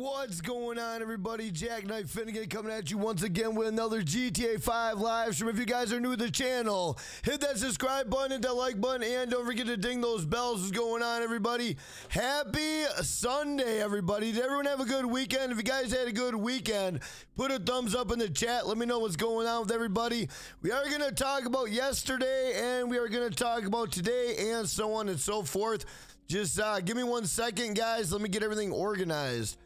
What's going on, everybody? Jackknife Finnegan coming at you once again with another GTA 5 live stream. If you guys are new to the channel, hit that subscribe button, hit that like button, and don't forget to ding those bells. What's going on, everybody? Happy Sunday, everybody. Did everyone have a good weekend? If you guys had a good weekend, put a thumbs up in the chat. Let me know what's going on with everybody. We are going to talk about yesterday, and we are going to talk about today, and so on and so forth. Just uh, give me one second, guys. Let me get everything organized.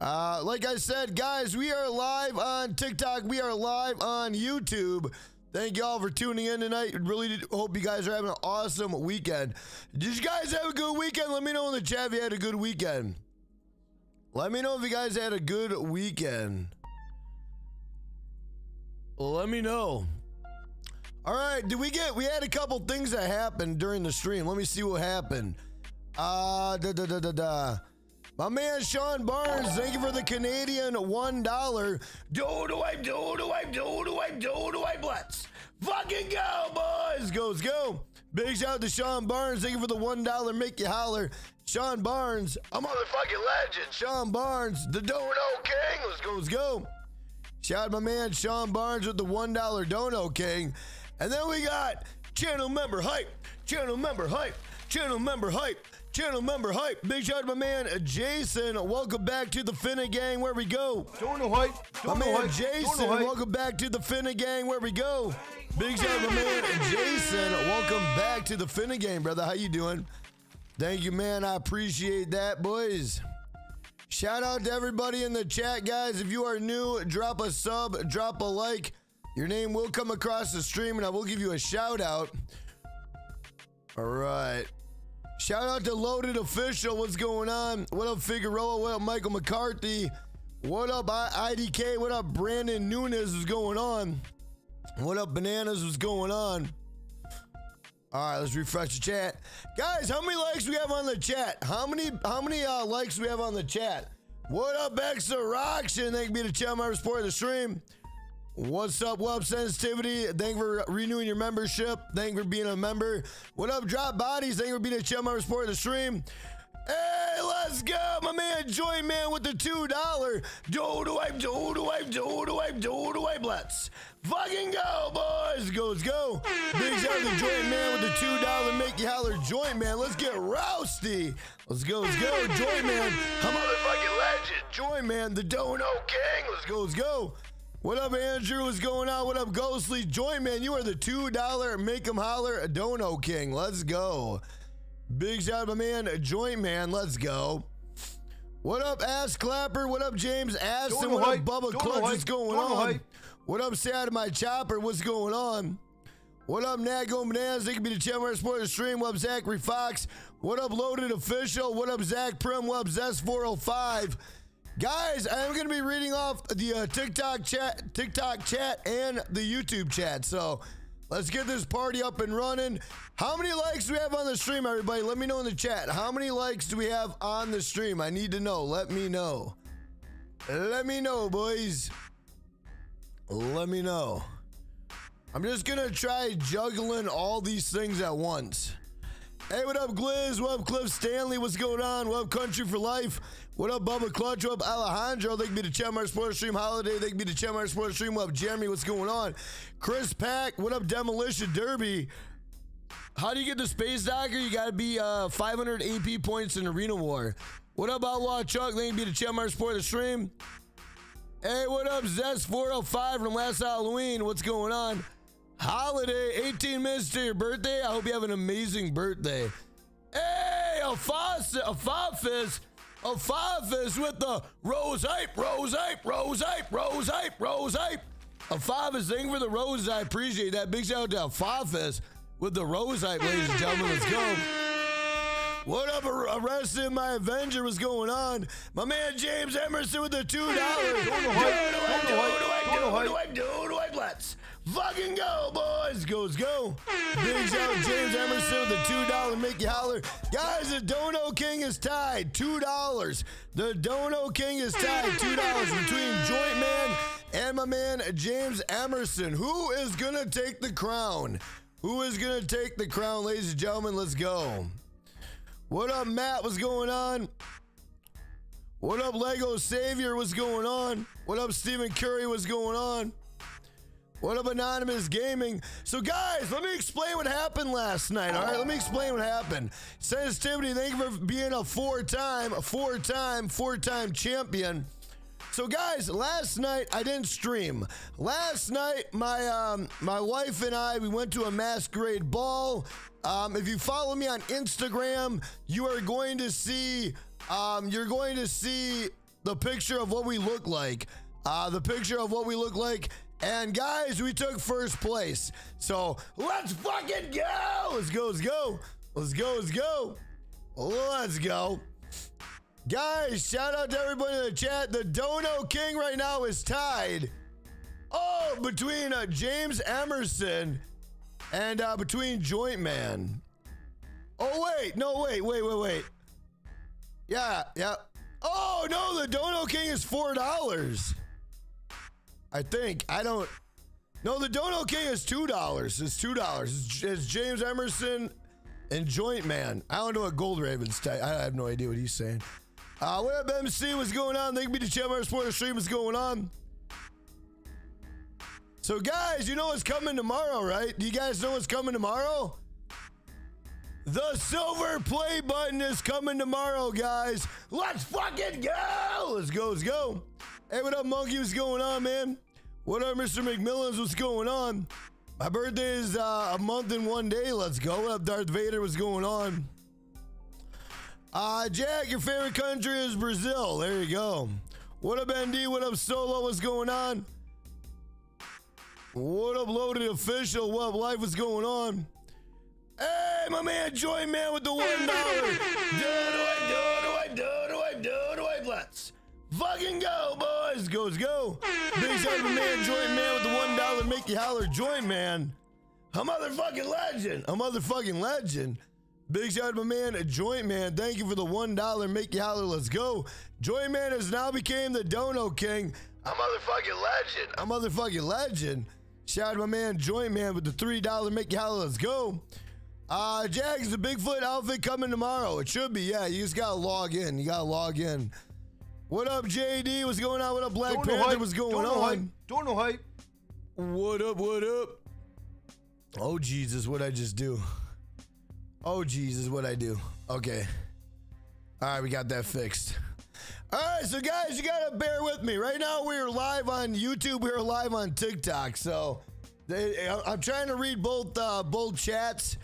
Uh, like I said, guys, we are live on TikTok. We are live on YouTube. Thank y'all for tuning in tonight. Really hope you guys are having an awesome weekend. Did you guys have a good weekend? Let me know in the chat if you had a good weekend. Let me know if you guys had a good weekend. Let me know. All right, did we get? We had a couple things that happened during the stream. Let me see what happened. Uh, da da da da da. My man Sean Barnes, thank you for the Canadian one dollar. Do do wipe, do do wipe, do do wipe, do do wipe. Let's fucking go, boys. Goes go. Big shout out to Sean Barnes. Thank you for the one dollar. Make you holler. Sean Barnes, a motherfucking legend. Sean Barnes, the Dono King. Let's go, let's go. Shout out my man Sean Barnes with the one dollar Dono King. And then we got channel member hype, channel member hype, channel member hype. Channel member hype. Big shout out to my man Jason. Welcome back to the Finnegang where we go. Hype. My man hype. Jason. Welcome back to the Finnegang where we go. Big shout out to my man Jason. Welcome back to the Finnegang, brother. How you doing? Thank you, man. I appreciate that, boys. Shout out to everybody in the chat, guys. If you are new, drop a sub, drop a like. Your name will come across the stream, and I will give you a shout out. All right. Shout out to Loaded Official. What's going on? What up, Figueroa? What up, Michael McCarthy? What up, IDK? What up, Brandon Nunes? What's going on? What up, Bananas? What's going on? All right, let's refresh the chat, guys. How many likes we have on the chat? How many? How many uh, likes we have on the chat? What up, Extra Roction? Thank you for the channel member support the stream. What's up, Web Sensitivity? Thank you for renewing your membership. Thank you for being a member. What up, Drop Bodies? Thank you for being a channel member support the stream. Hey, let's go, my man Joy Man with the two dollar. Do do wipe, do do wipe, do do wipe, do do wipe. Let's fucking go, boys. Go, let's go. Big shout out to Joint Man with the two dollar. Make you holler, Joint Man. Let's get rousty. Let's go, let's go, Joint Man. I'm motherfucking legend, Joint Man, the Dono King. Let's go, let's go. What up, Andrew? What's going on? What up, Ghostly? Joint Man, you are the two dollar make 'em holler Dono King. Let's go. Big shout out to my man, Joint Man. Let's go. What up, Ass Clapper? What up, James Aston? Dono What up, hype. Bubba Dono Clutch? What's going Dono on? hype. What up, Sad of My Chopper? What's going on? What up, Nat going bananas? They can be the channel where I support the stream. What up, Zachary Fox? What up, Loaded Official? What up, Zach Prim? What up, Zest405? Guys, I'm going to be reading off the uh, TikTok chat, TikTok chat, and the YouTube chat. So let's get this party up and running. How many likes do we have on the stream, everybody? Let me know in the chat. How many likes do we have on the stream? I need to know. Let me know. Let me know, boys. Let me know. I'm just gonna try juggling all these things at once. Hey, what up, Gliz? What up, Cliff Stanley? What's going on? What up, Country for Life? What up, Bubba Clutch? What up, Alejandro? They can be the Chatmar Sports Stream Holiday. They can be the Chatmar Sports Stream. What up, Jeremy? What's going on? Chris Pack. What up, Demolition Derby? How do you get the Space Docker? You gotta be uh, 500 AP points in Arena War. What up, Outlaw Chuck? They can be the Chatmar Sport the Stream. Hey, what up, Zest405 from last Halloween? What's going on? Holiday, 18 minutes to your birthday. I hope you have an amazing birthday. Hey, a Fos, a Fofis, a Fofis with the rose hype, rose hype, rose hype, rose hype, rose hype. A Fofis, thank you for the roses. I appreciate that. Big shout out to a with the rose hype, ladies and gentlemen. Let's go. What up, Ar- Arrested My Avenger? What's going on? My man James Emerson with the two dollars. Dono hype. Dono hype. Dono hype. Dono hype. Let's fucking go, boys. Goes go. Big shout out James Emerson with the two dollar. Make you holler, guys. The Dono King is tied. Two dollars. The Dono King is tied. Two dollars between Joint Man and my man James Emerson. Who is gonna take the crown? Who is gonna take the crown, ladies and gentlemen? Let's go. What up, Matt? What's going on? What up, Lego Savior? What's going on? What up, Stephen Curry? What's going on? What up, Anonymous Gaming? So, guys, let me explain what happened last night. All right, let me explain what happened. Sensitivity, thank you for being a four-time, a four-time, four-time champion. So, guys, last night I didn't stream. Last night, my um, my wife and I we went to a masquerade ball. Um, if you follow me on Instagram, you are going to see um, you're going to see the picture of what we look like. Uh, the picture of what we look like. And guys, we took first place. So let's fucking go. Let's go. Let's go. Let's go. Let's go. Let's go. Guys, shout out to everybody in the chat. The Dono King right now is tied. Oh, between uh, James Emerson and uh, between Joint Man. Oh, wait. No, wait, wait, wait, wait. Yeah, yeah. Oh, no, the Dono King is $4. I think. I don't. No, the Dono King is two dollars. It's two dollars. It's, it's, James Emerson and Joint Man. I don't know what Gold Raven's. T- I have no idea what he's saying. Uh, what up, MC? What's going on? Thank you to Chat Sports Stream. What's going on? So, guys, you know what's coming tomorrow, right? Do you guys know what's coming tomorrow? The silver play button is coming tomorrow, guys. Let's fucking go! Let's go, let's go. Hey, what up, Monkey? What's going on, man? What up, Mr. McMillans? What's going on? My birthday is uh, a month and one day. Let's go. What up, Darth Vader? What's going on? Uh, Jack, your favorite country is Brazil. There you go. What up, ND? What up, Solo? What's going on? What up, Loaded Official? What up, Life? What's going on? Hey, my man, Joy Man with the one dollar. do, do I do, do I do, do I do, I let's fucking go, boys. Goes go. Big shout out man, Joint Man with the one dollar make you holler, Joint Man. A motherfucking legend. A motherfucking legend. Big shout out to my man, Joint Man. Thank you for the one dollar make you holler. Let's go. Joint Man has now became the Dono King. A motherfucking legend. A motherfucking legend. Shout out to my man, Joint Man with the three dollar make you holler. Let's go. Uh, Jags, the Bigfoot outfit coming tomorrow. It should be, yeah. You just gotta log in. You gotta log in. What up, JD? What's going on? What up, Black Don't Panther? What's going Don't on? hype. Don't know hype. What up? What up? Oh Jesus, what I just do? Oh Jesus, what I do? Okay. All right, we got that fixed. All right, so guys, you gotta bear with me. Right now, we're live on YouTube. We're live on TikTok. So, they, I'm trying to read both uh, both chats.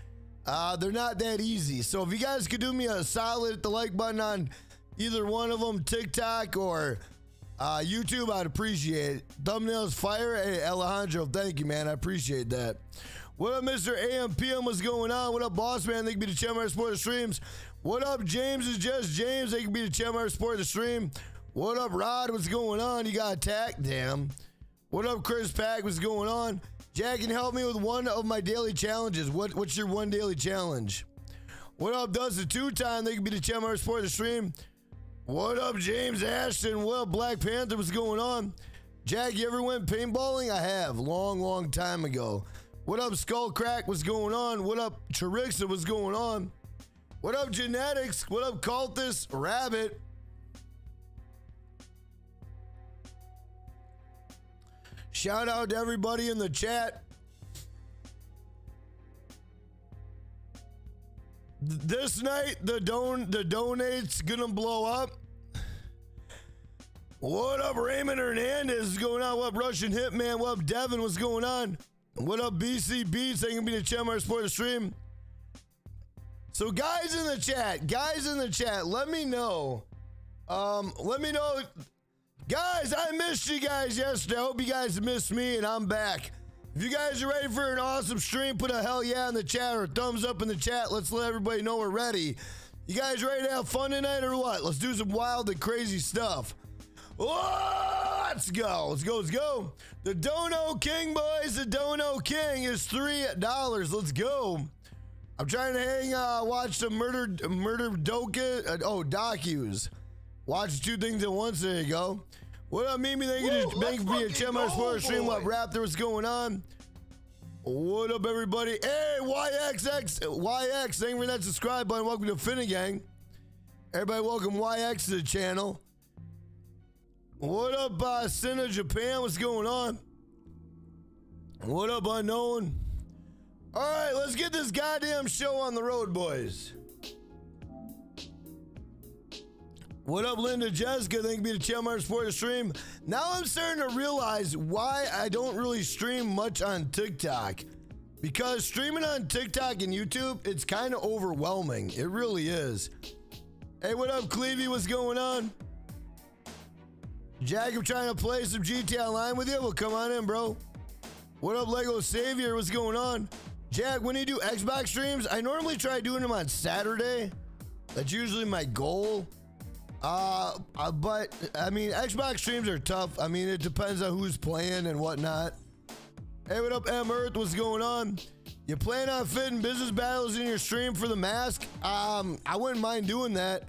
Uh, they're not that easy. So, if you guys could do me a solid, hit the like button on either one of them, TikTok or uh, YouTube, I'd appreciate it. Thumbnails fire. Hey, Alejandro, thank you, man. I appreciate that. What up, Mr. AMPM? What's going on? What up, boss man? They can be the Chemar Sports Streams. What up, James is just James. They can be the Chemar Sports the Stream. What up, Rod? What's going on? You got attacked, damn. What up, Chris Pack? What's going on? Jack can help me with one of my daily challenges. What What's your one daily challenge? What up, does the two time? They can be the Chemar Sports the Stream. What up, James Ashton? What up, Black Panther? What's going on? Jack, you ever went paintballing? I have, long, long time ago. What up, Skull Crack? What's going on? What up, Charixa? What's going on? What up, Genetics? What up, Cultist? Rabbit? Shout out to everybody in the chat. This night, the don the donates gonna blow up. What up, Raymond Hernandez? What's going on? What up, Russian Hitman? What up, Devin? What's going on? What up, BC Beats? They can be the Chemar Sport Stream. So, guys in the chat, guys in the chat, let me know. Um, let me know. Guys, I missed you guys yesterday. I hope you guys missed me, and I'm back. If you guys are ready for an awesome stream, put a hell yeah in the chat or a thumbs up in the chat. Let's let everybody know we're ready. You guys ready to have fun tonight or what? Let's do some wild and crazy stuff. Let's go. Let's go. Let's go. The Dono King, boys. The Dono King is $3. Let's go. I'm trying to hang, uh, watch some murder, murder doca, uh, oh, docus. Watch two things at once. There you go. What up, Mimi? Thank you to you for your fucking Chemar go, Sports stream. What. Raptor? What's going on? What up, everybody? Hey, YXX, YX. Thank you for that subscribe button. Welcome to Finnegang. Everybody, welcome YX to the channel. What up, uh, Sinna Japan? What's going on? What up, unknown? All right, let's get this goddamn show on the road, boys. What up, Linda Jessica? Thank you the channel support the stream. Now I'm starting to realize why I don't really stream much on TikTok. Because streaming on TikTok and YouTube, it's kind of overwhelming. It really is. Hey, what up, Clevey? What's going on? Jack, I'm trying to play some GTA Online with you. Well, come on in, bro. What up, Lego Savior? What's going on? Jack, when you do Xbox streams, I normally try doing them on Saturday. That's usually my goal. Uh, uh, but I mean, Xbox streams are tough. I mean, it depends on who's playing and whatnot. Hey, what up, M Earth? What's going on? You plan on fitting business battles in your stream for the mask? Um, I wouldn't mind doing that.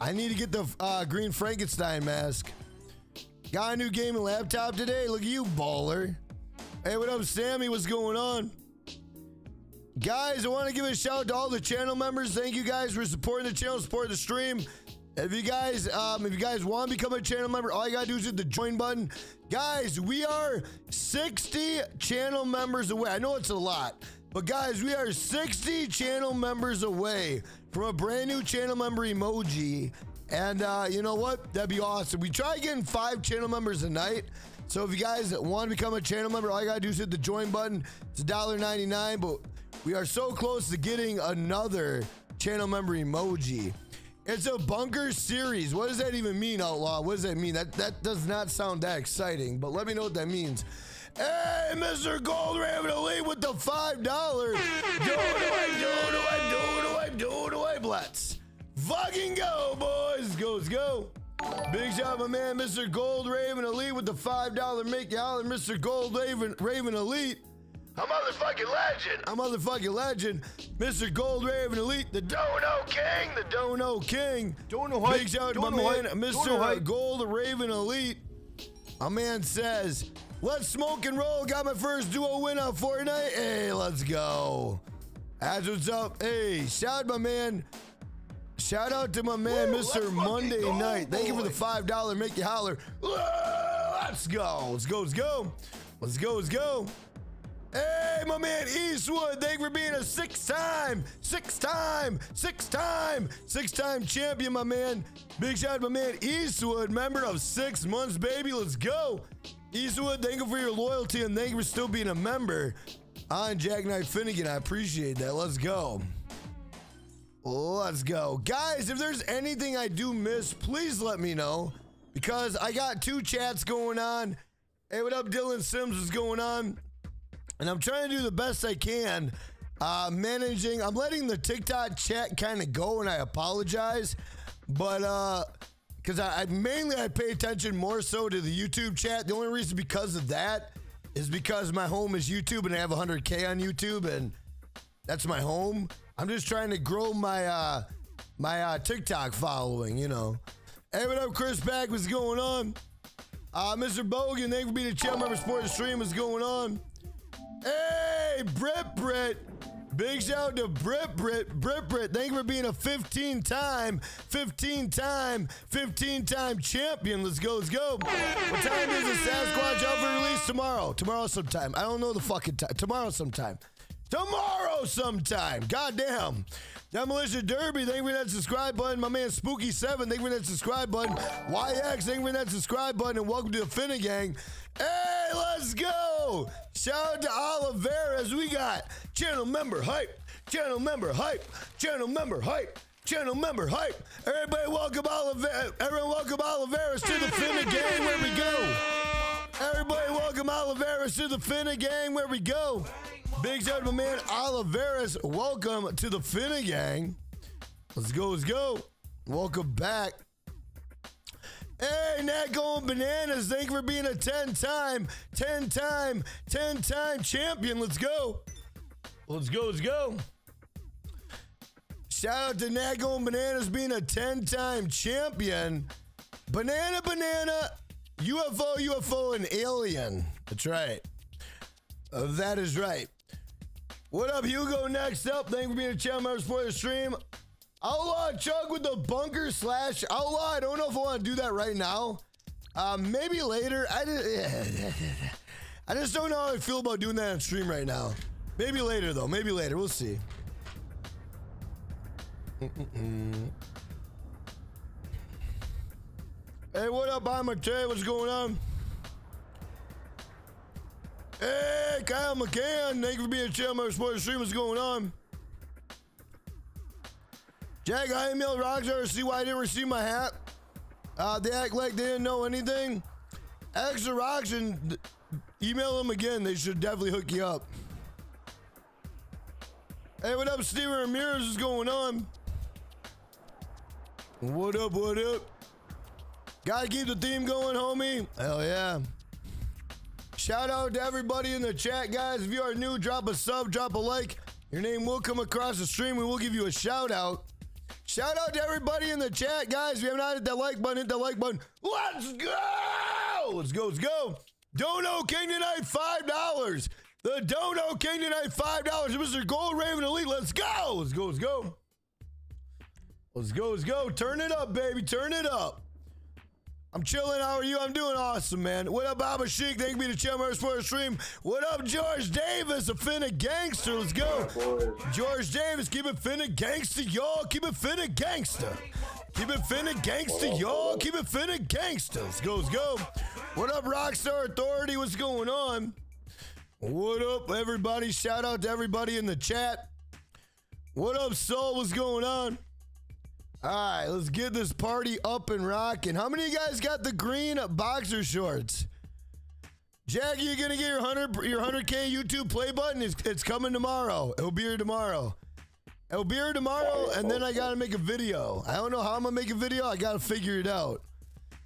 I need to get the uh, Green Frankenstein mask. Got a new gaming laptop today. Look at you, baller. Hey, what up, Sammy? What's going on? Guys, I want to give a shout out to all the channel members. Thank you guys for supporting the channel, supporting the stream. If you guys, um, if you guys want to become a channel member, all you gotta do is hit the join button. Guys, we are 60 channel members away. I know it's a lot, but guys, we are 60 channel members away from a brand new channel member emoji. And uh, you know what? That'd be awesome. We try getting five channel members a night. So if you guys want to become a channel member, all you gotta do is hit the join button. It's $1.99, but we are so close to getting another channel member emoji. It's a bunker series. What does that even mean, Outlaw? What does that mean? That that does not sound that exciting, but let me know what that means. Hey, Mr. Gold Raven Elite with the five dollar. Do do I do do I do do do I fucking go, boys. Goes go. Big shout my man, Mr. Gold Raven Elite with the five dollar make you holler, Mr. Gold Raven Raven Elite. A motherfucking legend. I'm a motherfucking legend. Mr. Gold Raven Elite, the Dono King, the Dono King. Dono hype. Big shout out to my Dono man. Mr. Dono. Gold Raven Elite. A man says, let's smoke and roll. Got my first duo win on Fortnite. Hey, let's go. That's what's up. Hey, shout out my man. Shout out to my man, Woo, Mr. Monday go, Night. Thank you for the five dollar make you holler. Let's go. Let's go. Let's go. Let's go. Let's go. Hey, my man Eastwood, thank you for being a six-time, six-time, six-time, six-time champion, my man. Big shout out to my man Eastwood, member of Six Months, baby. Let's go. Eastwood, thank you for your loyalty and thank you for still being a member on Jackknife Finnegan. I appreciate that. Let's go. Let's go. Guys, if there's anything I do miss, please let me know because I got two chats going on. Hey, what up, Dylan Sims? What's going on? And I'm trying to do the best I can. Uh, managing, I'm letting the TikTok chat kind of go, and I apologize. But uh, because I, I mainly I pay attention more so to the YouTube chat. The only reason because of that is because my home is YouTube, and I have 100k on YouTube, and that's my home. I'm just trying to grow my uh, my uh, TikTok following. You know. Hey, what up, Chris? Back, what's going on? Uh, Mr. Bogan, thank you for being a channel member. Sports stream, what's going on? Hey, Brit Brit. Big shout out to Brit Brit. Brit Brit, thank you for being a 15 time, 15 time, 15 time champion. Let's go, let's go. What time is the Sasquatch outfit release? Tomorrow. Tomorrow sometime. I don't know the fucking time. Tomorrow sometime. Tomorrow sometime. Goddamn. Demolition Derby, thank you for that subscribe button. My man Spooky7, thank you for that subscribe button. YX, thank you for that subscribe button. And welcome to the Finnegang. Hey, let's go. Shout out to Oliveras. We got channel member hype, channel member hype, channel member hype. Channel member hype. Everybody welcome Oliveras. Everyone welcome Oliveras to the Finnegang where we go. Everybody welcome Oliveras to the Finnegang where we go. Big shout out to my man Oliveras. Welcome to the Finnegang. Let's go, let's go. Welcome back. Hey, Nat going bananas. Thank you for being a 10 time, 10 time, 10 time champion. Let's go. Let's go, let's go. Shout out to Nat going bananas being a 10 time champion. Banana, banana, UFO, UFO, and alien. That's right. Uh, that is right. What up, Hugo? Next up, thank you for being a channel member for the stream. Outlaw Chug with the bunker slash outlaw. I don't know if I want to do that right now Um, maybe later. I just, I just don't know how I feel about doing that on stream right now. Maybe later though. Maybe later. We'll see. Hey, what up, I'm Tay? What's going on? Hey, Kyle McCann. Thank you for being a channel sports stream. What's going on? Jack, I emailed Rockstar to see why I didn't receive my hat. Uh, they act like they didn't know anything. Ask the Rocks and email them again. They should definitely hook you up. Hey, what up, Steven Ramirez? What's going on? What up, what up? Gotta keep the theme going, homie. Hell yeah. Shout out to everybody in the chat, guys. If you are new, drop a sub, drop a like. Your name will come across the stream. We will give you a shout out. Shout out to everybody in the chat, guys. If you have not hit that like button, hit that like button. Let's go! Let's go, let's go. Dono King tonight, $5. The Dono King tonight, $5. Mr. Gold Raven Elite, let's go! Let's go, let's go. Let's go, let's go. Turn it up, baby. Turn it up. I'm chilling. How are you? I'm doing awesome, man. What up, Baba Sheik? Thank you for the channel for the stream. What up, George Davis, a finna gangster? Let's go. George Davis, keep it finna gangster, y'all. Keep it finna gangster. Keep it finna gangster, y'all. Keep it finna gangster. Let's go, let's go. What up, Rockstar Authority? What's going on? What up, everybody? Shout out to everybody in the chat. What up, Soul? What's going on? All right, let's get this party up and rocking. How many of you guys got the green boxer shorts? Jackie, you're gonna get your hundred your hundred K YouTube play button. It's, it's coming tomorrow. It'll be here tomorrow. It'll be here tomorrow, and then I gotta make a video. I don't know how I'm gonna make a video. I gotta figure it out.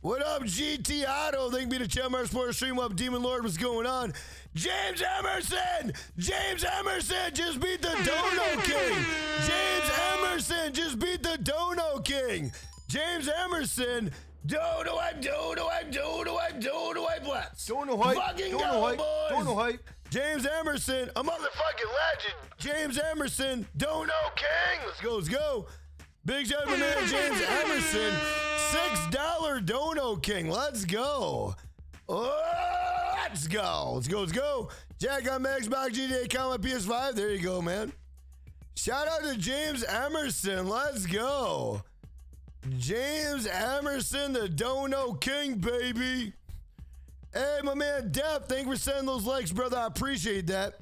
What up, GT Auto? Thank you to Chelmar Sports Stream Up. Demon Lord, what's going on? James Emerson! James Emerson just beat the Dono King! James Emerson just beat the Dono King! James Emerson, Dono, I'm Dono, I'm Dono, I'm Dono, I'm blessed. Dono hype. Fucking Dono go, hype. boys. Dono hype. James Emerson, a motherfucking legend. James Emerson, Dono King. Let's go, let's go. Big shout out to James Emerson, six dollar Dono King. Let's go. Let's go. Let's go. Let's go. Jack on Xbox GTA my PS5. There you go, man. Shout out to James Emerson. Let's go. James Emerson, the Dono King, baby. Hey, my man Def, thank you for sending those likes, brother. I appreciate that.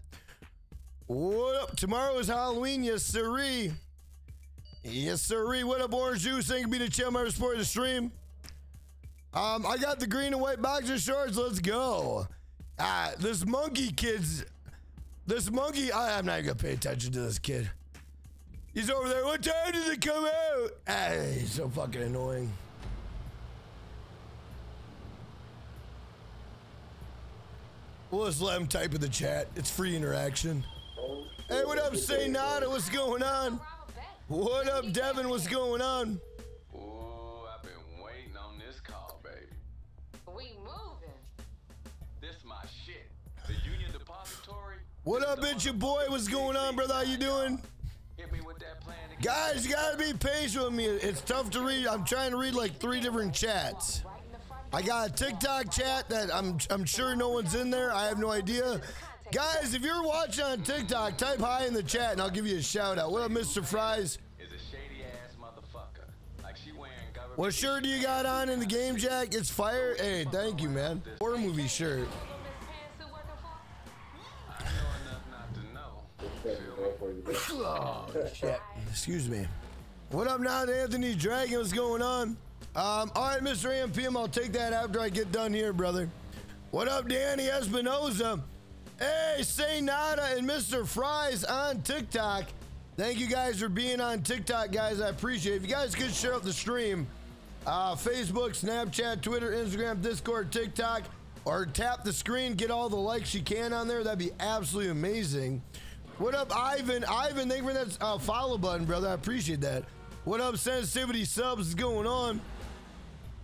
What up? Tomorrow is Halloween, yes, sirree. Yes, sirree. What up, Orange Juice? Thank you for the channel support the stream. Um, I got the green and white boxer shorts. Let's go. Ah, this monkey kid's. This monkey. I, I'm not even gonna pay attention to this kid. He's over there. What time does it come out? Ah, he's so fucking annoying. We'll just let him type in the chat. It's free interaction. Hey, what up, Say Nada? What's going on? What up, Devin? What's going on? Ooh, I've been waiting on this call, baby. We moving. This my shit. The Union Depository. What up, bitch? Your boy? What's going on, brother? How you doing? Hit me with that plan to Guys, you gotta be patient with me. It's tough to read. I'm trying to read like three different chats. I got a TikTok chat that I'm I'm sure no one's in there. I have no idea. Guys, if you're watching on TikTok, type hi in the chat and I'll give you a shout out. What up, Mr. Fries? is a shady ass motherfucker. Like she wearing government. What shirt do you got on in the game, Jack? It's fire. Hey, thank you, man. Horror movie shirt. I know enough not to know. Oh, shit. Excuse me. What up now, Anthony Dragon? What's going on? Um, all right, Mr. AMPM, I'll take that after I get done here, brother. What up, Danny Espinoza? Hey, Say Nada and Mr. Fries on TikTok. Thank you guys for being on TikTok, guys. I appreciate it. If you guys could share up the stream, uh, Facebook, Snapchat, Twitter, Instagram, Discord, TikTok, or tap the screen, get all the likes you can on there. That'd be absolutely amazing. What up, Ivan? Ivan, thank you for that uh, follow button, brother. I appreciate that. What up, Sensitivity Subs? Is going on?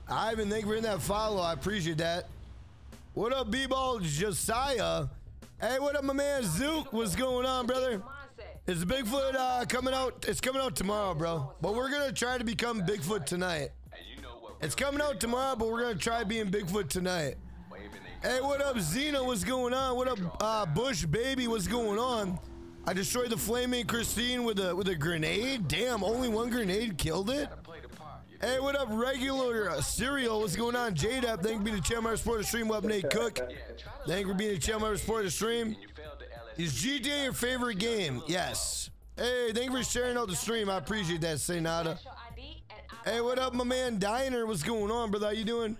Ivan, thank you for that follow. I appreciate that. What up, B-Ball Josiah? Hey, what up, my man Zook? What's going on, brother? Is Bigfoot uh, coming out? It's coming out tomorrow, bro. But we're gonna try to become Bigfoot tonight. It's coming out tomorrow, but we're gonna try being Bigfoot tonight. Hey, what up, Xena? What's going on? What up, uh, Bush Baby? What's going on? I destroyed the flaming Christine with a with a grenade. Damn, only one grenade killed it. Hey, what up, regular uh, cereal? What's going on, J-Dap? Thank you for being a channel member support the stream. Up, Nate Cook? Thank you for being a channel member support the stream. Is GTA your favorite game? Yes. Hey, thank you for sharing out the stream. I appreciate that, Say Nada. Special ID and I Hey, what up, my man Diner? What's going on, brother? How you doing?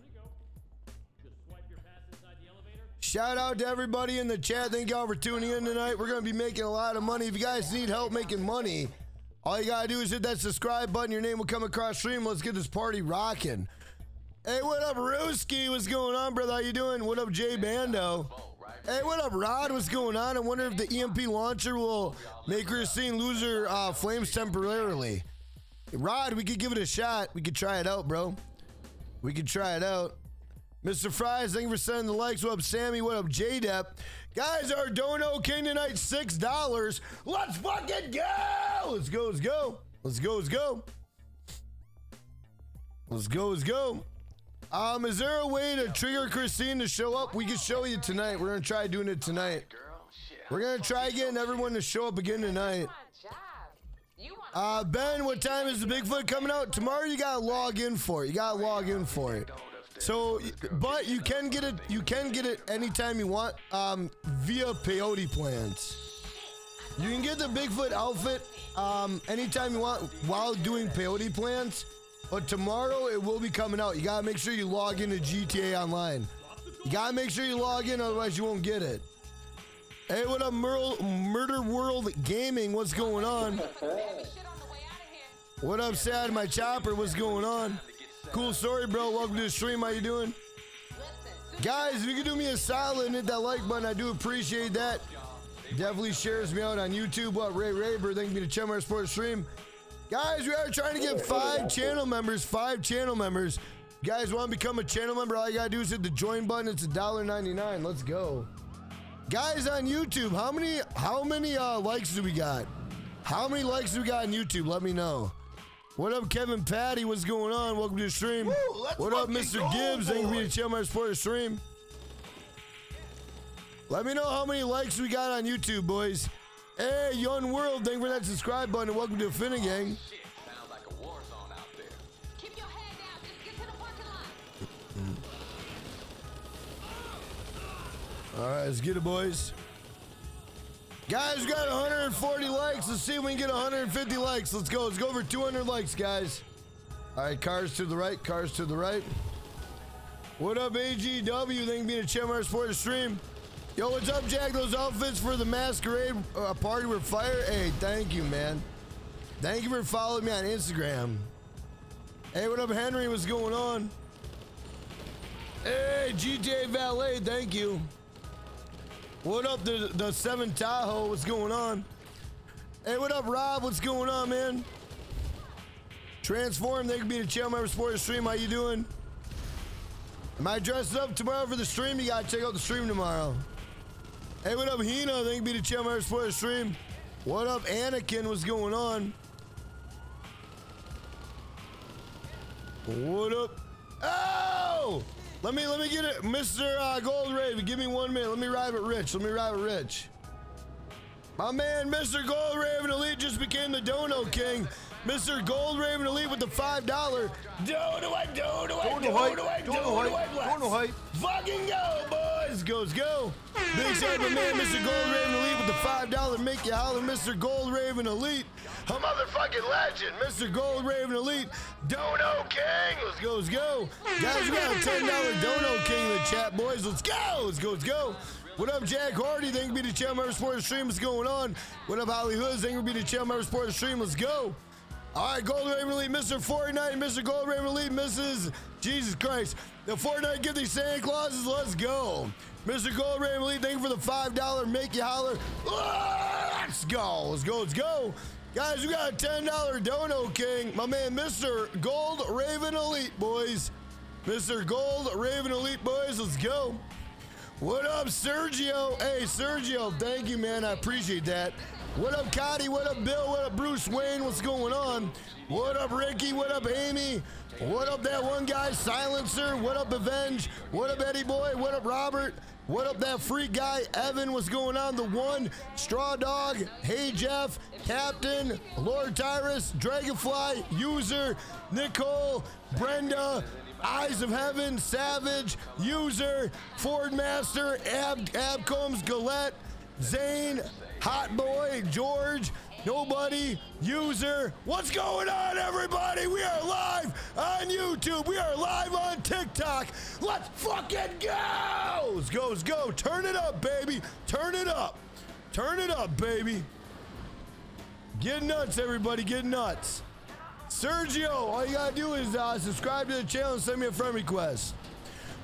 Shout out to everybody in the chat. Thank y'all for tuning in tonight. We're gonna be making a lot of money. If you guys need help making money, all you gotta do is hit that subscribe button. Your name will come across stream. Let's get this party rocking. Hey, what up, Ruski? What's going on, brother? How you doing? What up, Jay Bando? Hey, what up, Rod? What's going on? I wonder if the EMP launcher will make Christine lose her uh, flames temporarily. Rod, we could give it a shot. We could try it out, bro. We could try it out. Mr. Fries, thank you for sending the likes. What up, Sammy? What up, J-Dep? Guys, our Dono King tonight, $6. Let's fucking go! Let's go, let's go. Let's go, let's go. Let's go, let's go. Um, is there a way to trigger Christine to show up? We can show you tonight. We're gonna try doing it tonight. We're gonna try getting everyone to show up again tonight. Uh, Ben, what time is the Bigfoot coming out? Tomorrow you gotta log in for it. You gotta log in for it. So, but you can get it. You can get it anytime you want um, via peyote plants. You can get the Bigfoot outfit um, anytime you want while doing peyote plants. But tomorrow it will be coming out. You gotta make sure you log into GTA Online. You gotta make sure you log in, otherwise you won't get it. Hey, what up, Mur- Murder World Gaming? What's going on? shit on the way out of here? What up, Sad? My chopper, what's going on? Cool story, bro. Welcome to the stream. How you doing? Guys, if you could do me a solid and hit that like button, I do appreciate that. Definitely shares me out on YouTube. What, Ray Raber, thank you to Chummer Sports Stream. Guys, we are trying to get five channel members, five channel members. You guys want to become a channel member? All you gotta do is hit the join button. It's $1.99. Let's go. Guys on YouTube, how many how many uh, likes do we got? How many likes do we got on YouTube? Let me know. What up, Kevin Patty? What's going on? Welcome to the stream. let's what up, Mr. go, Gibbs? Thank you for being a channel member support the stream. Let me know how many likes we got on YouTube, boys. Hey, Young World, thank you for that subscribe button. and Welcome to the Finna oh, Gang. Shit, sounds like a war zone out there. keep your head down. Just get to the parking lot. Mm-hmm. All right, let's get it, boys. Guys, we got 140 likes. Let's see if we can get 150 likes. Let's go. Let's go over 200 likes, guys. All right, cars to the right. Cars to the right. What up, AGW? Thank you for being a support the stream. Yo, what's up, Jack? Those outfits for the masquerade uh, party were fire. Hey, thank you, man. Thank you for following me on Instagram. Hey, what up, Henry? What's going on? Hey, GTA Valet, thank you. What up, the, the 7 Tahoe? What's going on? Hey, what up, Rob? What's going on, man? Transform, they you be the channel member the stream. How you doing? Am I dressed up tomorrow for the stream? You gotta check out the stream tomorrow. Hey, what up, Hino? They you be the channel member the stream. What up, Anakin? What's going on? What up? Oh! Let me let me get it, Mr. Uh, Gold Raven. Give me one minute. Let me ride with Rich. Let me ride with Rich. My man, Mr. Gold Raven Elite just became the Dono King. Mr. Gold Raven Elite with the five dollar. Dono, I dono, I Dono hype, dono, I dono dono, I hype, bless. dono hype. Fucking go, boys. Goes go. Big shout out man, Mr. Gold Raven Elite with the five dollar. Make you holler, Mr. Gold Raven Elite. A motherfucking legend, Mr. Gold Raven Elite. Dono King. Let's go, let's go. Guys, we got a ten dollar Dono King in the chat, boys. Let's go, let's go, let's go. What up, Jack Hardy? Thank you for being the channel member support the stream. What's going on? What up, Holly Hoods? Thank you for being the channel member support the stream. Let's go. All right, Gold Raven Elite, Mr. Fortnite, Mr. Gold Raven Elite, Mrs. Jesus Christ. The Fortnite give these Santa Clauses, let's go. Mr. Gold Raven Elite, thank you for the $5 make you holler. Let's go, let's go, let's go. Guys, we got a $10 Dono King. My man, Mr. Gold Raven Elite, boys. Mr. Gold Raven Elite, boys, let's go. What up, Sergio? Hey, Sergio, thank you, man. I appreciate that. What up, Cotty? What up, Bill? What up, Bruce Wayne? What's going on? What up, Ricky? What up, Amy? What up, that one guy, Silencer? What up, Avenge? What up, Eddie Boy? What up, Robert? What up, that freak guy, Evan? What's going on? The one, Straw Dog, Hey Jeff, Captain, Lord Tyrus, Dragonfly, User, Nicole, Brenda, Eyes of Heaven, Savage, User, Ford Master, Ab, Abcombs, Galette, Zane, Hot Boy, George, Nobody, User. What's going on, everybody? We are live on YouTube. We are live on TikTok. Let's fucking go! Let's go, let's go. Turn it up, baby. Turn it up. Turn it up, baby. Get nuts, everybody. Get nuts. Sergio, all you gotta do is uh, subscribe to the channel and send me a friend request.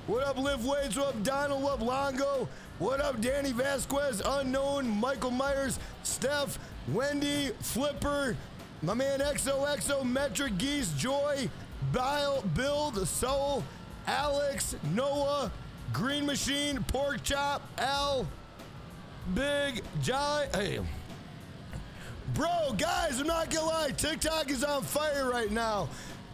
What up, Live Waits? What up, Donald? What up, Longo? What up, Danny Vasquez? Unknown, Michael Myers, Steph, Wendy, Flipper, my man XOXO, Metric Geese, Joy, Bile, Bill, the Soul, Alex, Noah, Green Machine, Pork Chop, Al, Big, Jolly. Hey, Bro, guys, I'm not gonna lie. TikTok is on fire right now.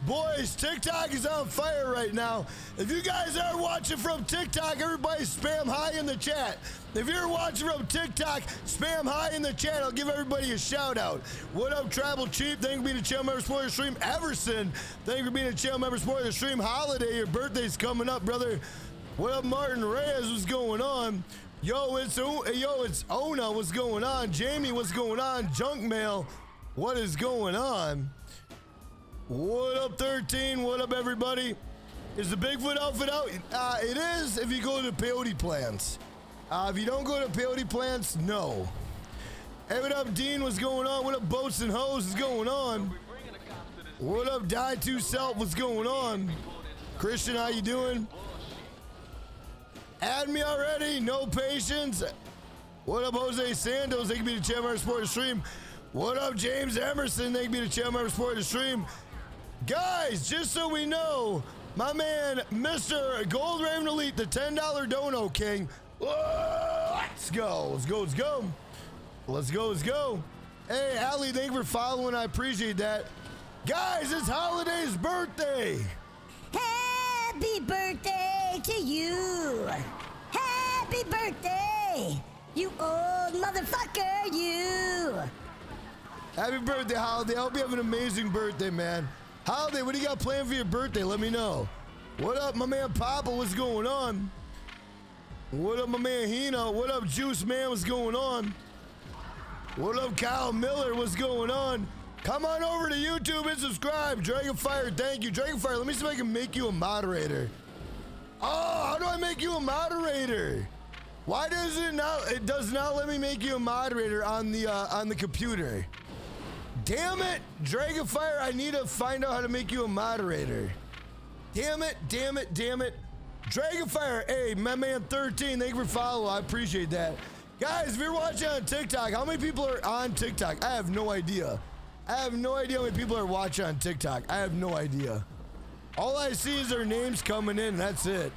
Boys, TikTok is on fire right now. If you guys are watching from TikTok, everybody spam hi in the chat. If you're watching from TikTok, spam hi in the chat. I'll give everybody a shout out. What up, Travel Cheap? Thank you for being a channel member, the stream. Everson, thank you for being a channel member, the stream. Holiday, your birthday's coming up, brother. What up, Martin Reyes? What's going on? Yo, it's yo, it's Ona. What's going on? Jamie, what's going on? Junk mail. What is going on? What up, 13? What up, everybody? Is the Bigfoot outfit out? Uh, it is if you go to Peyote Plants. Uh, if you don't go to Peyote Plants, no. Hey, what up, Dean? What's going on? What up, Boats and Hose? What's going on? What up, Die to Self? What's going on? Christian, how you doing? Add me already. No patience. What up, Jose Santos? They can be the member support the stream. What up, James Emerson? They can be the member support the stream. Guys, just so we know, my man, Mr. Gold Raven Elite, the $10 Dono King. Let's go. Let's go. Let's go. Let's go. Let's go. Hey, Ali, thank you for following. I appreciate that. Guys, it's Holiday's birthday. Happy birthday to you! Happy birthday! You old motherfucker, you! Happy birthday, Holiday. I hope you have an amazing birthday, man. Holiday, what do you got planned for your birthday? Let me know. What up, my man Papa? What's going on? What up, my man Hino? What up, Juice Man? What's going on? What up, Kyle Miller? What's going on? Come on over to YouTube and subscribe. Dragonfire, thank you. Dragonfire, let me see if I can make you a moderator. Oh, how do I make you a moderator? Why does it not? It does not let me make you a moderator on the uh, on the computer. Damn it, Dragonfire! I need to find out how to make you a moderator. Damn it! Damn it! Damn it! Dragonfire, hey, my man 13, thank you for following. I appreciate that. Guys, if you're watching on TikTok, how many people are on TikTok? I have no idea. I have no idea how many people are watching on TikTok. I have no idea. All I see is their names coming in, that's it.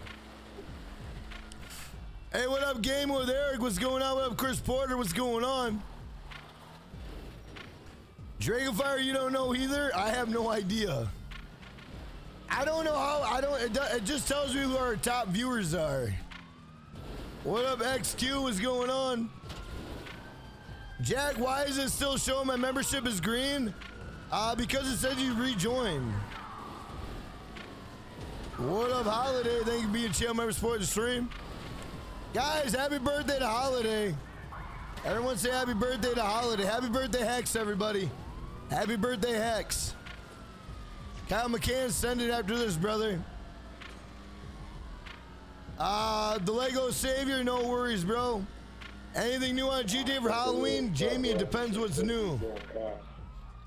Hey, what up, Game with Eric? What's going on? What up, Chris Porter? What's going on? Dragonfire, you don't know either? I have no idea. I don't know how. I don't. It, it just tells me who our top viewers are. What up, XQ? What's going on? Jack, why is it still showing my membership is green? Uh, because it said you rejoined. What up, Holiday? Thank you for being a channel member support the stream. Guys, happy birthday to Holiday. Everyone say happy birthday to Holiday. Happy birthday, Hex, everybody. Happy birthday, Hex. Kyle McCann, send it after this, brother. Uh, the Lego Savior, no worries, bro. Anything new on GTA for Halloween? Jamie, it depends what's new.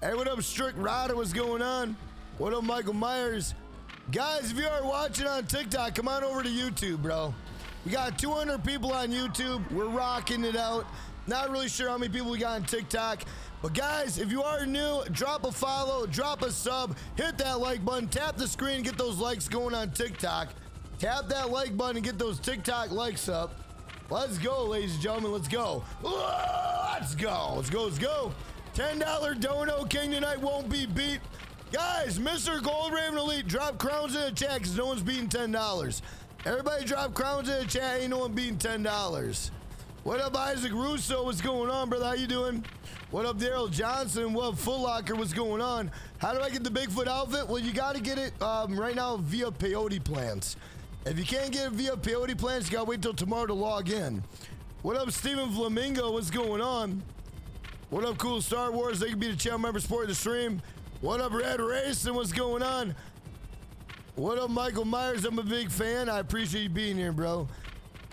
Hey, what up, Strict Rider? What's going on? What up, Michael Myers? Guys, if you are watching on TikTok, come on over to YouTube, bro. We got 200 people on YouTube. We're rocking it out. Not really sure how many people we got on TikTok. But guys, if you are new, drop a follow, drop a sub, hit that like button, tap the screen, get those likes going on TikTok. Tap that like button and get those TikTok likes up. Let's go, ladies and gentlemen. Let's go. Let's go. Let's go. Let's go. $10 Dono King tonight won't be beat. Guys, Mr. Gold Raven Elite, drop crowns in the chat because no one's beating $10. Everybody drop crowns in the chat. Ain't no one beating $10. What up, Isaac Russo? What's going on, brother? How you doing? What up, Daryl Johnson? What up, Foot Locker? What's going on? How do I get the Bigfoot outfit? Well, you got to get it um, right now via peyote plants. If you can't get it via peyote plants, you got to wait till tomorrow to log in. What up, Steven Flamingo? What's going on? What up, cool Star Wars? They can be the channel member support the stream. What up, Red Racing? What's going on? What up, Michael Myers? I'm a big fan. I appreciate you being here, bro.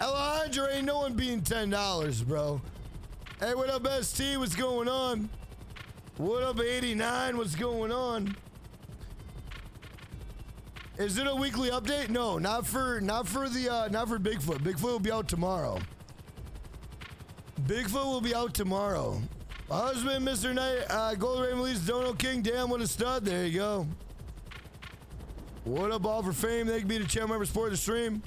Alejandro ain't no one being $10, bro. Hey, what up, ST? What's going on? What up, 89? What's going on? Is it a weekly update? No, not for not for the uh, not for Bigfoot. Bigfoot will be out tomorrow. Bigfoot will be out tomorrow. My husband, Mr. Knight, uh, Gold Raven Lee's Dono King. Damn, what a stud. There you go. What up, all for fame? They can be the channel member support the stream.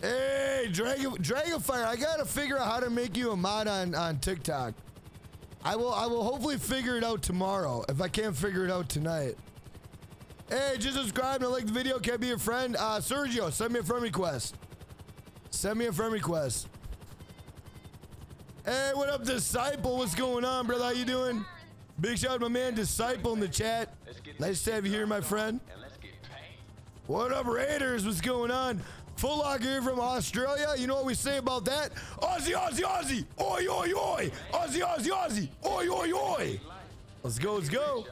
Hey, Dragon Dragonfire, I gotta figure out how to make you a mod on, on TikTok. I will I will hopefully figure it out tomorrow if I can't figure it out tonight. Hey, just subscribe and like the video. Can I be your friend? Uh, Sergio, send me a friend request. Send me a friend request. Hey, what up, Disciple? What's going on, brother? How you doing? Big shout out to my man Disciple in the chat. Nice to have you here, my friend. And let's get paid. What up, Raiders? What's going on? Full here from Australia. You know what we say about that? Aussie, Aussie, Aussie. Oi, oi, oi. Aussie, Aussie, Aussie. Oi, oi, oi. Let's go, let's go.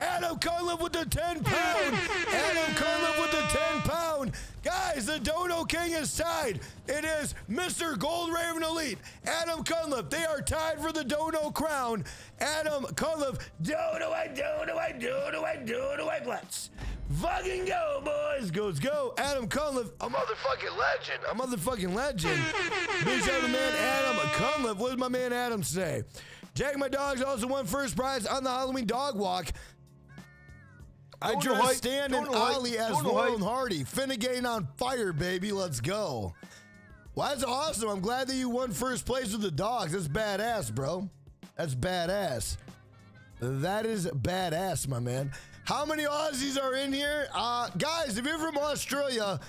Adam Cunliffe with the 10 pound. Adam Cunliffe with the 10 pound. Guys, the Dono King is tied. It is Mr. Gold Raven Elite, Adam Cunliffe. They are tied for the Dono crown. Adam Cunliffe, Dono, I Dono, I Dono, I Dono, I Let's fucking go, boys. Goes go. Adam Cunliffe, a motherfucking legend. A motherfucking legend. Shout out to man Adam Cunliffe. What does my man Adam say? Jack my dogs also won first prize on the Halloween dog walk. I know, Stan and Ollie as Laurel and Hardy. Finnegan on fire, baby. Let's go. Well, that's awesome. I'm glad that you won first place with the dogs. That's badass, bro. That's badass. That is badass, my man. How many Aussies are in here? Uh, guys, if you're from Australia,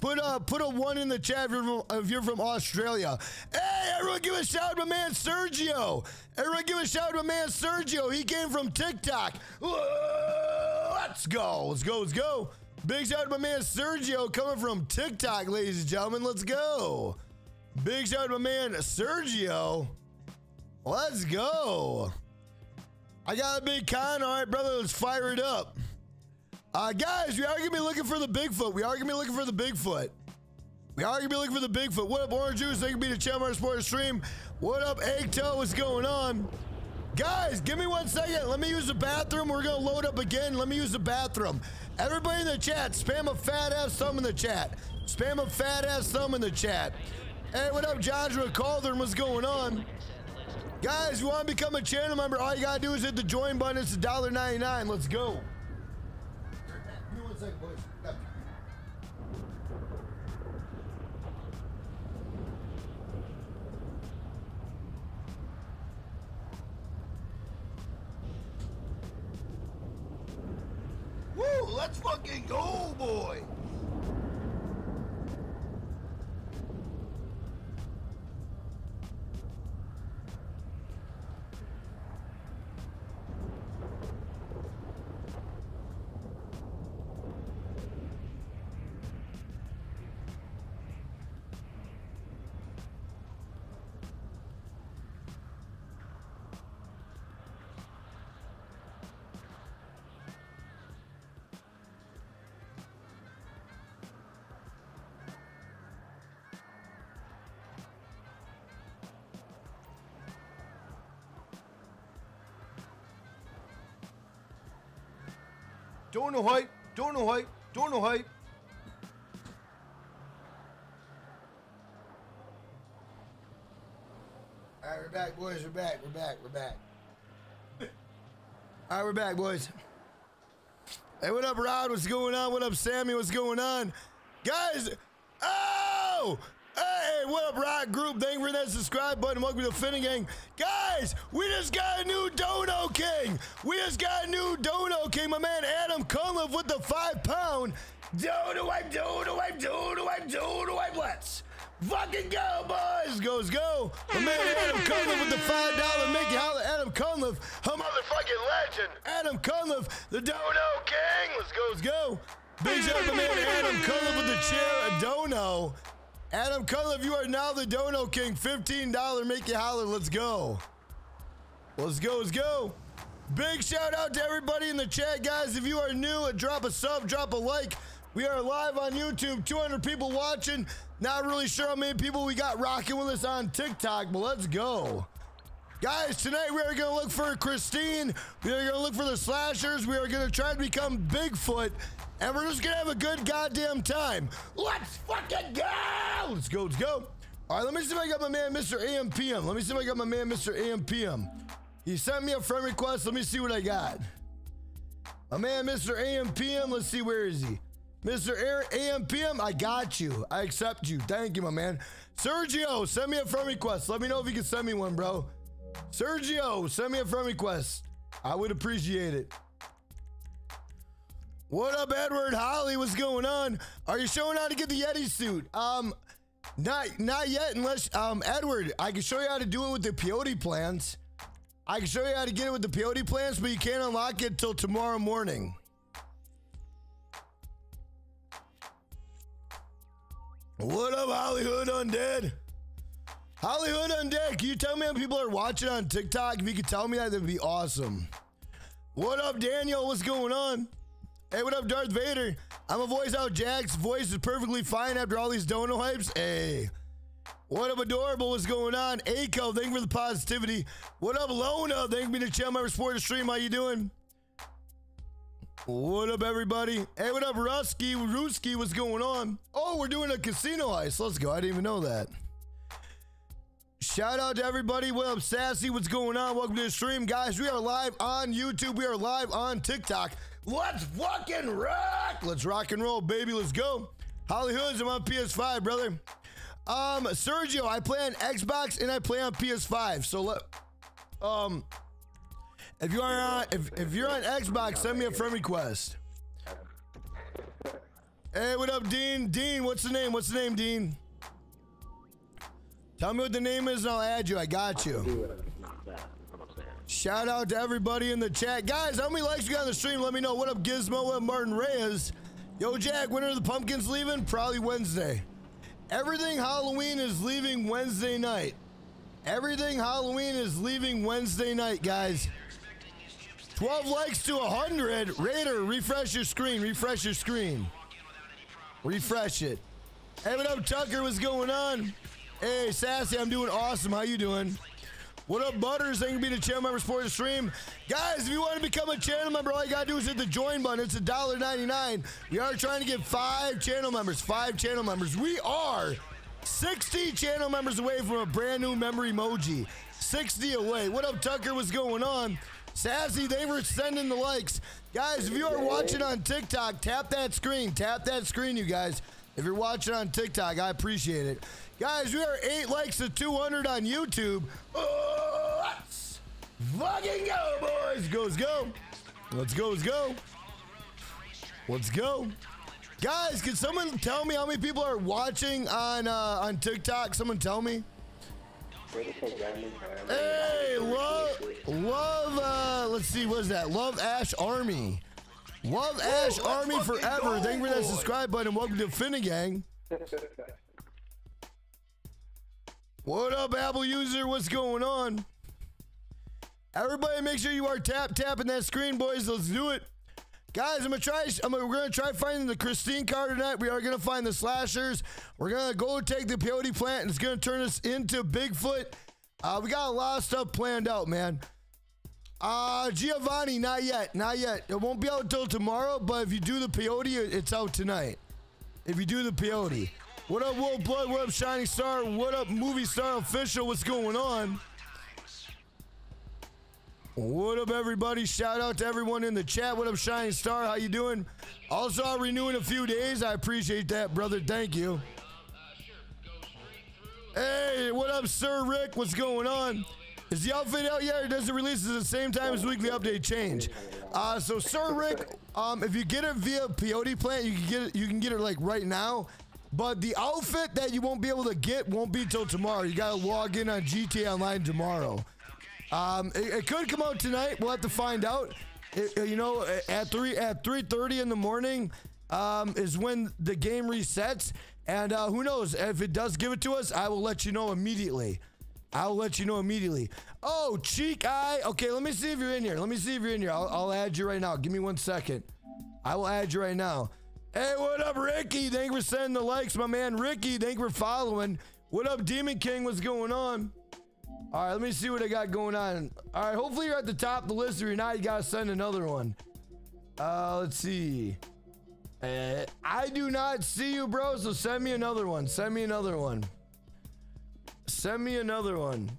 put a put a one in the chat if you're from, if you're from Australia. Hey, everyone, give a shout to my man Sergio. Everyone, give a shout out to my man Sergio. He came from TikTok. Let's go. Let's go. Let's go. Big shout out to my man Sergio coming from TikTok, ladies and gentlemen. Let's go. Big shout out to my man Sergio. Let's go. I got a big con. All right, brother, let's fire it up. Uh, guys, we are going to be looking for the Bigfoot. We are going to be looking for the Bigfoot. We are going to be looking for the Bigfoot. What up, Orange Juice? They can be the Channel Sports stream. What up, Egg Toe? What's going on? Guys, give me one second. Let me use the bathroom. We're going to load up again. Let me use the bathroom. Everybody in the chat, spam a fat ass thumb in the chat. Spam a fat ass thumb in the chat. Hey, what up, Joshua Calderon? What's going on? Guys, you want to become a channel member, all you got to do is hit the join button. It's $1.99. Let's go. Give me one second, Woo, let's fucking go, boy. Don't know hype. Don't know hype. Don't know hype. All right, we're back, boys. We're back. We're back. We're back. All right, we're back, boys. Hey, what up, Rod? What's going on? What up, Sammy? What's going on? Guys, Oh! What up, Rock Group? Thank you for that subscribe button. Welcome to the Finnegang. Guys, we just got a new Dono King. We just got a new Dono King. My man Adam Cunliffe with the five pound. Dono wipe, Dono wipe, Dono wipe, Dono wipe. Let's fucking go, boys. Goes go. My man Adam Cunliffe with the five dollar Mickey Holler. Adam Cunliffe, a motherfucking legend. Adam Cunliffe, the Dono King. Let's go, let's go. Big shout out to man Adam Cunliffe with the chair, a Dono. Adam Cunliffe, you are now the Dono King. $15 make you holler. Let's go. Let's go, let's go. Big shout out to everybody in the chat, guys. If you are new, drop a sub, drop a like. We are live on YouTube, 200 people watching. Not really sure how many people we got rocking with us on TikTok, but let's go. Guys, tonight we are going to look for Christine. We are going to look for the slashers. We are going to try to become Bigfoot. And we're just to have a good goddamn time. Let's fucking go. Let's go, let's go. All right, let me see if I got my man, Mr. AMPM. Let me see if I got my man, Mr. AMPM. He sent me a friend request. Let me see what I got. My man, Mr. AMPM. Let's see, where is he? Mr. Air AMPM, I got you. I accept you. Thank you, my man. Sergio, send me a friend request. Let me know if you can send me one, bro. Sergio, send me a friend request. I would appreciate it. What up, Edward Holly? What's going on? Are you showing how to get the Yeti suit? Um, not not yet. Unless um, Edward, I can show you how to do it with the peyote plants. I can show you how to get it with the peyote plants, but you can't unlock it till tomorrow morning. What up, Hollywood Undead? Hollywood Undead, can you tell me how people are watching on TikTok? If you could tell me that, that'd be awesome. What up, Daniel? What's going on? Hey, what up, Darth Vader? I'm a voice out. Jack's voice is perfectly fine after all these dono hypes. Hey. What up, Adorable? What's going on? Aiko, thank you for the positivity. What up, Lona? Thank you for the channel member support the stream. How you doing? What up, everybody? Hey, what up, Rusky? Ruski, what's going on? Oh, we're doing a casino heist. Let's go. I didn't even know that. Shout out to everybody. What up, Sassy? What's going on? Welcome to the stream, guys. We are live on YouTube. We are live on TikTok. Let's fucking rock! Let's rock and roll, baby. Let's go. Holly Hoods, I'm on PS5, brother. Um, Sergio, I play on Xbox and I play on PS5. So let um if you are on if, if you're on Xbox, send me a friend request. Hey, what up, Dean? Dean, what's the name? What's the name, Dean? Tell me what the name is and I'll add you. I got you. Shout out to everybody in the chat. Guys, how many likes you got on the stream? Let me know. What up, Gizmo? What up, Martin Reyes? Yo, Jack, when are the pumpkins leaving? Probably Wednesday. Everything Halloween is leaving Wednesday night. Everything Halloween is leaving Wednesday night, guys. 12 likes to 100. Raider, refresh your screen. Refresh your screen. Refresh it. Hey, what up, Tucker? What's going on? Hey, Sassy, I'm doing awesome. How you doing? What up, Butters? Thank you for being a channel member, support the stream. Guys, if you want to become a channel member, all you gotta do is hit the join button. It's $1.99. We are trying to get five channel members. Five channel members. We are 60 channel members away from a brand new member emoji. 60 away. What up, Tucker? What's going on? Sassy, they were sending the likes. Guys, if you are watching on TikTok, tap that screen. Tap that screen, you guys. If you're watching on TikTok, I appreciate it. Guys, we are eight likes to 200 on YouTube. Oh, let's fucking go, boys. Go, let's go. Let's go, let's go. Let's go. Guys, can someone tell me how many people are watching on uh, on TikTok? Someone tell me. Hey, love, love. Uh, let's see, what is that? Love Ash Army. Love Ash Army forever. Thank you for that subscribe button. Welcome to Finnegang. What up, Apple user? What's going on? Everybody, make sure you are tap tapping that screen, boys. Let's do it, guys. I'm gonna try. I'm gonna, we're gonna try finding the Christine card tonight. We are gonna find the slashers. We're gonna go take the peyote plant, and it's gonna turn us into Bigfoot. Uh, we got a lot of stuff planned out, man. Uh, Giovanni, not yet, not yet. It won't be out until tomorrow, but if you do the peyote, it's out tonight. If you do the peyote. What up, Wolf Blood? What up, Shining Star? What up, Movie Star Official? What's going on? What up, everybody? Shout out to everyone in the chat. What up, Shining Star? How you doing? Also, I'll renew in a few days. I appreciate that, brother. Thank you. Hey, what up, Sir Rick? What's going on? Is the outfit out yet, or does it release at the same time as weekly update change? Uh, so, Sir Rick, um, if you get it via peyote plant, you can get it. You can get it like right now. But the outfit that you won't be able to get won't be till tomorrow. You gotta log in on GTA Online tomorrow. Um, it, it could come out tonight. We'll have to find out. It- uh, you know, at three at three thirty in the morning um, is when the game resets, and uh, who knows if it does give it to us, I will let you know immediately. I'll let you know immediately. Oh, cheek eye. Okay, let me see if you're in here. Let me see if you're in here. I'll, I'll add you right now. Give me one second. I will add you right now. Hey, what up, Ricky? Thank you for sending the likes, my man. Ricky, thank you for following. What up, Demon King? What's going on? All right, let me see what I got going on. All right, hopefully you're at the top of the list. If you're not, you gotta send another one. Uh, let's see. Uh, I do not see you, bro. So send me another one. Send me another one. Send me another one.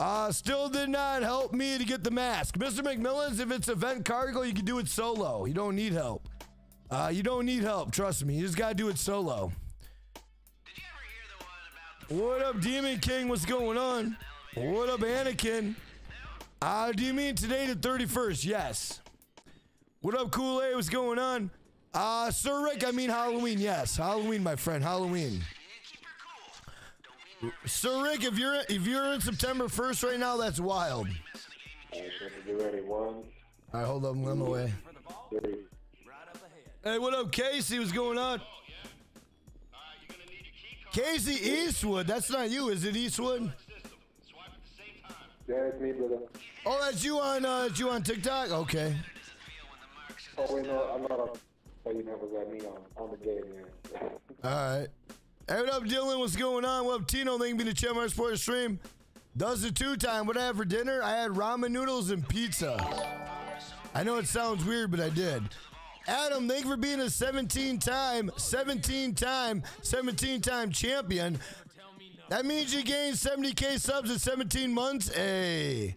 Uh, still did not help me to get the mask. Mr. McMillan's, if it's event cargo, you can do it solo. You don't need help. Uh, you don't need help. Trust me. You just gotta do it solo. What up, Demon King? What's going on? What up, Anakin? Uh, do you mean today the 31st? Yes. What up, Kool Aid? What's going on? Uh, Sir Rick, I mean Halloween. Yes, Halloween, my friend. Halloween. Sir Rick, if you're if you're in September 1st right now, that's wild. Get All right, hold up, I'm away. Three. Hey, what up, Casey? What's going on? Casey Eastwood. That's not you, is it, Eastwood? Yeah, it's me, brother. Oh, that's you on uh, that's you on TikTok. Okay. Oh, wait, no, I'm not on. Oh, you never got me on, on the game, man. All right. Hey, what up, Dylan? What's going on? What up, Tino? Thank you for the Chem Sports stream. Does the two time. What I had for dinner? I had ramen noodles and pizza. I know it sounds weird, but I did. Adam, thank you for being a 17 time, 17 time, 17 time champion. That means you gained 70k subs in 17 months. Hey.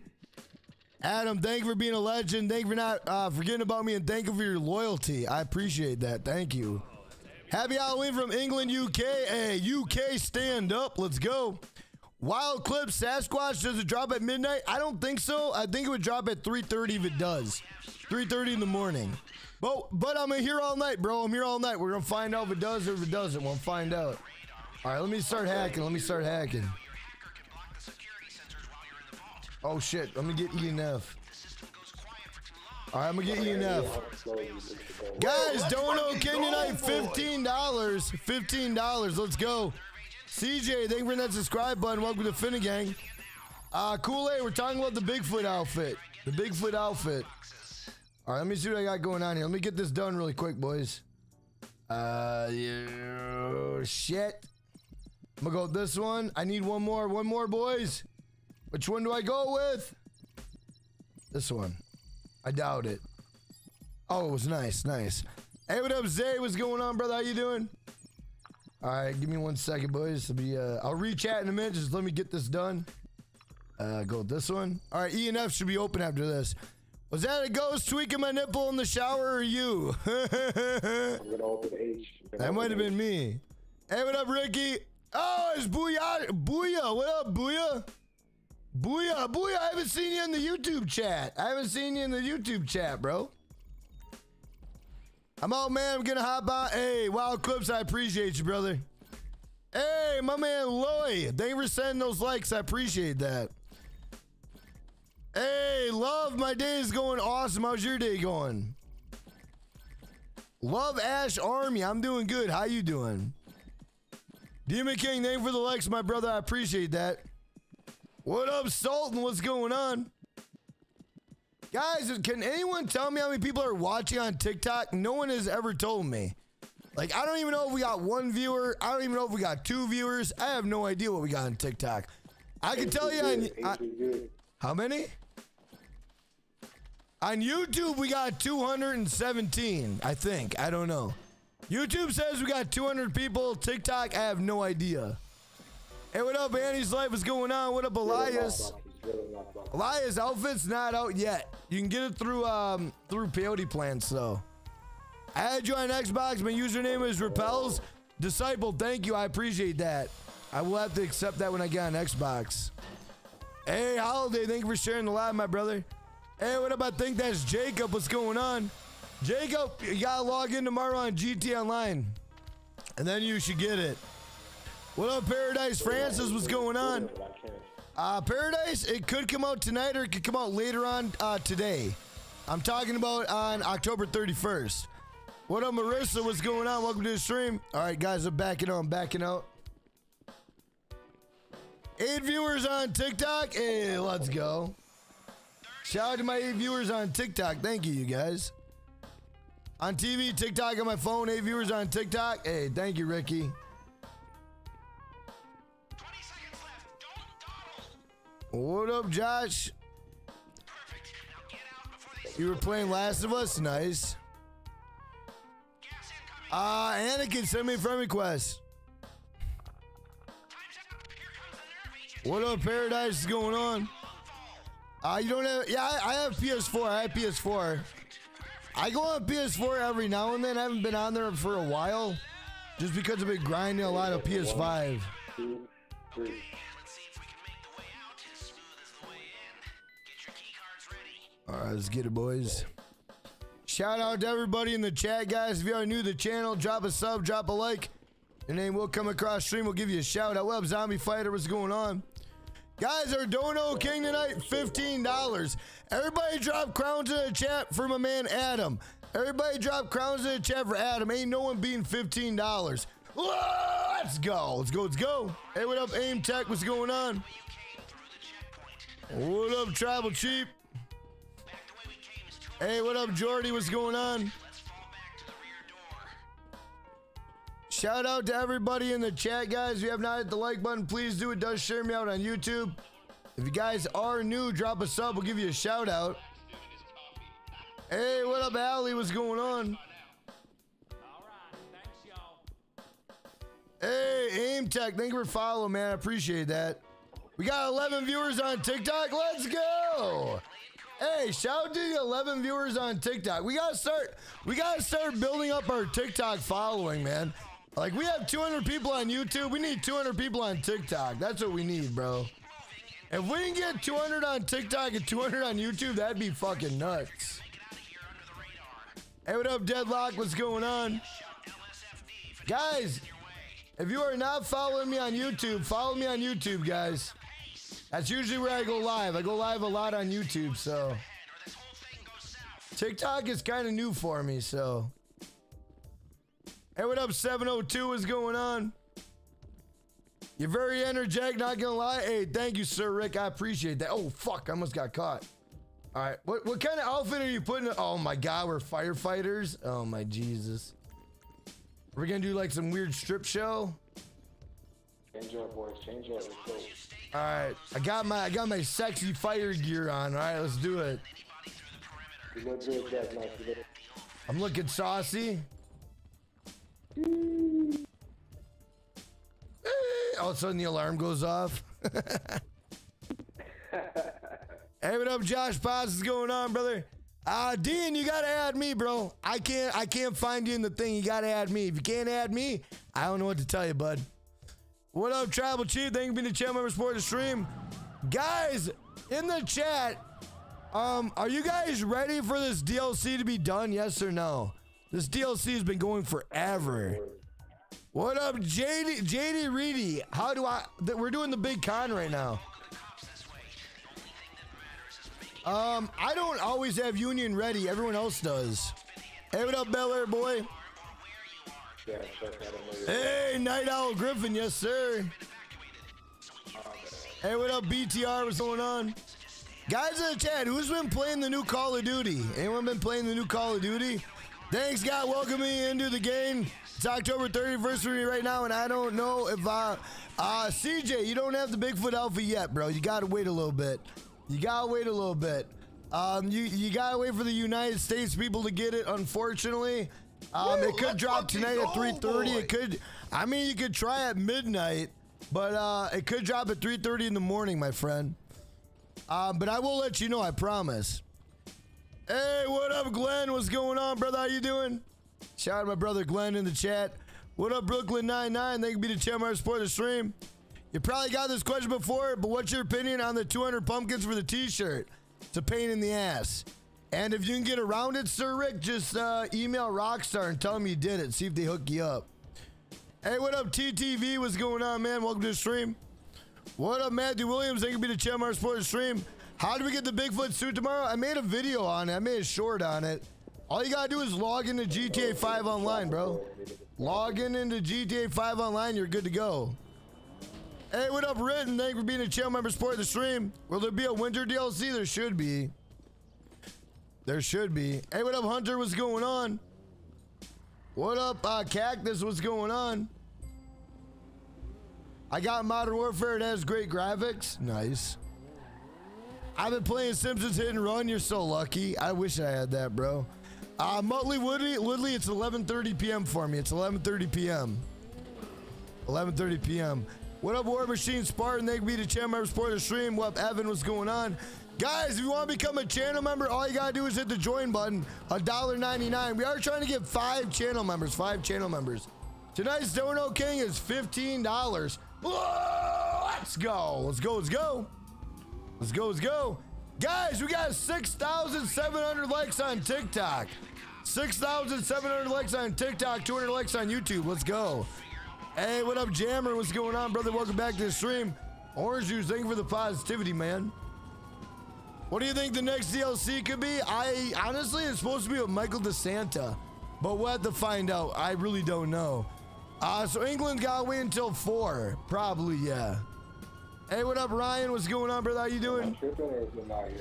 Adam, thank you for being a legend. Thank you for not uh, forgetting about me, and thank you for your loyalty. I appreciate that. Thank you. Happy Halloween from England, UK. Hey, UK, stand up. Let's go. Wild Clip Sasquatch, does it drop at midnight? I don't think so. I think it would drop at 3.30 if it does. 3.30 in the morning. But, but I'm here all night, bro. I'm here all night. We're going to find out if it does or if it doesn't. We'll find out. All right, let me start hacking. Let me start hacking. Oh, shit. Let me get ENF. All right, I'm to get ENF. Guys, Dono King tonight, $15. $15. Let's go. CJ, thank you for that subscribe button. Welcome to Finnegang. Uh, Kool Aid, we're talking about the Bigfoot outfit. The Bigfoot outfit. All right, let me see what I got going on here. Let me get this done really quick, boys. Uh, yeah, shit. I'm gonna go with this one. I need one more. One more, boys. Which one do I go with? This one. I doubt it. Oh, it was nice, nice. Hey, what up, Zay? What's going on, brother? How you doing? All right, give me one second, boys. I'll be. Uh, I'll re-chat in a minute. Just let me get this done. Uh, go with this one. All right, ENF should be open after this. Was that a ghost tweaking my nipple in the shower or you? I'm gonna open H. I'm gonna that might have been me. Hey, what up, Ricky? Oh, it's Booyah. Booyah. What up, Booyah? Booyah. Booyah. I haven't seen you in the YouTube chat. I haven't seen you in the YouTube chat, bro. I'm out, man. I'm gonna hop on. Hey, Wild Clips, I appreciate you, brother. Hey, my man Lloyd. Thank you for sending those likes. I appreciate that. Hey, love, my day is going awesome. How's your day going? Love Ash Army. I'm doing good. How you doing? Demon King, thank you for the likes, my brother. I appreciate that. What up, Sultan? What's going on? Guys, can anyone tell me how many people are watching on TikTok? No one has ever told me. Like, I don't even know if we got one viewer. I don't even know if we got two viewers. I have no idea what we got on TikTok. I can tell you on, how many? On YouTube, we got 217, I think. I don't know. YouTube says we got 200 people. TikTok, I have no idea. Hey, what up, Annie's Life? What's going on? What up, Elias? Elias outfit's not out yet. You can get it through um through peyote plants though. I had you on Xbox. My username is Repels Disciple. Thank you. I appreciate that. I will have to accept that when I get on Xbox. Hey, Holiday, thank you for sharing the live, my brother. Hey, what up? I think that's Jacob. What's going on? Jacob, you gotta log in tomorrow on GTA Online. And then you should get it. What up, Paradise Francis? What's going on? Uh, Paradise, it could come out tonight or it could come out later on uh, today. I'm talking about on October 31st. What up, Marissa? What's going on? Welcome to the stream. All right, guys, I'm backing out. I'm backing out. Eight viewers on TikTok. Hey, let's go. Shout out to my eight viewers on TikTok. Thank you, you guys. On TV, TikTok on my phone, eight viewers on TikTok. Hey, thank you, Ricky. What up, Josh? You were playing Last of Us? Nice. Uh, Anakin, send me a friend request. What up, Paradise? Is going on? Uh, you don't have? Yeah, I, have PS4. I have PS4. I go on PS4 every now and then. I haven't been on there for a while, just because I've been grinding a lot of PS5. Two, All right, let's get it, boys. Shout out to everybody in the chat, guys. If you are new to the channel, drop a sub, drop a like. Your name will come across stream. We'll give you a shout out. What up, Zombie Fighter? What's going on? Guys, our Dono King tonight, $15. Everybody drop crowns in the chat for my man Adam. Everybody drop crowns in the chat for Adam. Ain't no one beating $15. Let's go. Let's go. Let's go. Hey, what up, Aim Tech? What's going on? What up, Tribal Cheap? Hey, what up, Jordy? What's going on? Shout out to everybody in the chat, guys. If you have not hit the like button, please do. It does share me out on YouTube. If you guys are new, drop a sub. We'll give you a shout out. Hey, what up, Allie? What's going on? Hey, Aim Tech, thank you for following, man. I appreciate that. We got 11 viewers on TikTok. Let's go. Hey, shout out to the 11 viewers on TikTok. We gotta start. We gotta start building up our TikTok following, man. Like we have 200 people on YouTube. We need 200 people on TikTok. That's what we need, bro. If we can get 200 on TikTok and 200 on YouTube, that'd be fucking nuts. Hey, what up, Deadlock? What's going on? Guys, if you are not following me on YouTube, follow me on YouTube, guys. That's usually where I go live. I go live a lot on YouTube, so. TikTok is kind of new for me, so. Hey, what up, 702? What's going on? You're very energetic, not gonna lie. Hey, thank you, Sir Rick. I appreciate that. Oh, fuck, I almost got caught. All right, what, what kind of outfit are you putting? Oh my God, we're firefighters. Oh my Jesus. We're gonna do like some weird strip show. Change up, boys. Change up. All right, I got my I got my sexy fire gear on. All right, let's do it. I'm looking saucy. All of a sudden, the alarm goes off. hey, what up, Josh Potts? What's going on, brother? Uh, Dean, you gotta add me, bro. I can't, I can't find you in the thing. You gotta add me. If you can't add me, I don't know what to tell you, bud. What up, Tribal Chief? Thank you for being the channel member support the stream, guys. In the chat, um, are you guys ready for this DLC to be done? Yes or no? This DLC has been going forever. What up, JD JD Reedy? How do I? We're doing the big con right now. Um, I don't always have Union ready. Everyone else does. Hey, what up, Bel Air boy? Hey, Night Owl Griffin, yes sir. Hey, what up, BTR? What's going on? Guys in the chat, who's been playing the new Call of Duty? Anyone been playing the new Call of Duty? Thanks, God. Welcome me into the game. It's October 30th for me right now, and I don't know if I. uh, CJ, you don't have the Bigfoot Alpha yet, bro. You gotta wait a little bit. You gotta wait a little bit. Um, you you gotta wait for the United States people to get it. Unfortunately, um, Woo, it could drop tonight at 3:30. boy. It could. I mean, you could try at midnight, but uh, it could drop at 3:30 in the morning, my friend. Um, but I will let you know. I promise. Hey, what up, Glenn? What's going on, brother? How you doing? Shout out to my brother Glenn in the chat. What up, Brooklyn 99? Thank you for the chat, my support the stream. You probably got this question before, but what's your opinion on the 200 pumpkins for the t-shirt? It's a pain in the ass. And if you can get around it, Sir Rick, just uh, email Rockstar and tell them you did it. See if they hook you up. Hey, what up, TTV? What's going on, man? Welcome to the stream. What up, Matthew Williams? Thank you for being the Chelmar Sports stream. How do we get the Bigfoot suit tomorrow? I made a video on it. I made a short on it. All you gotta do is log into GTA 5 online, bro. Log in into GTA 5 online, you're good to go. Hey, what up, Ritten? Thank you for being a channel member supporting the stream. Will there be a winter DLC? There should be. There should be. Hey, what up, Hunter? What's going on? What up, uh, Cactus? What's going on? I got Modern Warfare. It has great graphics. Nice. I've been playing Simpsons Hit and Run. You're so lucky. I wish I had that, bro. Uh, Muttley Woodley, Woodley, it's 11:30 p.m. for me. It's 11:30 p.m. 11:30 p.m. What up, War Machine Spartan? Thank you to channel member support the stream. What up, Evan? What's going on? Guys, if you want to become a channel member, all you gotta do is hit the join button. $1.99. We are trying to get five channel members. Five channel members. Tonight's Dono King is $15. Whoa, let's go. Let's go. Let's go. Let's go. Let's go. Guys, we got 6,700 likes on TikTok. 6,700 likes on TikTok, 200 likes on YouTube. Let's go. Hey, what up, Jammer? What's going on, brother? Welcome back to the stream. Orange Juice, thank you for the positivity, man. What do you think the next DLC could be? I honestly, it's supposed to be with Michael De Santa, but we'll have to find out. I really don't know. Uh, so England got wait until four, probably, yeah. Hey, what up, Ryan? What's going on, brother? How you doing?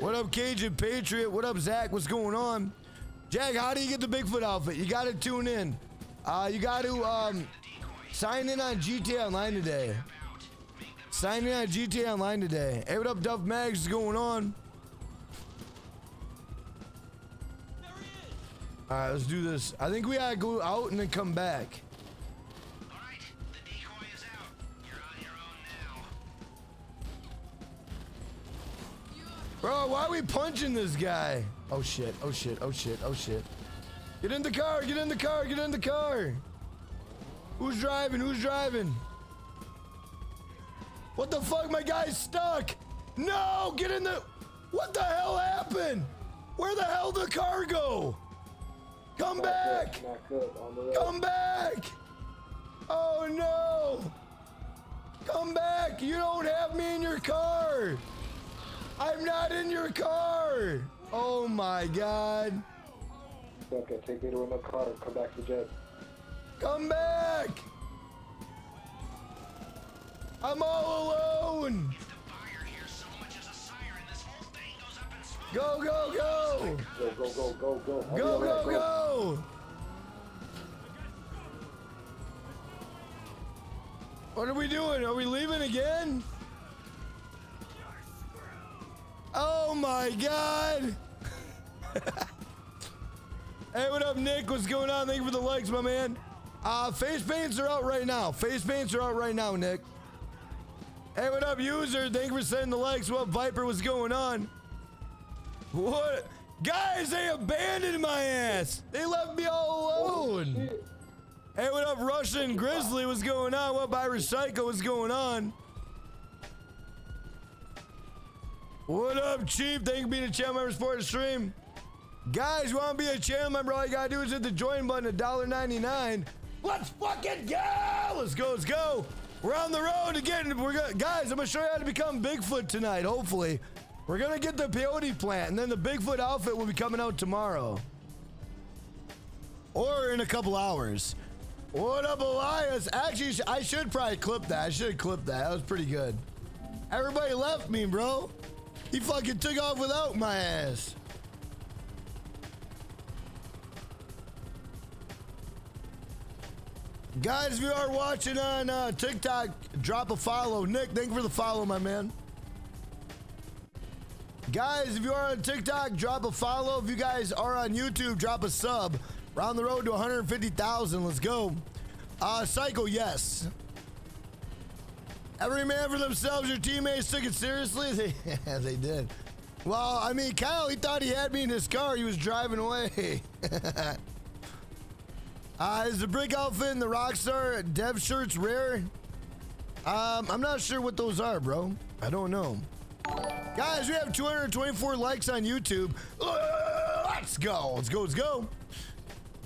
What up, Cajun Patriot? What up, Zach? What's going on? Jack, how do you get the Bigfoot outfit? You got to tune in. Uh, you got to um, sign in on GTA Online today. Sign in on GTA Online today. Hey, what up, Duff Mags? What's going on? All right, let's do this. I think we gotta go out and then come back. The decoy is out. You're on your own now. Bro, why are we punching this guy? Oh shit, oh shit, oh shit, oh shit. Get in the car, get in the car, get in the car. Who's driving? Who's driving? What the fuck? My guy's stuck. No, get in the. What the hell happened? Where the hell did the car go? Come back! Not good. On the road. Come back! Oh no! Come back! You don't have me in your car! I'm not in your car! Oh my god! Okay, take me to another car and come back to Jet. Come back! I'm all alone! Go, go, go! Go, go, go, go, go. Go, go, go! What are we doing? Are we leaving again? Oh my god! hey, what up, Nick? What's going on? Thank you for the likes, my man. Uh, face paints are out right now. Face paints are out right now, Nick. Hey, what up, user? Thank you for sending the likes. What Viper? What's going on? What? Guys, they abandoned my ass. They left me all alone. Hey, what up, Russian Grizzly? What's going on? What up, Psycho? What's going on? What up, Chief? Thank you for being a channel member for the stream. Guys, you want to be a channel member? All you gotta do is hit the join button, $1.99. Let's fucking go! Let's go, let's go. We're on the road again. We're gonna, guys, I'm gonna show you how to become Bigfoot tonight, hopefully. We're gonna get the peyote plant, and then the Bigfoot outfit will be coming out tomorrow. Or in a couple hours. What up, Elias? Actually, I should probably clip that. I should clip that. That was pretty good. Everybody left me, bro. He fucking took off without my ass. Guys, if you are watching on uh, TikTok, drop a follow. Nick, thank you for the follow, my man. Guys, if you are on TikTok, drop a follow. If you guys are on YouTube, drop a sub. On the road to 150,000. Let's go. Uh, Psycho, yes. Every man for themselves. Your teammates took it seriously. They, yeah, they did. Well, I mean, Kyle, he thought he had me in his car. He was driving away. uh, is the brick outfit and the Rockstar dev shirts rare? Um, I'm not sure what those are, bro. I don't know. Guys, we have 224 likes on YouTube. Let's go. Let's go. Let's go.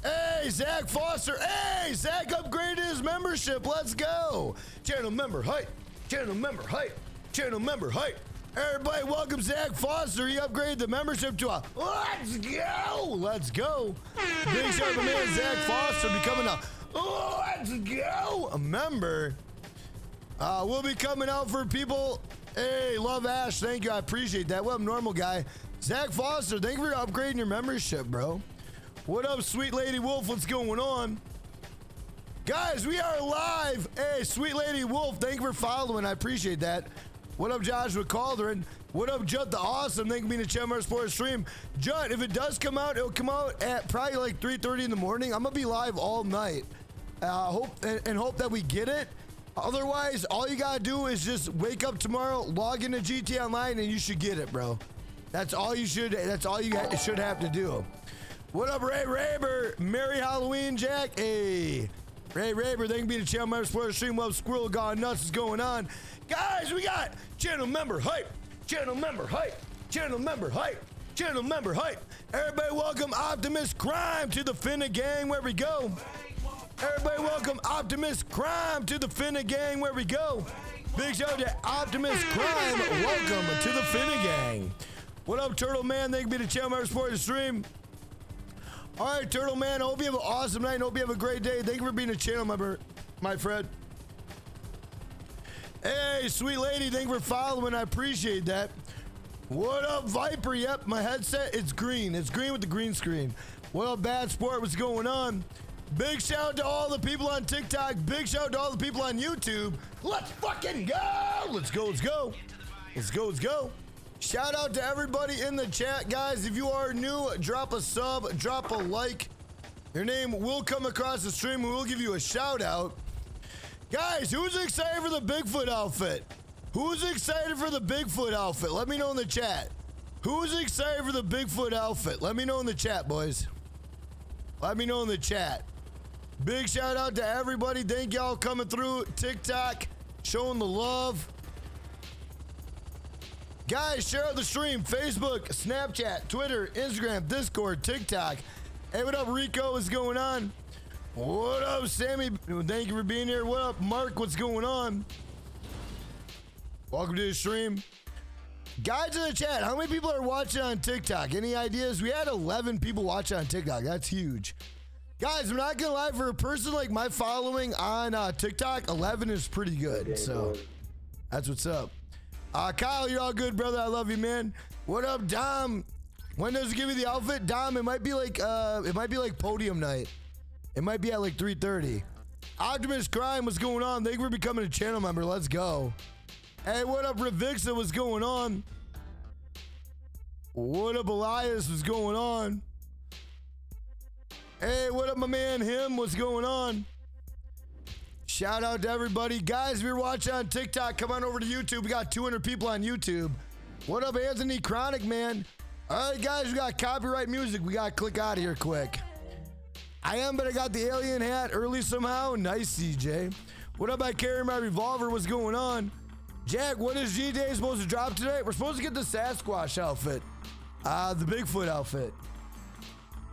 Hey, Zach Foster. Hey, Zach upgraded his membership. Let's go. Channel member height. Channel member height. Channel member height. Everybody, welcome Zach Foster. He upgraded the membership to a let's go. Let's go. Big shout out to Zach Foster becoming a let's go a member. Uh, we'll be coming out for people. Hey, love Ash. Thank you. I appreciate that. What up, normal guy? Zach Foster, thank you for upgrading your membership, bro. What up, sweet lady wolf? What's going on? Guys, we are live. Hey, sweet lady wolf, thank you for following. I appreciate that. What up, Joshua Calderon? What up, Judd the Awesome? Thank you for being a Chandler Sports stream. Judd, if it does come out, it'll come out at probably like 3.30 in the morning. I'm going to be live all night. Uh, hope and, and hope that we get it. Otherwise, all you gotta do is just wake up tomorrow, log into GTA Online, and you should get it, bro. That's all you should. That's all you ha- should have to do. What up, Ray Raber? Merry Halloween, Jack. Hey, Ray Raber. Thank you for a channel member, supporter, stream, love, squirrel, gone nuts is going on. Guys, we got channel member hype, channel member hype, channel member hype, channel member hype. Everybody, welcome Optimus Crime to the Finnegang. Where we go. Everybody, welcome Optimus Crime to the Finnegang. Where we go. Big shout out to Optimus Crime. Welcome to the Finnegang. What up, Turtle Man? Thank you for being a channel member, the stream. All right, Turtle Man. Hope you have an awesome night. hope you have a great day. Thank you for being a channel member, my friend. Hey, sweet lady. Thank you for following. I appreciate that. What up, Viper? Yep, my headset, it's green. It's green with the green screen. What up, Bad Sport? What's going on? Big shout out to all the people on TikTok. Big shout out to all the people on YouTube. Let's fucking go. Let's go. Let's go. Let's go. Let's go. Shout out to everybody in the chat, guys. If you are new, drop a sub, drop a like. Your name will come across the stream and we'll give you a shout out. Guys, who's excited for the Bigfoot outfit? Who's excited for the Bigfoot outfit? Let me know in the chat. Who's excited for the Bigfoot outfit? Let me know in the chat, boys. Let me know in the chat. Big shout out to everybody. Thank y'all coming through TikTok, showing the love. Guys, share the stream. Facebook, Snapchat, Twitter, Instagram, Discord, TikTok. Hey, what up, Rico? What's going on? What up, Sammy? Thank you for being here. What up, Mark? What's going on? Welcome to the stream. Guys in the chat, how many people are watching on TikTok? Any ideas? We had 11 people watching on TikTok. That's huge. Guys, I'm not gonna lie. For a person like my following on uh, TikTok, 11 is pretty good. So that's what's up. Uh, Kyle, you're all good, brother. I love you, man. What up, Dom? When does it give you the outfit, Dom? It might be like uh, it might be like podium night. It might be at like 3:30. Optimus Crime, what's going on? Thank you for becoming a channel member. Let's go. Hey, what up, Revixa? What's going on? What up, Elias? What's going on? Hey, what up, my man? Him? What's going on? Shout out to everybody. Guys, if you're watching on TikTok, come on over to YouTube. We got 200 people on YouTube. What up, Anthony Chronic, man? All right, guys, we got copyright music. We got to click out of here quick. I am, but I got the alien hat early somehow. Nice, CJ. What up, I carry my revolver. What's going on? Jack, what is GJ supposed to drop today? We're supposed to get the Sasquatch outfit. Uh, the Bigfoot outfit.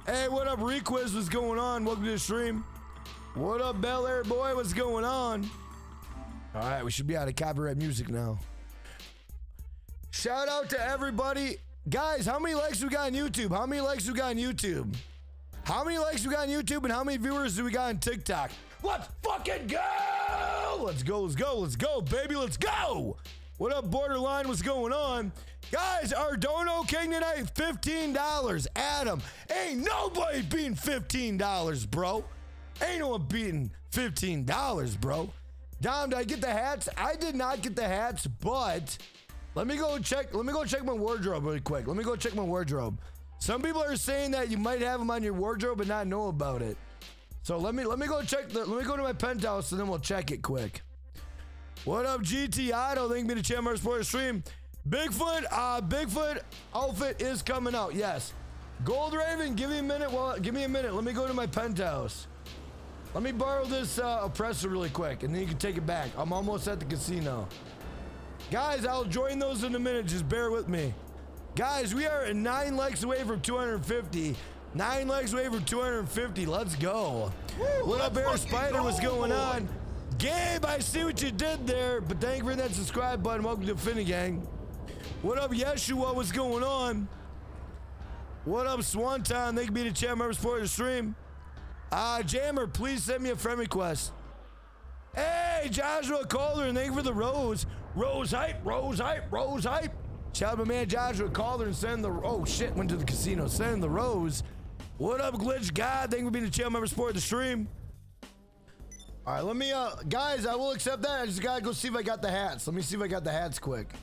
Hey, what up, Requiz? What's going on? Welcome to the stream. What up, Bel Air boy? What's going on? All right, we should be out of copyright music now. Shout out to everybody. Guys, how many likes we got on YouTube? How many likes we got on YouTube? How many likes we got on YouTube and how many viewers do we got on TikTok? Let's fucking go! Let's go, let's go, let's go, baby, let's go! What up, Borderline? What's going on? Guys, our Dono King tonight, $15. Adam, ain't nobody beating $15, bro. Ain't no one beating $15, bro. Dom, did I get the hats? I did not get the hats, but let me go check. Let me go check my wardrobe really quick. Let me go check my wardrobe. Some people are saying that you might have them on your wardrobe but not know about it. So let me let me go check the let me go to my penthouse and then we'll check it quick. What up, GT Auto? Thank me to Chandler Sports Stream. Bigfoot, uh, Bigfoot outfit is coming out. Yes. Gold Raven, give me a minute. Well, give me a minute. Let me go to my penthouse. Let me borrow this uh, oppressor really quick, and then you can take it back. I'm almost at the casino. Guys, I'll join those in a minute. Just bear with me. Guys, we are nine likes away from 250. Nine likes away from 250. Let's go. what up, let's Air fucking Spider? What's going on? Gabe, I see what you did there, but thank you for that subscribe button. Welcome to Finnegang. What up, Yeshua? What's going on? What up, Swanton? Thank you for the chat members for the stream. Uh, Jammer, please send me a friend request. Hey, Joshua Calder, thank you for the rose. Rose hype, rose hype, rose hype. Shout out my man Joshua Calder and send the oh shit, went to the casino. Send the rose. What up, Glitch God? Thank you for being the channel member support the stream. All right, let me uh guys, I will accept that. I just gotta go see if I got the hats. Let me see if I got the hats quick.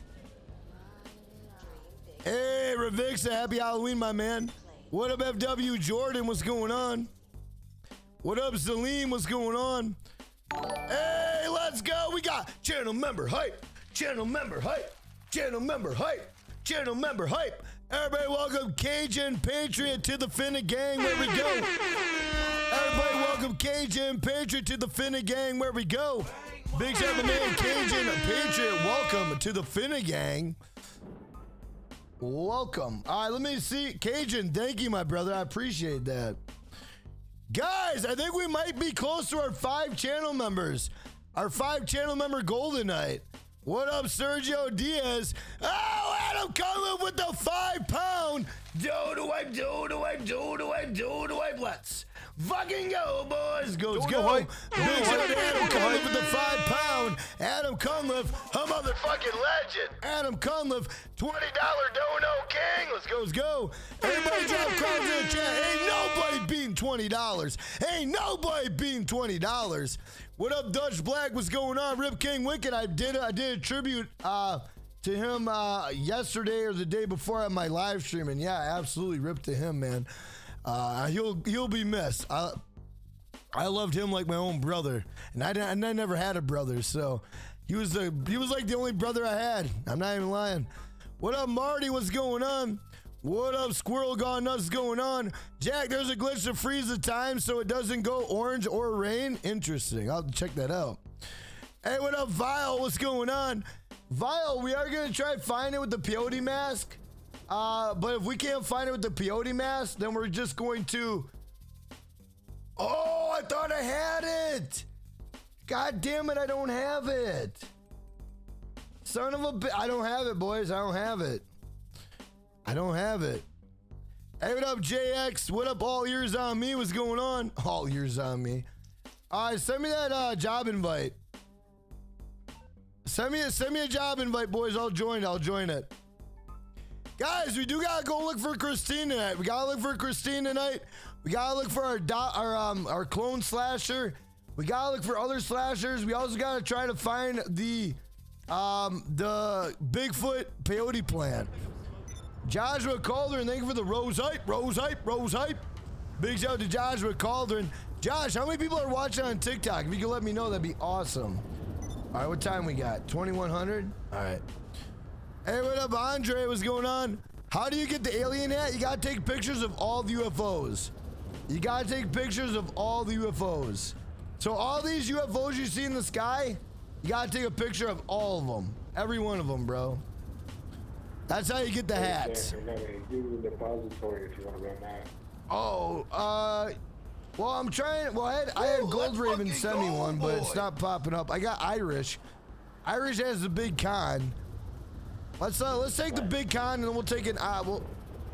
Hey, Ravixa, happy Halloween, my man. What up, FW Jordan? What's going on? What up, Salim? What's going on? Hey, let's go. We got channel member hype, channel member hype, channel member hype, channel member hype. Everybody, welcome Cajun Patriot to the Finnegang. Where we go? Everybody, welcome Cajun Patriot to the Finnegang. Where we go? Big my man Cajun Patriot. Welcome to the Finnegang. Welcome. All right, let me see. Cajun, thank you, my brother. I appreciate that. Guys, I think we might be close to our five channel members. Our five channel member Golden Knight. What up, Sergio Diaz? Oh, Adam Cunliffe with the five pound. Do to wipe, do to wipe, do to wipe, do to wipe. Let's fucking go, boys. Go, go. wipe, do Big to shout out wipe, to Adam Cunliffe with the five pound. Adam Cunliffe, a motherfucking legend. Adam Cunliffe, $20 dono king. Let's go, let's go. Everybody drop crowds in the chat. Ain't nobody beating $20. Ain't nobody beating $20. What up, Dutch Black? What's going on? Rip King Wicked. I did I did a tribute uh to him uh yesterday or the day before at my live stream, and yeah, absolutely rip to him, man. Uh he'll he'll be missed. I I loved him like my own brother, and I, and I never had a brother, so he was the he was like the only brother I had. I'm not even lying. What up, Marty? What's going on? What up, Squirrel Gone Nuts? Going on? Jack, there's a glitch to freeze the time so it doesn't go orange or rain. Interesting. I'll check that out. Hey, what up, Vile? What's going on? Vile, we are gonna try find it with the peyote mask. Uh, but if we can't find it with the peyote mask, then we're just going to Oh, I thought I had it. God damn it, I don't have it. Son of a bi- I don't have it, boys. I don't have it. I don't have it. Hey, what up, JX? What up, all ears on me? What's going on? All ears on me. All right, send me that uh, job invite. Send me a send me a job invite, boys. I'll join. I'll join it. Guys, we do gotta go look for Christine tonight. We gotta look for Christine tonight. We gotta look for our do- our um our clone slasher. We gotta look for other slashers. We also gotta try to find the um the Bigfoot peyote plant. Joshua Calderon, thank you for the rose hype, rose hype, rose hype. Big shout out to Joshua Calderon. Josh, how many people are watching on TikTok? If you could let me know, that'd be awesome. All right, what time we got? 2100? All right. Hey, what up, Andre? What's going on? How do you get the alien hat? You gotta take pictures of all the UFOs. You gotta take pictures of all the UFOs. So all these UFOs you see in the sky, you gotta take a picture of all of them. Every one of them, bro. That's how you get the hats. Remember, use the depository if you want to run that. Oh, uh, well, I'm trying. Well, I had, I had Gold Raven send me one, but it's not popping up. I got Irish. Irish has the big con. Let's uh, let's take the big con and then we'll take an uh, we'll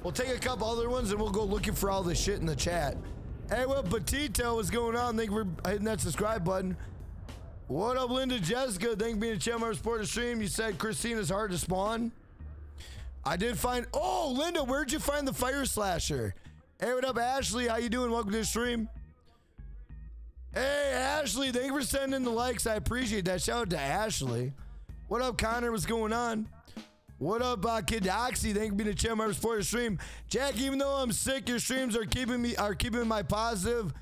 we'll take a couple other ones and we'll go looking for all this shit in the chat. Hey, what Petito? What's going on? Thank you for hitting that subscribe button. What up, Linda Jessica? Thank you for being a channel member support the stream. You said Christina's hard to spawn. I did find. Oh, Linda, where'd you find the fire slasher? Hey, what up, Ashley? How you doing? Welcome to the stream. Hey, Ashley, thank you for sending the likes. I appreciate that. Shout out to Ashley. What up, Connor? What's going on? What up, uh, Kid Oxy? Thank you for being a channel member for the stream. Jack, even though I'm sick, your streams are keeping me are keeping my positive.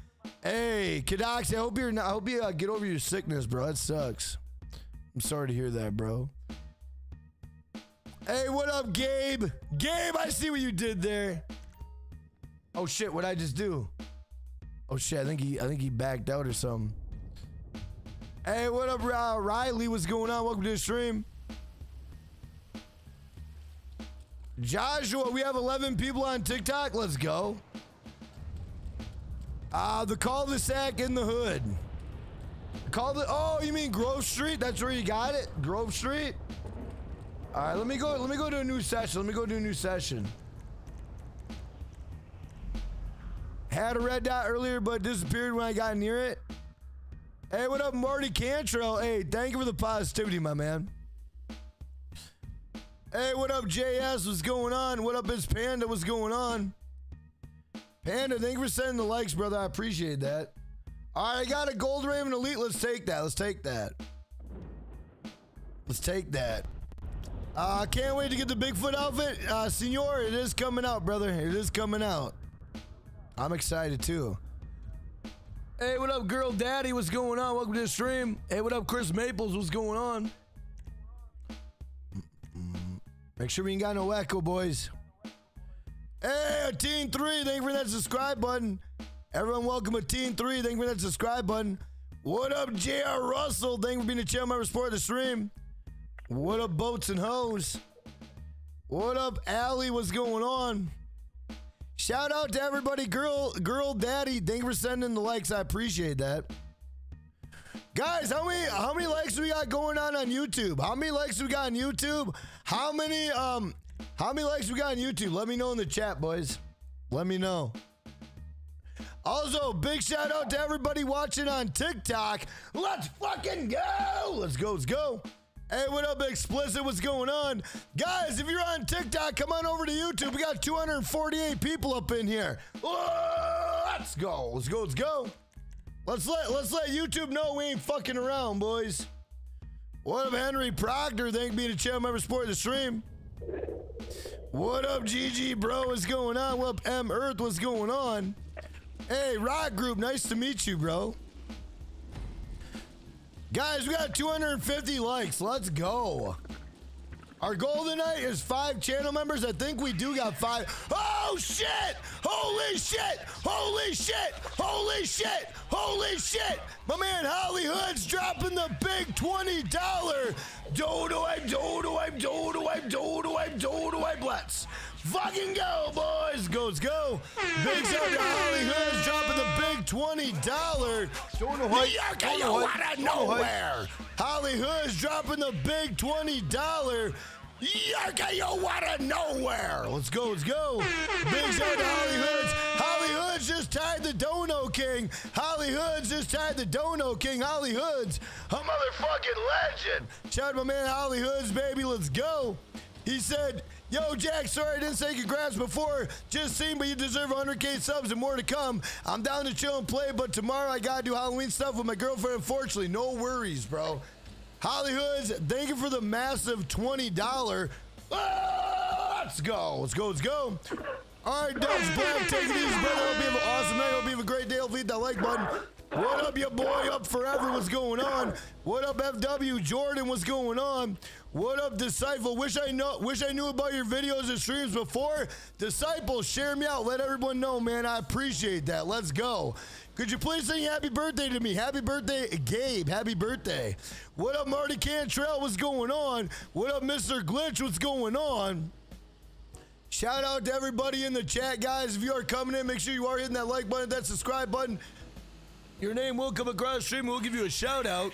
Hey, Kid Oxy, I hope you're not, I hope you uh, get over your sickness, bro. That sucks. I'm sorry to hear that, bro. Hey, what up, Gabe? Gabe, I see what you did there. Oh shit, what'd I just do? Oh shit! I think he I think he backed out or something. Hey, what up, uh, Riley? What's going on? Welcome to the stream. Joshua, we have 11 people on TikTok. Let's go. Uh, the cul-de-sac in the hood. Call the oh, you mean Grove Street? That's where you got it? Grove Street? All right, let me go. Let me go to a new session. Let me go to a new session. Had a red dot earlier, but disappeared when I got near it. Hey, what up, Marty Cantrell? Hey, thank you for the positivity, my man. Hey, what up, JS? What's going on? What up, it's Panda? What's going on? Panda, thank you for sending the likes, brother. I appreciate that. All right, I got a Gold Raven Elite. Let's take that. Let's take that. Let's take that. Uh, can't wait to get the Bigfoot outfit. Uh, Senor, it is coming out, brother. It is coming out. I'm excited too. Hey, what up, girl daddy? What's going on? Welcome to the stream. Hey, what up, Chris Maples? What's going on? Make sure we ain't got no echo, boys. Hey, Team 3, thank you for that subscribe button. Everyone, welcome to Team 3. Thank you for that subscribe button. What up, JR Russell? Thank you for being a channel member support the stream. What up, Boats and Hoes? What up, Allie? What's going on? Shout out to everybody, girl, girl, daddy. Thank you for sending the likes. I appreciate that. Guys, how many how many likes we got going on on YouTube? How many likes we got on YouTube? How many um how many likes we got on YouTube? Let me know in the chat, boys. Let me know. Also, big shout out to everybody watching on TikTok. Let's fucking go. Let's go. Let's go. Hey, what up, Explicit? What's going on? Guys, if you're on TikTok, come on over to YouTube. We got 248 people up in here. Let's go. Let's go. Let's go. Let's let let's let YouTube know we ain't fucking around, boys. What up, Henry Proctor? Thank being a channel member support the stream. What up, GG bro? What's going on? What up, M Earth? What's going on? Hey, Rock Group, nice to meet you, bro. Guys, we got 250 likes. Let's go. Our goal tonight is five channel members. I think we do got five. Oh shit! Holy shit! Holy shit! Holy shit! Holy shit! My man Holly Hood's dropping the big twenty dollar dodo wipe, dodo wipe, dodo wipe, dodo wipe, dodo wipe. Let's fucking go, boys! Goes go! Big shout out to Holly Hood's dropping the big twenty dollar. Dono hype. Yucca, you Dono out of nowhere. Holly Hood's dropping the big twenty dollar. Yucca, you out of nowhere. Let's go, let's go. Big shout out to Holly Hoods. Holly Hoods just tied the Dono King. Holly Hoods just tied the Dono King. Holly Hoods, a motherfucking legend. Shout out my man Holly Hoods, baby. Let's go. He said, Yo, Jack, sorry I didn't say congrats before. Just seen, but you deserve 100k subs and more to come. I'm down to chill and play, but tomorrow I gotta do Halloween stuff with my girlfriend, unfortunately. No worries, bro. Holly Hoods, thank you for the massive $20. Ah, let's go. Let's go. Let's go. All right, Dubs Black, take it easy, brother. Hope you have an awesome night. Hope you have a great day. Hope you hit that like button. What up, your boy? Up forever. What's going on? What up, FW Jordan? What's going on? What up, Disciple? Wish I know. Wish I knew about your videos and streams before. Disciple, share me out. Let everyone know, man. I appreciate that. Let's go. Could you please sing happy birthday to me? Happy birthday, Gabe. Happy birthday. What up, Marty Cantrell? What's going on? What up, Mr. Glitch? What's going on? Shout out to everybody in the chat, guys. If you are coming in, make sure you are hitting that like button, that subscribe button. Your name will come across stream. We'll give you a shout out.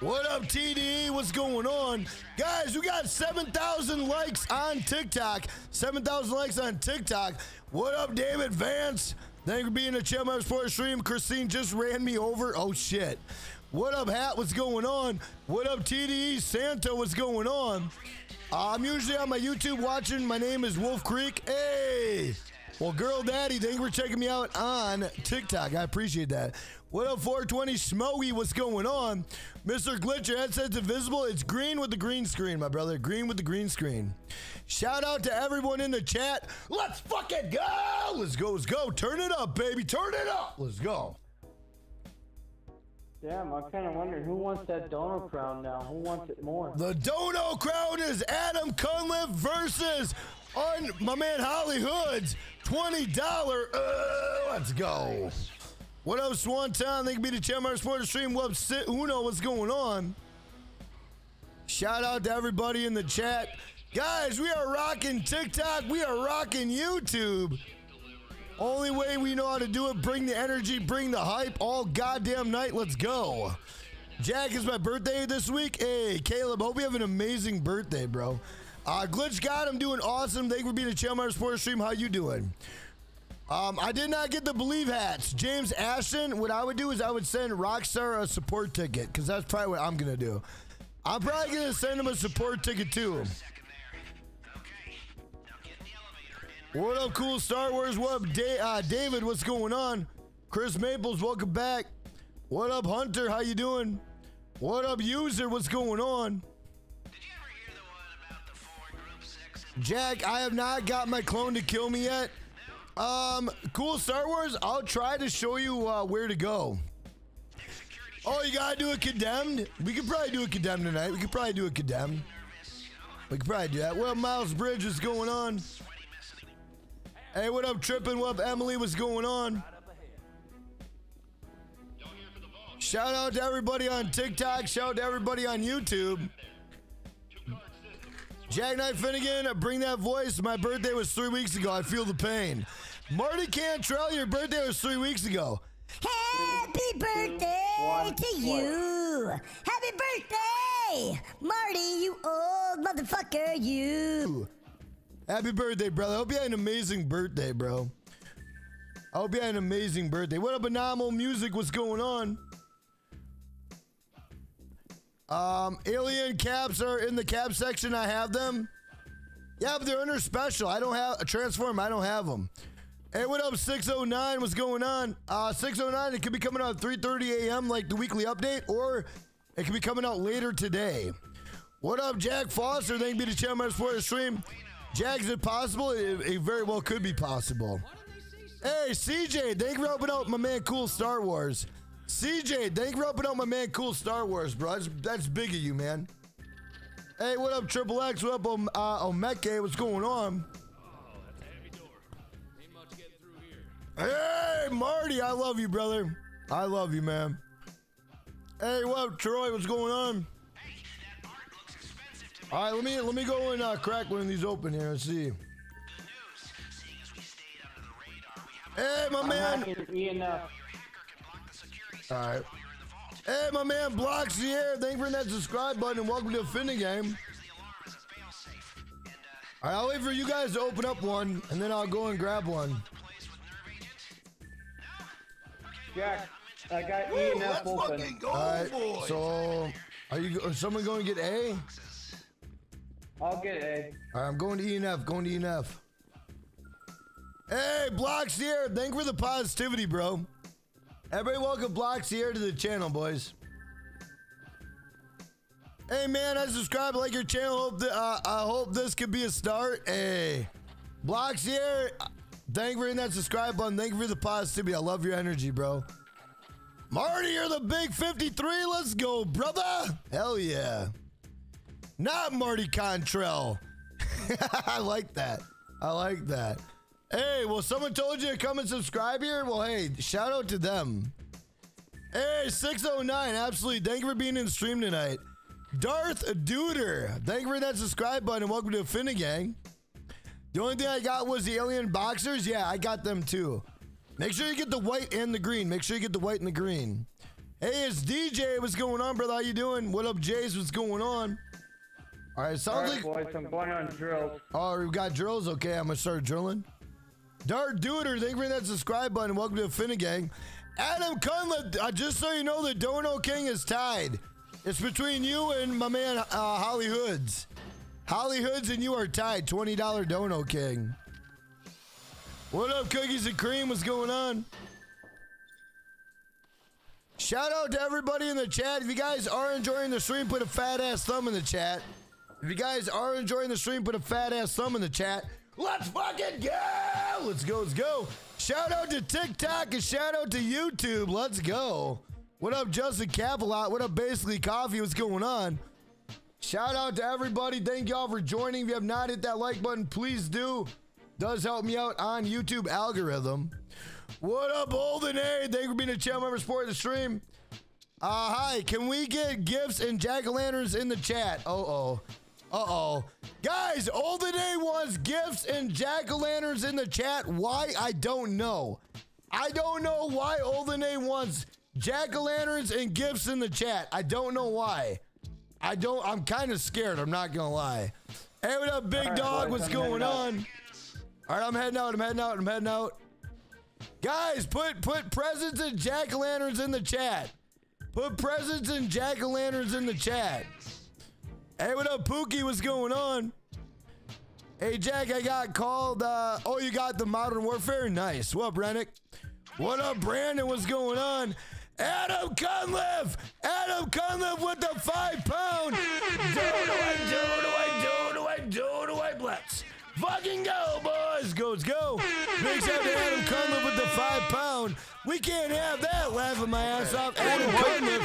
What up, TDE? What's going on? Guys, we got 7,000 likes on TikTok. 7,000 likes on TikTok. What up, David Vance? Thank you for being a channel member for the stream. Christine just ran me over. Oh, shit. What up, Hat? What's going on? What up, TDE? Santa? What's going on? Uh, I'm usually on my YouTube watching. My name is Wolf Creek. Hey! Well, Girl Daddy, thank you for checking me out on TikTok. I appreciate that. What up, 420 Smoky? What's going on? Mr. Glitch, your headset's invisible. It's green with the green screen, my brother. Green with the green screen. Shout out to everyone in the chat. Let's fucking go! Let's go, let's go. Turn it up, baby. Turn it up. Let's go. Damn, I'm kind of wondering who wants that donor crown now? Who wants it more? The Dono crown is Adam Cunliffe versus on my man Holly Hoods. Twenty dollar. Uh, let's go. What up, Swanton? Thank you be the Chandler Sports Stream. Sit Uno? What's going on? Shout out to everybody in the chat. Guys, we are rocking TikTok. We are rocking YouTube. Only way we know how to do it, bring the energy, bring the hype all goddamn night. Let's go. Jack, is my birthday this week. Hey, Caleb, hope you have an amazing birthday, bro. Uh, Glitch God, I'm doing awesome. Thank you for being a Channel Sports Stream. How you doing? Um, I did not get the Believe hats. James Ashton, what I would do is I would send Rockstar a support ticket because that's probably what I'm going to do. I'm probably going to send him a support ticket too. What up, cool Star Wars? What up, da- uh, David? What's going on? Chris Maples, welcome back. What up, Hunter? How you doing? What up, user? What's going on? Jack, I have not got my clone to kill me yet. Um, cool Star Wars. I'll try to show you uh, where to go. Oh, you gotta do a condemned. We could probably do a condemned tonight. We could probably do a condemned. We could probably do that. Up, Miles Bridge? What's going on? Hey, what up, Trippin'? What up, Emily? What's going on? Shout out to everybody on TikTok. Shout out to everybody on YouTube. Jackknife Finnegan, bring that voice. My birthday was three weeks ago. I feel the pain. Marty Cantrell, your birthday was three weeks ago. Happy birthday to you! Happy birthday! Marty, you old motherfucker, you! Happy birthday, brother. I hope you had an amazing birthday, bro. I hope you had an amazing birthday. What up, Anomal Music? What's going on? Um, alien caps are in the cap section. I have them. Yeah, but they're under special. I don't have a transform. I don't have them. Hey, what up, 609? What's going on? Uh, 609, it could be coming out at 3.30 a.m. like the weekly update, or it could be coming out later today. What up, Jack Foster? Thank you to Channel for the stream. Jack, is it possible? It, it very well could be possible. Hey, CJ, thank you for helping out my man Cool Star Wars. CJ, thank you for helping out my man Cool Star Wars, bro. That's, that's big of you, man. Hey, what up, Triple X? What up, um, uh, Omeke? What's going on? Hey, Marty, I love you, brother. I love you, man. Hey, what up, Troy? What's going on? All right, let me let me go and uh, crack one of these open here and see. Hey, my I'm man. Hacking ENF. All right. Hey, my man, Blocks here. Thank you for that subscribe button and welcome to the Finnegang. All right, I'll wait for you guys to open up one and then I'll go and grab one. Jack, I got Woo, ENF let's open. fucking go, All right, boy. so are you? Is someone going to get A? I'll get A. All right, I'm going to ENF. Going to ENF. Hey, Blocks here. Thank you for the positivity, bro. Everybody, welcome Blocks here to the channel, boys. Hey, man, I subscribe. Like your channel. Hope uh, I hope this could be a start. Hey, Blocks here. Thank you for hitting that subscribe button. Thank you for the positivity. I love your energy, bro. Marty, you're the big 53. Let's go, brother. Hell yeah. Not Marty Contrell. I like that. I like that. Hey, well, someone told you to come and subscribe here? Well, hey, shout out to them. Hey, 609, absolutely. Thank you for being in the stream tonight. Darth Duder, thank you for that subscribe button. Welcome to Finnegang. The only thing I got was the alien boxers. Yeah, I got them too. Make sure you get the white and the green. Make sure you get the white and the green. Hey, it's DJ. What's going on, brother? How you doing? What up, Jace? What's going on? All right, sounds right, like boys, I'm going on drills. Oh, we've got drills. Okay, I'm gonna start drilling. Dart Duder, thank you for that subscribe button. Welcome to the Finnegang. Adam Cunliffe, uh, just so you know, the Dono King is tied. It's between you and my man uh, Holly Hoods. Holly Hoods and you are tied. $20 Dono King. What up, Cookies and Cream? What's going on? Shout out to everybody in the chat. If you guys are enjoying the stream, put a fat ass thumb in the chat. If you guys are enjoying the stream, put a fat ass thumb in the chat. Let's fucking go! Let's go, let's go. Shout out to TikTok and shout out to YouTube. Let's go. What up, Justin Capelot? What up, Basically Coffee? What's going on? Shout out to everybody. Thank y'all for joining. If you have not hit that like button, please do. Does help me out on YouTube algorithm. What up, Olden A? Thank you for being a channel member supporting the stream. Uh, hi, can we get gifts and jack-o'-lanterns in the chat? Uh-oh. Uh-oh. Guys, all the day wants gifts and jack-o'-lanterns in the chat. Why? I don't know. I don't know why Olden A wants jack-o'-lanterns and gifts in the chat. I don't know why. I don't, I'm kind of scared. I'm not going to lie. Hey, what up, big right, dog? boys, What's I'm going heading out. on? All right, I'm heading out. I'm heading out. I'm heading out. Guys, put put presents and jack o' lanterns in the chat. Put presents and jack o' lanterns in the chat. Hey, what up, Pookie? What's going on? Hey, Jack, I got called. Uh, oh, you got the Modern Warfare? Nice. What up, Rennick? What up, Brandon? What's going on? Adam Cunliffe! Adam Cunliffe with the five pound! Do do I do do I do do I do do I blitz? Fucking go, boys! Goes go! Big shout to Adam Cunliffe with the five pound. We can't have that laughing my ass off. Adam Cunliffe!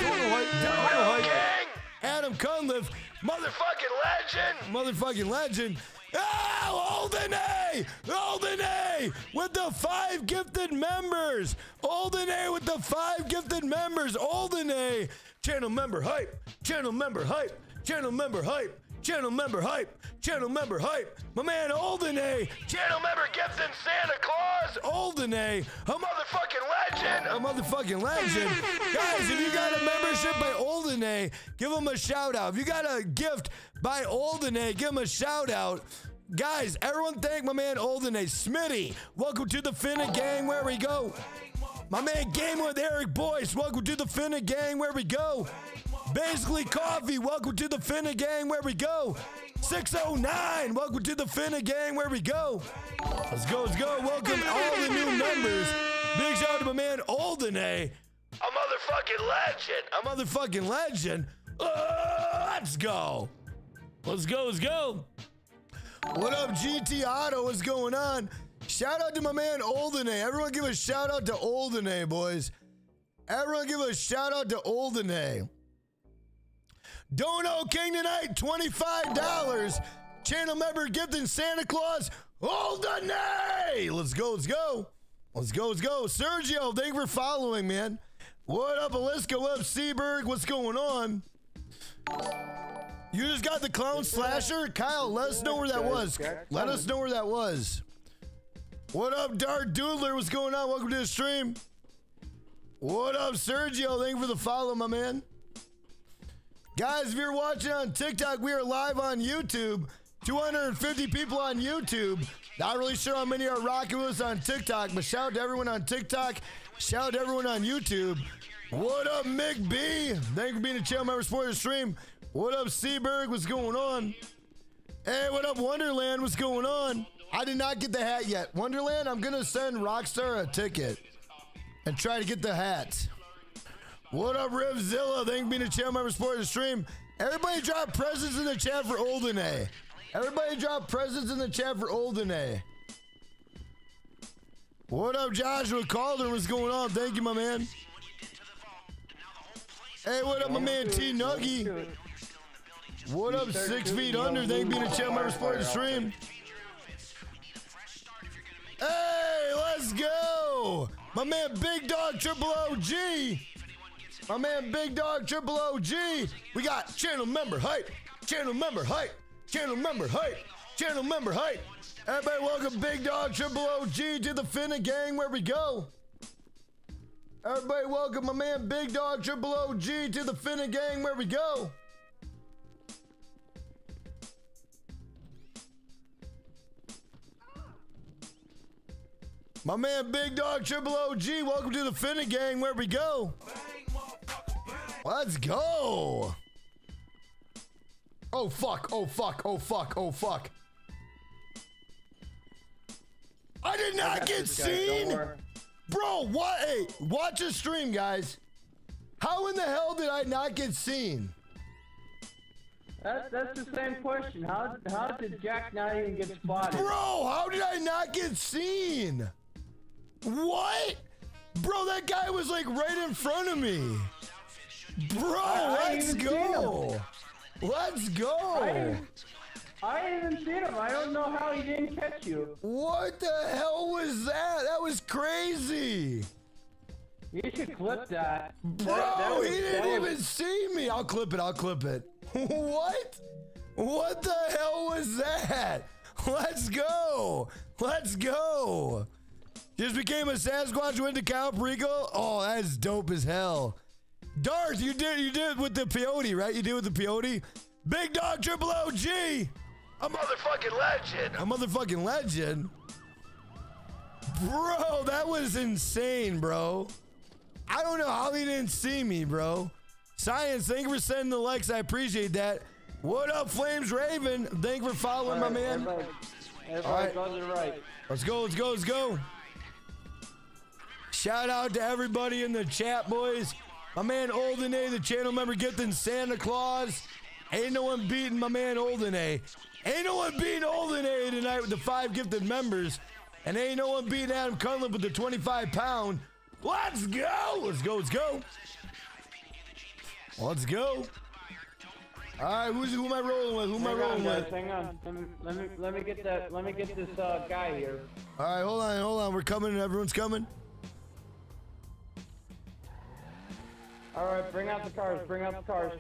Adam Cunliffe, motherfucking legend! Motherfucking legend! Ah, oh, Olden A! Olden A with the five gifted members! Olden A with the five gifted members! Olden A! Channel member hype! Channel member hype! Channel member hype! Channel member hype! Channel member hype! My man Olden A! Channel member gets in Santa Claus! Olden A! Motherfucking legend! A motherfucking legend! Guys, if you got a membership by Olden A, give him a shout out. If you got a gift by Olden A, give him a shout out. Guys, everyone thank my man Olden A. Smitty, welcome to the Finnegang, where we go. My man Game with Eric Boyce, welcome to the Finnegang, where we go. Basically Coffee, welcome to the Finnegang, where we go. 609, welcome to the Finnegang, where we go. Let's go, let's go. Welcome all the new members. Big shout out to my man Olden A. Motherfucking legend. A motherfucking legend. Uh, let's go. Let's go, let's go. What up, GT Auto? What's going on? Shout out to my man Olden A. Everyone give a shout out to Olden A, boys. Everyone give a shout out to Olden A. Dono King tonight, $25. Channel member gifting Santa Claus, Olden A. Let's go, let's go. Let's go, let's go. Sergio, thank you for following, man. What up, Aliska? What up, Seaberg? What's going on? You just got the clown slasher? Kyle, let us know where that was. Let us know where that was. What up, Dart Doodler? What's going on? Welcome to the stream. What up, Sergio? Thank you for the follow, my man. Guys, if you're watching on TikTok, we are live on YouTube. 250 people on YouTube. Not really sure how many are rocking with us on TikTok, but shout out to everyone on TikTok. Shout out to everyone on YouTube. What up, Mick B? Thank you for being a channel member supporting the stream. What up, Seaberg? What's going on? Hey, what up, Wonderland? What's going on? I did not get the hat yet. Wonderland, I'm gonna send Rockstar a ticket and try to get the hat. What up, Rivzilla? Thank you for being a channel member supporting the stream. Everybody drop presents in the chat for Olden A. Everybody drop presents in the chat for Olden A. What up, Joshua Calder? What's going on? Thank you, my man. Hey, what up, my man T Nuggy? What up, six feet under? Thank you for being a channel member supporting the stream. Hey, let's go! My man Big Dog Triple OG. My man Big Dog Triple OG. We got channel member hype. Channel member hype. Channel member hype. Channel member hype. Everybody, welcome Big Dog Triple OG to the Finnegang where we go. Everybody, welcome my man Big Dog Triple OG to the Finnegang where we go. My man Big Dog Triple OG, welcome to the Finnegang where we go. Let's go. Oh fuck, oh fuck, oh fuck, oh fuck. I did not get seen. Bro, what? Hey, watch the stream, guys. How in the hell did I not get seen? That's, that's the same question. How, how did Jack not even get spotted? Bro, how did I not get seen? What? Bro, that guy was like right in front of me. Bro, let's go. Let's go. I didn't even see him. I don't know how he didn't catch you. What the hell was that? That was crazy. You should clip that. Bro, That- that was- he didn't that even see me. I'll clip it. I'll clip it. what? What the hell was that? Let's go. Let's go. Just became a Sasquatch, went to Cal. Oh, that's dope as hell. Darth, you did you did it with the peyote, right? You did it with the peyote. Big Dog Triple OG. A motherfucking legend. A motherfucking legend. Bro, that was insane, bro. I don't know how he didn't see me, bro. Science, thank you for sending the likes. I appreciate that. What up, Flames Raven? Thank you for following, my man. Everybody, everybody to the right. Let's go, let's go, let's go. Shout out to everybody in the chat, boys. My man Olden A, the channel member, gifting Santa Claus. Ain't no one beating my man Olden A. Ain't no one beating Olden A tonight with the five gifted members. And ain't no one beating Adam Cunliffe with the 25 pound. Let's go! Let's go, let's go. Let's go. All right, who's, who am I rolling with? Who am I rolling on, with? hang on. Let me, let me let me get that. Let me get this uh, guy here. All right, hold on, hold on. We're coming. Everyone's coming. All right, bring out the cars. Bring out the cars.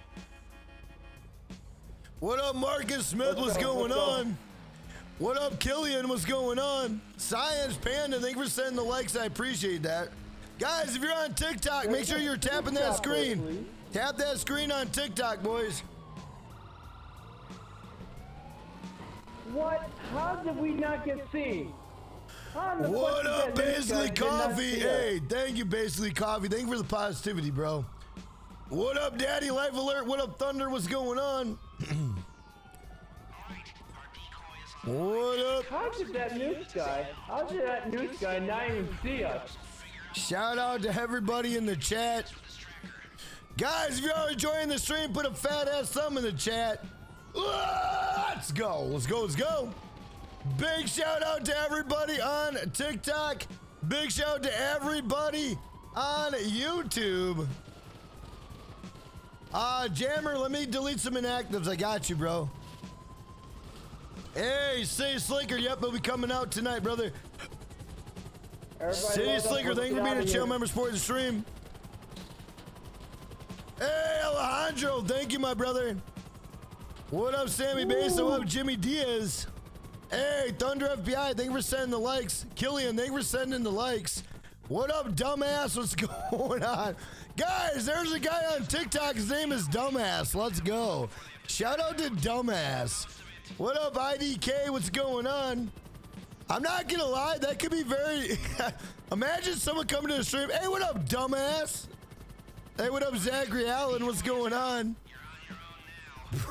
What up, Marcus Smith? What's go, going on? What up, Killian? What's going on? Science Panda, thank you for sending the likes. I appreciate that. Guys, if you're on TikTok, make sure you're tapping that screen. Tap that screen on TikTok, boys. What? How did we not get seen? How in the What up, did that news guy Basically Coffee? Hey, thank you, Basically Coffee. Thank you for the positivity, bro. What up, Daddy Life Alert? What up, Thunder? What's going on? what up? How did that news guy? How did that news guy not even see us? Shout out to everybody in the chat. Guys, if you're enjoying the stream, put a fat ass thumb in the chat. Let's go. Let's go. Let's go. Big shout out to everybody on TikTok. Big shout out to everybody on YouTube. Uh, Jammer, let me delete some inactives. I got you, bro. Hey, City Slinker. Yep, they'll be coming out tonight, brother. Everybody City Slinker, thank you for being a chill member support the stream. Hey, Alejandro, thank you, my brother. What up, Sammy Bass? What up, Jimmy Diaz? Hey, Thunder FBI, thank you for sending the likes. Killian, thank you for sending the likes. What up, dumbass? What's going on? Guys, there's a guy on TikTok. His name is Dumbass. Let's go. Shout out to Dumbass. What up, IDK? What's going on? I'm not gonna lie, that could be very. Imagine someone coming to the stream. Hey, what up, dumbass? Hey, what up, Zachary Allen? What's going on,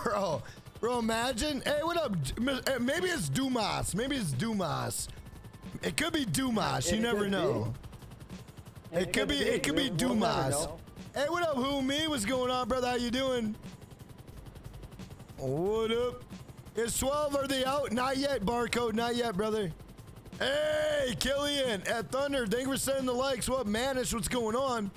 bro? Bro, imagine. Hey, what up? Eh, Maybe it's Dumas. Maybe it's Dumas. It could be Dumas. You never know. It, could be. It could be Dumas. Hey, what up, who me? What's going on, brother? How you doing? What up? Is 12? Are they out? Not yet, barcode. Not yet, brother. Hey, Killian at Thunder. Thank you for sending the likes. What manish? What's going on?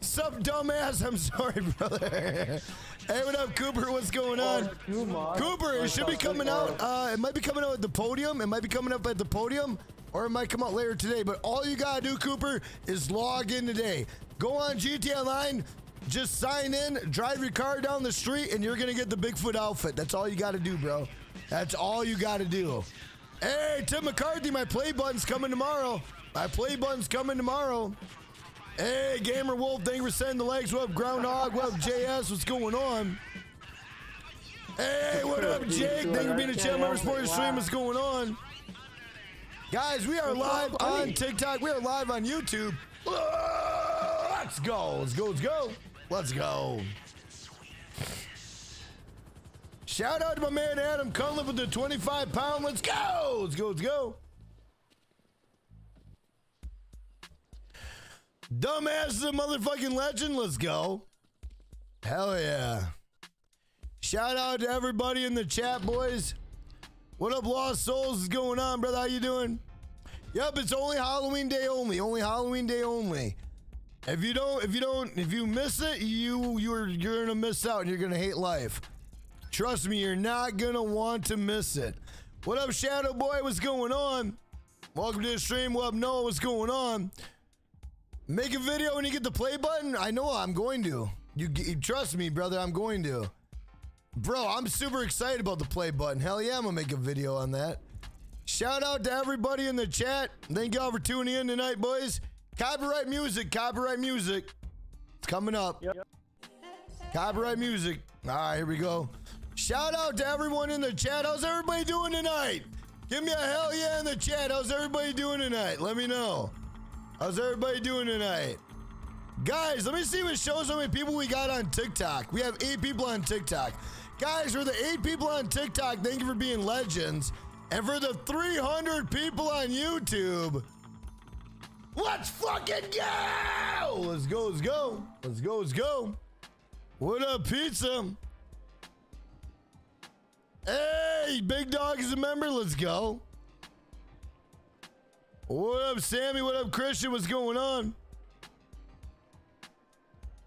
Sup, dumbass? I'm sorry, brother. hey, what up, Cooper? What's going on? Cooper, it should be coming out. Uh, it might be coming out at the podium. It might be coming up at the podium, or it might come out later today. But all you gotta do, Cooper, is log in today. Go on GTA Online, just sign in, drive your car down the street, and you're gonna get the Bigfoot outfit. That's all you gotta do, bro. That's all you gotta do. Hey, Tim McCarthy, my play button's coming tomorrow. My play button's coming tomorrow. Hey, Gamer Wolf, thank you for sending the legs. What up, Groundhog? What up, JS? What's going on? Hey, what up, Jake? Thank you for being a channel member for your stream. What's going on? Guys, we are live on TikTok. We are live on YouTube. Let's go. Let's go. Let's go. Let's go. Shout out to my man Adam Cunliffe with the 25 pound. Let's go. Let's go. Let's go. Dumbass is a motherfucking legend. Let's go. Hell yeah. Shout out to everybody in the chat, boys. What up, Lost Souls? Is going on, brother? How you doing? Yep, it's only Halloween day only. Only Halloween day only. If you don't, if you don't, if you miss it, you you're you're gonna miss out and you're gonna hate life. Trust me, you're not gonna want to miss it. What up, Shadow Boy? What's going on? Welcome to the stream. What up, Noah? What's going on? Make a video when you get the play button. I know I'm going to. You, you trust me, brother. I'm going to. Bro, I'm super excited about the play button. Hell yeah, I'm gonna make a video on that. Shout out to everybody in the chat. Thank y'all for tuning in tonight, boys. Copyright music, copyright music. It's coming up. Copyright music. All right, here we go. Shout out to everyone in the chat. How's everybody doing tonight? Give me a hell yeah in the chat. How's everybody doing tonight? Let me know. How's everybody doing tonight? Guys, let me see what shows how many people we got on TikTok. We have eight people on TikTok. Guys, for the eight people on TikTok, thank you for being legends. And for the 300 people on YouTube, let's fucking go! Let's go, let's go. Let's go, let's go. What up, pizza? Hey, Big Dog is a member. Let's go. What up, Sammy? What up, Christian? What's going on?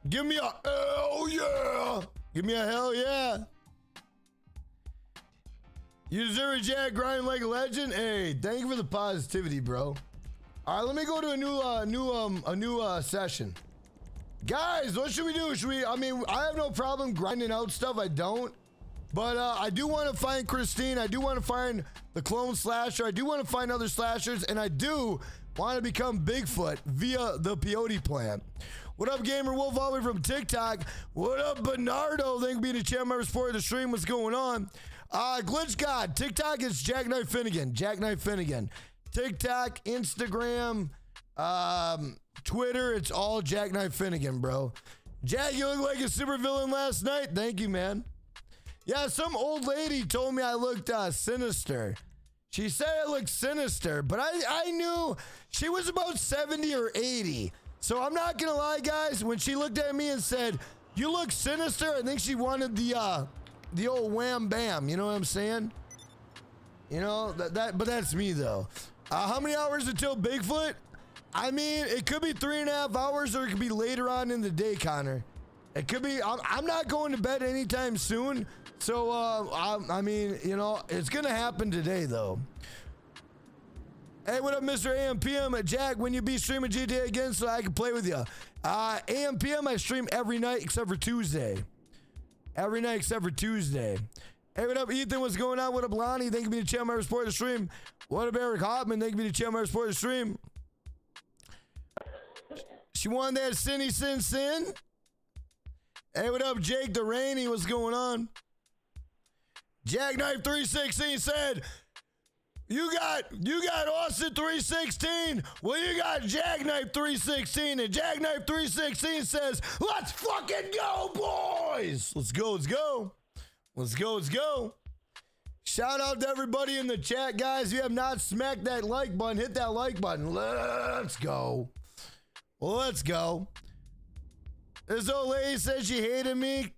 Give me a hell yeah! Give me a hell yeah! You deserve a Jack grind like a legend. Hey, thank you for the positivity, bro. All right, let me go to a new, uh, new, um, a new uh, session. Guys, what should we do? Should we? I mean, I have no problem grinding out stuff. I don't. But uh, I do want to find Christine. I do want to find the clone slasher. I do want to find other slashers, and I do want to become Bigfoot via the peyote plant. What up, Gamer Wolf? Way from TikTok. What up, Bernardo? Thank you for being a channel member for the stream. What's going on? Uh, Glitch God. TikTok is Jackknife Finnegan. Jackknife Finnegan. TikTok, Instagram, um, Twitter. It's all Jackknife Finnegan, bro. Jack, you look like a supervillain last night. Thank you, man. Yeah, some old lady told me I looked uh, sinister. She said I looked sinister, but I, I knew she was about 70 or 80. So I'm not gonna lie, guys. When she looked at me and said, "You look sinister," I think she wanted the uh, the old wham bam. You know what I'm saying? You know that that. But that's me though. Uh, how many hours until Bigfoot? I mean, it could be three and a half hours, or it could be later on in the day, Connor. It could be. I'm, I'm not going to bed anytime soon. So, uh, I, I mean, you know, it's gonna happen today, though. Hey, what up, Mr. AMPM? Jack, when you be streaming GTA again so I can play with you? Uh, AMPM, I stream every night except for Tuesday. Every night except for Tuesday. Hey, what up, Ethan? What's going on? What up, Lonnie? Thank you for the channel member support the stream. What up, Eric Hoffman? Thank you for the channel member support the stream. She won that Cindy Sin Sin. Hey, what up, Jake Delaney? What's going on? Jackknife 316 said, you got you got Austin 316. Well, you got Jackknife 316, and Jackknife 316 says, "Let's fucking go, boys! Let's go, let's go, let's go, let's go." Shout out to everybody in the chat, guys. If you have not smacked that like button, hit that like button. Let's go. Let's go. This old lady said she hated me.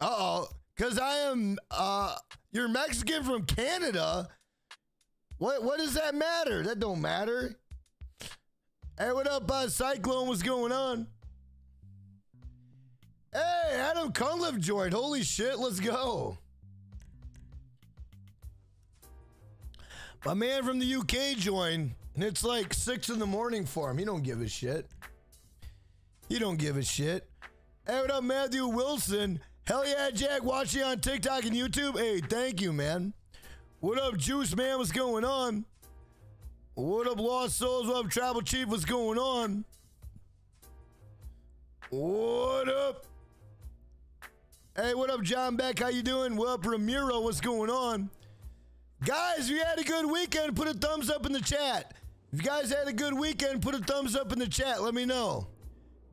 Uh oh, because I am uh, you're Mexican from Canada. What what does that matter? That don't matter. Hey, what up, uh, Cyclone? What's going on? Hey, Adam Cunliffe joined. Holy shit, let's go. My man from the UK joined, and it's like six in the morning for him. He don't give a shit. He don't give a shit. Hey, what up, Matthew Wilson? Hell yeah, Jack, Watch you on TikTok and YouTube. Hey, thank you, man. What up, Juice Man? What's going on? What up, Lost Souls? What up, Tribal Chief? What's going on? What up? Hey, what up, John Beck? How you doing? What up, Ramiro? What's going on? Guys, if you had a good weekend, put a thumbs up in the chat. If you guys had a good weekend, put a thumbs up in the chat. Let me know.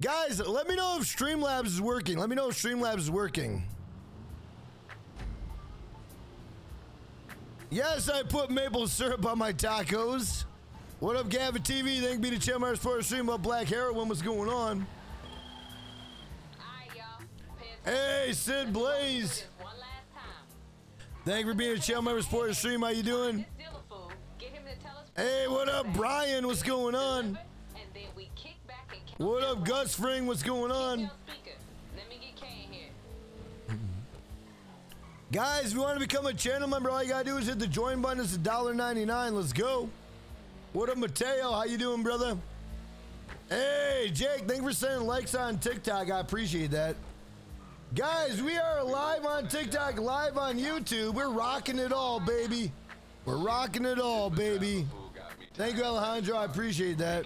Guys, let me know if Streamlabs is working. Let me know if Streamlabs is working. Yes, I put maple syrup on my tacos. What up, Gavin TV? Thank you to Channel for a stream about Black Heroin. What's going on? Hey, Sid Blaze. One last time. Thank you for being a channel member support the stream. How you doing? This dealer fool, get him to tell us Hey, what up, Brian? What's going on? And then we kick back and What up, Gus Fring? What's going on? Guys, if you want to become a channel member, all you gotta do is hit the join button. It's $1.99. Let's go. What up, Mateo? How you doing, brother? Hey, Jake, thank you for sending likes on TikTok. I appreciate that. Guys, we are live on TikTok, live on YouTube. We're rocking it all, baby. We're rocking it all, baby. Thank you, Alejandro. I appreciate that.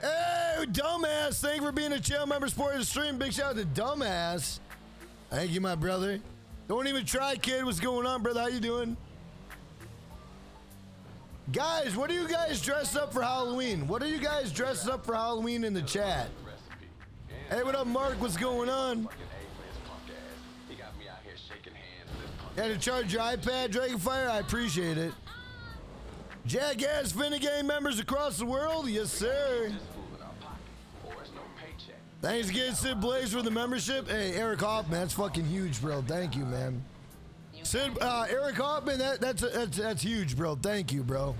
Hey, dumbass! Thank you for being a channel member, supporting the stream. Big shout out to dumbass. Thank you, my brother. Don't even try, kid. What's going on, brother? How you doing? Guys, what are you guys dressed up for Halloween? What are you guys dressed up for Halloween in the chat? Hey, what up, Mark? What's going on? Punk Yeah, to charge your iPad, Dragonfire. I appreciate it. Jackass Finnegan members across the world, yes, sir. Thanks again, Sid Blaze, for the membership. Hey, Eric Hoffman, that's fucking huge, bro. Thank you, man. Sid, uh, Eric Hoffman, that, that's, that's that's huge, bro. Thank you, bro.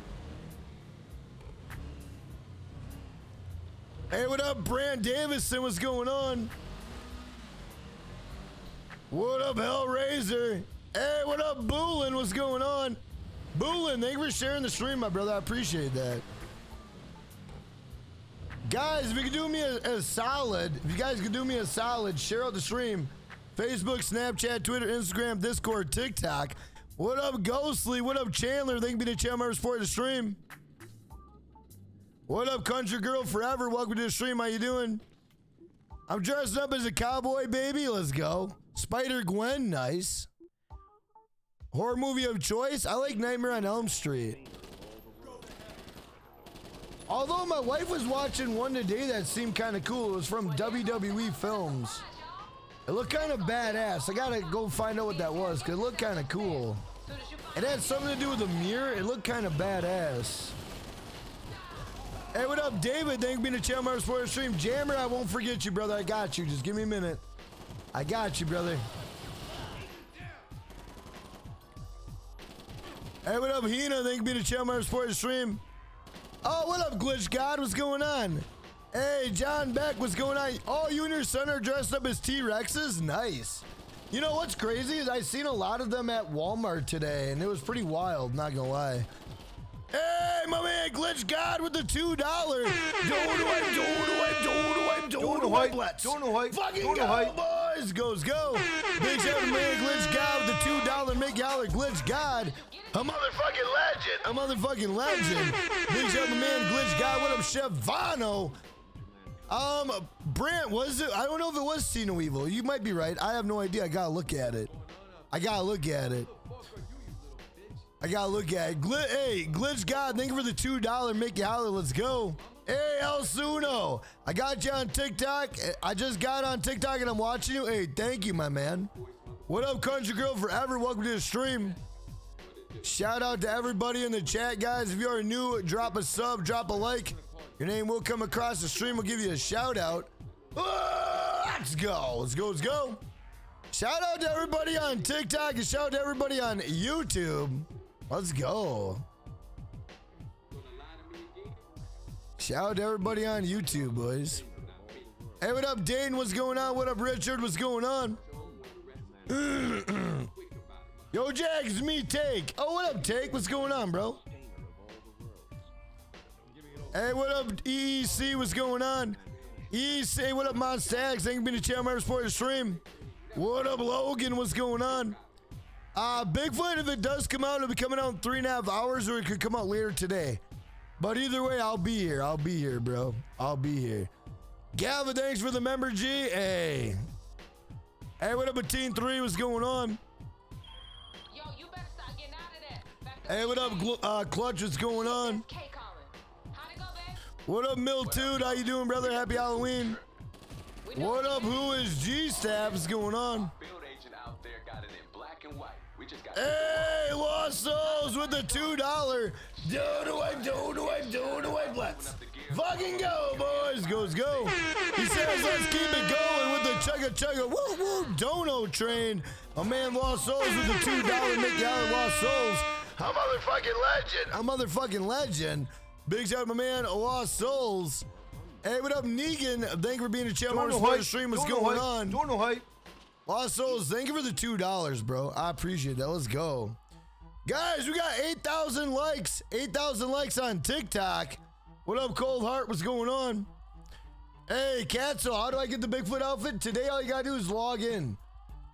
Hey, what up, Brand Davison? What's going on? What up, Hellraiser? Hey, what up, Boolin? What's going on? Boolin, thank you for sharing the stream, my brother. I appreciate that. Guys, if you could do me a, a solid, if you guys could do me a solid, share out the stream. Facebook, Snapchat, Twitter, Instagram, Discord, TikTok. What up, Ghostly? What up, Chandler? Thank you for the channel member for the stream. What up, Country Girl Forever? Welcome to the stream. How you doing? I'm dressed up as a cowboy, baby. Let's go. Spider Gwen, nice. Horror movie of choice? I like Nightmare on Elm Street. Although my wife was watching one today that seemed kind of cool. It was from WWE Films. It looked kind of badass. I gotta go find out what that was because it looked kind of cool. It had something to do with the mirror. It looked kind of badass. Hey, what up, David? Thank you for being a channel member for the stream. Jammer, I won't forget you, brother. I got you. Just give me a minute. I got you, brother. Hey, what up, Hina? Thank you for being a channel member for the stream. Oh, what up, Glitch God? What's going on? Hey, John Beck, what's going on? Oh, you and your son are dressed up as T Rexes? Nice. You know what's crazy is I seen a lot of them at Walmart today, and it was pretty wild, not gonna lie. Hey, my man, Glitch God with the $2. Don't wipe, don't wipe, don't wipe, don't wipe, let's. Don't wipe, Fucking don't go, boys. Goes go. Big shout out to man, Glitch God with the $2 Make Holler Glitch God. A motherfucking legend. A motherfucking legend. Big shout out to man, Glitch God. What up, Chef Vano? Um, Brant, was it? I don't know if it was Sino Evil. You might be right. I have no idea. I gotta look at it. I gotta look at it. I gotta look at it. Gl- hey, Glitch God, thank you for the two dollar Mickey Holler. Let's go. Hey, El Suno, I got you on TikTok. I just got on TikTok and I'm watching you. Hey, thank you, my man. What up, Country Girl Forever? Welcome to the stream. Shout out to everybody in the chat, guys. If you are new, drop a sub, drop a like. Your name will come across the stream. We'll give you a shout out. Ah, Let's go. Let's go. Let's go. Shout out to everybody on TikTok and shout out to everybody on YouTube. Let's go. Shout out to everybody on YouTube, boys. Hey, what up, Dane? What's going on? What up, Richard? What's going on? Yo, Jags, me, Take. Oh, what up, Take? What's going on, bro? Hey, what up, EEC? What's going on? EEC, what up, Monstags? Thank you for being a channel member for the stream. What up, Logan? What's going on? Uh, Bigfoot, if it does come out, it'll be coming out in three and a half hours, or it could come out later today. But either way, I'll be here. I'll be here, bro. I'll be here. Galvin, thanks for the member, G. Hey. Hey, what up, a Team 3? What's going on? Yo, you better start getting out of that. Hey, what up, Gl- uh, Clutch? What's going on? K calling. Go. What up, Miltude? How you doing, brother? Happy Halloween. What up, who is G-Stab? What's going on? Hey, Lost Souls with the $2. Do the wipe, do the wipe, do the wipe, let's fucking go, boys. Goes go. He says, let's keep it going with the chugga chugga woo woo dono train. A man Lost Souls with the $2 Mickey Allen Lost Souls. A motherfucking legend. A motherfucking legend. Big shout out to my man, Lost Souls. Hey, what up, Negan? Thank you for being a channel member. Don't know Support hype. the stream. What's going on? Don't know hype. Souls, thank you for the $2, bro. I appreciate that. Let's go. Guys, we got 8,000 likes. 8,000 likes on TikTok. What up, Cold Heart? What's going on? Hey, Katso, how do I get the Bigfoot outfit? Today, all you gotta do is log in.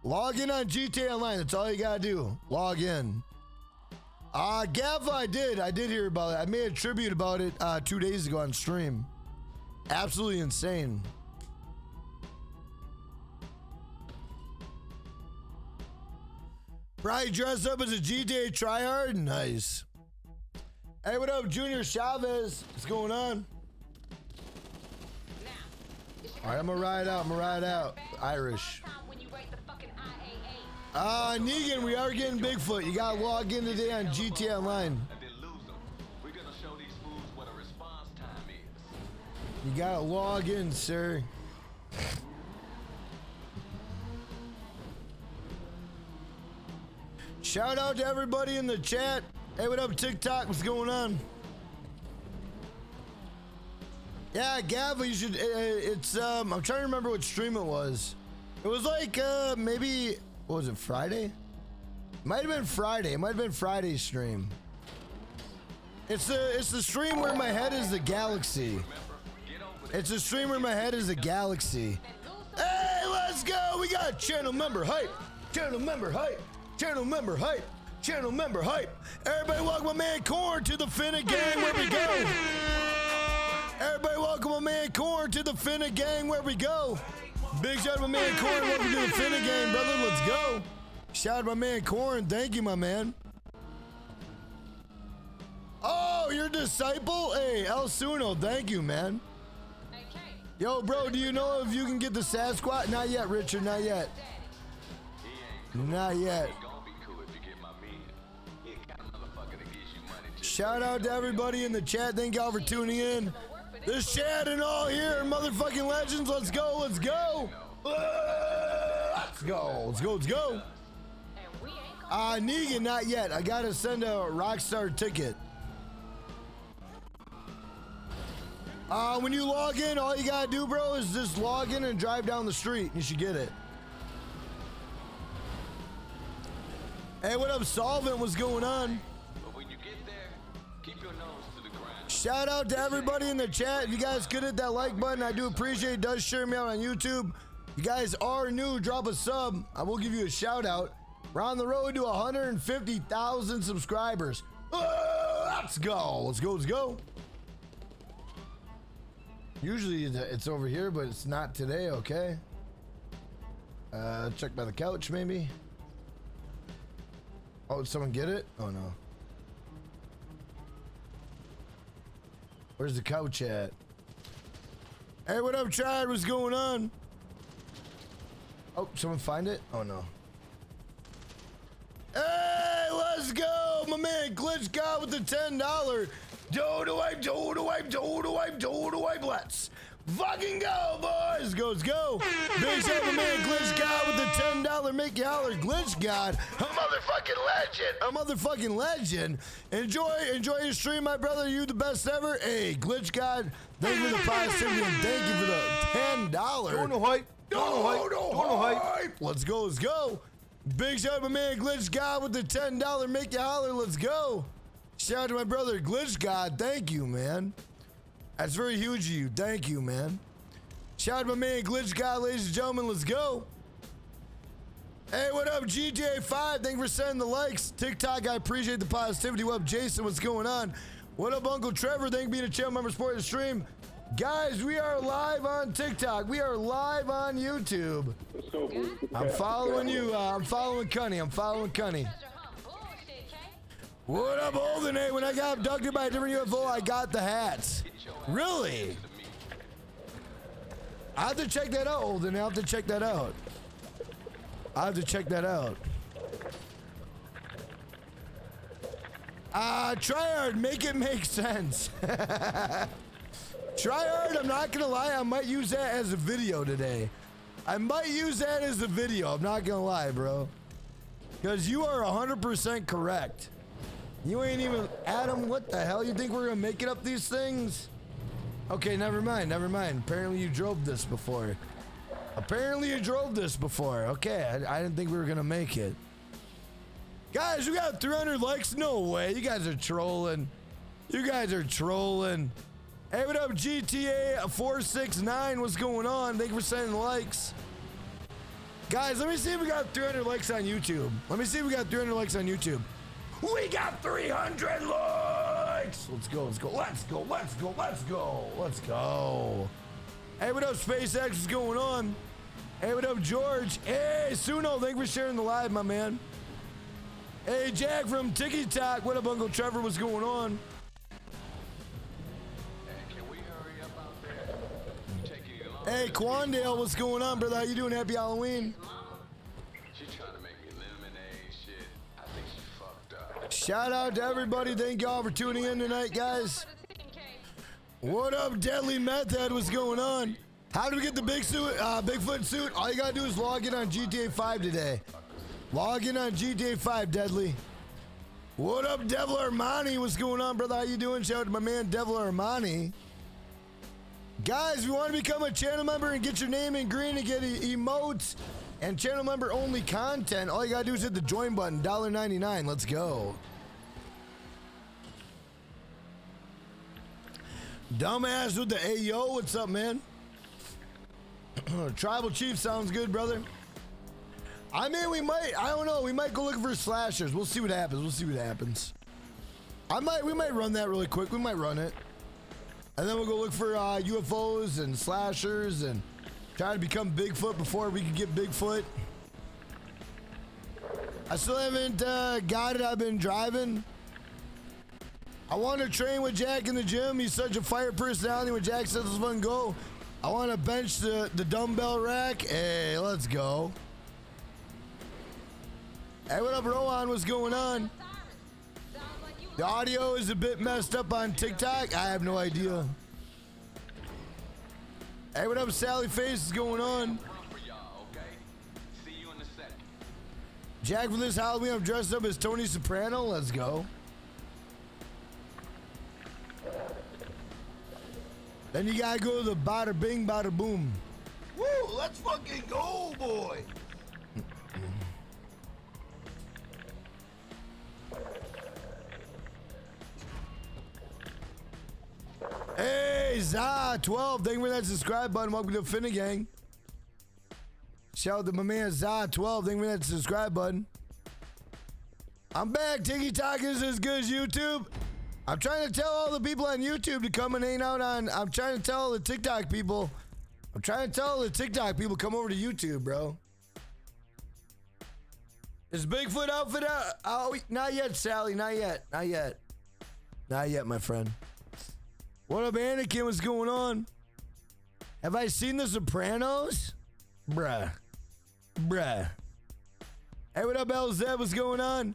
Log in on GTA Online. That's all you gotta do. Log in. Uh, Gav, I did. I did hear about it. I made a tribute about it uh, two days ago on stream. Absolutely insane. Probably dressed up as a GTA tryhard. Nice. Hey, what up, Junior Chavez? What's going on? All right, I'm gonna ride out. I'm gonna ride out. Irish. Uh, Negan, we are getting Bigfoot. You gotta log in today on GTA Online. You gotta log in, sir. Shout out to everybody in the chat. Hey, what up, TikTok? What's going on? Yeah, Gava, you should. Uh, it's um, I'm trying to remember what stream it was. It was like uh, maybe what was it? Friday? Might have been Friday. It might have been Friday's stream. It's the it's the stream where my head is the galaxy. It's a stream where my head is a galaxy. Hey, let's go! We got channel member hype, channel member hype, channel member hype, channel member hype. Everybody, welcome my man Corn to the Finnegang where we go. Everybody, welcome my man Corn to the Finnegang where we go. Big shout out to my man Corn. Welcome to the Finnegang, brother. Let's go. Shout out to my man Corn. Thank you, my man. Oh, your disciple? Hey, El Suno, thank you, man. Yo, bro, do you know if you can get the Sasquatch? Not yet, Richard, not yet. Not yet. Shout out to everybody in the chat. Thank y'all for tuning in. This chat and all here, motherfucking legends. Let's go, let's go. Let's go, let's go, let's go. Uh, Negan, not yet. I gotta send a Rockstar ticket. Uh, when you log in, all you gotta do, bro, is just log in and drive down the street. You should get it. Hey, what up, Solvent? What's going on? Shout out to everybody in the chat. If you guys could hit that like button, I do appreciate it. does share me out on YouTube. You guys are new, drop a sub. I will give you a shout out. We're on the road to 150,000 subscribers. Uh, let's go. Let's go. Let's go. Usually it's over here, but it's not today, okay? Uh, check by the couch, maybe. Oh, did someone get it? Oh, no. Where's the couch at? Hey, what up, Chad? What's going on? Oh, someone find it? Oh, no. Hey, let's go! My man Glitch God with the $10. Dodo wipe, dodo wipe, dodo wipe, dodo wipe. Let's fucking go, boys. Goes go. Big shout out to my man Glitch God with the $10 make you holler. Glitch God, A motherfucking legend. a motherfucking legend. Enjoy, enjoy your stream, my brother. You the best ever. Hey, Glitch God, thank you for the and thank you for the ten dollars. Don't know hype. Don't know hype. Don't know hype. Let's go, let's go. Big shout out my man Glitch God with the ten dollar make you holler. Let's go. Shout out to my brother Glitch God. Thank you, man. That's very huge of you. Thank you, man. Shout out to my man Glitch God, ladies and gentlemen. Let's go. Hey, what up, GTA 5? Thank you for sending the likes. TikTok, I appreciate the positivity. What up, Jason? What's going on? What up, Uncle Trevor? Thank you for being a channel member, supporting the stream. Guys, we are live on TikTok. We are live on YouTube. Let's go, boys. I'm following you. Uh, I'm following Cunny. I'm following Cunny. What up, Holden? Hey, when I got abducted by a different UFO, I got the hats. Really? I have to check that out, Holden. I have to check that out. I have to check that out. Uh, try hard. Make it make sense. try hard. I'm not gonna lie. I might use that as a video today. I might use that as a video. I'm not gonna lie, bro. Because you are 100% correct. You ain't even Adam. What the hell? You think we're gonna make it up these things? Okay, never mind. Never mind. Apparently you drove this before. Apparently you drove this before. Okay, I, I didn't think we were gonna make it. Guys, we got 300 likes. No way. You guys are trolling. You guys are trolling. Hey, what up, GTA 469? What's going on? Thank you for sending likes. Guys, let me see if we got 300 likes on YouTube. Let me see if we got 300 likes on YouTube. We got 300 likes. Let's go. Let's go. Let's go. Let's go. Let's go. Let's go. Hey, what up, SpaceX? What's going on? Hey, what up, George? Hey, Suno. Thank you for sharing the live, my man. Hey, Jack from Tiki Talk. What up, Uncle Trevor? What's going on? Hey, Quandale, what's going on, brother? How you doing? Happy Halloween. Shout out to everybody. Thank y'all for tuning in tonight, guys. What up, Deadly Meth Head? What's going on? How do we get the big suit, uh, Bigfoot suit? All you gotta do is log in on GTA 5 today. Log in on GTA 5, Deadly. What up, Devil Armani? What's going on, brother? How you doing? Shout out to my man, Devil Armani. Guys, if you want to become a channel member and get your name in green and get emotes and channel member only content, all you gotta do is hit the join button, $1.99. Let's go. Dumbass with the Ayo, what's up, man? Tribal Chief sounds good, brother. I mean, we might, I don't know, we might go looking for slashers. We'll see what happens. We'll see what happens. I might, we might run that really quick. We might run it. And then we'll go look for uh, UFOs and slashers and try to become Bigfoot before we can get Bigfoot. I still haven't uh, got it. I've been driving. I want to train with Jack in the gym. He's such a fire personality. When Jack says it's fun, go. I want to bench the, the dumbbell rack. Hey, let's go. Hey, what up, Rowan? What's going on? The audio is a bit messed up on TikTok. I have no idea. Hey, what up, Sally Face? What's going on? Jack, for this Halloween, I'm dressed up as Tony Soprano. Let's go. Then you gotta go to the bada bing, bada boom. Woo, let's fucking go, boy. Hey, Za12, thank you for that subscribe button. Welcome to Finnegang. Shout out to my man Za12, thank you for that subscribe button. I'm back. Tiki Talk is as good as YouTube. I'm trying to tell all the people on YouTube to come and hang out on. I'm trying to tell all the TikTok people. I'm trying to tell the TikTok people come over to YouTube, bro. Is Bigfoot outfit out? Oh, not yet, Sally. Not yet. Not yet. Not yet, my friend. What up, Anakin? What's going on? Have I seen The Sopranos? Bruh. Bruh. Hey, what up, LZ? What's going on?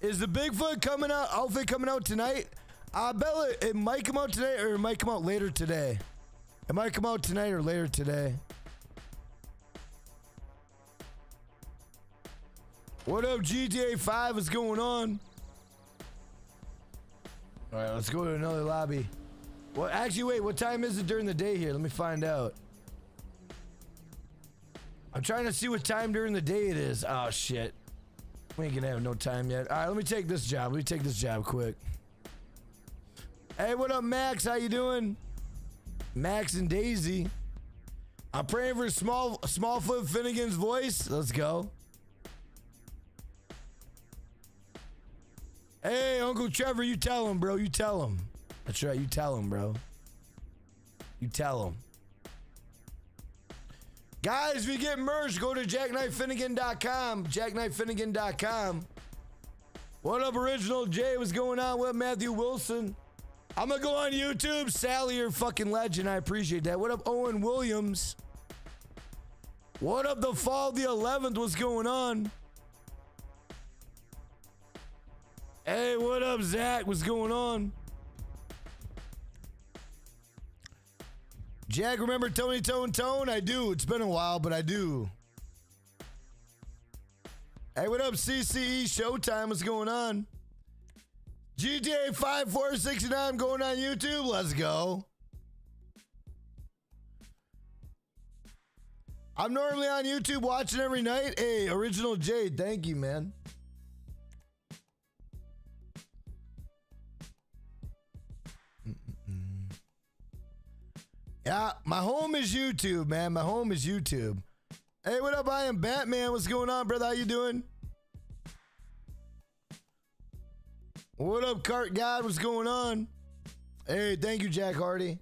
Is the Bigfoot coming out outfit coming out tonight? I bet it, it might come out today or it might come out later today. It might come out tonight or later today. What up, GTA 5? What's going on? All right, let's go to another lobby. Well, actually, wait. What time is it during the day here? Let me find out. I'm trying to see what time during the day it is. Oh shit, we ain't gonna have no time yet. All right, let me take this job. Let me take this job quick. Hey, what up, Max? How you doing? Max and Daisy. I'm praying for small Smallfoot Finnegan's voice. Let's go. Hey, Uncle Trevor, you tell him, bro. You tell him. That's right. You tell him, bro. You tell him. Guys, you get merged, go to jackknifefinnegan.com. Jackknifefinnegan.com. What up, Original Jay? What's going on? with Matthew Wilson? I'm to go on YouTube. Sally, you're fucking legend. I appreciate that. What up, Owen Williams? What up, the fall the 11th? What's going on? Hey, what up, Zach? What's going on? Jack, remember Tony Tone Tone? I do. It's been a while, but I do. Hey, what up, CCE Showtime? What's going on? GTA 5469 going on YouTube. Let's go. I'm normally on YouTube watching every night. Hey, Original Jade, thank you, man. Yeah, my home is YouTube, man. My home is YouTube. Hey, what up? I am Batman. What's going on, brother? How you doing? What up, Cart God? What's going on? Hey, thank you, Jack Hardy.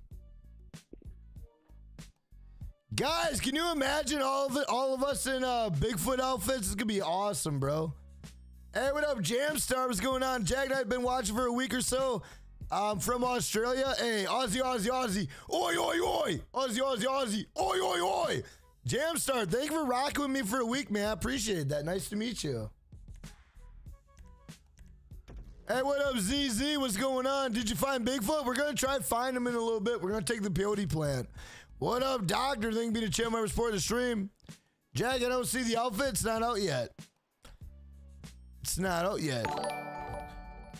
Guys, can you imagine all of it, all of us in uh, Bigfoot outfits? It's gonna be awesome, bro. Hey, what up, Jamstar? What's going on? Jack and I have been watching for a week or so. I'm from Australia. Hey, Aussie, Aussie, Aussie. Oi, oi, oi. Aussie, Aussie, Aussie. Oi, oi, oi. Jamstar, thank you for rocking with me for a week, man. I appreciate that. Nice to meet you. Hey, what up, ZZ? What's going on? Did you find Bigfoot? We're try to find him in a little bit. We're gonna take the peyote plant. What up, Doctor? Thank you for a channel member support the stream. Jack, I don't see the outfit. It's not out yet. It's not out yet.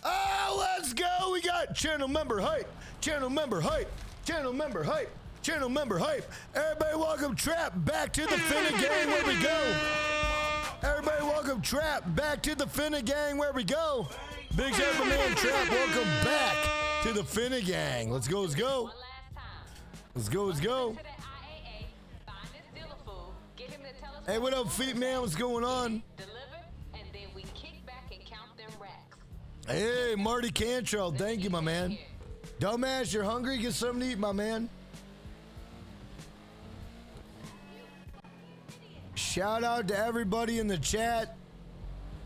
Oh, let's go. We got channel member hype. Channel member hype. Channel member hype. Channel member hype. Everybody, welcome Trap back to the Finna Gang where we go. Everybody, welcome Trap back to the Finnegang where we go. Big shout out to man Trap. Welcome back to the Finnegang. Let's go. Let's go. One last time. Let's go. Let's go. To that IAA, find this dealer fool, get him to tell us Hey, what up, Feet Man? What's going on? Hey, Marty Cantrell. Thank you, my man. Dumbass, you're hungry? Get something to eat, my man. Shout out to everybody in the chat.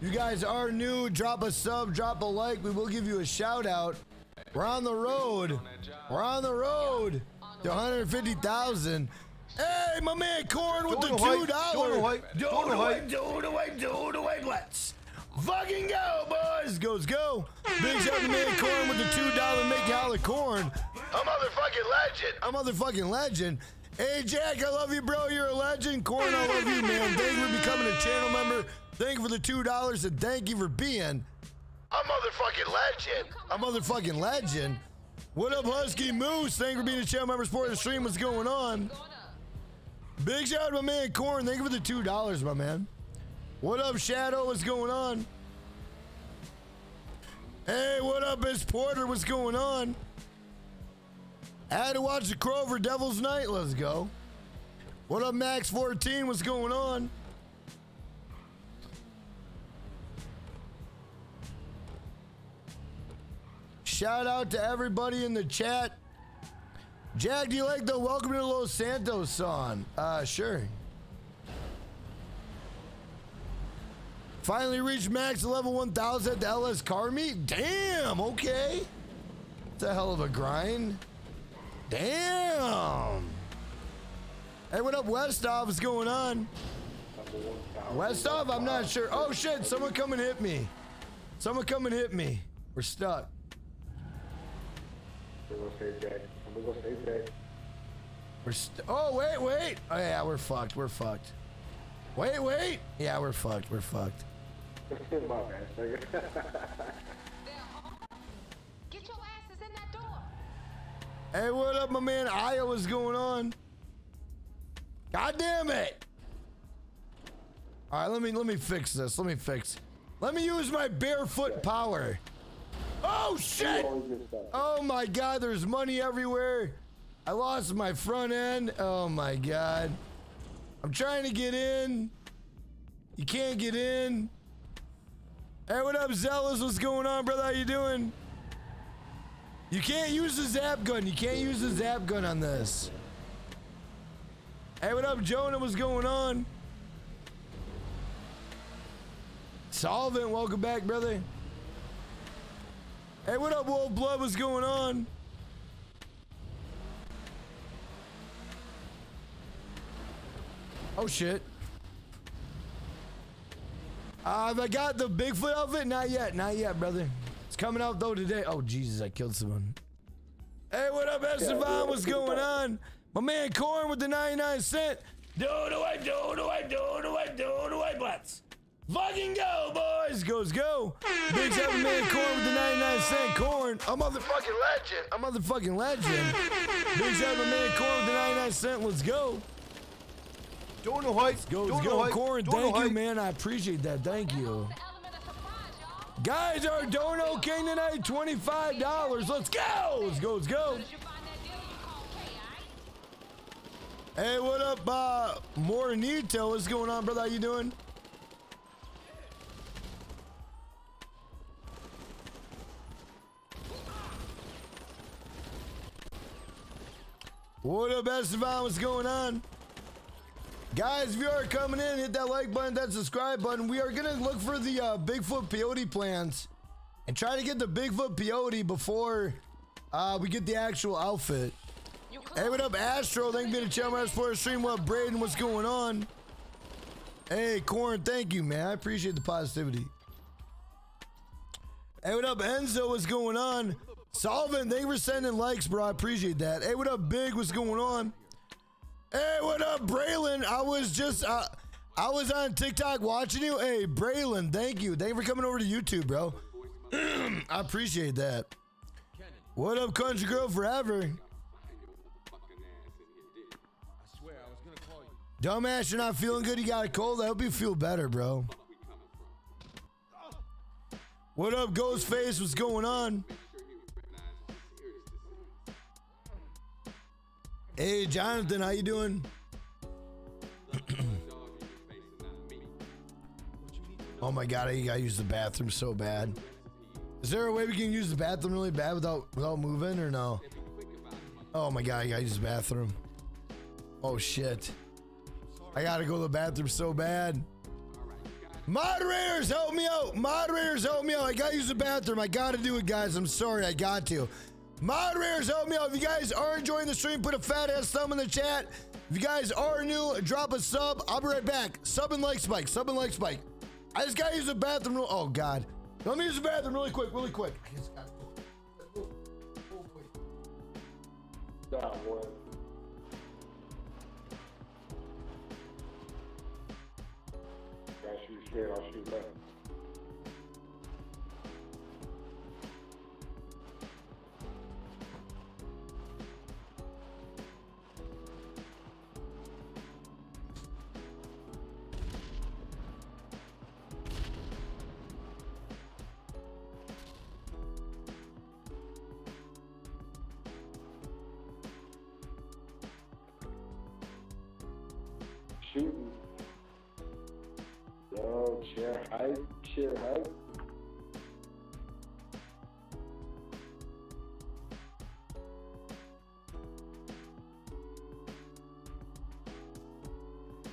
You guys are new. Drop a sub, drop a like. We will give you a shout out. We're on the road. We're on the road to 150,000. Hey, my man Corn with the Don't away, two don't dollar. away, don't away. do it away, do it away. Let's fucking go, boys. Goes go. Big shout out to man Corn with the two dollar make you holler corn. A motherfucking legend. I'm motherfucking legend. Hey Jack, I love you, bro. You're a legend. Corn, I love you, man. Thank you for becoming a channel member. Thank you for the two dollars, and thank you for being A motherfucking legend. a motherfucking legend. What up, Husky Moose? Thank you for being a channel member, supporting the stream. What's going on? Big shout out to my man Corn. Thank you for the two dollars, my man. What up, Shadow? What's going on? Hey, what up, Miss Porter? What's going on? I had to watch the Crover Devil's Night. Let's go. What up, Max 14? What's going on? Shout out to everybody in the chat. Jack, do you like the Welcome to Los Santos song? Uh, sure. Finally reached max level 1000 at the LS car meet? Damn, okay. It's a hell of a grind. Damn. Hey, what up, Westoff? What's going on? Westoff, I'm not sure. Oh, shit, someone come and hit me. Someone come and hit me. We're stuck. We're st- oh wait, wait. Oh yeah, we're fucked. We're fucked. Wait, wait. Yeah, we're fucked. We're fucked. My bad, nigga. Hey, what up, my man? Io, what's going on? God damn it! All right, let me let me fix this. Let me fix. Let me use my barefoot power. Oh shit! Oh my god, there's money everywhere. I lost my front end. Oh my god. I'm trying to get in. You can't get in. Hey, what up, Zealous? What's going on, brother? How you doing? You can't use the zap gun. You can't use the zap gun on this. Hey, what up, Jonah? What's going on? Solvent, welcome back, brother. Hey, what up, Wolf Blood? What's going on? Oh shit. Uh, have I got the Bigfoot outfit? Not yet, not yet, brother. It's coming out though today. Oh Jesus, I killed someone. Hey, what up, Esteban? What's going on? My man Corn with the 99 cent. Do do I do do I do do I do do I butts. Fucking go, boys! Goes go! Big seven man corn with the 99 cent corn. I'm a motherfucking legend. I'm a motherfucking legend. Big seven man corn with the 99 cent. Let's go. Don't know height. Go, Don't go, know height. corn. Thank you, man. I appreciate that. Thank you. The element of surprise, y'all. Guys, our Dono King tonight, $25. Let's go! Let's go, let's go. As you find that deal, you call K, alright? Hey, what up, uh, Morinito? What's going on, brother? How you doing? What up, Esteban? What's going on? Guys, if you are coming in, hit that like button, that subscribe button. We are going to look for the uh, Bigfoot peyote plans and try to get the Bigfoot peyote before uh, we get the actual outfit. Hey, what up, Astro? Thank you for the channel for the stream. What up, Braden? What's going on? Hey, Corn, thank you, man. I appreciate the positivity. Hey, what up, Enzo? What's going on? Solvent, thank you for sending likes, bro. I appreciate that. Hey, what up, Big? What's going on? Hey, what up, Braylon? I was just, uh, I was on TikTok watching you. Hey, Braylon, thank you. Thank you for coming over to YouTube, bro. I appreciate that. What up, Country Girl Forever? Dumbass, you're not feeling good. You got a cold. I hope you feel better, bro. What up, Ghostface? What's going on? Hey, Jonathan, how you doing? oh my god, I gotta use the bathroom so bad. Is there a way we can use the bathroom really bad without without moving or no? Oh my god, I gotta use the bathroom. Oh shit. I gotta go to the bathroom so bad. Moderators, help me out. Moderators, help me out. I gotta use the bathroom. I gotta do it, guys. I'm sorry. I got to. Moderators, help me out. If you guys are enjoying the stream, put a fat ass thumb in the chat. If you guys are new, drop a sub. I'll be right back. Sub and like spike. Sub and like spike. I just gotta use the bathroom. real- Oh, God. Let me use the bathroom really quick, really quick. I just gotta go. Oh, one. Gotta shoot I'll shoot left. Shooting. Yo, chair height, chair height.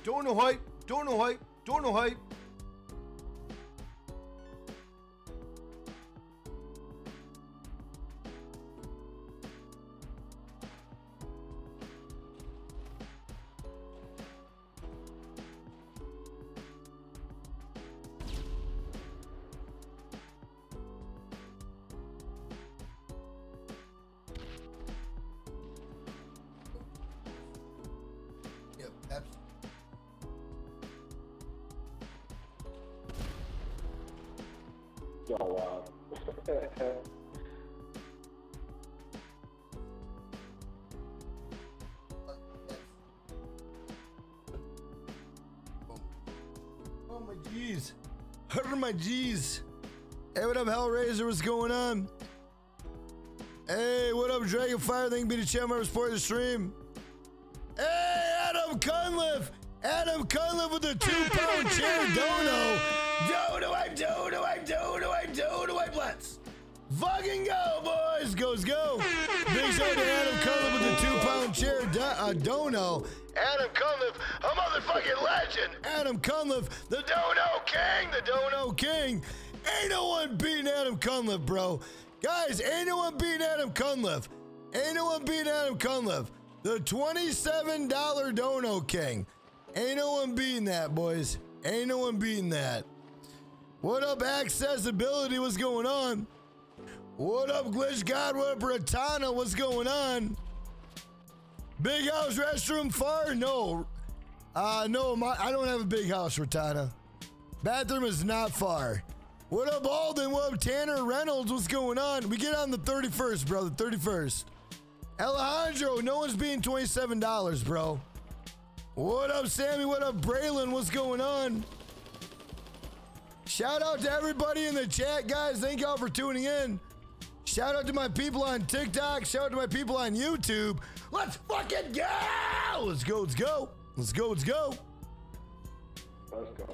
Don't know height. Don't know height. Don't know height. Hellraiser? What's going on? Hey, what up, Dragonfire? Thank you for the channel member support the stream. Hey, Adam Cunliffe! Adam Cunliffe with the two pound chair dono. Dono, I dono, I dono, I dono, I let's fucking go, boys. Goes go. Big shout out to Adam Cunliffe with the two pound chair do- uh, dono. Adam Cunliffe, a motherfucking legend. Adam Cunliffe, the Dono King, the Dono King. Ain't no one beating Adam Cunliffe, bro. Guys, ain't no one beating Adam Cunliffe. Ain't no one beating Adam Cunliffe. The $27 Dono King. Ain't no one beating that, boys. Ain't no one beating that. What up, accessibility? What's going on? What up, Glitch God? What up, Ratana? What's going on? Big house restroom far? No. Uh, no, my, I don't have a big house, Ratana. Bathroom is not far. What up, Alden? What up, Tanner Reynolds? What's going on? We get on the 31st, bro. The 31st. Alejandro, no one's being $27, bro. What up, Sammy? What up, Braylon? What's going on? Shout out to everybody in the chat, guys. Thank y'all for tuning in. Shout out to my people on TikTok. Shout out to my people on YouTube. Let's fucking go! Let's go, let's go. Let's go, let's go. Let's go.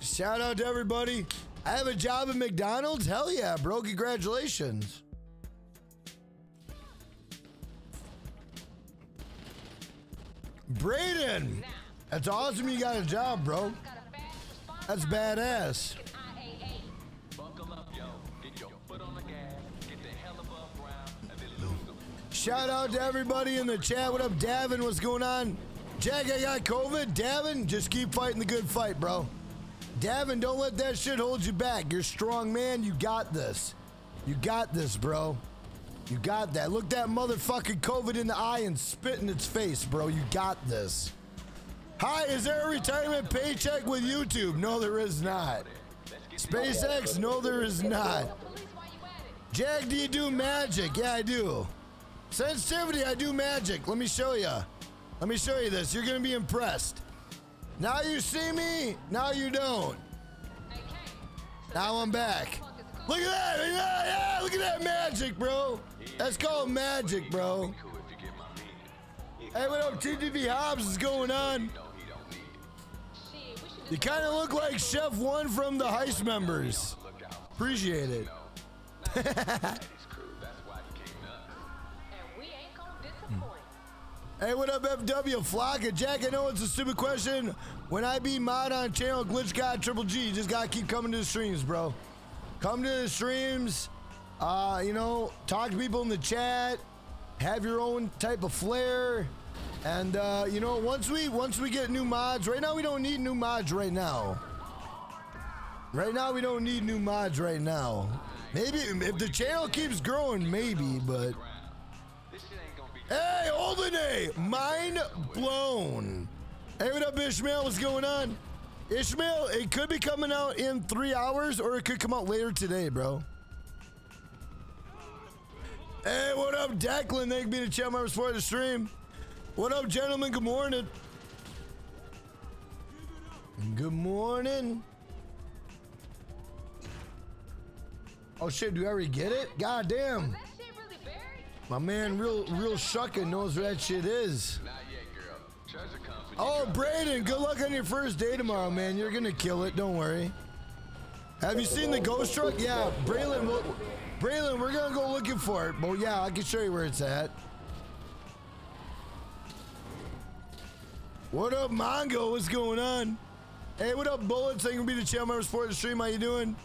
Shout out to everybody. I have a job at McDonald's. Hell yeah, bro. Congratulations. Braden, that's awesome. You got a job, bro. That's badass. Shout out to everybody in the chat. What up, Davin? What's going on? Jack, I got COVID. Davin, just keep fighting the good fight, bro. Davin, don't let that shit hold you back. You're strong man. You got this. You got this, bro. You got that. Look that motherfucking COVID in the eye and spit in its face, bro. You got this. Hi, is there a retirement paycheck with YouTube? No, there is not. SpaceX? No, there is not. Jack, do you do magic? Yeah, I do. Sensitivity, I do magic. Let me show you. Let me show you this. You're going to be impressed. Now you see me, now you don't. Now I'm back. Look at that! Look at that! Yeah, look at that magic, bro. That's called magic, bro. Hey, what up, TTV Hobbs? What's going on? You kind of look like Chef One from the Heist members. Appreciate it. Hey, what up, FW? Flocka, Jack, I know it's a stupid question. When I be mod on channel Glitch God Triple G, just gotta keep coming to the streams, bro. Come to the streams, uh, you know, talk to people in the chat, have your own type of flair. And uh, you know, once we once we get new mods, right now we don't need new mods right now. Right now we don't need new mods right now. Maybe if the channel keeps growing, maybe, but Hey, Oldenay! Mind blown. Hey, what up, Ishmael? What's going on? Ishmael, it could be coming out in three hours or it could come out later today, bro. Hey, what up, Declan? Thank you for being a chat member for the stream. What up, gentlemen? Good morning. Good morning. Oh shit, do you already get it? God damn. My man, real, real shucking knows where that shit is. Oh, Braden, good luck on your first day tomorrow, man. You're gonna kill it. Don't worry. Have you seen the ghost truck? Yeah, Braylon. We'll, Braylon, we're gonna go looking for it. But yeah, I can show you where it's at. What up, Mongo? What's going on? Hey, what up, Bullets? Thank you for being the channel member support the stream. How you doing?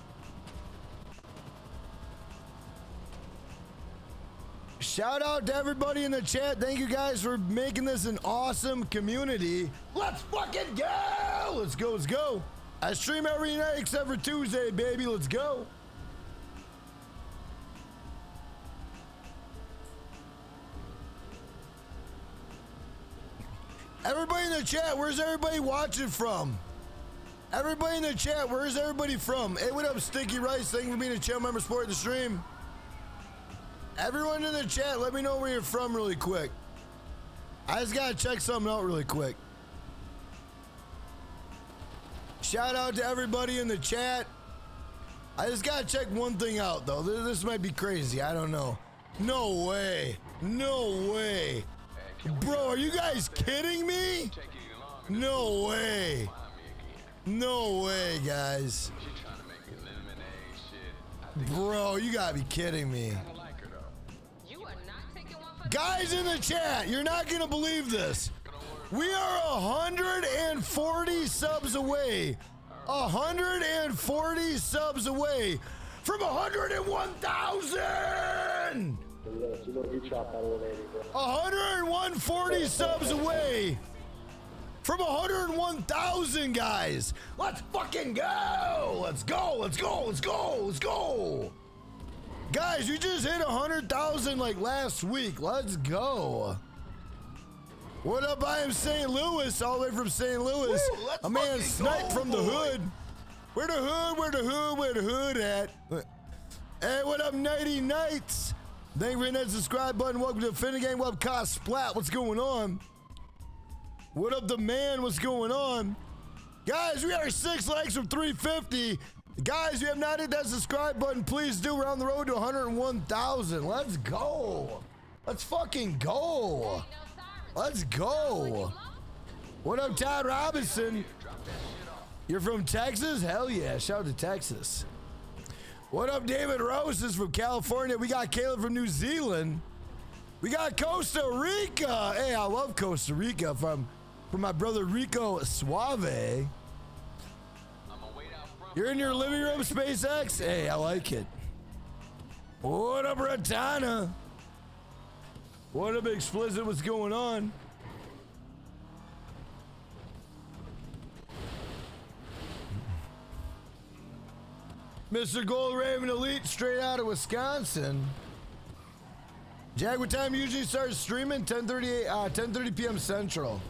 Shout out to everybody in the chat. Thank you guys for making this an awesome community. Let's fucking go! Let's go, let's go. I stream every night except for Tuesday, baby. Let's go. Everybody in the chat, where's everybody watching from? Everybody in the chat, where's everybody from? Hey, what up, Sticky Rice? Thank you for being a channel member supporting the stream. Everyone in the chat, let me know where you're from really quick. I just gotta check something out really quick. Shout out to everybody in the chat. I just gotta check one thing out though. This, might be crazy. I don't know. No way. No way. Bro, are you guys kidding me? No way. No way, guys. Bro, you gotta be kidding me. Guys in the chat, you're not gonna believe this. We are 140 subs away. 140 subs away from 101,000. Yes, you know he chopped that old lady, bro. 140 subs away from 101,000 guys. Let's fucking go. Let's go. Let's go. Let's go. Let's go. Guys, you just hit 100,000 like last week. Let's go. What up? I am St. Louis, all the way from St. Louis. Woo, A man sniped go, from the hood. Where the hood? Where the hood? Where the hood at? Hey, what up, Nighty Nights? Thank you for hitting that subscribe button. Welcome to the Finnegang Web Cost Splat. What's going on? What up, the man? What's going on? Guys, we are six likes from 350. Guys, you have not hit that subscribe button. Please do. We're on the road to 101,000. Let's go. Let's fucking go. Let's go. What up, Todd Robinson? You're from Texas? Hell yeah. Shout out to Texas. What up, David Rose is from California. We got Caleb from New Zealand. We got Costa Rica. Hey, I love Costa Rica from, from my brother Rico Suave. You're in your living room, SpaceX? Hey, I like it. What up, Ratana? What up, Explicit? What's going on? Mr. Gold Raven Elite, straight out of Wisconsin. Jack, what time usually starts streaming? 10:38, uh, 10:30 p.m. Central.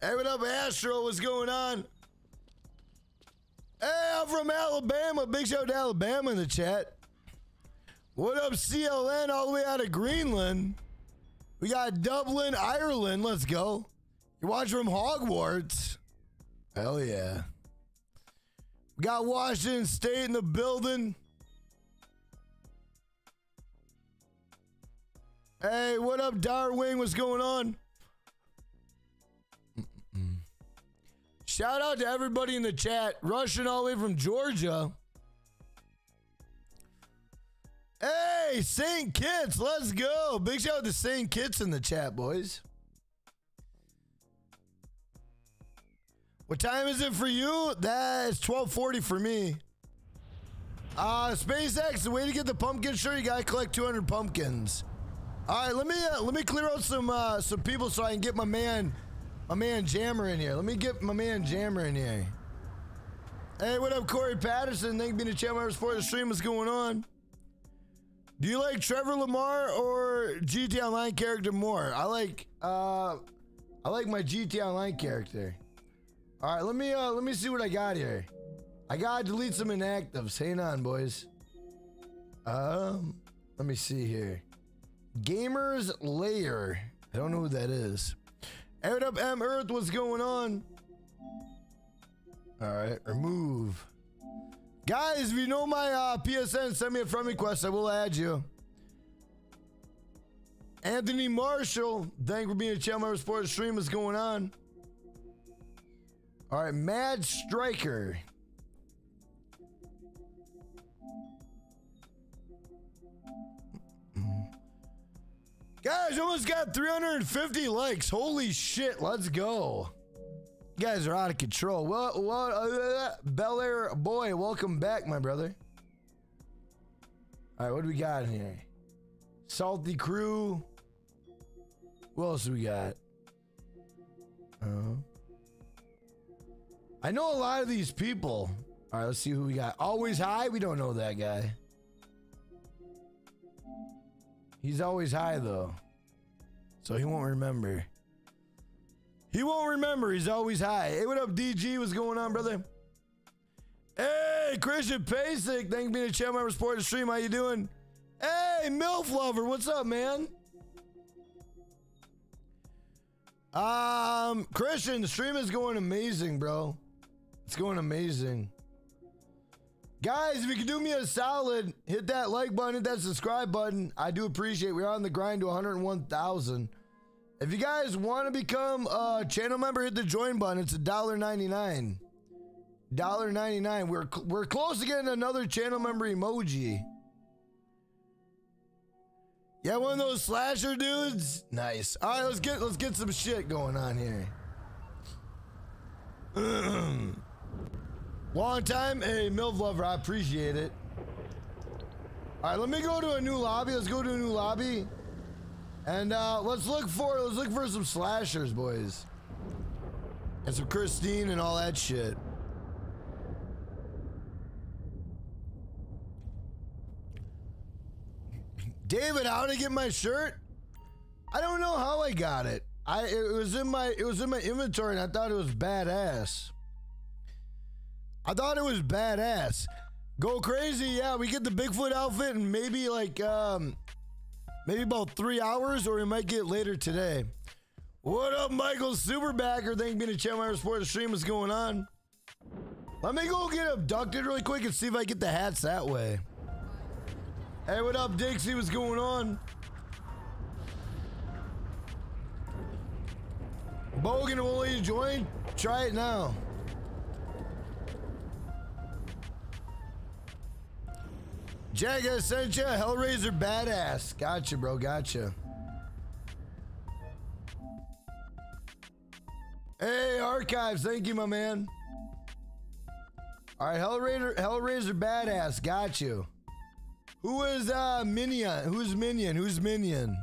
Hey, what up, Astro? What's going on? Hey, I'm from Alabama. Big shout to Alabama in the chat. What up, CLN, all the way out of Greenland? We got Dublin, Ireland. Let's go. You're watching from Hogwarts. Hell yeah. We got Washington State in the building. Hey, what up, Darwing? What's going on? Mm-mm. Shout out to everybody in the chat. Russian all the way from Georgia. Hey, St. Kitts, let's go. Big shout out to St. Kitts in the chat, boys. What time is it for you? That's 1240 for me. Uh, SpaceX, the way to get the pumpkin shirt, you gotta collect 200 pumpkins. All right, let me uh, let me clear out some uh, some people so I can get my man my man Jammer in here. Let me get my man Jammer in here. Hey, what up, Corey Patterson? Thank you for being a channel for the stream. What's going on? Do you like Trevor Lamar or GTA Online character more? I like uh I like my GTA Online character. All right, let me uh let me see what I got here. I gotta delete some inactives. Hang on, boys. Um, let me see here. Gamers Layer. I don't know who that is. What up, M Earth? What's going on? All right, remove. Guys, if you know my uh, PSN, send me a friend request. I will add you. Anthony Marshall, thank you for being a channel member. Sports stream. What's going on? All right, Mad Striker. Guys, almost got 350 likes. Holy shit, let's go. You guys are out of control. What, well uh, Bel Air boy, welcome back, my brother. All right, what do we got in here? Salty Crew. What else do we got? Uh, I know a lot of these people. All right, let's see who we got. Always high. We don't know that guy. He's always high though, so he won't remember. He won't remember. He's always high. Hey, what up, DG? What's going on, brother? Hey, Christian Pasick. Thank you for being a channel member, support the stream. How you doing? Hey, MILF Lover. What's up, man? Um, Christian, the stream is going amazing, bro. It's going amazing. Guys, if you could do me a solid, hit that like button, hit that subscribe button. I do appreciate. We're on the grind to 101,000. If you guys want to become a channel member, hit the join button. It's $1.99. $1.99. We're we're close to getting another channel member emoji. Yeah, one of those slasher dudes. Nice. All right, let's get let's get some shit going on here. Long time, hey Milv lover, I appreciate it. All right, let me go to a new lobby. Let's go to a new lobby, and uh, let's look for let's look for some slashers, boys, and some Christine and all that shit. David, how did I get my shirt? I don't know how I got it. I it was in my it was in my inventory and I thought it was badass. I thought it was badass. Go crazy, yeah. We get the Bigfoot outfit in maybe like um maybe about three hours, or we might get later today. What up, Michael Superbacker? Thank you for channel my sport the stream. What's going on? Let me go get abducted really quick and see if I get the hats that way. Hey, what up, Dixie? What's going on? Bogan will you join? Try it now. Jag, I sent you Hellraiser badass. Gotcha, bro. Gotcha. Hey, Archives. Thank you, my man. All right, Hellraiser, Hellraiser badass. Got you. Who is uh Minion? Who's Minion? Who's Minion?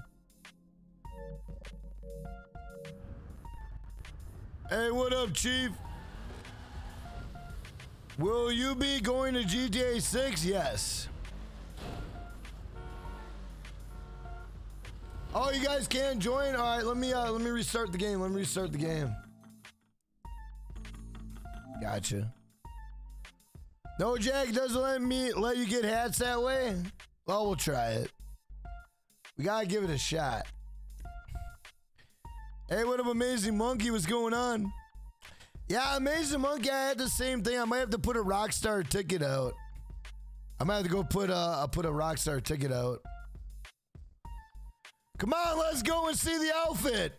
Hey, what up, Chief? Will you be going to GTA 6? Yes. Oh, you guys can't join? All right, let me uh let me restart the game. Let me restart the game. Gotcha. No, Jack doesn't let me let you get hats that way. Well, we'll try it. We gotta give it a shot. Hey, what up, Amazing Monkey? What's going on? Yeah, Amazing Monkey, I had the same thing. I might have to put a Rockstar ticket out. I might have to go put a I'll put a Rockstar ticket out. Come on, let's go and see the outfit.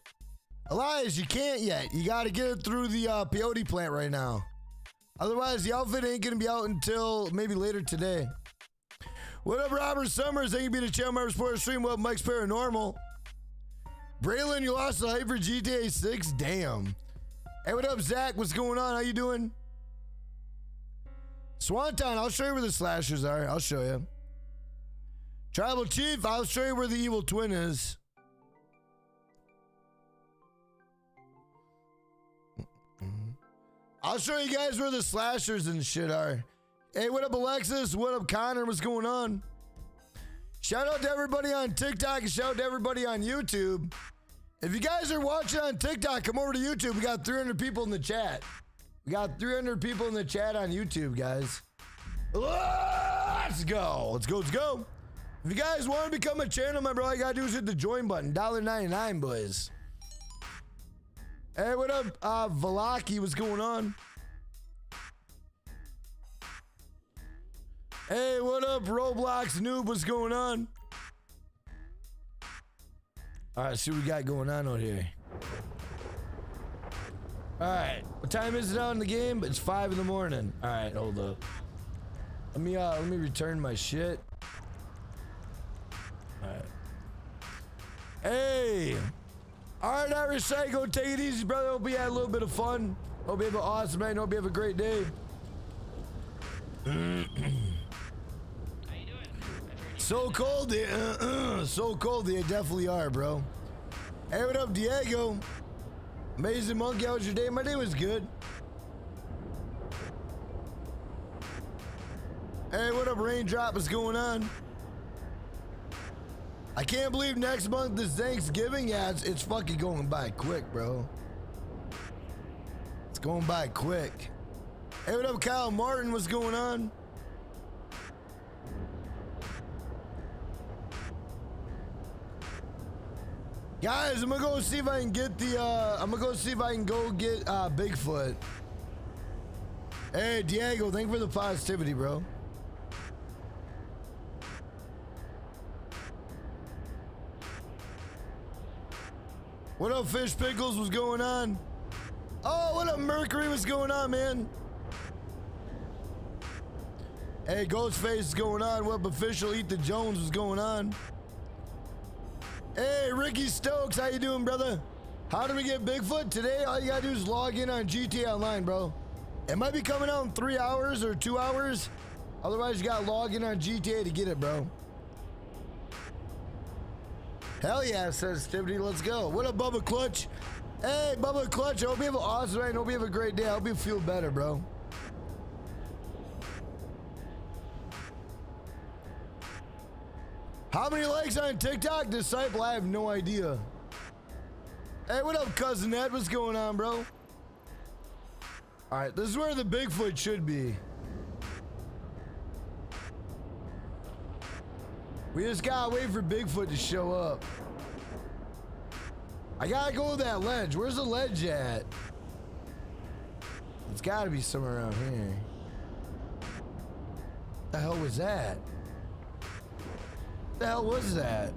Elias, you can't yet. You got to get it through the uh, peyote plant right now. Otherwise, the outfit ain't gonna be out until maybe later today. What up, Robert Summers? Thank you for being a channel member, sports stream. What Mike's Paranormal? Braylon, you lost the hype for GTA 6. Damn. Hey, what up, Zach? What's going on? How you doing? Swanton, I'll show you where the slashers are. I'll show you. Tribal Chief, I'll show you where the evil twin is. I'll show you guys where the slashers and shit are. Hey, what up, Alexis? What up, Connor? What's going on? Shout out to everybody on TikTok and shout out to everybody on YouTube. If you guys are watching on TikTok, come over to YouTube. We got 300 people in the chat. We got 300 people in the chat on YouTube, guys. Let's go. Let's go. Let's go. If you guys want to become a channel member, all you gotta do is hit the join button. $1.99, boys. Hey, what up, uh, Velaki? What's going on? Hey, what up, Roblox noob? What's going on? All right, see what we got going on out here. All right, what time is it out in the game? It's five in the morning. All right, hold up. Let me uh, let me return my shit. Right. Hey. All right, Irish Psycho, take it easy, brother. Hope you had a little bit of fun. Hope you have an awesome night. Hope you have a great day. so cold, they, so cold. They definitely are, bro. Hey, what up, Diego? Amazing monkey. How was your day? My day was good. Hey, what up, Raindrop? What's going on? I can't believe next month is Thanksgiving. Yeah, it's, it's fucking going by quick, bro. It's going by quick. Hey, what up, Kyle Martin? What's going on? Guys, I'm gonna go see if I can get the, uh, I'm gonna go see if I can go get, uh, Bigfoot. Hey, Diego, thank you for the positivity, bro. What up, Fish Pickles? What's going on? Oh, what up, Mercury? What's going on, man? Hey, Ghostface, what's going on? What up, Official Eat the Jones? What's going on? Hey, Ricky Stokes, how you doing, brother? How do we get Bigfoot? Today, all you gotta do is log in on GTA Online, bro. It might be coming out in three hours or two hours. Otherwise, you gotta log in on GTA to get it, bro. Hell yeah, sensitivity. Let's go. What up, Bubba Clutch? Hey, Bubba Clutch. I hope you have an awesome night. I hope you have a great day. I hope you feel better, bro. How many likes on TikTok? Disciple, I have no idea. Hey, what up, cousin Ed? What's going on, bro? All right, this is where the Bigfoot should be. We just gotta wait for Bigfoot to show up. I gotta go to that ledge. Where's the ledge at? It's gotta be somewhere around here. The hell was that? The hell was that?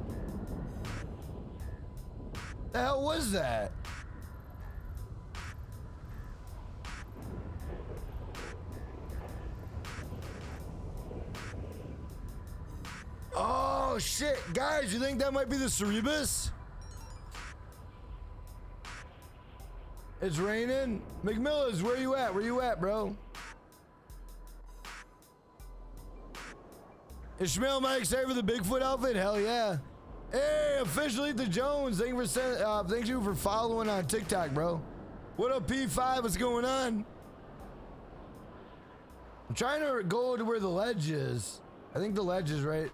The hell was that? Oh shit, guys, you think that might be the Cerberus? It's raining. McMillis, where you at? Where you at, bro? Ishmael Mike saved for the Bigfoot outfit? Hell yeah. Hey, officially the Jones. Thank you for send, uh, thank you for following on TikTok, bro. What up, P5? What's going on? I'm trying to go to where the ledge is. I think the ledge is right.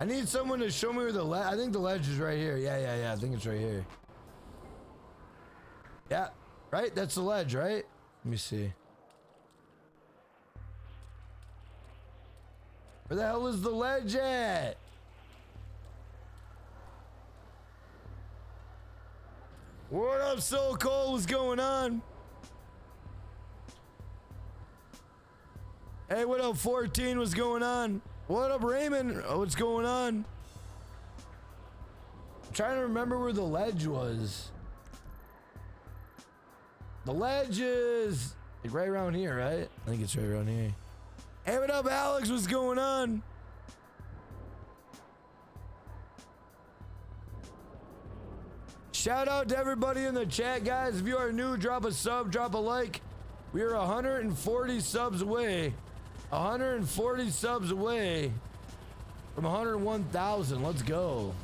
I need someone to show me where the ledge. I think the ledge is right here. Yeah, yeah, yeah. I think it's right here. Yeah, right. That's the ledge, right? Let me see. Where the hell is the ledge at? What up, Soul Cole? What's going on? Hey, what up, 14? What's going on? What up, Raymond? Oh, What's going on? I'm trying to remember where the ledge was. The ledge is like right around here, right? I think it's right around here. Hey, what up, Alex? What's going on? Shout out to everybody in the chat, guys. If you are new, drop a sub, drop a like. We are 140 subs away. 140 subs away from 101,000. Let's go.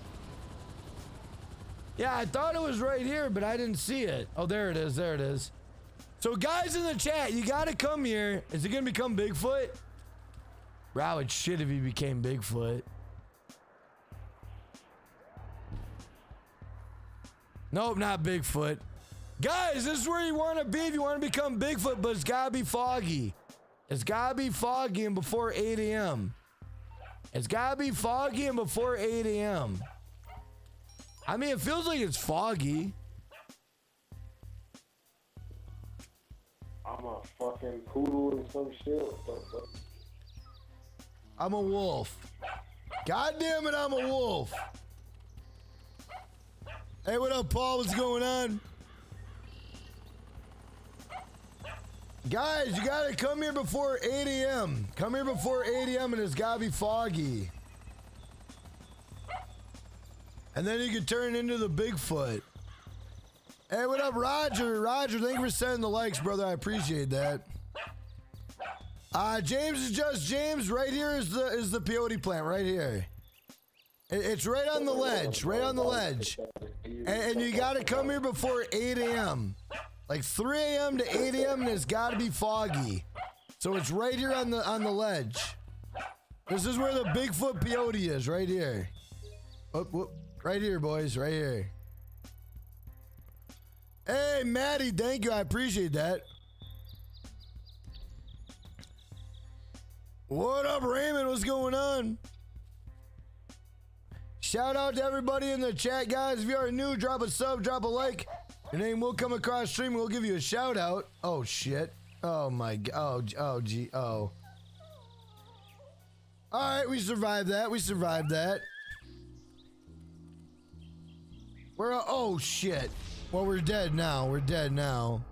Yeah, I thought it was right here, but I didn't see it. Oh, there it is. There it is. So, guys in the chat, you got to come here. Is it going to become Bigfoot? Wow, it's shit if he became Bigfoot. Nope, not Bigfoot. Guys, this is where you want to be if you want to become Bigfoot, but it's got to be foggy. It's got to be foggy and before 8 a.m. It's got to be foggy and before 8 a.m. I mean, it feels like it's foggy. I'm a fucking poodle and some shit. I'm a wolf. God damn it, I'm a wolf. Hey, what up, Paul? What's going on? Guys, you gotta come here before 8 a.m. Come here before 8 a.m. and it's gotta be foggy. And then you can turn into the Bigfoot. Hey, what up, Roger? Roger, thank you for sending the likes, brother. I appreciate that. Uh, James is just James. Right here is the is the peyote plant. Right here. It- It's right on the ledge. Right on the ledge. And, and you got to come here before 8 a.m. Like 3 a.m. to 8 a.m. and it's got to be foggy. So it's right here on the on the ledge. This is where the Bigfoot peyote is. Right here. Whoop, whoop. Right here, boys. Right here. Hey, Maddie. Thank you. I appreciate that. What up, Raymond? What's going on? Shout out to everybody in the chat, guys. If you are new, drop a sub, drop a like. Your name will come across stream. We'll give you a shout out. Oh shit. Oh my god. Oh, oh gee. Oh. All right, we survived that. We survived that. We're oh shit. Well, we're dead now. We're dead now.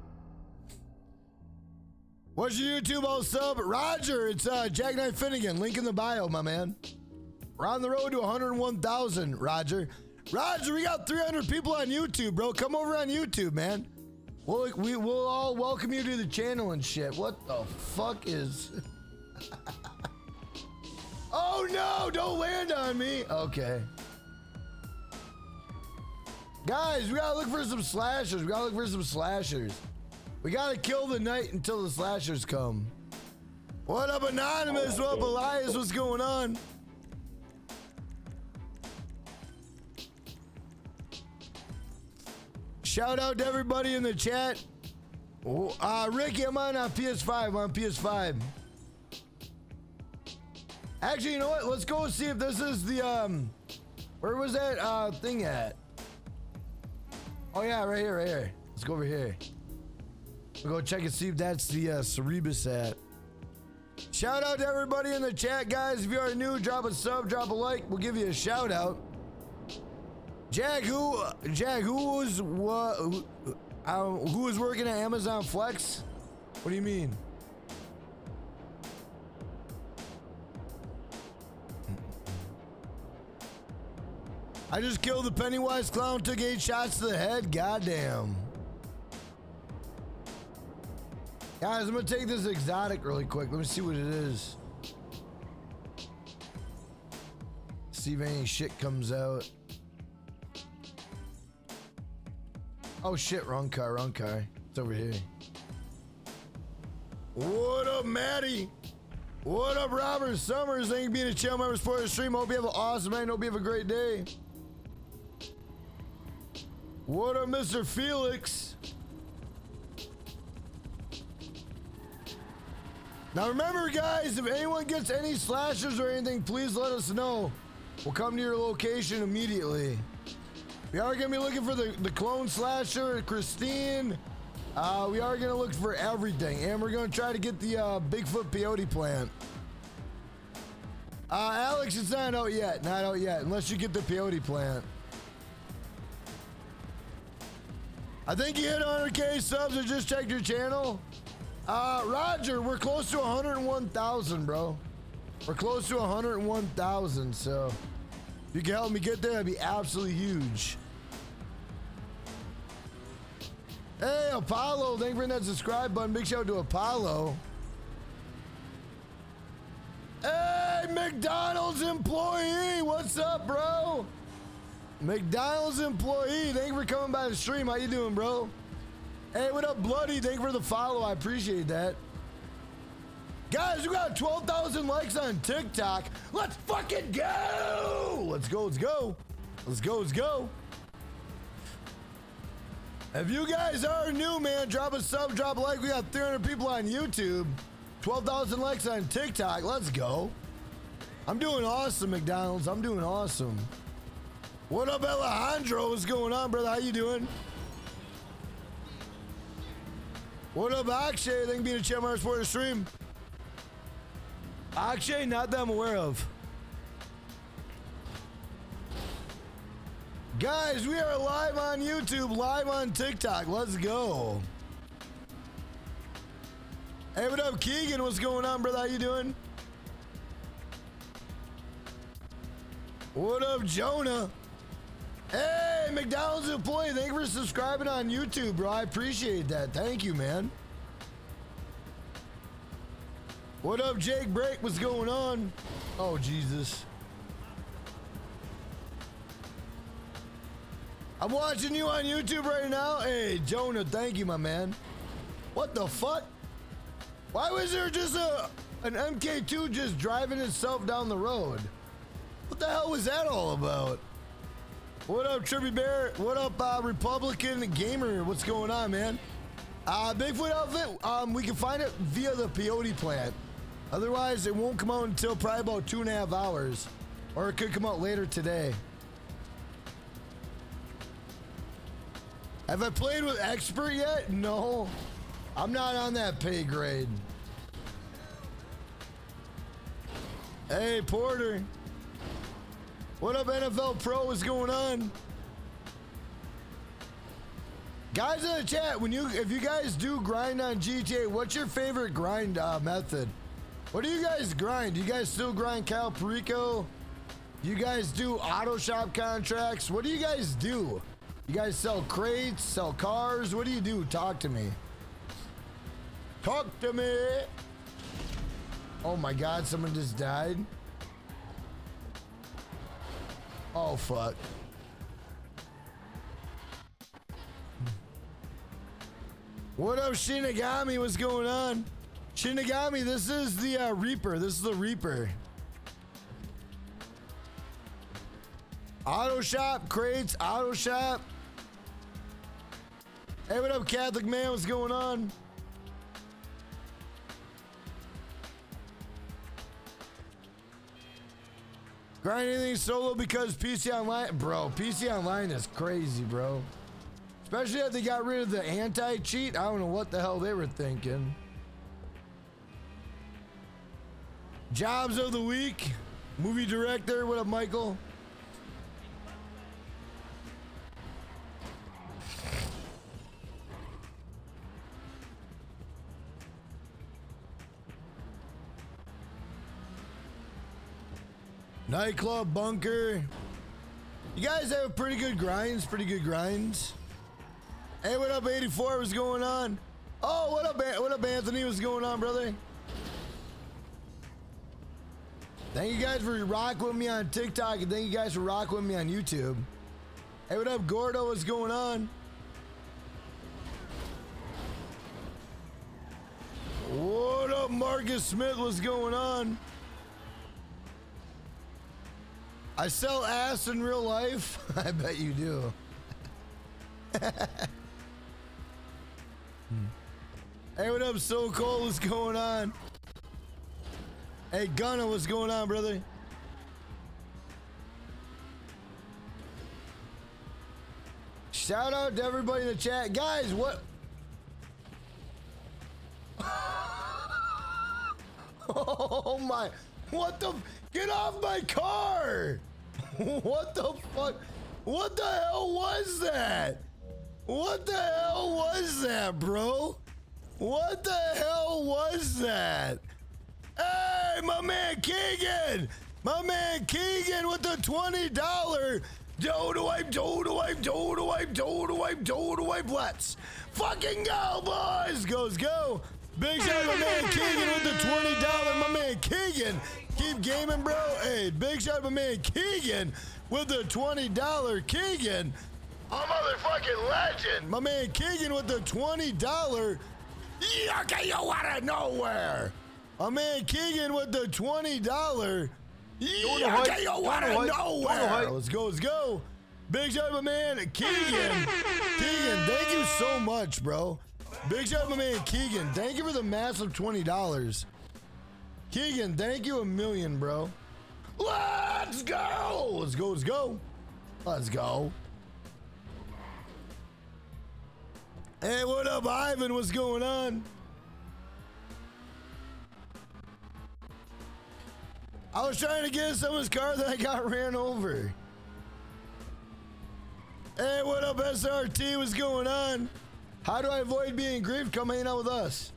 What's your YouTube all sub? Roger, it's uh, Jackknife Finnegan. Link in the bio, my man. We're on the road to 101,000, Roger. Roger, we got 300 people on YouTube, bro. Come over on YouTube, man. We'll, we, we'll all welcome you to the channel and shit. What the fuck is... oh, no! Don't land on me! Okay. Guys, we gotta look for some slashers. We gotta look for some slashers. We gotta kill the night until the slashers come. What up, Anonymous? What up, Elias? What's going on? Shout out to everybody in the chat. Oh, Uh, Ricky, I'm on uh, PS5. I'm on PS5. Actually, you know what? Let's go see if this is the um. Where was that uh thing at? Oh yeah, right here, right here. Let's go over here. We'll go check and see if that's the uh, Cerberus at. Shout out to everybody in the chat, guys. If you are new, drop a sub, drop a like. We'll give you a shout out. Jack, who, Jack, who was what? Who, um, who was working at Amazon Flex? What do you mean? I just killed the Pennywise clown, took eight shots to the head. Goddamn. Guys, I'm gonna take this exotic really quick. Let me see what it is. See if any shit comes out. Oh shit, wrong car, wrong car. It's over here. What up, Maddie? What up, Robert Summers? Thank you for being a channel member for the stream. Hope you have an awesome night. Hope you have a great day. What up, Mr. Felix? Now remember, guys, if anyone gets any slashes or anything, please let us know. We'll come to your location immediately. We are going to be looking for the, the clone slasher, Christine. Uh, we are going to look for everything. And we're going to try to get the uh, Bigfoot peyote plant. Uh, Alex, it's not out yet. Not out yet, unless you get the peyote plant. I think you hit 100k subs or just checked your channel. Uh, Roger, we're close to 101,000, bro. We're close to 101,000, so if you can help me get there, that'd be absolutely huge. Hey, Apollo, thank you for that subscribe button. Big shout out to Apollo. Hey, McDonald's employee, what's up, bro? McDonald's employee, thank you for coming by the stream. How you doing, bro? Hey, what up, Bloody? Thank you for the follow. I appreciate that. Guys, we got 12,000 likes on TikTok. Let's fucking go! Let's go, let's go. Let's go, let's go. If you guys are new, man, drop a sub, drop a like. We got 300 people on YouTube, 12,000 likes on TikTok. Let's go. I'm doing awesome, McDonald's. I'm doing awesome. What up, Alejandro? What's going on, brother? How you doing? What up, Akshay? Thank you for being a channel for the stream. Akshay, not that I'm aware of. Guys, we are live on YouTube, live on TikTok. Let's go. Hey, what up, Keegan? What's going on, brother? How you doing? What up, Jonah? Hey, McDonald's employee, thank you for subscribing on YouTube, bro. I appreciate that. Thank you, man. What up, Jake Break? What's going on? Oh, Jesus. I'm watching you on YouTube right now. Hey, Jonah, thank you, my man. What the fuck? Why was there just a an MK2 just driving itself down the road? What the hell was that all about? What up, Trippy Bear? What up, uh, Republican Gamer? What's going on, man? Uh, Bigfoot outfit, um, we can find it via the peyote plant. Otherwise, it won't come out until probably about two and a half hours. Or it could come out later today. Have I played with Expert yet? No. I'm not on that pay grade. Hey, Porter. What up, NFL Pro? What's going on? Guys in the chat, when you if you guys do grind on GTA, what's your favorite grind uh, method? What do you guys grind? Do you guys still grind Cayo Perico? You guys do auto shop contracts? What do you guys do? You guys sell crates, sell cars? What do you do? Talk to me. Talk to me. Oh my god, someone just died. Oh fuck. What up, Shinigami? What's going on? Shinigami, this is the uh, Reaper. This is the Reaper. Auto shop, crates, auto shop. Hey, what up, Catholic man? What's going on? Grind anything solo because PC Online, bro. PC Online is crazy, bro. Especially if they got rid of the anti-cheat. I don't know what the hell they were thinking. Jobs of the week. Movie director. What up, Michael? Nightclub bunker. You guys have pretty good grinds, pretty good grinds. Hey, what up, 84? What's going on? Oh, what up, what up, Anthony? What's going on, brother? Thank you guys for rocking with me on TikTok, and thank you guys for rocking with me on YouTube. Hey, what up, Gordo? What's going on? What up, Marcus Smith? What's going on? I sell ass in real life. I bet you do. Hmm. hey, what up, So Cold? What's going on? Hey, Gunna, what's going on, brother? Shout out to everybody in the chat. Guys, what? Oh my. What the? Get off my car! What the fuck? What the hell was that? What the hell was that, bro? What the hell was that? Hey, my man Keegan! My man Keegan with the $20 Dodo wipe, dodo wipe, dodo wipe, dodo wipe, dodo wipe. Let's fucking go, boys! Goes go! Big shout out to my man Keegan with the $20. Keegan. Keep gaming, bro. Hey, big shout out to my man Keegan with the $20. Keegan. A motherfucking legend. My man Keegan with the $20. Yucca, you out of nowhere. My man Keegan with the $20. Dono Yucca, you out of nowhere. Let's go, let's go. Big shout out to my man Keegan. Keegan, thank you so much, bro. Big shout out to my man Keegan. Thank you for the massive $20. Keegan, thank you a million, bro. Let's go. Let's go, let's go. Let's go. Hey, what up, Ivan? What's going on? I was trying to get someone's car that I got ran over. Hey, what up, SRT? What's going on? How do I avoid being grieved? Come hang out with us.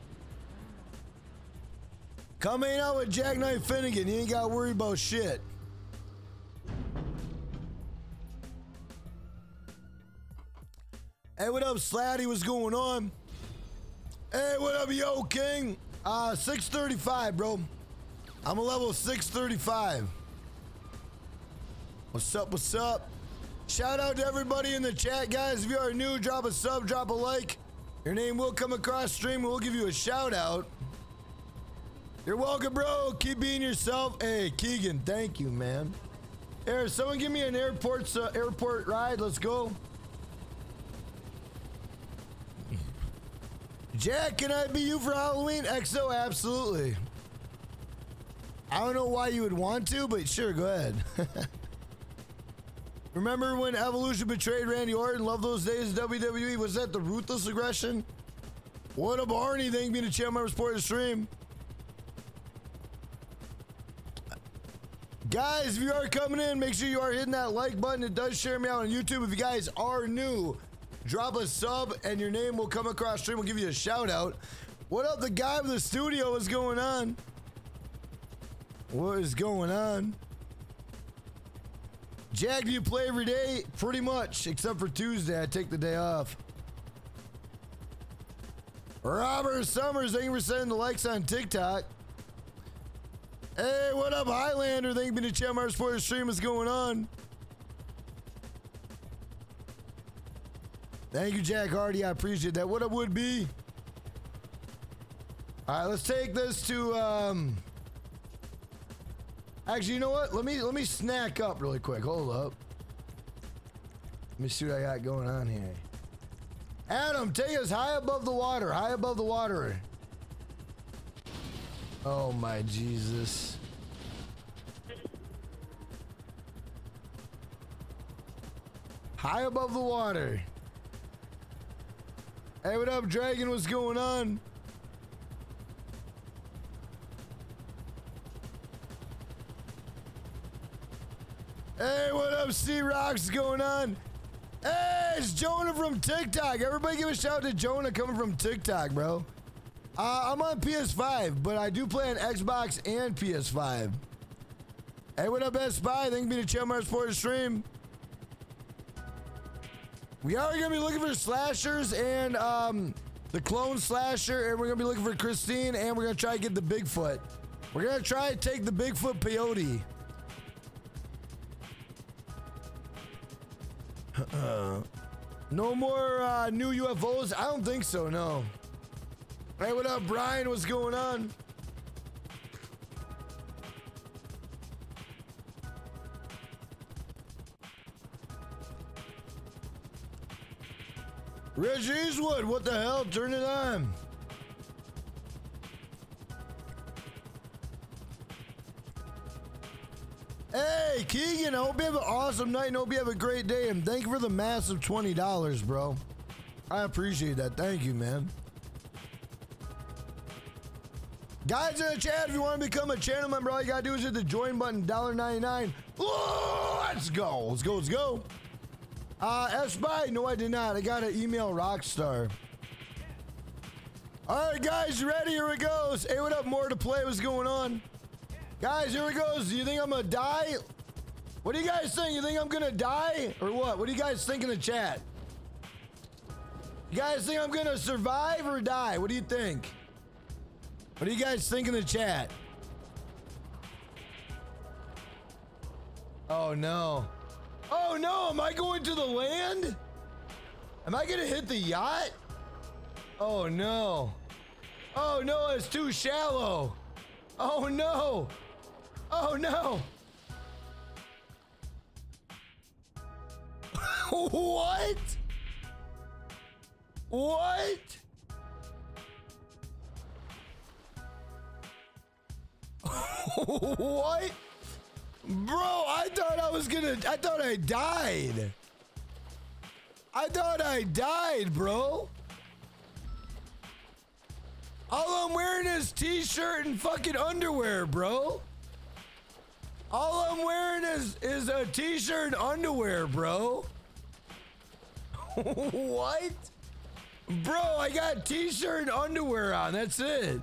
Come hang out with Jackknife Finnegan. You ain't got to worry about shit. Hey, what up, Slatty? What's going on? Hey, what up, Yo King? Uh, 635, bro. I'm a level 635. What's up? What's up? Shout out to everybody in the chat, guys. If you are new, drop a sub, drop a like. Your name will come across stream. We'll give you a shout out. You're welcome, bro. Keep being yourself. Hey, Keegan, thank you, man. Here, someone give me an airport uh, airport ride. Let's go. Jack, can I be you for Halloween? XO, absolutely. I don't know why you would want to, but sure, go ahead. Remember when Evolution betrayed Randy Orton? Love those days in WWE. Was that the ruthless aggression? What up, Arnie? Thank me to channel member support the stream. Guys, if you are coming in, make sure you are hitting that like button. It does share me out on YouTube. If you guys are new, drop a sub and your name will come across stream. We'll give you a shout out. What up, the guy with the studio? What's going on? What is going on? Jack, do you play every day? Pretty much, except for Tuesday. I take the day off. Robert Summers, thank you for sending the likes on TikTok. Hey, what up, Highlander? Thank you to Chem Sport the stream. What's going on? Thank you, Jack Hardy. I appreciate that. What up, would be? All right, let's take this to um. Actually, you know what? Let me let me snack up really quick. Hold up. Let me see what I got going on here. Adam, take us high above the water. High above the water. Oh my Jesus. High above the water. Hey, what up, Dragon? What's going on? Hey, what up, Sea Rocks? Going on? Hey, it's Jonah from TikTok. Everybody give a shout out to Jonah coming from TikTok, bro. Uh, I'm on PS5, but I do play on Xbox and PS5. Hey, what up, Best Spy? Thank you to Channel Mars for the stream. We are going to be looking for slashers and um, the clone slasher, and we're going to be looking for Christine, and we're going to try to get the Bigfoot. We're going to try to take the Bigfoot peyote. no more uh, new UFOs? I don't think so, no. Hey, what up, Brian? What's going on? Rich Eastwood, what the hell? Turn it on. Hey, Keegan, I hope you have an awesome night and hope you have a great day. And thank you for the massive $20, bro. I appreciate that. Thank you, man. Guys in the chat, if you want to become a channel member, all you gotta do is hit the join button, $1.99. Ooh, let's go. Let's go. Let's go. Uh, S-Spy, no, I did not. I got an email Rockstar. All right, guys, you ready? Here it goes. Hey, what up? More to play. What's going on? Guys, here it goes. Do you think I'm gonna die? What do you guys think? You think I'm gonna die? Or what? What do you guys think in the chat? You guys think I'm gonna survive or die? What do you think? What do you guys think in the chat? Oh no. Oh no, am I going to the land? Am I gonna hit the yacht? Oh no. Oh no, it's too shallow. Oh no. Oh no. what? What? what? Bro, I thought I was gonna. I thought I died. I thought I died, bro. All I'm wearing is t-shirt and fucking underwear, bro. All I'm wearing is is a t-shirt and underwear, bro. what? Bro, I got t-shirt and underwear on. That's it.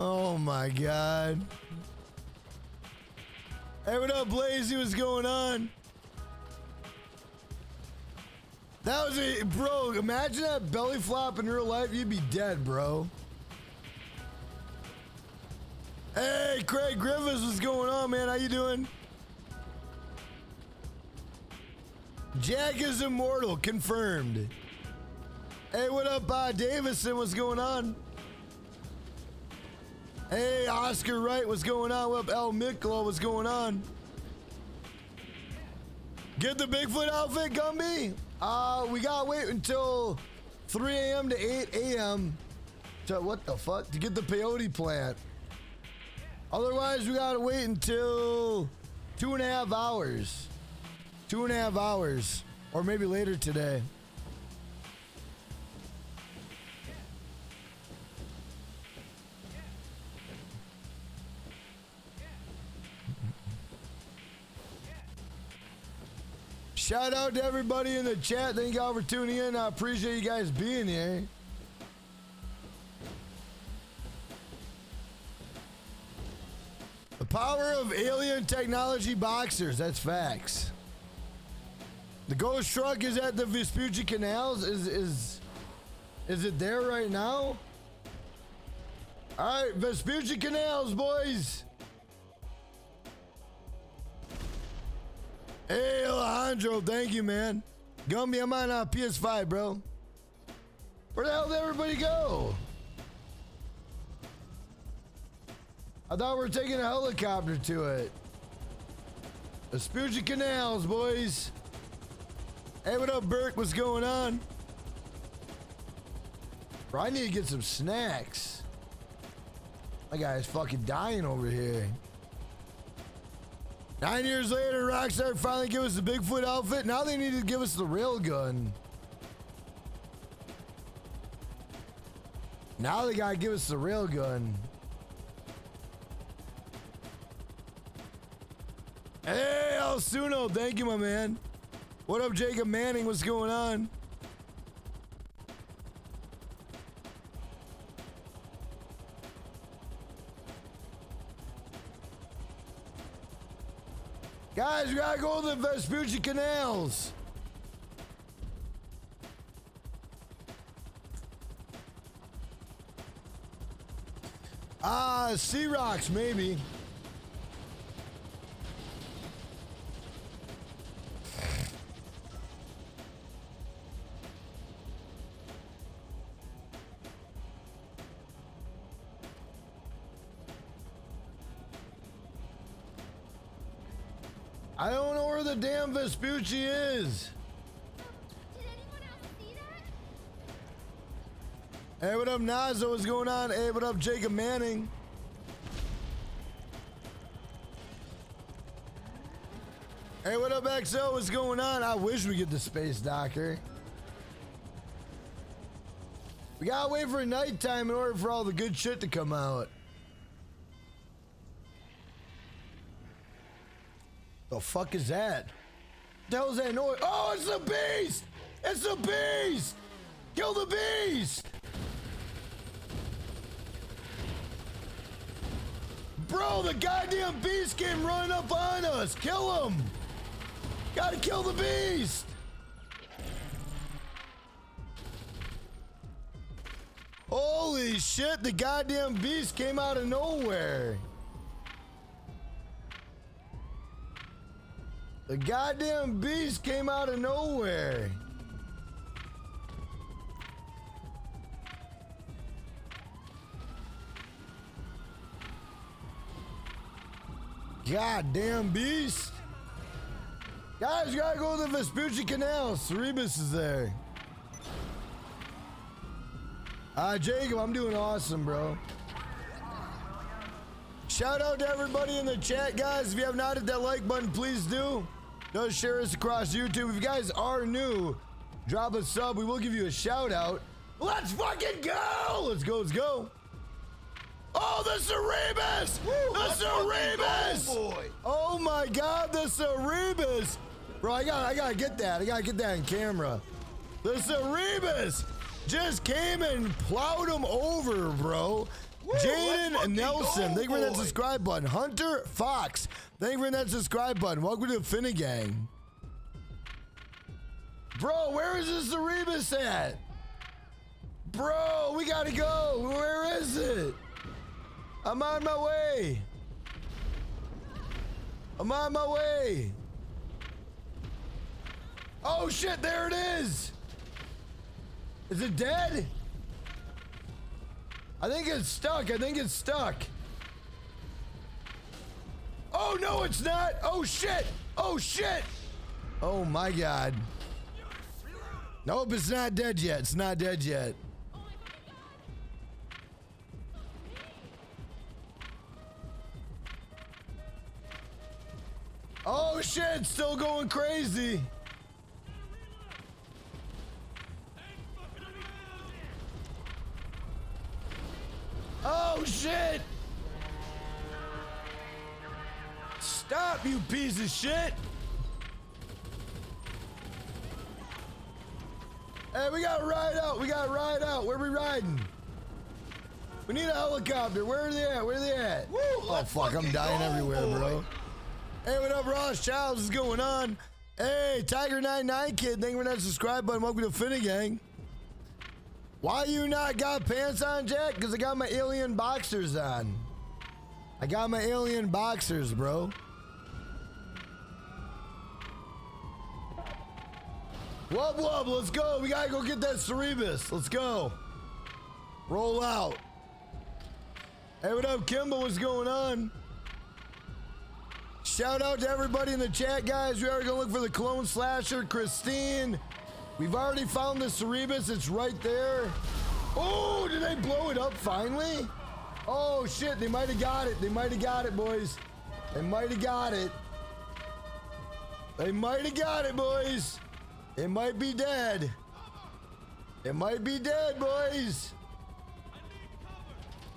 Oh my god. Hey, what up, Blazy? What's going on? That was a bro. Imagine that belly flop in real life. You'd be dead, bro. Hey, Craig Griffiths, what's going on, man? How you doing? Jack is immortal, confirmed. Hey, what up, uh, Davison? What's going on? Hey, Oscar Wright, what's going on? What up, El Miklo? What's going on? Get the Bigfoot outfit, Gumby. Uh, we gotta wait until 3 a.m. to 8 a.m. to what the fuck to get the peyote plant. Otherwise, we gotta wait until two and a half hours. Two and a half hours, or maybe later today. Shout out to everybody in the chat. Thank y'all for tuning in. I appreciate you guys being here. The power of alien technology boxers. That's facts. The ghost truck is at the Vespucci Canals. Is is is it there right now? All right, Vespucci Canals, boys. Hey, Alejandro, thank you, man. Gumby, I'm on uh, PS5, bro. Where the hell did everybody go? I thought we were taking a helicopter to it. Vespucci Canals, boys. Hey, what up, Burke? What's going on? Bro, I need to get some snacks. My guy's fucking dying over here. Nine years later, Rockstar finally give us the Bigfoot outfit. Now they need to give us the railgun. Now they gotta give us the railgun. Hey, Alsuno, thank you, my man. What up, Jacob Manning? What's going on? Guys, we gotta go to the Vespucci Canals. Ah, Sea Rocks, maybe. I don't know where the damn Vespucci is. Hey, what up, Nazo? What's going on? Hey, what up, Jacob Manning? Hey, what up, XO? What's going on? I wish we get the Space Docker. We gotta wait for nighttime in order for all the good shit to come out. The fuck is that? The hell's that noise? Oh, it's the beast! It's the beast! Kill the beast! Bro, the goddamn beast came running up on us! Kill him! Gotta kill the beast! Holy shit, the goddamn beast came out of nowhere! The goddamn beast came out of nowhere. Goddamn beast. Guys, you gotta go to the Vespucci Canal. Cerberus is there. Uh, Jacob, I'm doing awesome, bro. Shout out to everybody in the chat, guys. If you have not hit that like button, please do. Does share us across YouTube. If you guys are new, drop a sub. We will give you a shout out. Let's fucking go! Let's go, let's go. Oh, the Cerberus! the let's Cerberus! go, boy. Oh my god, the Cerberus! Bro, I gotta, I gotta get that. I gotta get that in camera. The Cerberus just came and plowed him over, bro. Jaden Nelson, thank you for that subscribe button. Hunter Fox, thank you for that subscribe button. Welcome to the Finnegang. Bro, where is the Cerberus at? Bro, we gotta go. Where is it? I'm on my way. I'm on my way. Oh shit, there it is. Is it dead? I think it's stuck. I think it's stuck. Oh no, it's not. Oh shit. Oh shit. Oh my god. Nope, it's not dead yet. It's not dead yet. Oh shit, still going crazy. Oh shit! Stop, you piece of shit! Hey, we gotta ride out. We gotta ride out. Where we riding? We need a helicopter. Where are they at? Where are they at? Woo, oh fuck, I'm dying go, everywhere, boy. bro. Hey, what up, Ross Childs? What's going on? Hey, Tiger99 Kid, thank you for that subscribe button. Welcome to Finnegang. Why you not got pants on, Jack? Because I got my alien boxers on. I got my alien boxers, bro. Wub wub, let's go. We gotta go get that Cerberus. Let's go. Roll out. Hey, what up, Kimbo? What's going on? Shout out to everybody in the chat, guys. We are gonna look for the clone slasher, Christine. We've already found the Cerberus. It's right there. Oh, did they blow it up finally? Oh shit, they might have got it. They might have got it, boys. They might have got it. They might have got it, boys. It might be dead. It might be dead, boys.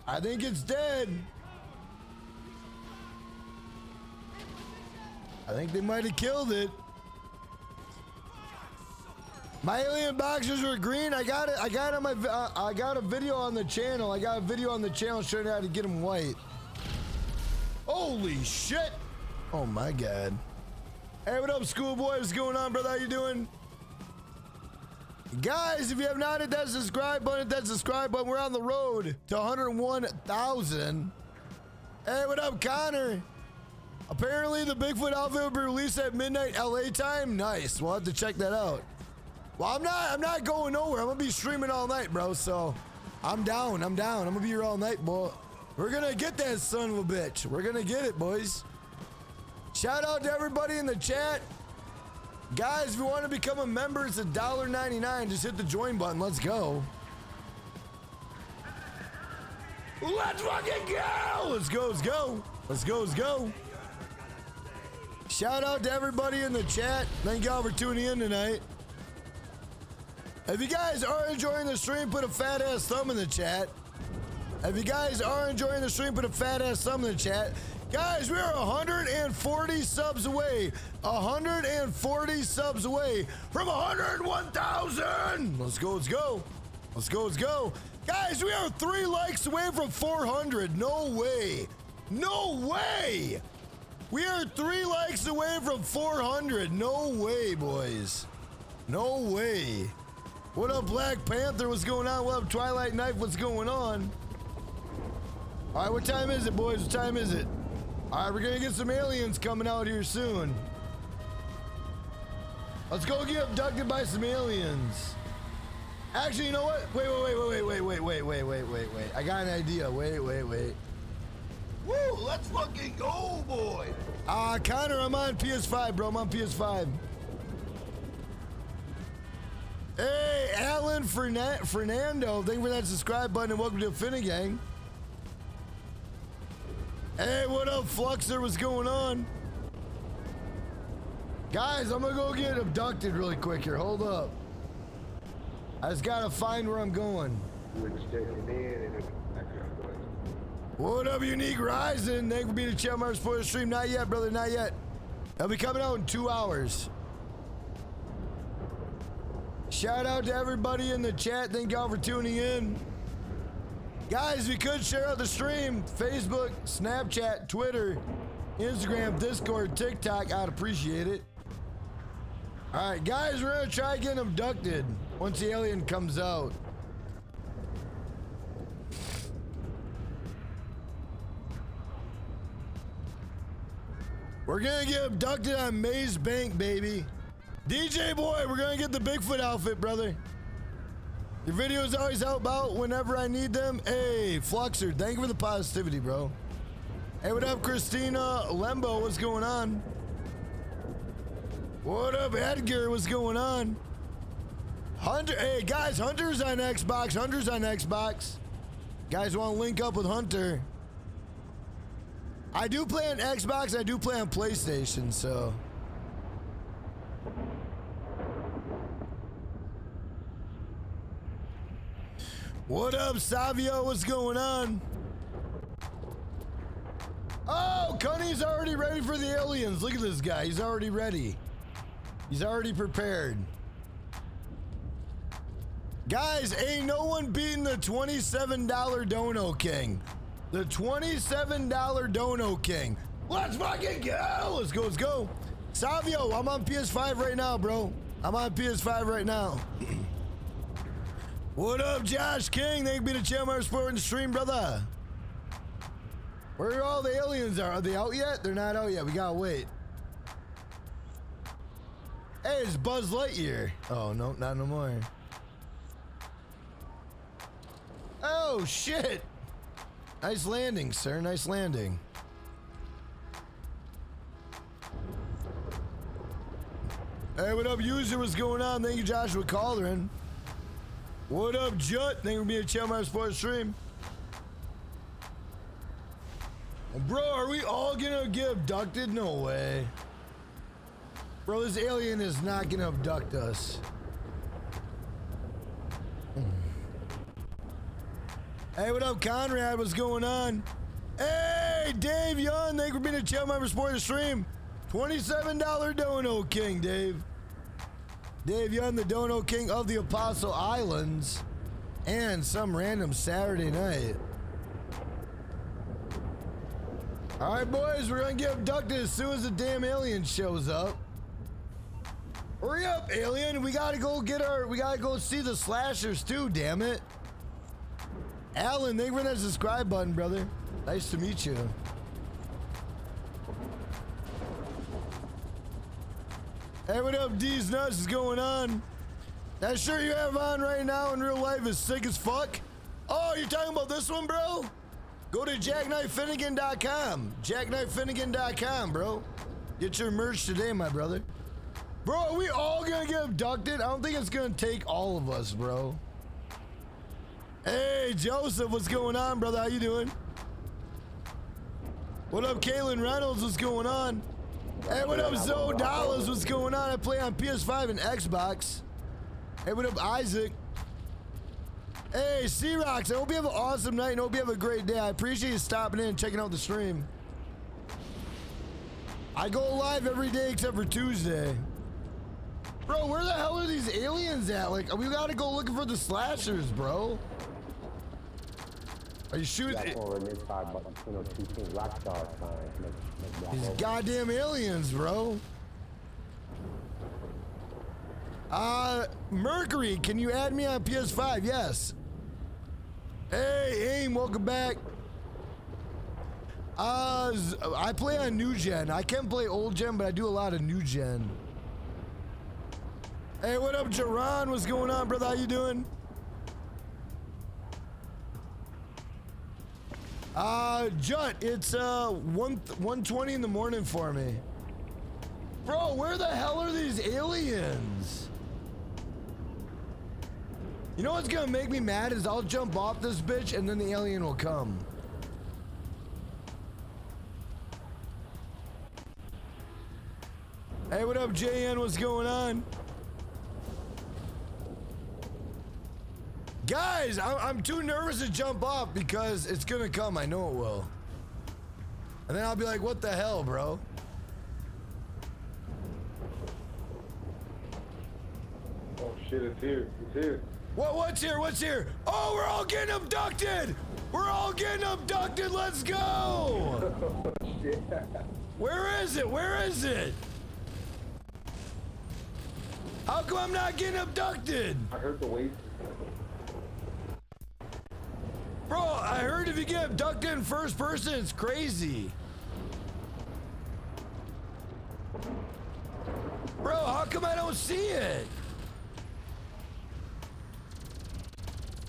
I think it's dead. I think they might have killed it. My alien boxers were green. I got it. I got on my. Uh, I got a video on the channel. I got a video on the channel showing how to get them white. Holy shit! Oh my god. Hey, what up, schoolboy? What's going on, brother? How you doing? Guys, if you have not hit that subscribe button, hit that subscribe button. We're on the road to 101,000. Hey, what up, Connor? Apparently, the Bigfoot outfit will be released at midnight LA time. Nice. We'll have to check that out. Well, I'm not. I'm not going nowhere. I'm gonna be streaming all night, bro. So, I'm down. I'm down. I'm gonna be here all night, boy. We're gonna get that son of a bitch. We're gonna get it, boys. Shout out to everybody in the chat. Guys, if you want to become a member, it's $1.99. Just hit the join button. Let's go. Let's fucking go! Let's go, let's go. Let's go, let's go. Shout out to everybody in the chat. Thank y'all for tuning in tonight. If you guys are enjoying the stream, put a fat ass thumb in the chat. If you guys are enjoying the stream, put a fat ass thumb in the chat. Guys, we are 140 subs away. 140 subs away from 101,000. Let's go, let's go. Let's go, let's go. Guys, we are three likes away from 400. No way. No way. We are three likes away from 400. No way, boys. No way. What up, Black Panther? What's going on? What up, Twilight Knife? What's going on? All right, what time is it, boys? What time is it? All right, we're gonna get some aliens coming out here soon. Let's go get abducted by some aliens. Actually, you know what? Wait, wait, wait, wait, wait, wait, wait, wait, wait, wait, wait. I got an idea. Wait, wait, wait. Woo, let's fucking go, boy. Uh, Connor, I'm on PS5, bro. I'm on PS5. Hey, Alan Fernan- Fernando, thank you for that subscribe button and welcome to Finnegang. Hey, what up, Fluxer? What's going on? Guys, I'm gonna go get abducted really quick here. Hold up. I just gotta find where I'm going. What up, Unique Rising? Thank you for being a channel member for the stream. Not yet, brother, not yet. I'll be coming out in two hours. Shout out to everybody in the chat. Thank y'all for tuning in. Guys, we could share out the stream. Facebook, Snapchat, Twitter, Instagram, Discord, TikTok. I'd appreciate it. All right, guys, we're gonna try getting abducted once the alien comes out. We're gonna get abducted on Maze Bank, baby. DJ boy, we're gonna get the Bigfoot outfit, brother. Your videos always help out whenever I need them. Hey, Fluxer, thank you for the positivity, bro. Hey, what up, Christina Lembo? What's going on? What up, Edgar? What's going on? Hunter, hey guys, Hunter's on Xbox. Hunter's on Xbox. Guys want to link up with Hunter? I do play on Xbox. I do play on PlayStation. So. What up, Savio? What's going on? Oh, Cunny's already ready for the aliens. Look at this guy. He's already ready. He's already prepared. Guys, ain't no one beating the $27 Dono King. The $27 Dono King. Let's fucking go. Let's go, let's go. Savio, I'm on PS5 right now, bro. I'm on PS5 right now. what up, Josh King? Thank you for a channel member supporting the stream, brother. Where are all the aliens are? Are they out yet? They're not out yet. We gotta wait. Hey, it's Buzz Lightyear. Oh, no, not no more. Oh, shit. Nice landing, sir. Nice landing. Hey, what up, user? What's going on? Thank you, Joshua Calderin. What up, Jut? Thank you for being a channel my sports stream. Bro, are we all gonna get abducted? No way. Bro, this alien is not gonna abduct us. Hmm. Hey, what up, Conrad? What's going on? Hey, Dave Young, thank you for being a channel member supporting the stream. $27 Dono King, Dave. Dave Young, the Dono King of the Apostle Islands. And some random Saturday night. All right, boys, we're gonna get abducted as soon as the damn alien shows up. Hurry up, alien! We gotta go get our. We gotta go see the slashers too. Damn it, Alan! Thank you for that subscribe button, brother. Nice to meet you. Hey, what up, D's Nuts? Is going on? That shirt you have on right now in real life is sick as fuck. Oh, you're talking about this one, bro? Go to jackknifefinnegan.com. Jackknifefinnegan.com, bro. Get your merch today, my brother. Bro, are we all gonna get abducted? I don't think it's gonna take all of us, bro. Hey, Joseph, what's going on, brother? How you doing? What up, Kaylin Reynolds? What's going on? Hey, what up, Zoe Dollars? What's going on? I play on PS5 and Xbox. Hey, what up, Isaac? Hey, C-Rox, I hope you have an awesome night and hope you have a great day. I appreciate you stopping in and checking out the stream. I go live every day except for Tuesday. Bro, where the hell are these aliens at? Like, we gotta go looking for the slashers, bro. Are you shooting? These goddamn aliens, bro. Uh, Mercury, can you add me on PS5? Yes. Hey, AIM, welcome back. Uh, I play on new gen. I can't play old gen, but I do a lot of new gen. Hey, what up, Jerron? What's going on, brother? How you doing? Uh, Jut, it's uh one 120 in the morning for me. Bro, where the hell are these aliens? You know what's gonna make me mad is I'll jump off this bitch and then the alien will come. Hey, what up, JN? What's going on? Guys, I'm, I'm too nervous to jump off because it's gonna come. I know it will. And then I'll be like, what the hell, bro? Oh shit, it's here. It's here. What? What's here? What's here? Oh, we're all getting abducted! We're all getting abducted. Let's go! Where is it? Where is it? How come I'm not getting abducted? I heard the wait. Bro, I heard if you get abducted in first person, it's crazy. Bro, how come I don't see it?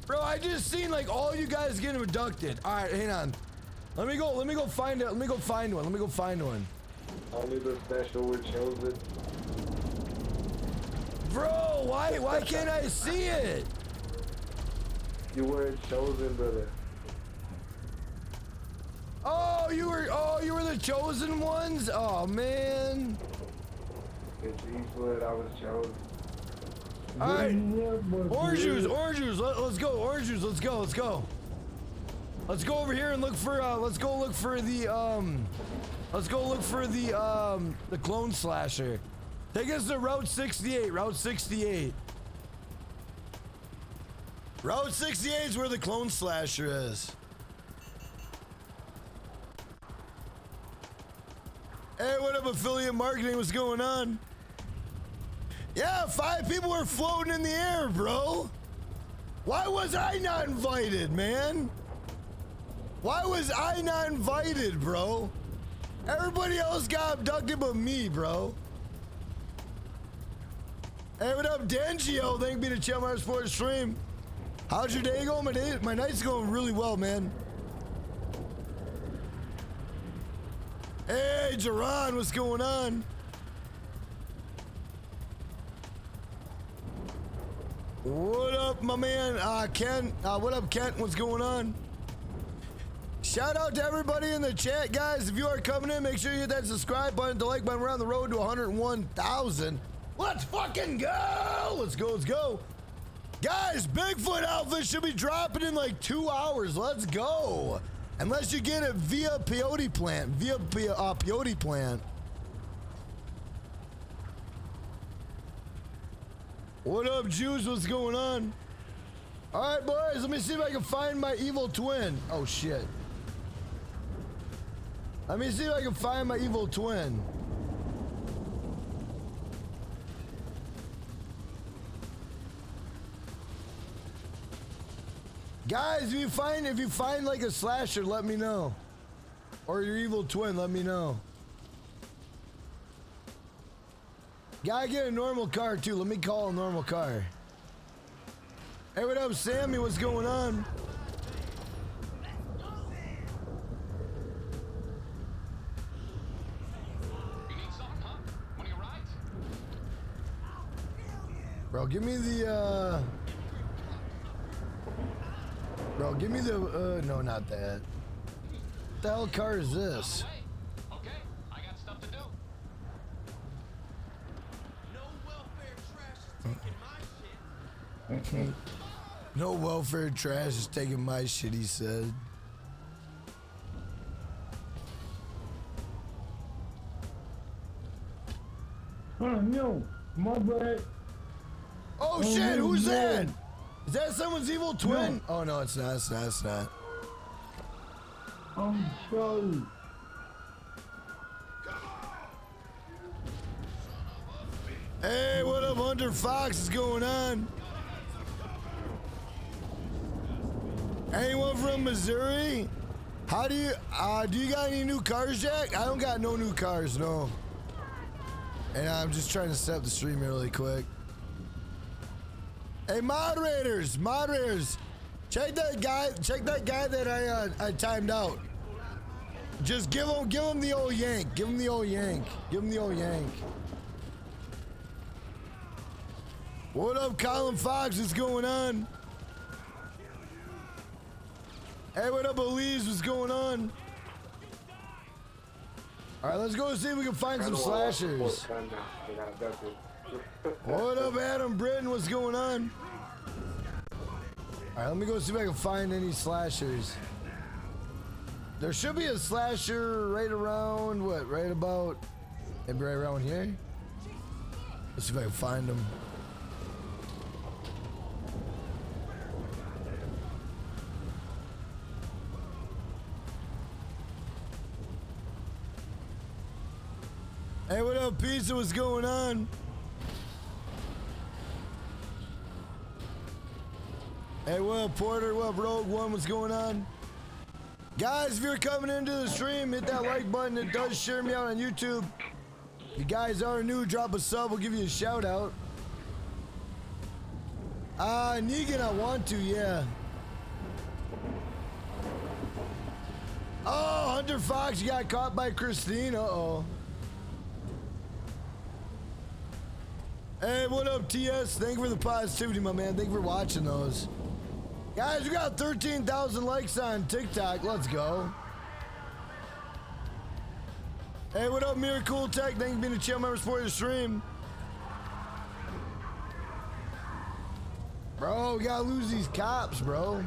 Bro, I just seen like all you guys getting abducted. All right, hang on. Let me go. Let me go find it. Let me go find one. Let me go find one. Only the special were chosen. Bro, why why can't I see it? You weren't chosen, brother. Oh, you were oh you were the chosen ones. Oh man. It's Eastwood, I was chosen. All right, orange juice, orange juice. Let, us go, orange juice. Let's go, let's go. Let's go over here and look for. Uh, let's go look for the. Um, let's go look for the. Um, the clone slasher. Take us to Route 68. Route 68. Route 68 is where the clone slasher is. Hey, what up, affiliate marketing? What's going on? Yeah, five people were floating in the air, bro. Why was I not invited, man? Why was I not invited, bro? Everybody else got abducted but me, bro. Hey, what up, Dangio? Thank you for the Channel Sports stream. How's your day going? My day, my night's going really well, man. Hey, Jerron, what's going on? What up, my man? Uh, Ken. Uh, what up, Kent? What's going on? Shout out to everybody in the chat, guys. If you are coming in, make sure you hit that subscribe button, the like button. We're on the road to 101,000. Let's fucking go! Let's go, let's go. Guys, Bigfoot outfit should be dropping in like two hours. Let's go. Unless you get it via peyote plant, via pe- uh, peyote plant. What up, Jews? What's going on? All right, boys. Let me see if I can find my evil twin. Oh shit. Let me see if I can find my evil twin. Guys, if you find if you find like a slasher, let me know. Or your evil twin, let me know. Gotta get a normal car too. Let me call a normal car. Hey, what up, Sammy? What's going on? Bro, give me the uh Bro, give me the uh no, not that. What the hell car is this? Okay, I got stuff to do. No welfare trash is taking my shit, he said. Oh no, my bad. Oh, Oh, shit, no, who's no. that? Is that someone's evil twin? No. Oh no, it's not, it's not, it's not. I'm sorry. Hey, what up, Hunter Fox? What's going on? Anyone from Missouri? How do you, uh, do you got any new cars, Jack? I don't got no new cars, no. And I'm just trying to set up the stream really quick. Hey, moderators, moderators, check that guy, check that guy that I, uh, I timed out. Just give him, give him the old yank, give him the old yank, give him the old yank. What up, Colin Fox? What's going on? Hey, what up, Elise? What's going on? All right, let's go see if we can find some slashers. What up, Adam Britton? What's going on? All right, let me go see if I can find any slashers. There should be a slasher right around, what, right about, maybe right around here? Let's see if I can find them. Hey, what up, Pizza? What's going on? Hey, what up, Porter? What up, Rogue One? What's going on? Guys, if you're coming into the stream, hit that like button. It does share me out on YouTube. If you guys are new, drop a sub. We'll give you a shout out. Uh, Negan, I want to, yeah. Oh, Hunter Fox, you got caught by Christine. Uh oh. Hey, what up, TS? Thank you for the positivity, my man. Thank you for watching those. Guys, we got 13,000 likes on TikTok. Let's go. Hey, what up, Miracle Tech? Thank you for being a channel member for the stream. Bro, we gotta lose these cops, bro.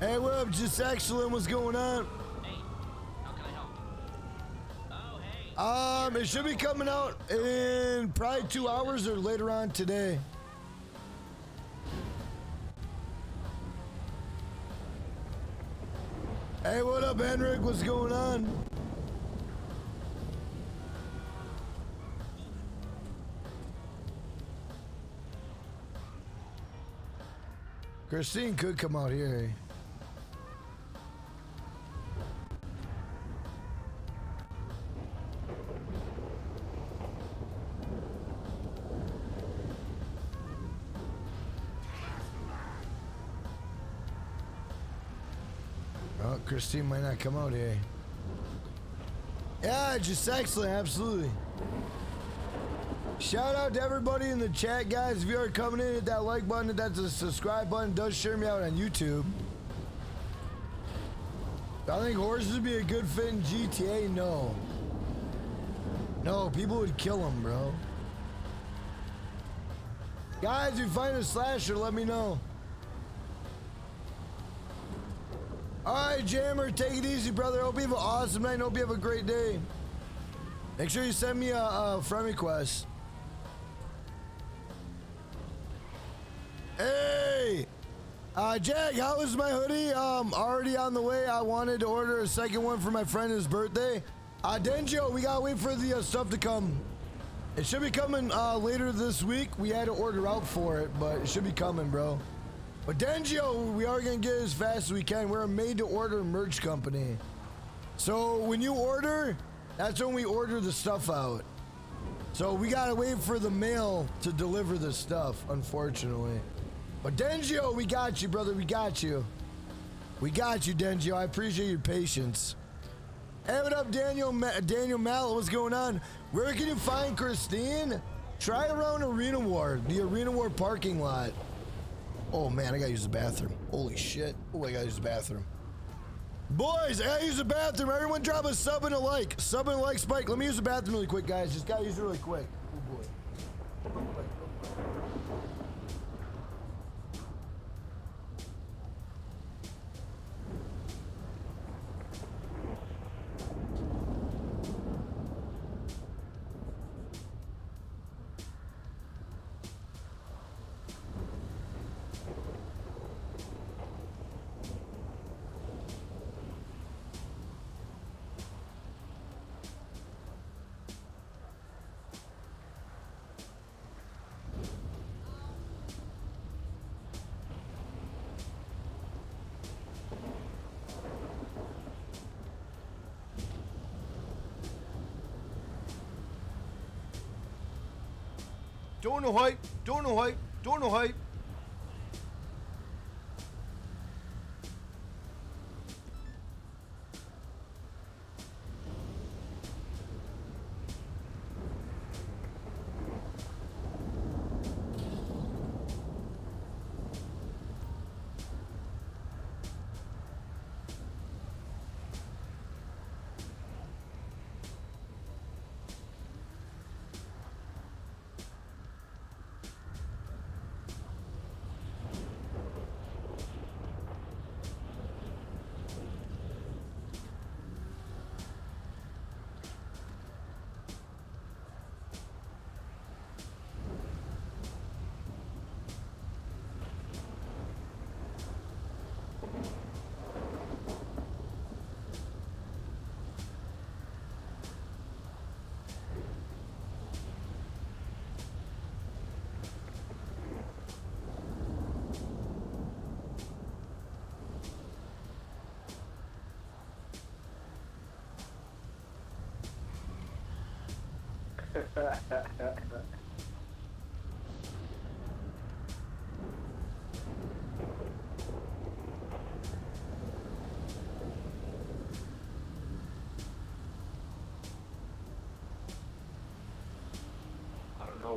Hey, what up, just excellent? What's going on? Hey, how can I help? Oh, hey. Um, it should be coming out in probably two hours or later on today. Hey, what up, Henrik? What's going on? Christine could come out here. Christine might not come out here. Yeah, just excellent, absolutely. Shout out to everybody in the chat, guys. If you are coming in, hit that like button, hit that subscribe button. It does share me out on YouTube. I think horses would be a good fit in GTA. No. No, people would kill them, bro. Guys, if you find a slasher, let me know. All right, Jammer, take it easy, brother. Hope you have an awesome night. Hope you have a great day. Make sure you send me a, a friend request. Hey, uh, Jack, how is my hoodie? Um, already on the way. I wanted to order a second one for my friend his birthday. Uh, Denjo, we gotta wait for the uh, stuff to come. It should be coming uh, later this week. We had to order out for it, but it should be coming, bro. But Dengio, we are gonna get it as fast as we can. We're a made-to-order merch company. So when you order, that's when we order the stuff out. So we gotta wait for the mail to deliver the stuff, unfortunately. But Dengio, we got you, brother. We got you. We got you, Dengio. I appreciate your patience. Hey, what up, Daniel? Ma- Daniel Mallet, what's going on? Where can you find Christine? Try around Arena War, the Arena War parking lot. Oh man, I gotta use the bathroom. Holy shit. Oh, I gotta use the bathroom. Boys, I gotta use the bathroom. Everyone drop a sub and a like. Sub and a like, Spike. Let me use the bathroom really quick, guys. Just gotta use it really quick. Oh boy. Don't know hype. Don't know hype. Don't know hype.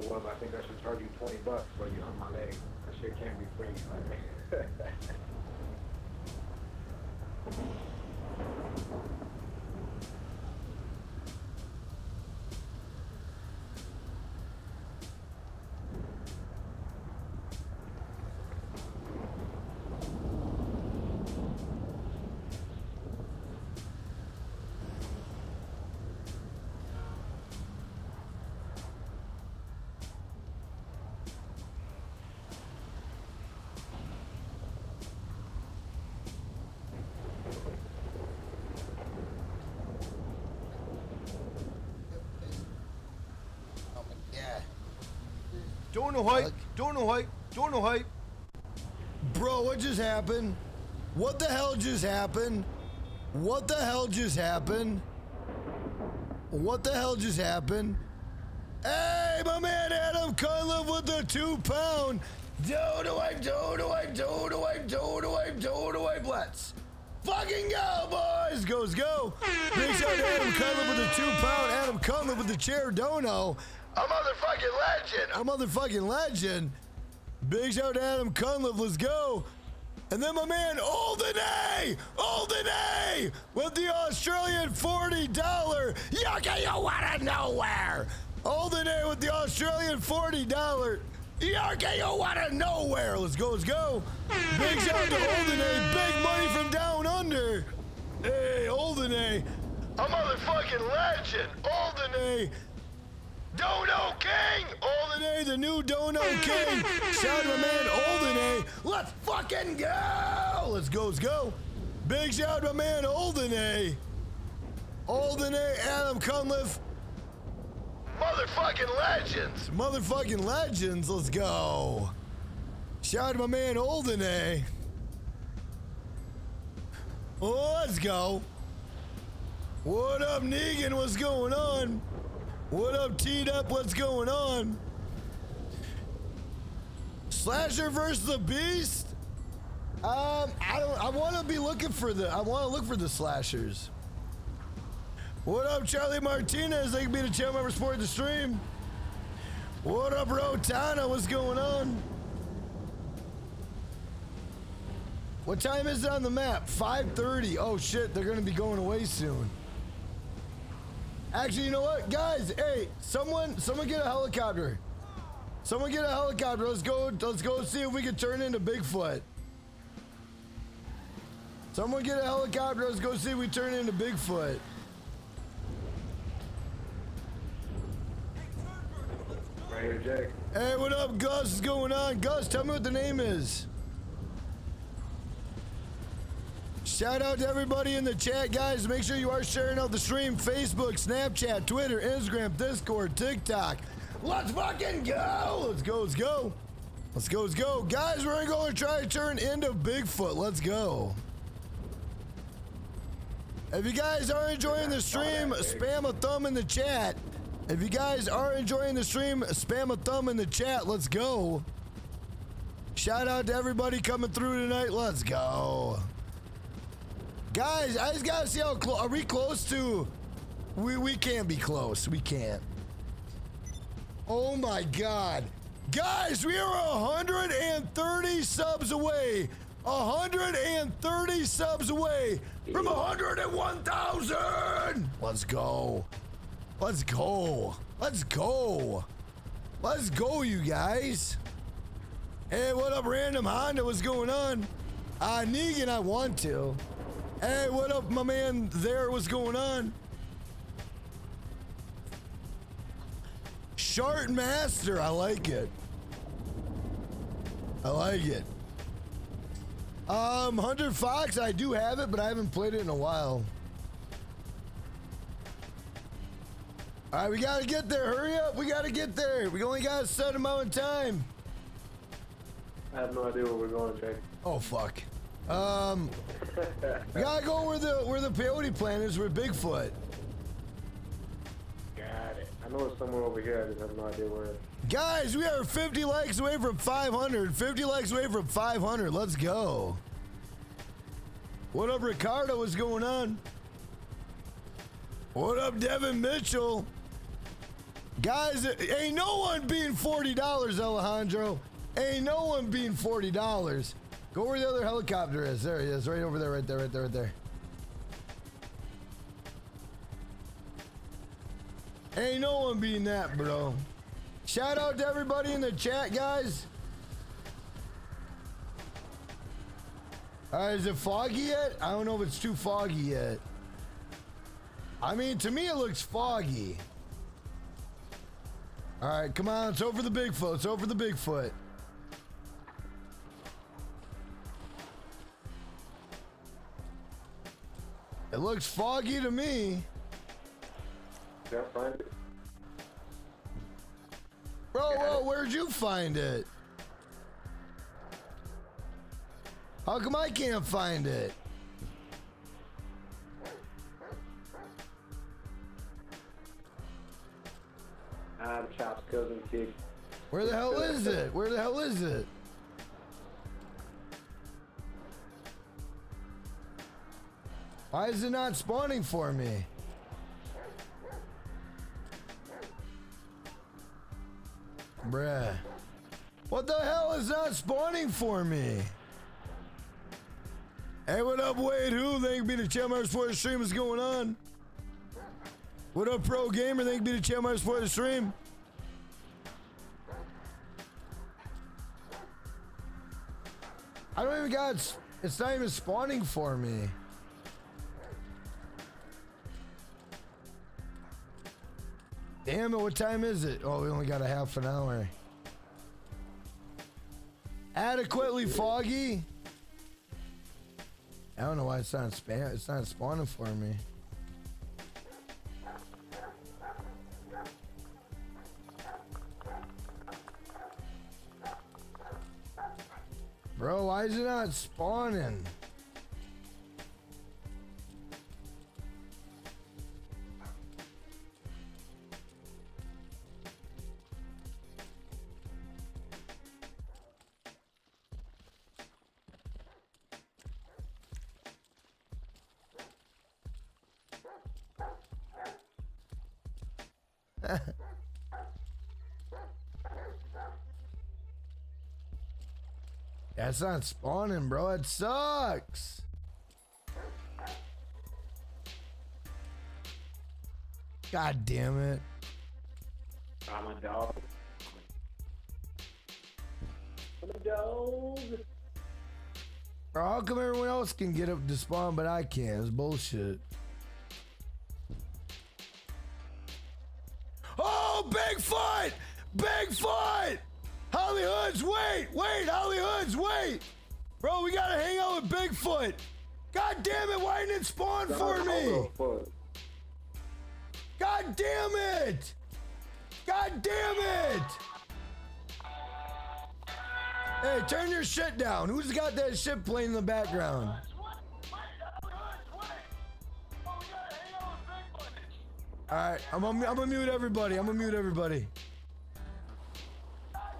Don't. I think I should charge you 20 bucks for you on my leg. That shit can't be free Yeah. Don't know hype. Don't know hype. Don't know hype. Bro, what just happened? What the hell just happened? What the hell just happened? What the hell just happened? Hey, my man Adam Cunliffe with the two pound. Dodo wipe, dodo wipe, dodo wipe, dodo wipe, dodo wipe, let's. fucking go, boys. Goes go. Big shout out to Adam Cunliffe with the two pound. Adam Cunliffe with the chair dono. A motherfucking legend. A motherfucking legend. Big shout out to Adam Cunliffe. Let's go. And then my man Alden Alden with the Australian $40 Yucca you out of nowhere. Alden with the Australian $40 Yucca you wanna nowhere. Let's go, let's go. Big shout out to Alden Big money from down under. Hey, Alden A motherfucking legend. Alden Dono King! Olden the new Dono King! Shout out to my man Olden Let's fucking go! Let's go, let's go! Big shout out to my man Olden A. Olden Adam Cunliffe. Motherfucking legends! Motherfucking legends, let's go! Shout out to my man Olden A. Let's go! What up, Negan? What's going on? What up, teed up? What's going on? Slasher versus the Beast? Um, I don't. I want to be looking for the. I want to look for the slashers. What up, Charlie Martinez? Thank you be the channel member support the stream. What up, Rotana? What's going on? What time is it on the map? 5:30. Oh shit, they're gonna be going away soon. Actually, you know what, guys? Hey, someone, someone get a helicopter. Someone get a helicopter. Let's go. Let's go see if we can turn into Bigfoot. Someone get a helicopter. Let's go see if we turn into Bigfoot. Right here, Jake. Hey, what up, Gus? What's going on? Gus, tell me what the name is. Shout out to everybody in the chat, guys. Make sure you are sharing out the stream. Facebook, Snapchat, Twitter, Instagram, Discord, TikTok. Let's fucking go. Let's go, let's go. Let's go, let's go. Guys, we're gonna go and try to turn into Bigfoot. Let's go. If you guys are enjoying the stream, spam a thumb in the chat. If you guys are enjoying the stream, spam a thumb in the chat. Let's go. Shout out to everybody coming through tonight. Let's go. Guys, I just gotta see how close. Are we close to? We we can't be close. We can't. Oh my God, guys, we are 130 subs away. 130 subs away from 101,000. Let's go. Let's go. Let's go. Let's go, you guys. Hey, what up, Random Honda? What's going on? Uh, Negan, I want to. Hey, what up, my man there? What's going on? Shart Master, I like it. I like it. Um, Hunter Fox, I do have it, but I haven't played it in a while. All right, we gotta get there. Hurry up, we gotta get there. We only got a set amount of time. I have no idea where we're going, Jake. Oh fuck. Um, we gotta go where the where the peyote plant is, where Bigfoot. Got it. I know it's somewhere over here. I just have no idea where. Guys, we are 50 likes away from 500. 50 likes away from 500. Let's go. What up, Ricardo? What's going on? What up, Devin Mitchell? Guys, ain't no one being $40, Alejandro. Ain't no one being $40. Go where the other helicopter is. There he is, right over there, right there, right there, right there. Ain't no one beating that, bro. Shout out to everybody in the chat, guys. All right, is it foggy yet? I don't know if it's too foggy yet. I mean, to me, it looks foggy. All right, come on. It's over the Bigfoot. It's over the Bigfoot. It looks foggy to me. Can't find it. Bro, bro, where'd you find it? How come I can't find it? I'm Chop's cousin, kid. Where the hell is it? Where the hell is it? Why is it not spawning for me? Bruh. What the hell is not spawning for me? Hey, what up, Wade? Who? Thank you be the channel members for the stream. What's going on? What up, Pro Gamer? Thank you be the channel members for the stream. I don't even got. It's not even spawning for me. Damn it! What time is it? Oh, we only got a half an hour. Adequately foggy. I don't know why it's not spam. It's not spawning for me. Bro, why is it not spawning? That's not spawning, bro. It sucks. God damn it. I'm a dog. I'm a dog. Bro, how come everyone else can get up to spawn, but I can't? It's bullshit. Didn't spawn for me? God damn it! God damn it! Hey, turn your shit down. Who's got that shit playing in the background? Alright, I'm gonna I'm gonna mute everybody. I'm gonna mute everybody.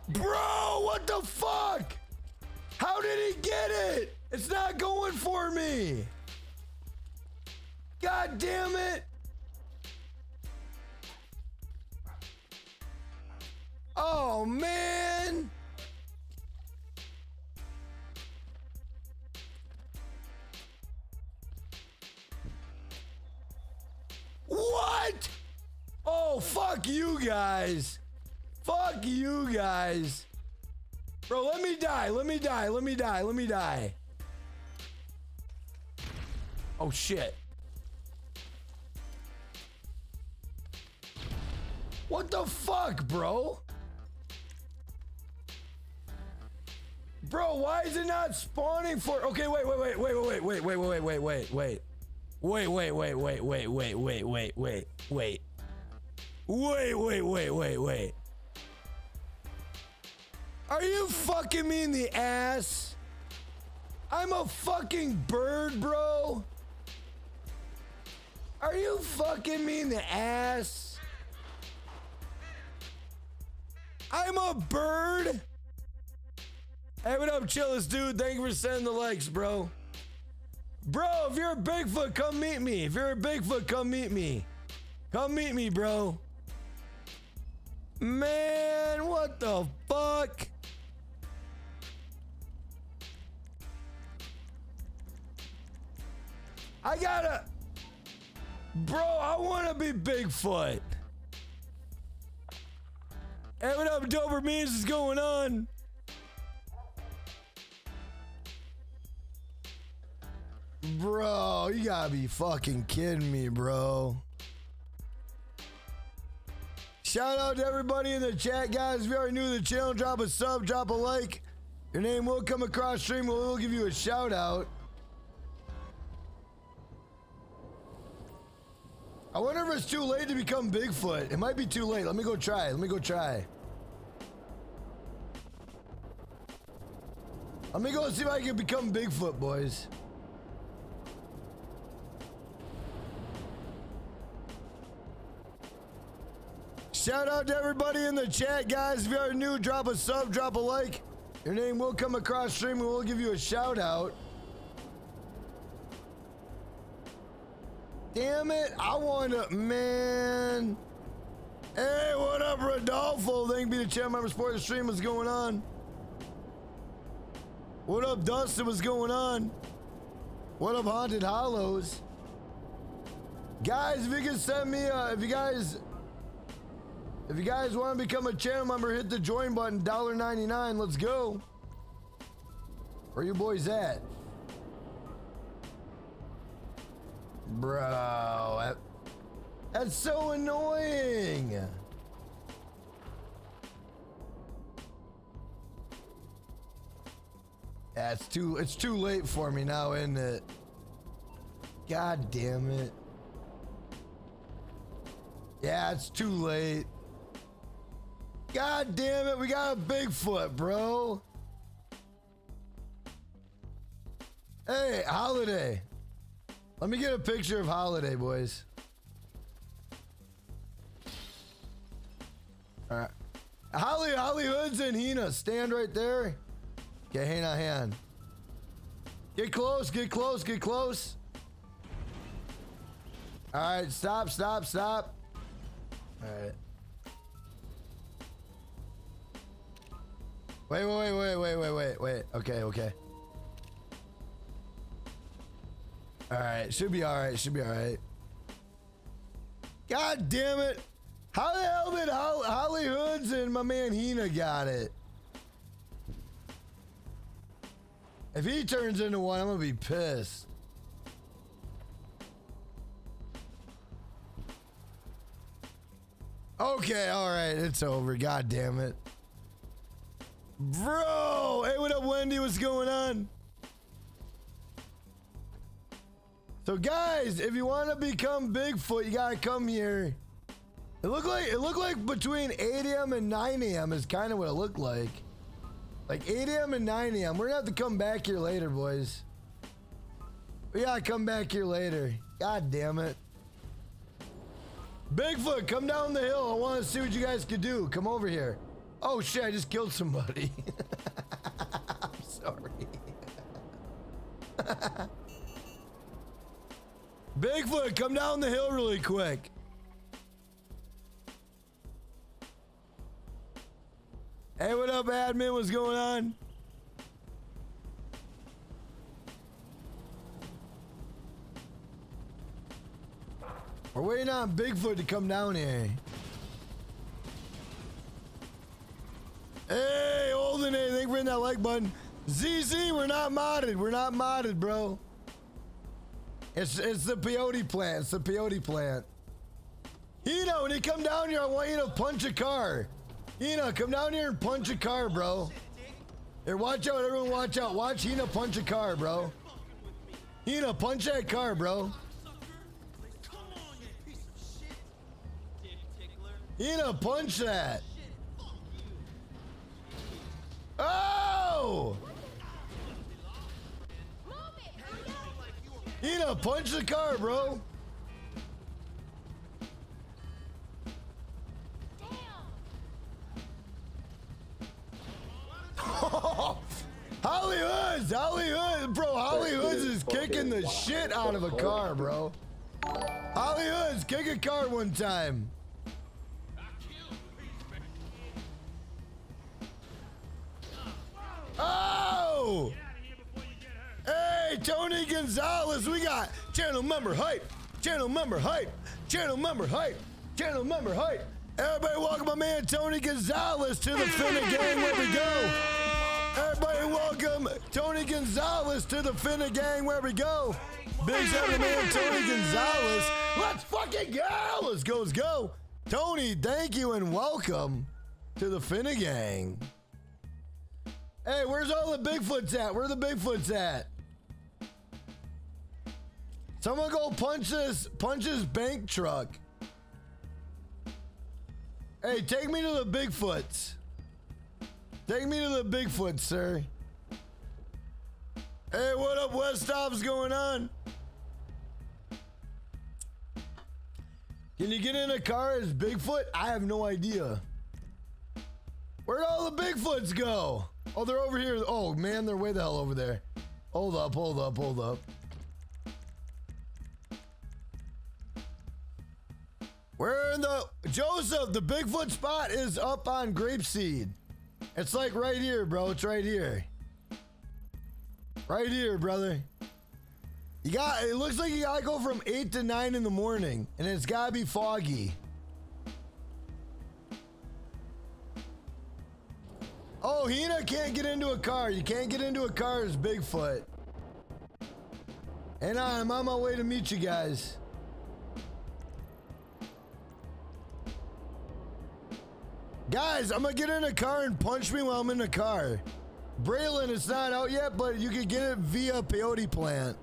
Bro, what the fuck? How did he get it? It's not going for me. God damn it. Oh man. What? Oh, fuck you guys. Fuck you guys. Bro, let me die. Let me die. Let me die. Let me die. Oh, shit. What the fuck, bro? Bro, why is it not spawning for? Okay, wait, wait, wait, wait, wait, wait, wait, wait, wait, wait, wait. Wait, wait, wait, wait, wait, wait, wait, wait, wait, wait. Wait, wait, wait, wait, wait. Wait wait Are you fucking me in the ass? I'm a fucking bird, bro. Are you fucking me in the ass? I'm a bird. Hey, what up, chillis, dude? Thank you for sending the likes, bro. Bro, if you're a Bigfoot, come meet me. If you're a Bigfoot, come meet me. Come meet me, bro. Man, what the fuck? I gotta. Bro, I wanna be Bigfoot. Hey, what up, Dober Means is going on? Bro, you gotta be fucking kidding me, bro. Shout out to everybody in the chat, guys. If you are new to the channel, drop a sub, drop a like. Your name will come across stream. We'll give you a shout out. I wonder if it's too late to become Bigfoot. It might be too late. Let me go try. Let me go try. Let me go see if I can become Bigfoot, boys. Shout out to everybody in the chat, guys. If you are new, drop a sub, drop a like. Your name will come across stream and we'll give you a shout out. Damn it. I want to, man. Hey, what up, Rodolfo? Thank you the channel member support the stream. What's going on? What up, Dustin? What's going on? What up, Haunted Hollows? Guys, if you can send me, uh, if you guys, if you guys want to become a channel member, hit the join button, $1.99. Let's go. Where you boys at? Bro, that, that's so annoying. It's too it's too late for me now, isn't it? God damn it. Yeah, it's too late. God damn it, we got a Bigfoot, bro. Hey, Holiday. Let me get a picture of Holiday, boys. All right. Holly, Holly Hoods and Hina, stand right there. Okay, hand on hand. Get close, get close, get close. All right, stop, stop, stop. All right. Wait, wait, wait, wait, wait, wait, wait. Okay, okay. All right, should be all right, should be all right. God damn it. How the hell did Hol- Holly Hoods and my man Hina got it? If he turns into one, I'm gonna be pissed. Okay, all right, it's over. God damn it. Bro! Hey, what up, Wendy? What's going on? So, guys, if you want to become Bigfoot, you gotta come here. It looked like it looked like between 8 a.m. and 9 a.m. is kind of what it looked like. Like 8 a.m. and 9 a.m. We're gonna have to come back here later, boys. We gotta come back here later. God damn it. Bigfoot, come down the hill. I want to see what you guys could do. Come over here. Oh shit, I just killed somebody. I'm sorry. Bigfoot, come down the hill really quick. Hey, what up, admin? What's going on? We're waiting on Bigfoot to come down here. Hey, Olden, hey, thank you for hitting that like button. ZZ, we're not modded. We're not modded, bro. It's it's the peyote plant. It's the peyote plant. Hina, when you come down here, I want you to punch a car. Hina, come down here and punch a car, bro. Here, watch out, everyone watch out. Watch Hina punch a car, bro. Hina, punch that car, bro. Hina, punch that. Oh! Hina, punch the car, bro. Holly Hoods, Holly Hoods, bro. Holly Hoods is kicking the shit out of a car, bro. Holly Hoods, kick a car one time. Oh! Hey, Tony Gonzalez, we got channel member hype, channel member hype, channel member hype, channel member hype. Everybody, welcome my man Tony Gonzalez to the Finnegang. Where we go? Everybody, welcome Tony Gonzalez to the Finnegang. Where we go? Big shout out man Tony Gonzalez. Let's fucking go. Let's go. Let's go. Tony, thank you and welcome to the Finnegang. Hey, where's all the Bigfoots at? Where the Bigfoots at? Someone go punch this, punch this bank truck. Hey, take me to the Bigfoots. Take me to the Bigfoot, sir. Hey, what up, West Stops going on? Can you get in a car as Bigfoot? I have no idea. Where'd all the Bigfoots go? Oh, they're over here. Oh, man, they're way the hell over there. Hold up, hold up, hold up. We're in the Joseph. The Bigfoot spot is up on Grapeseed. It's like right here, bro. It's right here. Right here, brother. You got. It looks like you gotta go from eight to nine in the morning, and it's gotta be foggy. Oh, Hina can't get into a car. You can't get into a car as Bigfoot. And I'm on my way to meet you guys. Guys, I'm gonna get in a car and punch me while I'm in the car. Braylon, it's not out yet, but you can get it via peyote plant.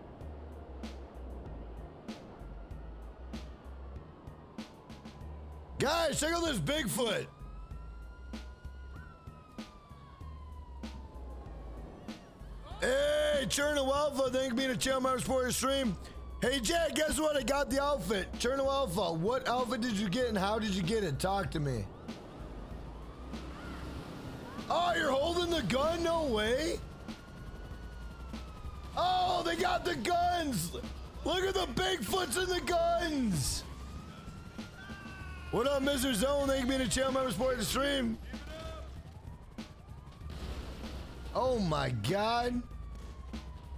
Guys, check out this Bigfoot. Hey, Cherno Alpha, thank you for being a channel member for your stream. Hey, Jack, guess what? I got the outfit. Cherno Alpha, what outfit did you get and how did you get it? Talk to me. Oh, you're holding the gun? No way. Oh, they got the guns. Look at the Bigfoots and the guns. What up, Mr. Zone? Thank you for being a channel member for the stream. Oh my god.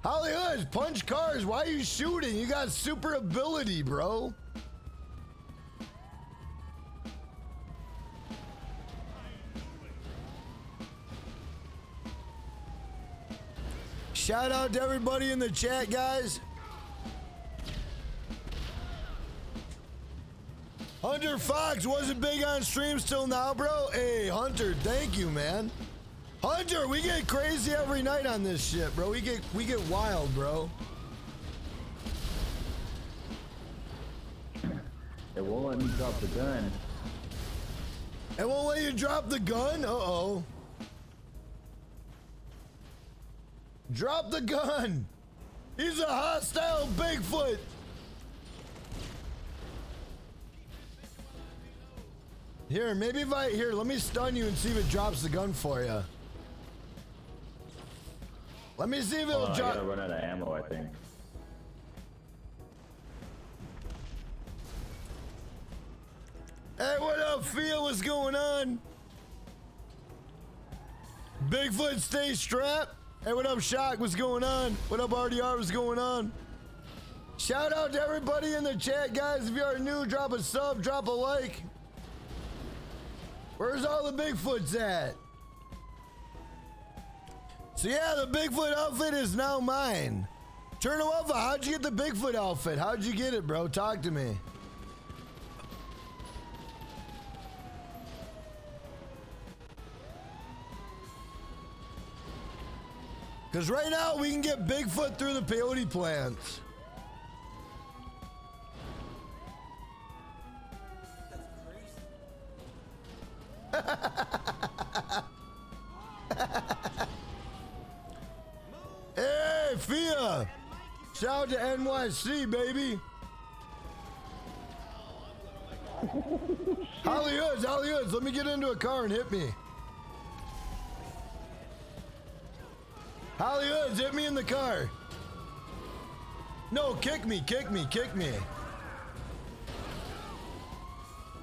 Holly Hoods, punch cars. Why are you shooting? You got super ability, bro. Shout out to everybody in the chat, guys. Hunter Fox wasn't big on streams till now, bro. Hey, Hunter, thank you, man. Hunter, we get crazy every night on this shit, bro. We get we get wild, bro. It won't let me drop the gun. It won't let you drop the gun? Uh-oh. Drop the gun! He's a hostile Bigfoot! Here, maybe if I... Here, let me stun you and see if it drops the gun for you. Let me see if it'll Oh, I drop... gotta run out of ammo, I think. Hey, what up, Feel? What's going on? Bigfoot, stay strapped. Hey, what up, Shock? What's going on? What up, RDR? What's going on? Shout out to everybody in the chat, guys. If you are new, drop a sub, drop a like. Where's all the Bigfoots at? So yeah, the Bigfoot outfit is now mine. Cherno Alpha, how'd you get the Bigfoot outfit? How'd you get it, bro? Talk to me. Because right now we can get Bigfoot through the peyote plants. hey, Fia! Shout out to NYC, baby! Holly Hoods, Holly Hoods, let me get into a car and hit me. Holly Hoods, hit me in the car. No, kick me, kick me, kick me.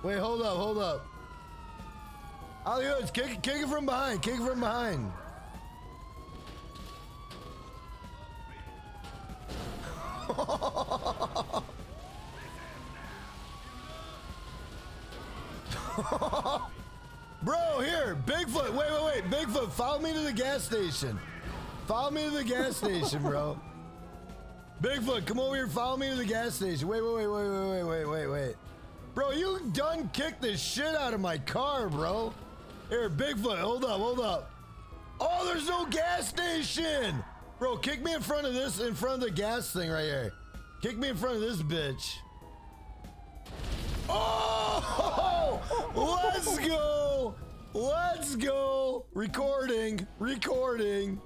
Wait, hold up, hold up. Holly Hoods, kick, kick it from behind, kick it from behind. Bro, here, Bigfoot. Wait, wait, wait. Bigfoot, follow me to the gas station. Follow me to the gas station, bro. Bigfoot, come over here. Follow me to the gas station. Wait, wait, wait, wait, wait, wait, wait, wait. Bro, you done kicked the shit out of my car, bro. Here, Bigfoot, hold up, hold up. Oh, there's no gas station. Bro, kick me in front of this, in front of the gas thing right here. Kick me in front of this bitch. Oh, let's go. Let's go. Recording, recording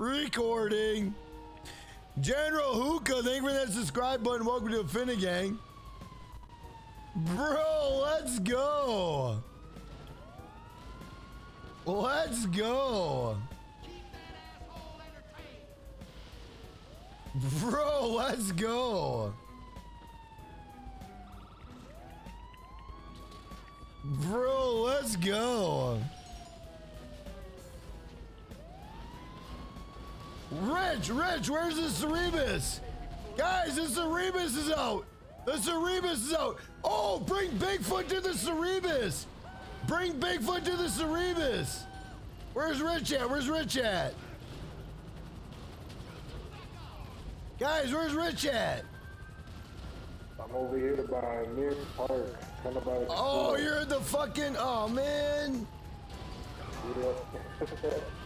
recording. General Hookah, thank you for that subscribe button. Welcome to the Finnegang. Bro, let's go. Let's go. Bro, let's go. Bro, let's go. Rich, Rich, where's the Cerberus? Guys, the Cerberus is out. The Cerberus is out. Oh, bring Bigfoot to the Cerberus. Bring Bigfoot to the Cerebus. Where's Rich at? Where's Rich at? Guys, where's Rich at? I'm over here by Mirror Park, kind of by Oh, you're at the fucking. Oh, man.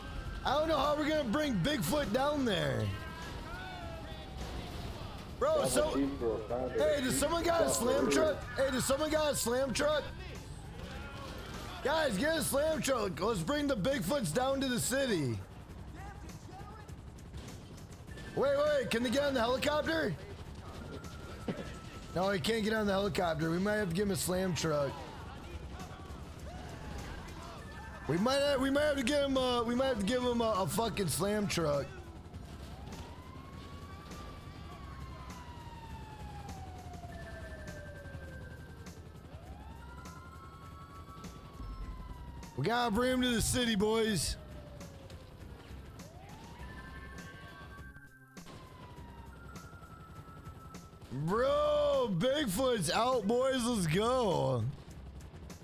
I don't know how we're gonna bring Bigfoot down there. Bro, so. a Jeep for a founder. Hey, does someone got a slam truck? Hey, does someone got a slam truck? Guys, get a slam truck. Let's bring the Bigfoots down to the city. Wait, wait, can they get on the helicopter? No, he can't get on the helicopter. We might have to give him a slam truck. We might have, we might have to give him a, we might have to give him a, a fucking slam truck. We gotta bring him to the city, boys. Bro, Bigfoot's out, boys. Let's go.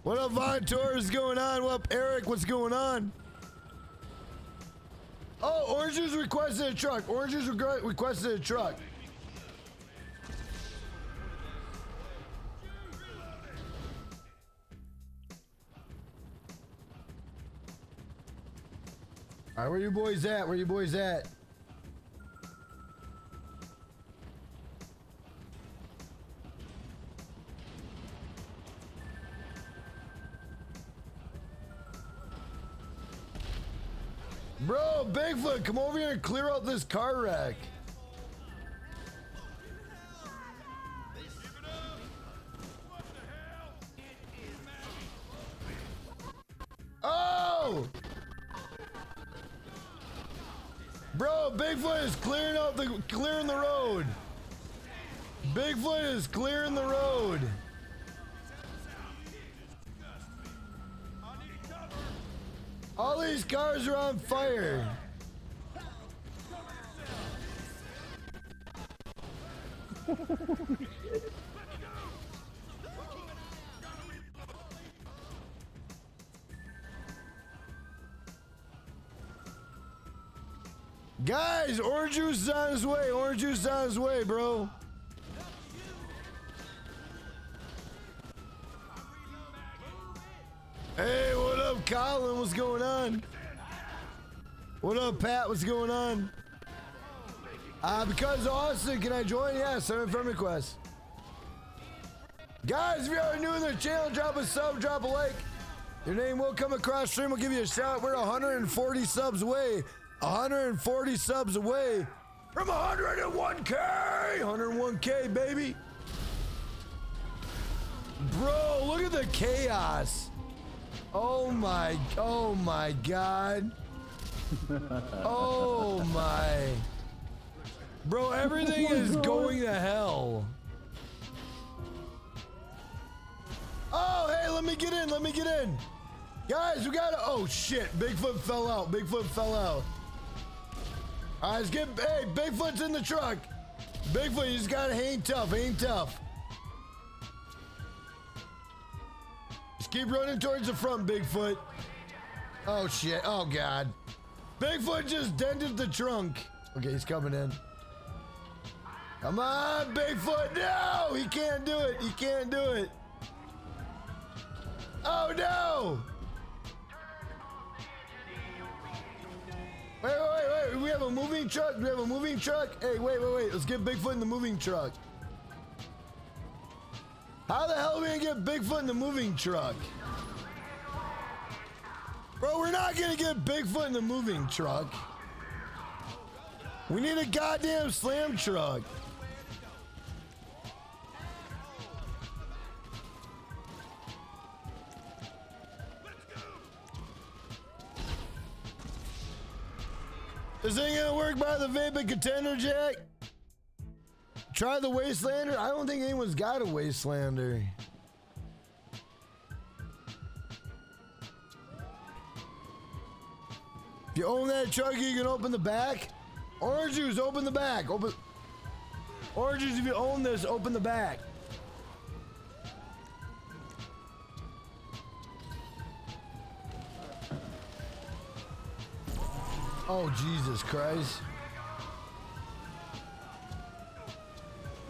What up, Von Torres? going on? What up, Eric? What's going on? Oh, Orange Juice requested a truck. Orange Juice regre- requested a truck. All right, where you boys at? Where you boys at? Bro, Bigfoot, come over here and clear out this car wreck. Oh! Bro, Bigfoot is clearing out the clearing the road. Bigfoot is clearing the road. All these cars are on fire. Guys, orange juice on his way. Orange juice on his way, bro. Hey, what up, Colin? What's going on? What up, Pat? What's going on? Uh, because Austin, can I join? Yeah, send a friend request. Guys, if you are new to the channel, drop a sub, drop a like. Your name will come across stream. We'll give you a shout. We're 140 subs away. 140 subs away from 101K. 101K, baby. Bro, look at the chaos. Oh my, oh my God. Oh my. Bro, oh everything is going to hell. Oh, hey, let me get in, let me get in. Guys, we gotta, oh shit, Bigfoot fell out, Bigfoot fell out. All right, let's get, hey, Bigfoot's in the truck. Bigfoot, you just gotta hang tough, hang tough. Keep running towards the front, Bigfoot. Oh shit, oh god. Bigfoot just dented the trunk. Okay, he's coming in. Come on, Bigfoot, no! He can't do it, he can't do it. Oh no! Wait, wait, wait. We have a moving truck. We have a moving truck. Hey, wait, wait, wait. Let's get Bigfoot in the moving truck. How the hell are we gonna get Bigfoot in the moving truck? Bro, we're not gonna get Bigfoot in the moving truck. We need a goddamn slam truck. This ain't gonna work by the vaping contender, Jack. Try the Wastelander? I don't think anyone's got a Wastelander. If you own that truck, you can open the back. Orange juice, open the back. Open. Orange juice, if you own this, open the back. Oh, Jesus Christ.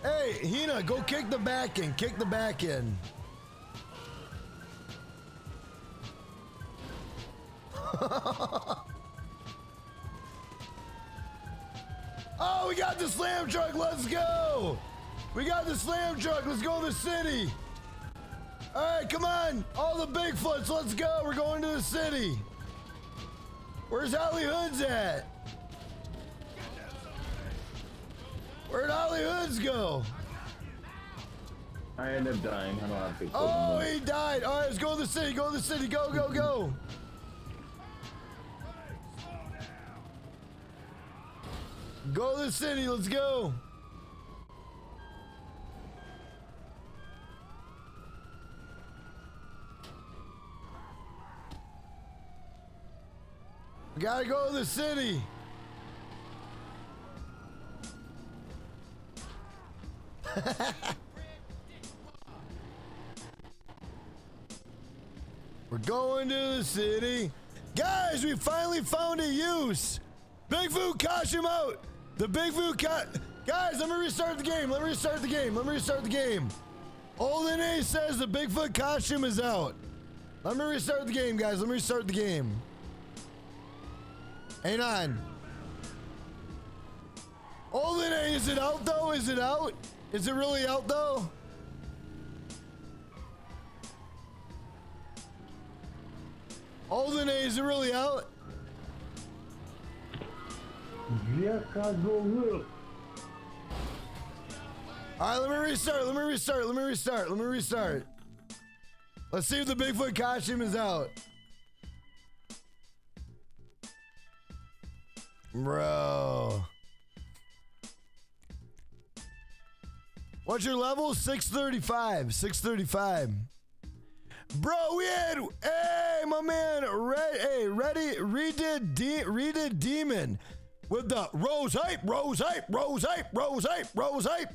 Hey, Hina, go kick the back in. Kick the back in. oh, we got the slam truck. Let's go. We got the slam truck. Let's go to the city. All right, come on. All the Bigfoots, let's go. We're going to the city. Where's Holly Hoods at? Where'd Holly Hoods go? I end up dying. I don't have big Oh, he died. All right, let's go to the city. Go to the city. Go, go, go. Go to the city. Let's go. We gotta go to the city. We're going to the city. Guys, we finally found a use. Bigfoot costume out. The Bigfoot cut. Guys, let me restart the game. Let me restart the game. Let me restart the game. Olden A says the Bigfoot costume is out. Let me restart the game, guys. Let me restart the game. Hang on. Olden A, is it out though? Is it out? Is it really out though? Olden A, is it really out? All right, let me restart. Let me restart. Let me restart. Let me restart. Let's see if the Bigfoot costume is out. Bro. What's your level? 635. 635. Bro, we had hey my man, Red, hey ready redid de, redid demon with the rose hype, rose hype, rose hype, rose hype, rose hype.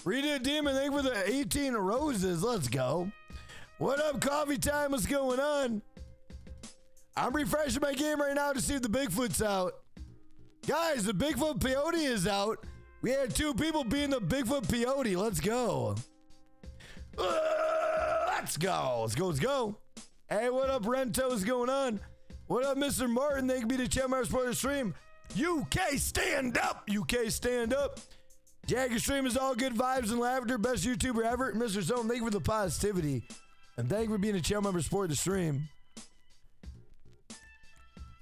Redid demon, thank you for the 18 roses. Let's go. What up, coffee time? What's going on? I'm refreshing my game right now to see if the Bigfoot's out. Guys, the Bigfoot peyote is out. We had two people being the Bigfoot peyote. Let's go. Uh, let's go. Let's go. Let's go. Hey, what up, Rento? What's going on? What up, Mr. Martin? Thank you to Chetmar Sports Stream. UK, stand up. UK, stand up. Jagger Stream is all good vibes and laughter. Best YouTuber ever. Mr. Zone, thank you for the positivity. And thank you for being a channel member support the stream.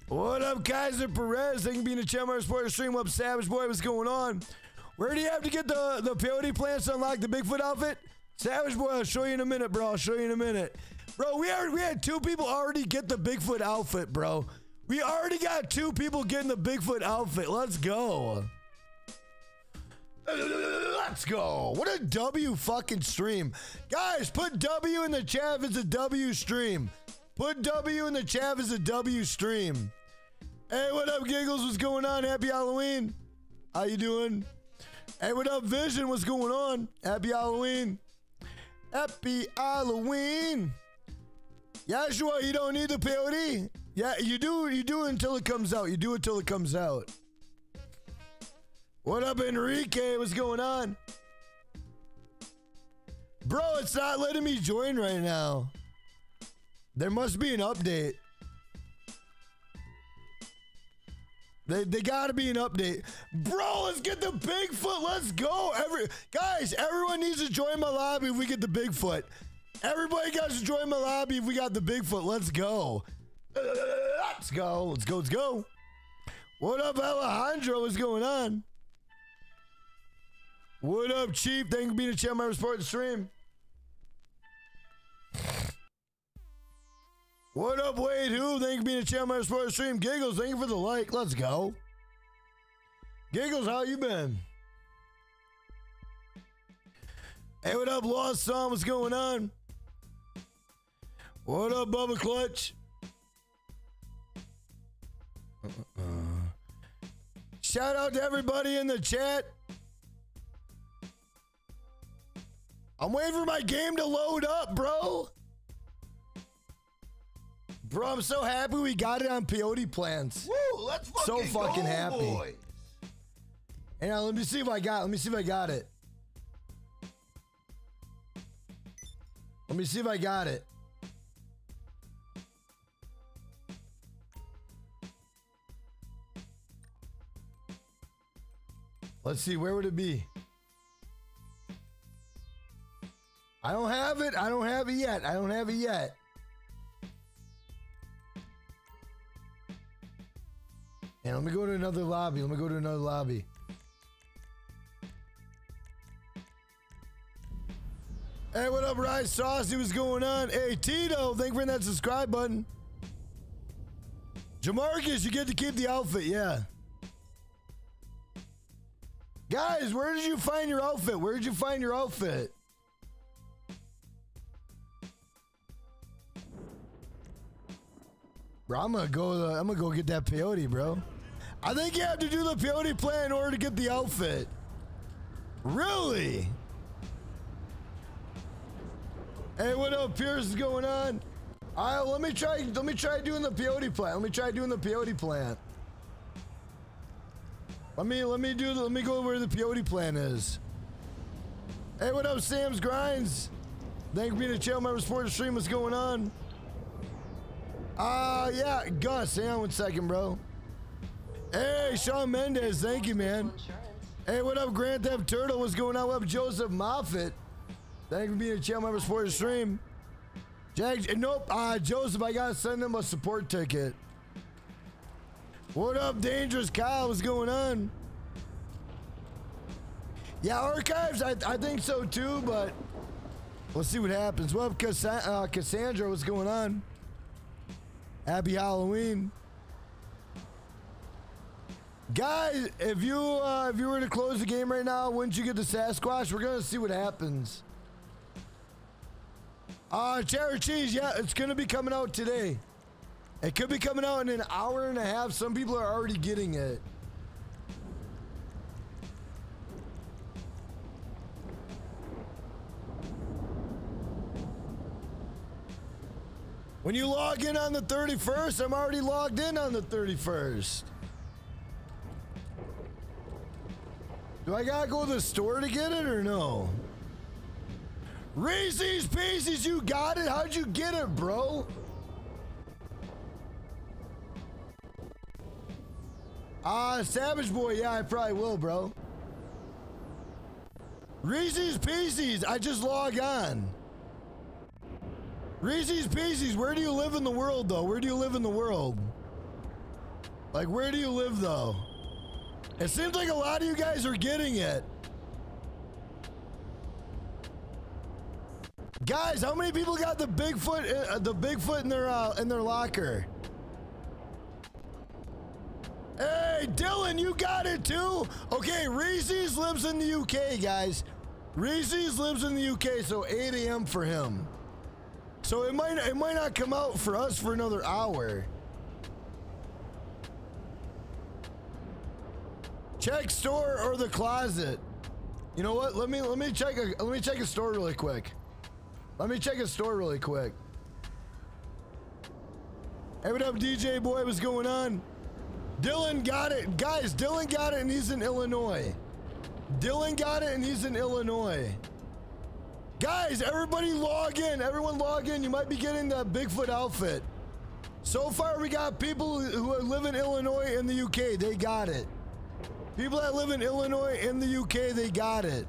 What up, Kaiser Perez? Thank you for being a channel member support the stream. What up, Savage Boy? What's going on? Where do you have to get the, the peyote plants to unlock the Bigfoot outfit? Savage Boy, I'll show you in a minute, bro. I'll show you in a minute. Bro, we, are, we had two people already get the Bigfoot outfit, bro. We already got two people getting the Bigfoot outfit. Let's go. Let's go. What a W fucking stream. Guys, put W in the chat it's a W stream. Put W in the chat it's a W stream. Hey, what up, Giggles? What's going on? Happy Halloween. How you doing? Hey, what up, Vision? What's going on? Happy Halloween. Happy Halloween. Yashua, you don't need the peyote? Yeah, you do. You do it until it comes out. You do it till it comes out. What up, Enrique? What's going on? Bro, it's not letting me join right now. There must be an update. They, they gotta be an update. Bro, let's get the Bigfoot. Let's go. Every guys, everyone needs to join my lobby if we get the Bigfoot. Everybody to join my lobby if we got the Bigfoot. Let's go. Let's go. Let's go. Let's go. What up, Alejandro? What's going on? What up, Chief? Thank you for being a channel member support the stream. What up, Wade Who? Thank you for being a channel support the stream. Giggles, thank you for the like. Let's go. Giggles, how you been? Hey, what up, Lost Song? What's going on? What up, Bubba Clutch? Uh-uh. Shout out to everybody in the chat. I'm waiting for my game to load up, bro. Bro, I'm so happy we got it on peyote plants. Woo, let's So fucking fucking go, happy. boy. And now let me see if I got. Let me see if I got it. Let me see if I got it. Let's see. Where would it be? I don't have it. I don't have it yet. I don't have it yet. Let me go to another lobby. Let me go to another lobby. Hey, what up, Rice Saucy? What's going on? Hey, Tito, thank you for that subscribe button. Jamarcus, you get to keep the outfit, yeah. Guys, where did you find your outfit? Where did you find your outfit? Bro, I'm gonna go. uh, I'm gonna go get that peyote, bro. I think you have to do the peyote plan in order to get the outfit. Really? Hey, what up, Pierce? Is going on? All right, let me try. Let me try doing the peyote plant. Let me try doing the peyote plant. Let me let me do. Let me go where the peyote plant is. Hey, what up, Sam's Grinds? Thank you for being a channel member, support the stream. What's going on? Uh, yeah, Gus, hang on one second, bro. Hey, Sean Mendez, thank you, man. Hey, what up, Grand Theft Turtle? What's going on? What up, Joseph Moffat? Thank you for being a channel member, support the stream. Jack, nope, uh, Joseph, I gotta send him a support ticket. What up, Dangerous Kyle? What's going on? Yeah, archives, I, I think so too, but we'll see what happens. What up, uh, Cassandra? What's going on? Happy Halloween. Guys, if you uh, if you were to close the game right now, wouldn't you get the Sasquatch? We're gonna see what happens. Uh, cheddar cheese, yeah, it's gonna be coming out today. It could be coming out in an hour and a half. Some people are already getting it. When you log in on the 31st, I'm already logged in on the 31st. Do I gotta go to the store to get it or no? Reese's Pieces, you got it? How'd you get it, bro? Ah, Savage Boy, yeah, I probably will, bro. Reese's Pieces, I just log on. Reese's Pieces, where do you live in the world, though? Where do you live in the world? Like, where do you live, though? It seems like a lot of you guys are getting it. Guys, how many people got the Bigfoot, uh, the Bigfoot in their uh, in their locker? Hey, Dylan, you got it too. Okay, Reese's lives in the UK, guys. Reese's lives in the UK, so 8 a.m. for him. So it might it might not come out for us for another hour. Check store or the closet. You know what? Let me let me check a let me check a store really quick. Let me check a store really quick. What up, DJ boy? What's going on? Dylan got it, guys. Dylan got it, and he's in Illinois. Dylan got it, and he's in Illinois. Guys, everybody log in. Everyone log in. You might be getting the Bigfoot outfit. So far, we got people who live in Illinois and the UK. They got it. People that live in Illinois and the UK, they got it.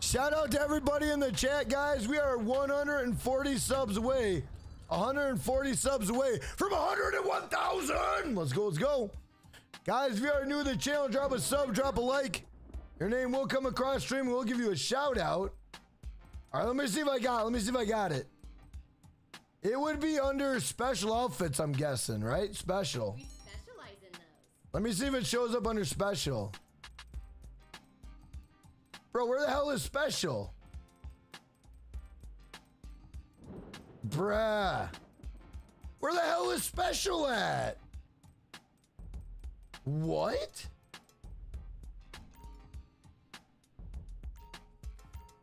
Shout out to everybody in the chat, guys. We are 140 subs away. 140 subs away from 101,000. Let's go, let's go. Guys, if you are new to the channel, drop a sub, drop a like. Your name will come across stream we'll give you a shout out. All right, let me see if I got Let me see if I got it. It would be under special outfits, I'm guessing, right? Special. Let me see if it shows up under special. Bro, where the hell is special? Bruh. Where the hell is special at? What?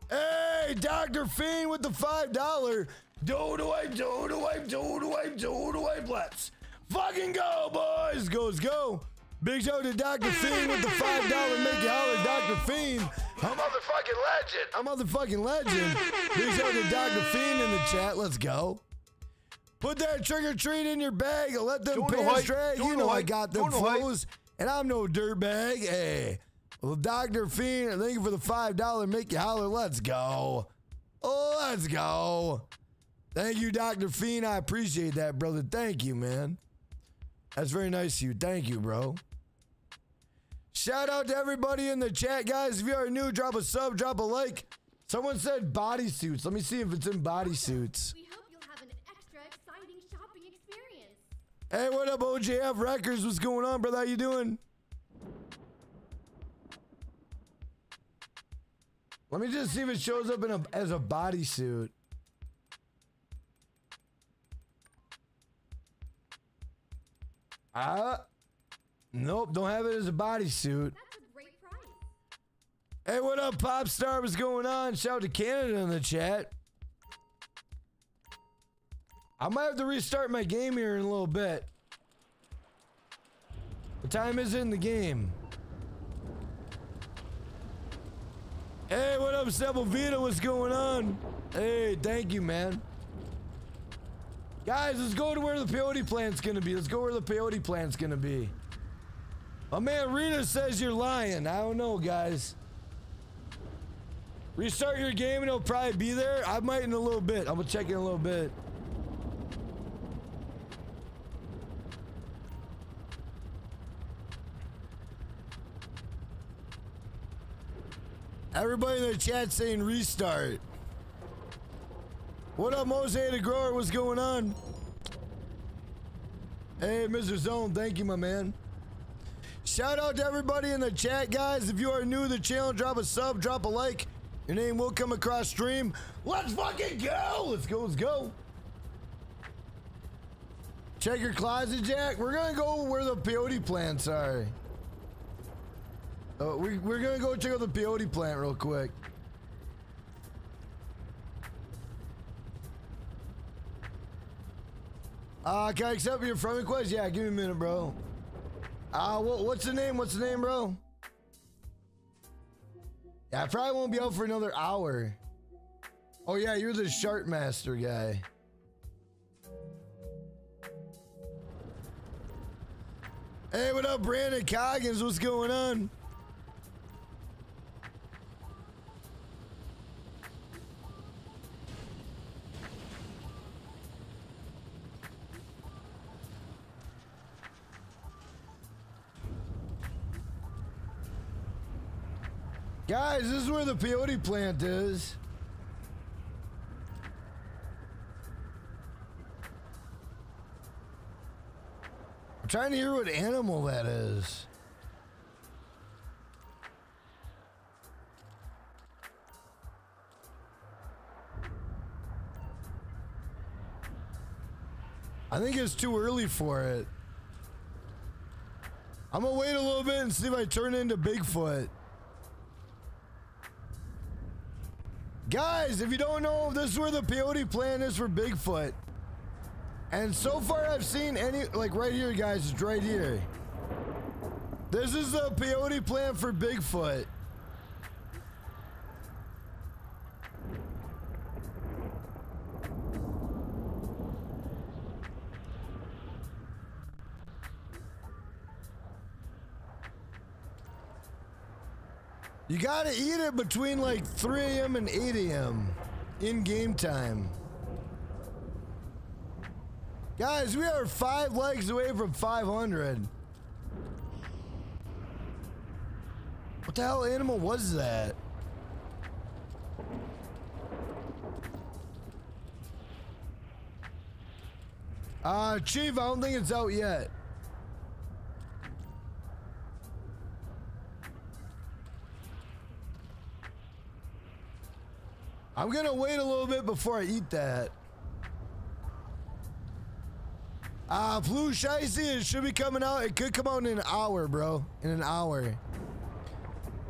Hey, Dr. Fiend with the $5. Do the wipe, do the wipe, do the wipe, do the wipe. Let's fucking go, boys. Goes go. Big shout out to Dr. Fiend with the $5 make you holler, Dr. Fiend. I'm a motherfucking legend. I'm motherfucking legend. Big shout to Dr. Fiend in the chat. Let's go. Put that trick or treat in your bag and let them pants drag. You know I got them Don't know hype. flows, and I'm no dirtbag. Hey, well, Dr. Fiend, thank you for the $5 make you holler. Let's go. Oh, let's go. Thank you, Dr. Fiend. I appreciate that, brother. Thank you, man. That's very nice of you. Thank you, bro. Shout out to everybody in the chat, guys. If you are new, drop a sub, drop a like. Someone said bodysuits. Let me see if it's in bodysuits. We hope you'll have an extra exciting shopping experience. Hey, what up, OJF Records? What's going on, brother? How you doing? Let me just see if it shows up in a as a bodysuit. Ah, nope, don't have it as a bodysuit. That's a great price. Hey, what up, pop star? What's going on? Shout out to Canada in the chat. I might have to restart my game here in a little bit. What time is it in the game? Hey, what up, Sepulveda? What's going on? Hey, thank you, man. Guys, let's go to where the peyote plant's gonna be. Let's go where the peyote plant's gonna be. My man Rita says you're lying. I don't know, guys. Restart your game and it'll probably be there. I might in a little bit. I'm gonna check in a little bit. Everybody in the chat saying restart. What up, Mose the Grower? What's going on? Hey, Mr. Zone, thank you, my man. Shout out to everybody in the chat, guys. If you are new to the channel, drop a sub, drop a like. Your name will come across stream. Let's fucking go! Let's go, let's go. Check your closet, Jack. We're gonna go where the peyote plants are. Uh, we, we're gonna go check out the peyote plant real quick. Uh, can I accept your friend request? Yeah, give me a minute, bro. Uh, what, what's the name? What's the name, bro? Yeah, I probably won't be out for another hour. Oh yeah, you're the Shark Master guy. Hey, what up, Brandon Coggins? What's going on? Guys, this is where the peyote plant is. I'm trying to hear what animal that is. I think it's too early for it. I'm gonna wait a little bit and see if I turn into Bigfoot. Guys, if you don't know, this is where the peyote plant is for Bigfoot. And so far I've seen any, like right here, guys, it's right here. This is the peyote plant for Bigfoot. You gotta eat it between like 3 a.m. and 8 a.m. in game time. Guys, we are five legs away from 500. What the hell animal was that? Uh, Chief, I don't think it's out yet. I'm gonna wait a little bit before I eat that. Uh, Blue Shicey, it should be coming out. It could come out in an hour, bro. In an hour.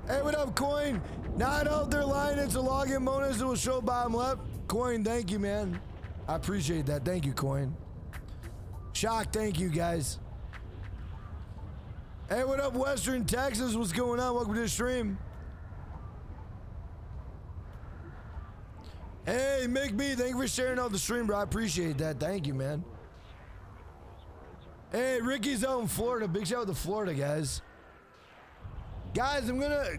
Hey, what up, Coin? Not out there lying. It's a login bonus that will show bottom left. Coin, thank you, man. I appreciate that. Thank you, Coin. Shock, thank you, guys. Hey, what up, Western Texas? What's going on? Welcome to the stream. Hey, Mick B, thank you for sharing out the stream, bro. I appreciate that. Thank you, man. Hey, Ricky's out in Florida. Big shout out to Florida, guys. Guys, I'm gonna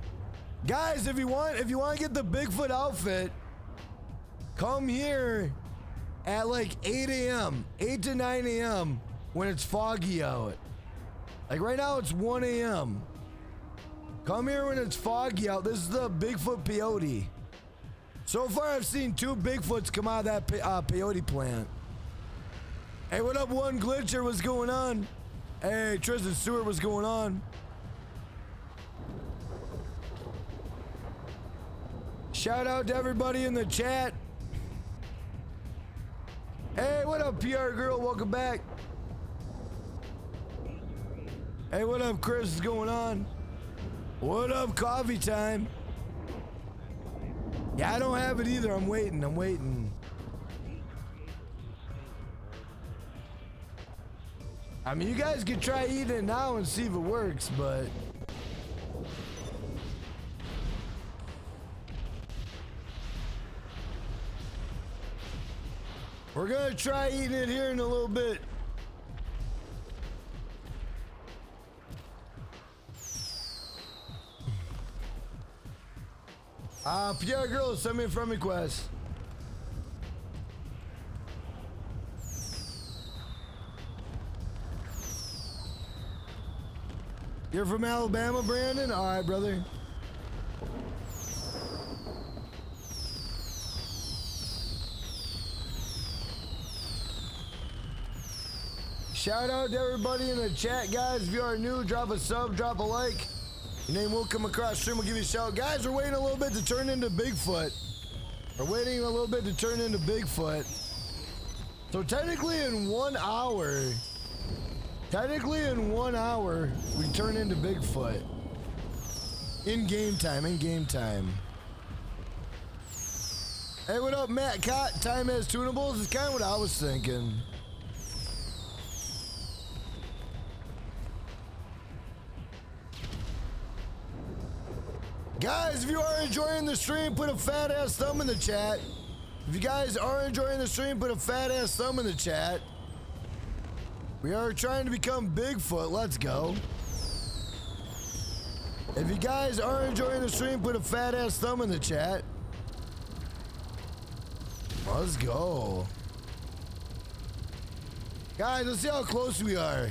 Guys, if you want if you want to get the Bigfoot outfit, come here at like 8 a.m. 8 to 9 a.m. when it's foggy out. Like right now it's 1 a.m. Come here when it's foggy out. This is the Bigfoot peyote. So far I've seen two Bigfoots come out of that pe- uh, peyote plant. Hey, what up, one glitcher? What's going on? Hey, Tristan Stewart, what's going on? Shout out to everybody in the chat. Hey, what up, PR girl? Welcome back. Hey, what up, Chris? What's going on? What up, coffee time? Yeah, I don't have it either. I'm waiting. I'm waiting. I mean, you guys can try eating it now and see if it works, but. We're gonna try eating it here in a little bit. Uh, Pierre Girl, send me a friend request. You're from Alabama, Brandon? All right, brother. Shout out to everybody in the chat, guys. If you are new, drop a sub, drop a like. Your name will come across stream. We'll give you a shout. Guys, we're waiting a little bit to turn into Bigfoot. We're waiting a little bit to turn into Bigfoot. So technically in one hour, technically in one hour, we turn into Bigfoot. In game time, in game time. Hey, what up, Matt Cott? Time has tunables? It's kind of what I was thinking. If you are enjoying the stream, put a fat ass thumb in the chat. If you guys are enjoying the stream, put a fat ass thumb in the chat. We are trying to become Bigfoot. Let's go. If you guys are enjoying the stream, put a fat ass thumb in the chat. Let's go. Guys, let's see how close we are.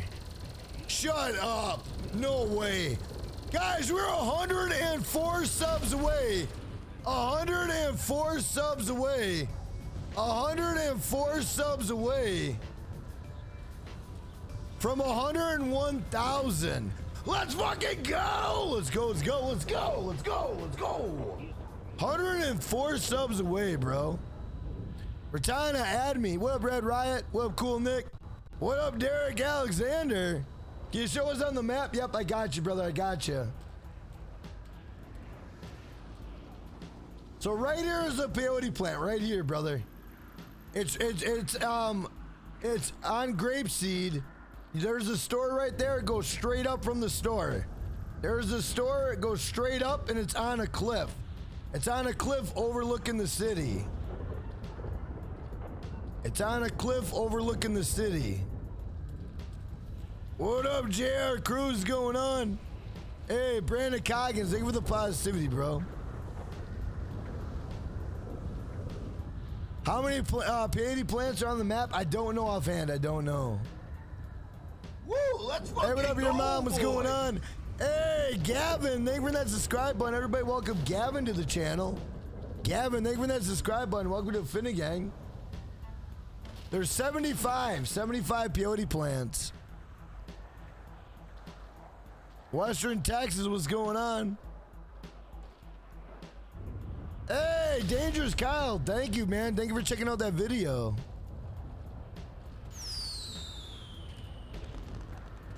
Shut up. No way. Guys, we're 104 subs away. 104 subs away. 104 subs away. From 101,000. Let's fucking go. Let's go, let's go, let's go, let's go, let's go. 104 subs away, bro. Ratana, add me. What up, Red Riot? What up, Cool Nick? What up, Derek Alexander? Can you show us on the map? Yep, I got you, brother. I got you. So right here is the peyote plant, right here, brother. It's it's it's um, it's on grapeseed. There's a store right there. It goes straight up from the store. There's a store. It goes straight up, and it's on a cliff. It's on a cliff overlooking the city. It's on a cliff overlooking the city. What up, JR Cruz going on? Hey, Brandon Coggins, thank you for the positivity, bro. How many pl- uh, peyote plants are on the map? I don't know offhand. I don't know. Woo, let's fucking Hey, what up, your go, mom? What's boy. going on? Hey, Gavin, thank you for that subscribe button. Everybody, welcome Gavin to the channel. Gavin, thank you for that subscribe button. Welcome to Finnegang. There's 75, 75 peyote plants. Western Texas, what's going on? Hey, Dangerous Kyle, thank you, man. Thank you for checking out that video.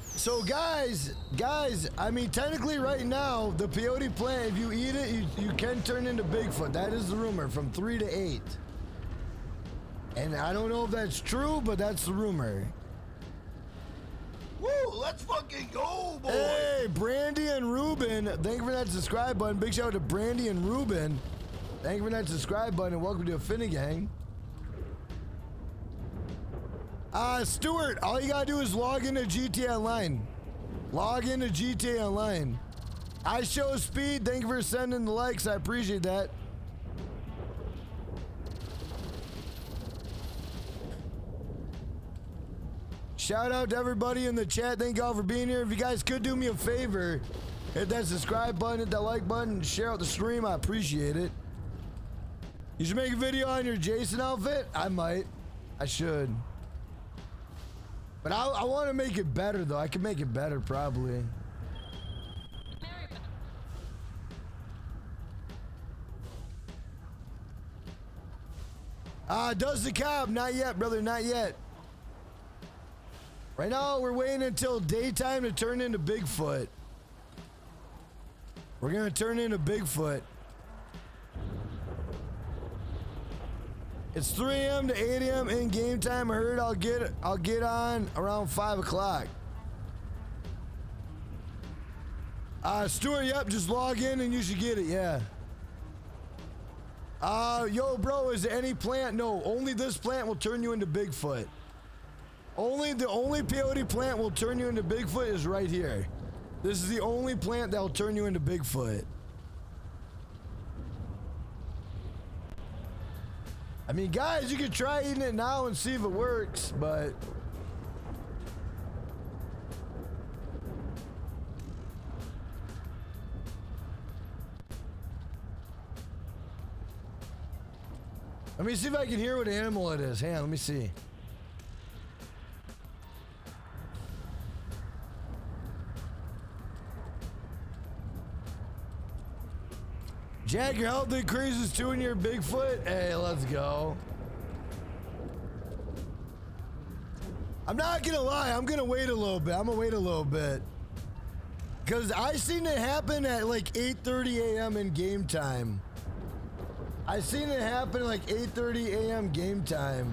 So guys, guys, I mean technically right now the peyote plant, if you eat it, you, you can turn into Bigfoot. That is the rumor from three to eight. And I don't know if that's true, but that's the rumor. Woo, let's fucking go, boy. Hey, Brandy and Ruben, thank you for that subscribe button. Big shout out to Brandy and Ruben. Thank you for that subscribe button and welcome to a Finnegang. Uh, Stuart, all you gotta do is log into GTA Online. Log into GTA Online. I show speed. Thank you for sending the likes. I appreciate that. Shout out to everybody in the chat. Thank y'all for being here. If you guys could do me a favor, hit that subscribe button, hit that like button, share out the stream. I appreciate it. You should make a video on your Jason outfit. I might. I should. But I, I want to make it better, though. I can make it better, probably. Ah, uh, does the cab? Not yet, brother. Not yet. Right now, we're waiting until daytime to turn into Bigfoot. We're gonna turn into Bigfoot. It's 3 a.m. to 8 a.m. in game time. I heard I'll get I'll get on around five o'clock. Uh, Stuart, yep, just log in and you should get it. Yeah. Uh, yo, bro, is there any plant? No, only this plant will turn you into Bigfoot. Only the only peyote plant will turn you into Bigfoot is right here. This is the only plant that will turn you into Bigfoot. I mean, guys, you can try eating it now and see if it works, but Let me see if I can hear what animal it is. Hang on, let me see. Jack, your health increases two in your Bigfoot. Hey, let's go. I'm not gonna lie, I'm gonna wait a little bit. I'm gonna wait a little bit. Cause I seen it happen at like 8:30 a.m. in game time. I seen it happen like 8:30 a.m. game time.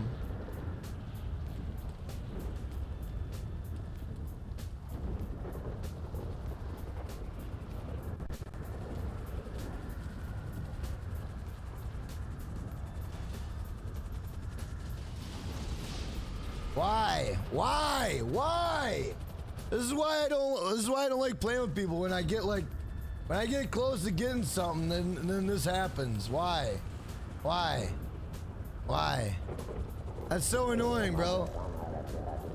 Why? Why? Why? This is why I don't. This is why I don't like playing with people. When I get like, when I get close to getting something, then then this happens. Why? Why? Why? That's so annoying, bro.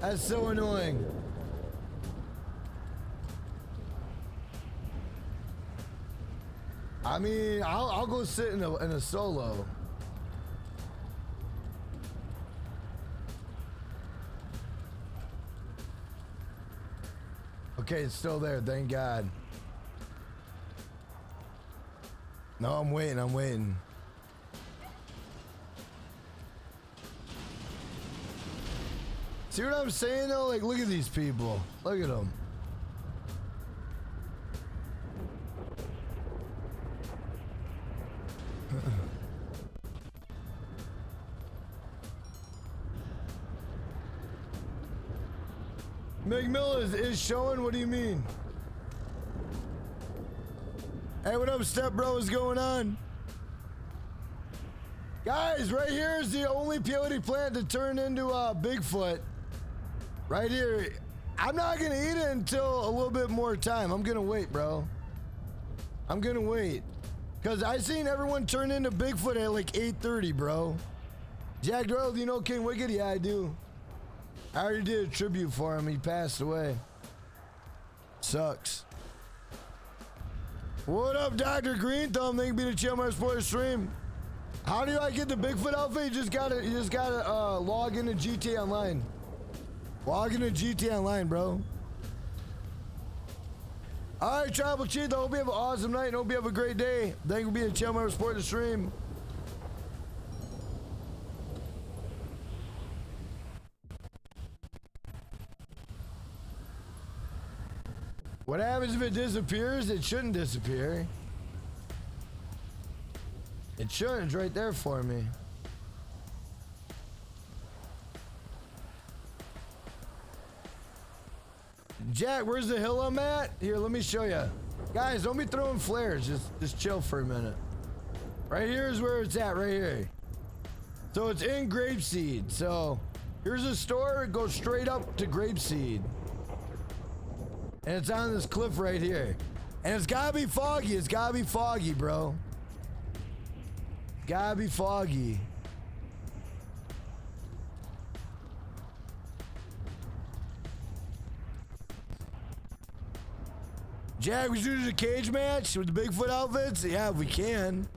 That's so annoying. I mean, I'll, I'll go sit in a, in a solo. Okay, it's still there. Thank God. No, I'm waiting. I'm waiting. See what I'm saying though? Like, look at these people. Look at them. McMillan is, is showing? What do you mean? Hey, what up, step bro? What's going on? Guys, right here is the only peyote plant to turn into a uh, Bigfoot. Right here. I'm not gonna eat it until a little bit more time. I'm gonna wait, bro. I'm gonna wait. Cause I seen everyone turn into Bigfoot at like 8:30, bro. Jack Doyle, do you know King Wicked? Yeah, I do. I already did a tribute for him. He passed away. Sucks. What up, Dr. Green Thumb? Thank you for a chill my sports stream. How do I get the Bigfoot outfit? You just gotta you just gotta uh, log into GT Online. Log into GT Online, bro. All right, Tribal Cheat. I hope you have an awesome night. I hope you have a great day. Thank you for being a chill my sports stream. What happens if it disappears? It shouldn't disappear. It shouldn't. It's right there for me. Jack, where's the hill I'm at? Here, let me show you. Guys, don't be throwing flares. Just, just chill for a minute. Right here is where it's at, right here. So it's in Grapeseed. So here's a store. It goes straight up to Grapeseed. And it's on this cliff right here. And it's gotta be foggy. It's gotta be foggy, bro. Gotta be foggy. Jack, we should do a cage match with the Bigfoot outfits? Yeah, we can.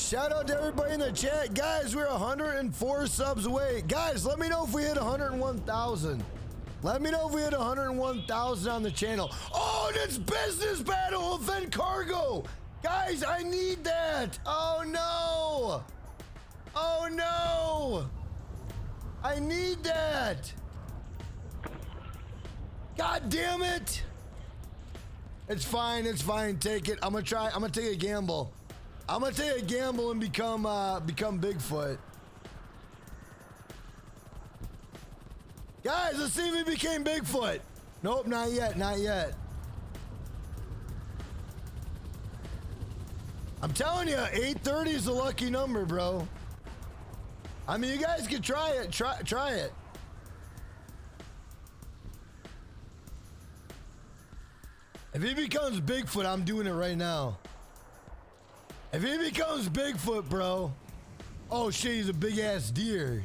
Shout out to everybody in the chat. Guys, we're 104 subs away. Guys, let me know if we hit 101,000. Let me know if we hit 101,000 on the channel. Oh, and it's business battle event cargo. Guys, I need that. Oh, no. Oh, no. I need that. God damn it. It's fine. It's fine. Take it. I'm gonna try. I'm gonna take a gamble. I'm gonna take a gamble and become uh, become Bigfoot. Guys, let's see if he became Bigfoot. Nope, not yet. Not yet. I'm telling you, 830 is a lucky number, bro. I mean, you guys can try it. Try try it. If he becomes Bigfoot, I'm doing it right now. If he becomes Bigfoot, bro. Oh shit, he's a big ass deer.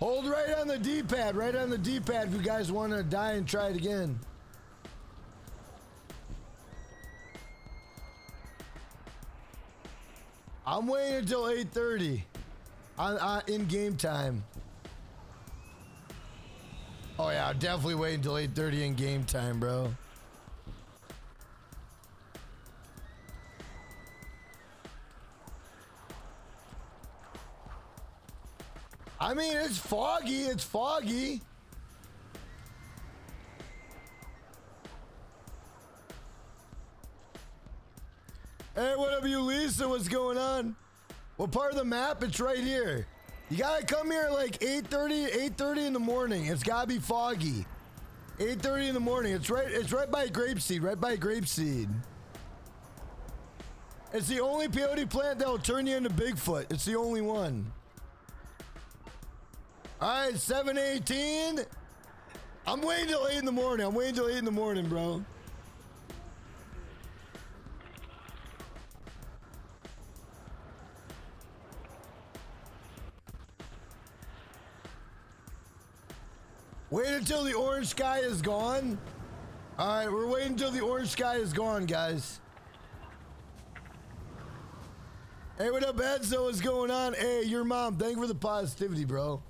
Hold right on the D-pad, right on the D-pad if you guys want to die and try it again. I'm waiting until 8.30 on, on, in game time. Oh yeah, definitely wait until 8.30 in game time, bro. I mean, it's foggy. It's foggy. Hey, what up, you Lisa? What's going on? What part of the map? It's right here. You gotta come here at like 8:30, 8:30 in the morning. It's gotta be foggy. 8:30 in the morning. It's right. It's right by Grapeseed. Right by Grapeseed. It's the only peyote plant that will turn you into Bigfoot. It's the only one. All right, 718. I'm waiting till 8 in the morning. I'm waiting till 8 in the morning, bro. Wait until the orange sky is gone. All right, we're waiting until the orange sky is gone, guys. Hey, what up, Edzo? What's going on? Hey, your mom. Thank you for the positivity, bro.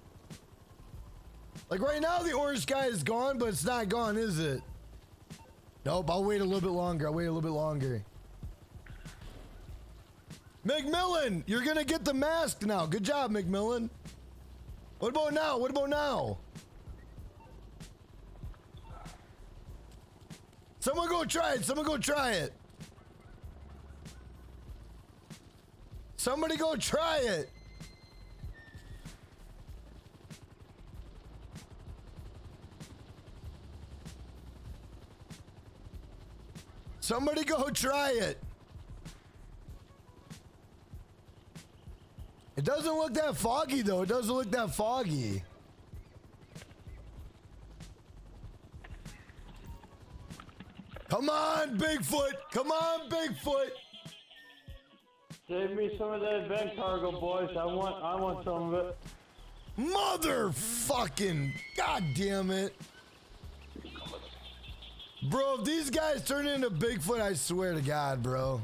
Like right now, the orange guy is gone, but it's not gone, is it? Nope, I'll wait a little bit longer. I'll wait a little bit longer. McMillan, you're gonna get the mask now. Good job, McMillan. What about now? What about now? Someone go try it. Someone go try it. Somebody go try it. Somebody go try it. It doesn't look that foggy though. It doesn't look that foggy. Come on, Bigfoot. Come on, Bigfoot. Save me some of that event cargo, boys. I want, I want some of it. Motherfucking. God damn it. Bro, if these guys turn into Bigfoot, I swear to God, bro.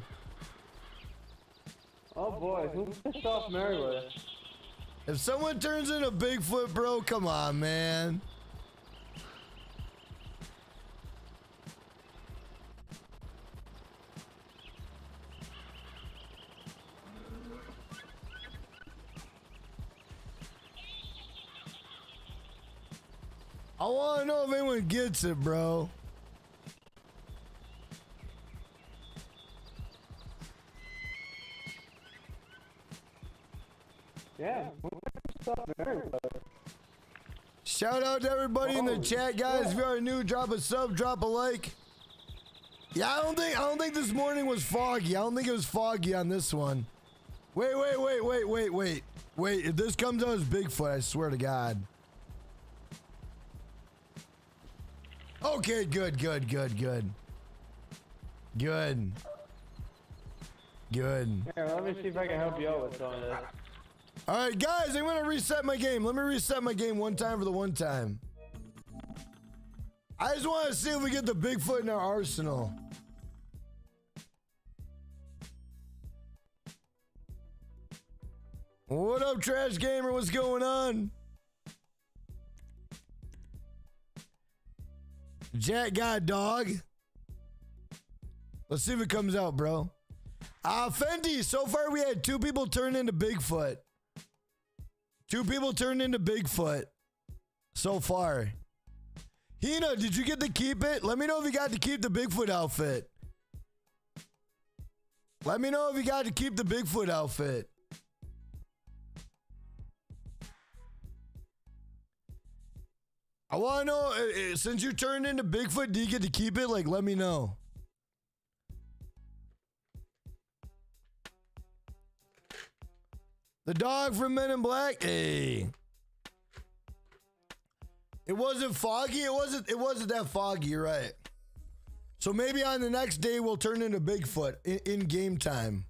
Oh boy, who pissed off Merryweather? If someone turns into Bigfoot, bro, come on, man. I want to know if anyone gets it, bro. Yeah. Stuff very well. Shout out to everybody in the oh, chat, guys. If you are new, drop a sub, drop a like. Yeah, I don't think I don't think this morning was foggy. I don't think it was foggy on this one. Wait, wait, wait, wait, wait, wait. Wait, if this comes out as Bigfoot, I swear to God. Okay, good, good, good, good. Good. Good. Here, let me see if I can help you out with some of this. All right, guys, I'm going to reset my game. Let me reset my game one time for the one time. I just want to see if we get the Bigfoot in our arsenal. What up, Trash Gamer? What's going on? Jack got dog. Let's see if it comes out, bro. Uh, Fenty, so far we had two people turn into Bigfoot. Two people turned into Bigfoot so far. Hina, did you get to keep it? Let me know if you got to keep the Bigfoot outfit. Let me know if you got to keep the Bigfoot outfit. I want to know, uh, uh, since you turned into Bigfoot, do you get to keep it? Like, let me know. The dog from Men in Black. Hey. It wasn't foggy. It wasn't. It wasn't that foggy. You're right. So maybe on the next day we'll turn into Bigfoot in, in game time.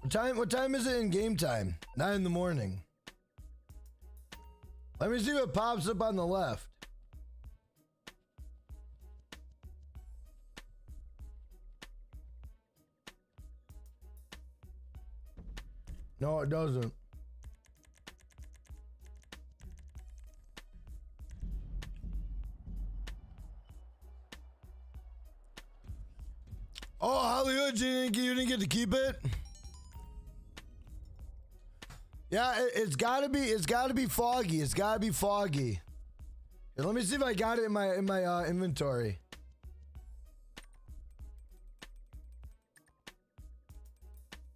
What time? What time is it in game time? Nine in the morning. Let me see what pops up on the left. No, it doesn't. Oh, Hollywood, you didn't, get to keep it? Yeah, it, it's gotta be. It's gotta be foggy. It's gotta be foggy. Here, let me see if I got it in my in my uh, inventory.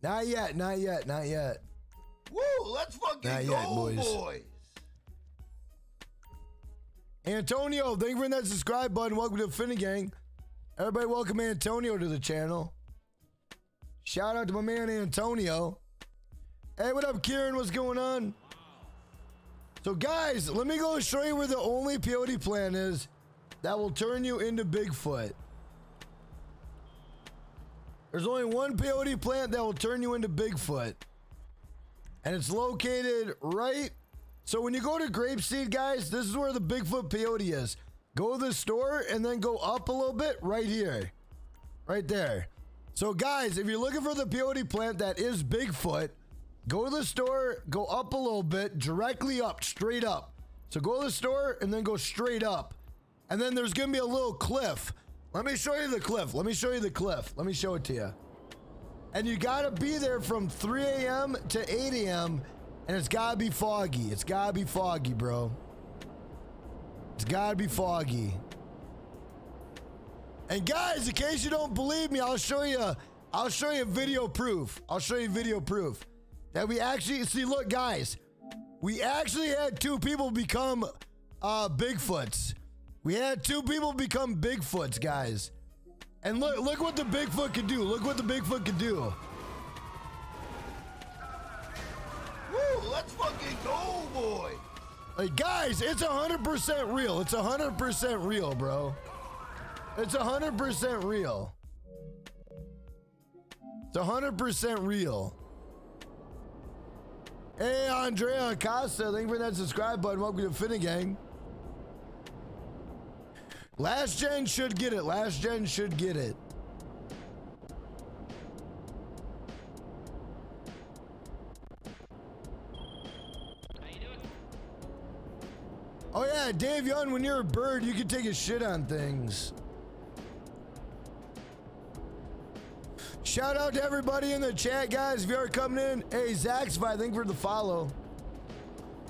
Not yet. Not yet. Not yet. Woo, let's fucking Not go, yet, boys. boys. Antonio, thank you for that subscribe button. Welcome to Finnegang. Everybody, welcome Antonio to the channel. Shout out to my man Antonio. Hey, what up, Kieran? What's going on? So, guys, let me go show you where the only peyote plant is that will turn you into Bigfoot. There's only one peyote plant that will turn you into Bigfoot. And it's located right. So, when you go to Grapeseed, guys, this is where the Bigfoot peyote is. Go to the store and then go up a little bit right here. Right there. So, guys, if you're looking for the peyote plant that is Bigfoot, Go to the store, go up a little bit, directly up, straight up. So go to the store and then go straight up. And then there's gonna be a little cliff. Let me show you the cliff. Let me show you the cliff. Let me show it to you. And you gotta be there from 3 a.m. to 8 a.m. And it's gotta be foggy. It's gotta be foggy, bro. It's gotta be foggy. And guys, in case you don't believe me, I'll show you. I'll show you video proof. I'll show you video proof that we actually see. Look, guys, we actually had two people become uh, Bigfoots. We had two people become Bigfoots, guys. And look, look what the Bigfoot could do. Look what the Bigfoot could do. Woo, let's fucking go, boy. Like, guys, it's 100% real. It's 100% real, bro. It's 100% real. It's 100% real. Hey, Andrea Acosta, thank you for that subscribe button. Welcome to Finnegang. Last gen should get it. Last gen should get it. Oh yeah, Yeah, Dave Young, when you're a bird, you can take a shit on things. Shout out to everybody in the chat, guys. If you are coming in, hey, Zaxby, thank you for the follow.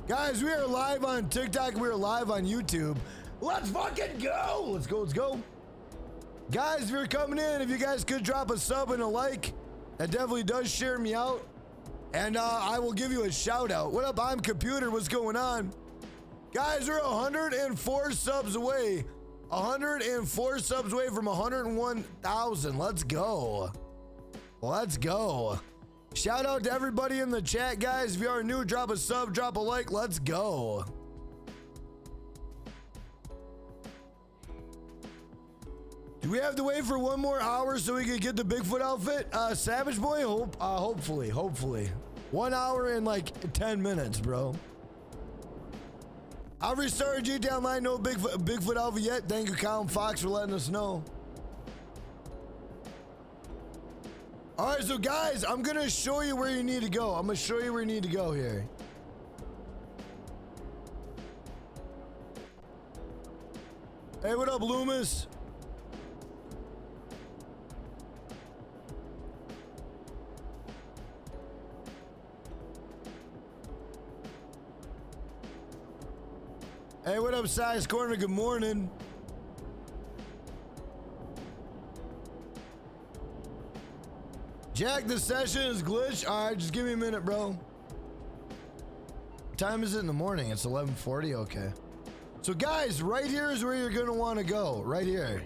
Guys, we are live on TikTok. We are live on YouTube. Let's fucking go. Let's go. Let's go. Guys, if you're coming in, if you guys could drop a sub and a like, that definitely does share me out. And uh, I will give you a shout out. What up? I'm Computer. What's going on? Guys, we're 104 subs away. 104 subs away from 101,000. Let's go. Let's go. Shout out to everybody in the chat, guys. If you are new, drop a sub, drop a like. Let's go. Do we have to wait for one more hour so we can get the Bigfoot outfit? Uh, Savage Boy, hope, uh, hopefully, hopefully. One hour and like 10 minutes, bro. I've restarted GTA Online, no Bigfoot, Bigfoot outfit yet. Thank you, Colin Fox, for letting us know. All right, so guys, I'm gonna show you where you need to go. I'm gonna show you where you need to go here. Hey, what up, Loomis? Hey, what up, Size Corner? Good morning. Jack, the session is glitched. All right, just give me a minute, bro. Time is it in the morning? It's 11:40. Okay. So, guys, right here is where you're gonna want to go. Right here.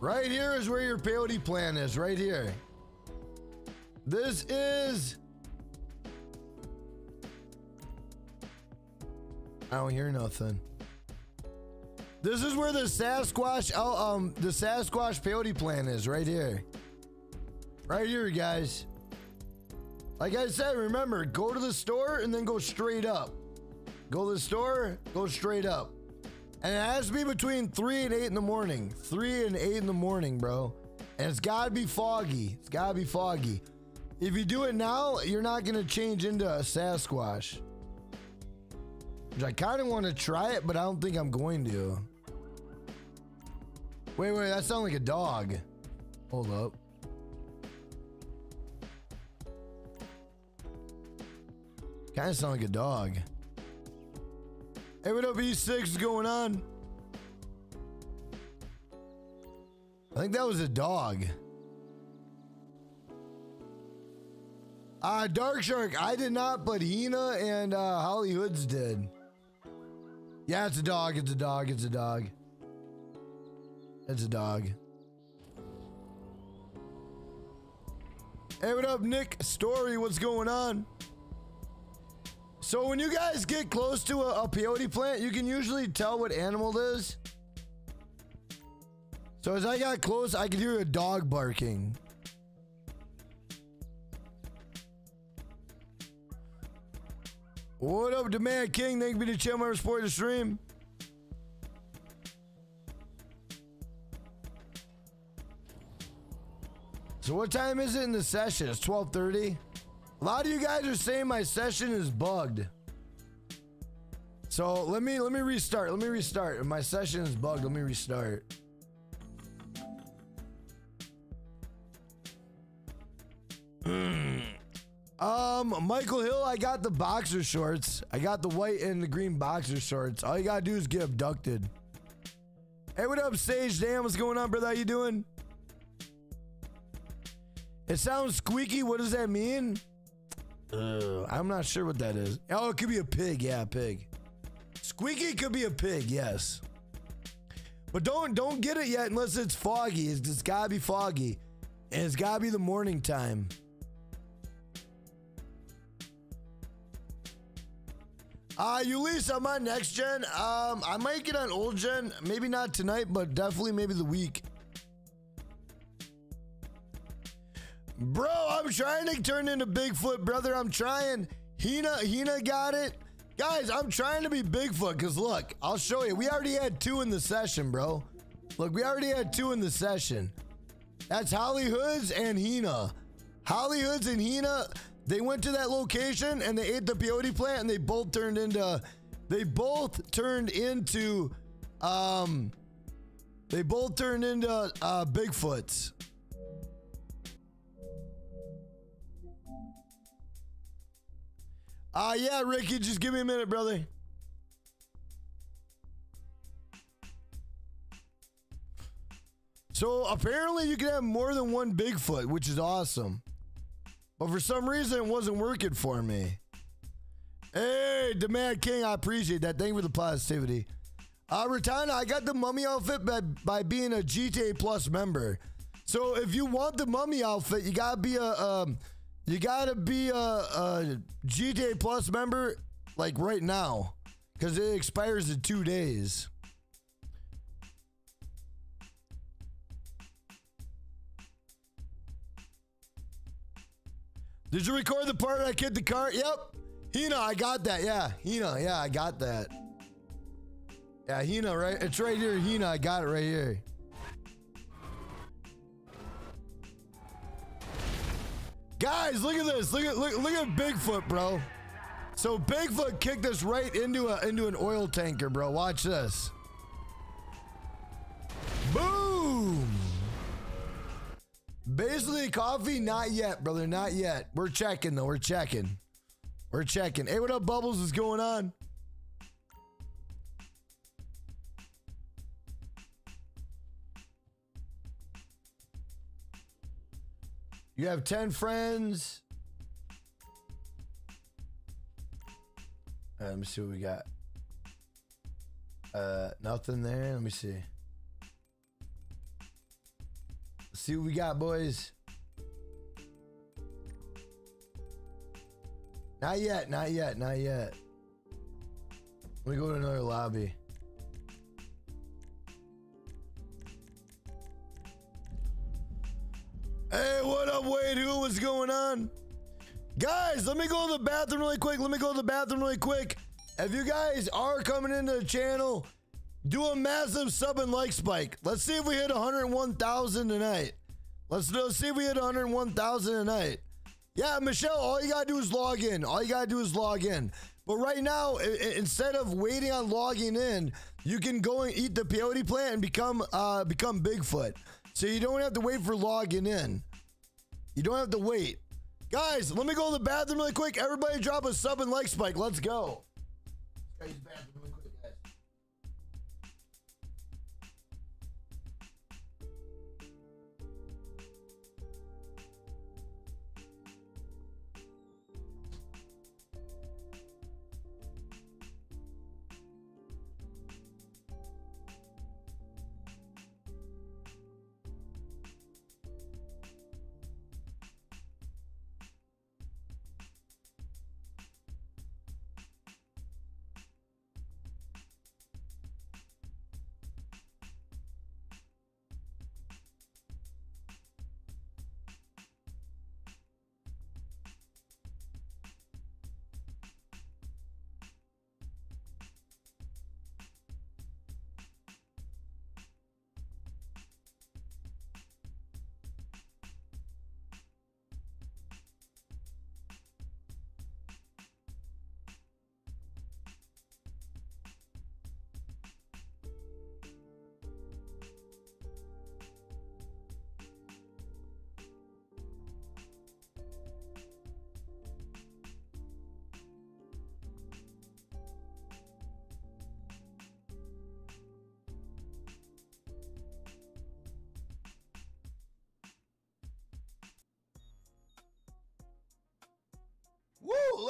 Right here is where your peyote plan is. Right here. This is. I don't hear nothing. This is where the Sasquatch, oh, um, the Sasquatch peyote plant is right here. Right here, guys. Like I said, remember, go to the store and then go straight up. Go to the store, go straight up. And it has to be between 3 and 8 in the morning. 3 and 8 in the morning, bro. And it's gotta be foggy. It's gotta be foggy. If you do it now, you're not gonna change into a Sasquatch. Which I kind of want to try it, but I don't think I'm going to. Wait, wait, that sounds like a dog. Hold up. Kind of sound like a dog. Hey, what up, E6 is going on? I think that was a dog. Uh, Dark Shark, I did not, but Hina and uh, Holly Hoods did. Yeah, it's a dog. It's a dog. It's a dog. It's a dog. Hey, what up, Nick Story? What's going on? So when you guys get close to a, a peyote plant, you can usually tell what animal it is. So as I got close, I could hear a dog barking. What up, Demand King? Thank you for the channel member support the stream. So what time is it in the session? It's 12:30. A lot of you guys are saying my session is bugged. So let me let me restart. Let me restart. My session is bugged, let me restart. Um, Michael Hill, I got the boxer shorts. I got the white and the green boxer shorts. All you gotta do is get abducted. Hey, what up, Sage? Damn, what's going on, brother? How you doing? It sounds squeaky. What does that mean? Uh, I'm not sure what that is. Oh, it could be a pig. Yeah, a pig. Squeaky could be a pig. Yes. But don't don't get it yet unless it's foggy. It's, it's gotta be foggy, and it's gotta be the morning time. Uh, Ulysses, I'm on next gen. Um, I might get on old gen. Maybe not tonight, but definitely maybe the week. Bro, I'm trying to turn into Bigfoot, brother. I'm trying. Hina, Hina got it. Guys, I'm trying to be Bigfoot because look, I'll show you. We already had two in the session, bro. Look, we already had two in the session. That's Holly Hoods and Hina. Holly Hoods and Hina, they went to that location and they ate the peyote plant and they both turned into they both turned into um they both turned into uh Bigfoots. Uh yeah, Ricky, just give me a minute, brother. So apparently you can have more than one Bigfoot, which is awesome. But for some reason it wasn't working for me. Hey, Demand King, I appreciate that. Thank you for the positivity. Uh, Ratana, I got the mummy outfit by, by being a GTA Plus member. So if you want the mummy outfit, you gotta be a um, you gotta be a, a GTA Plus member like right now, because it expires in two days. Did you record the part I kicked the car? Yep. Hina, I got that. Yeah. Hina, yeah, I got that. Yeah, Hina, right? It's right here. Hina, I got it right here. Guys, look at this. Look at look, look at Bigfoot, bro. So Bigfoot kicked us right into a into an oil tanker, bro. Watch this. Boom. Basically, coffee, not yet, brother. Not yet. We're checking though. We're checking. We're checking. Hey, what up, Bubbles? What's going on? You have 10 friends. Let me see what we got. Uh, nothing there. Let me see. Let's see what we got, boys. Not yet, not yet, not yet. Let me go to another lobby. Going on? Guys, let me go to the bathroom really quick. Let me go to the bathroom really quick. If you guys are coming into the channel, do a massive sub and like spike. Let's see if we hit 101,000 tonight. Let's, see if we hit 101,000 tonight. Yeah, Michelle, all you gotta do is log in. All you gotta do is log in. But right now, instead of waiting on logging in, you can go and eat the peyote plant and become uh, become Bigfoot. So you don't have to wait for logging in. You don't have to wait. Guys, let me go to the bathroom really quick. Everybody drop a sub and like spike. Let's go.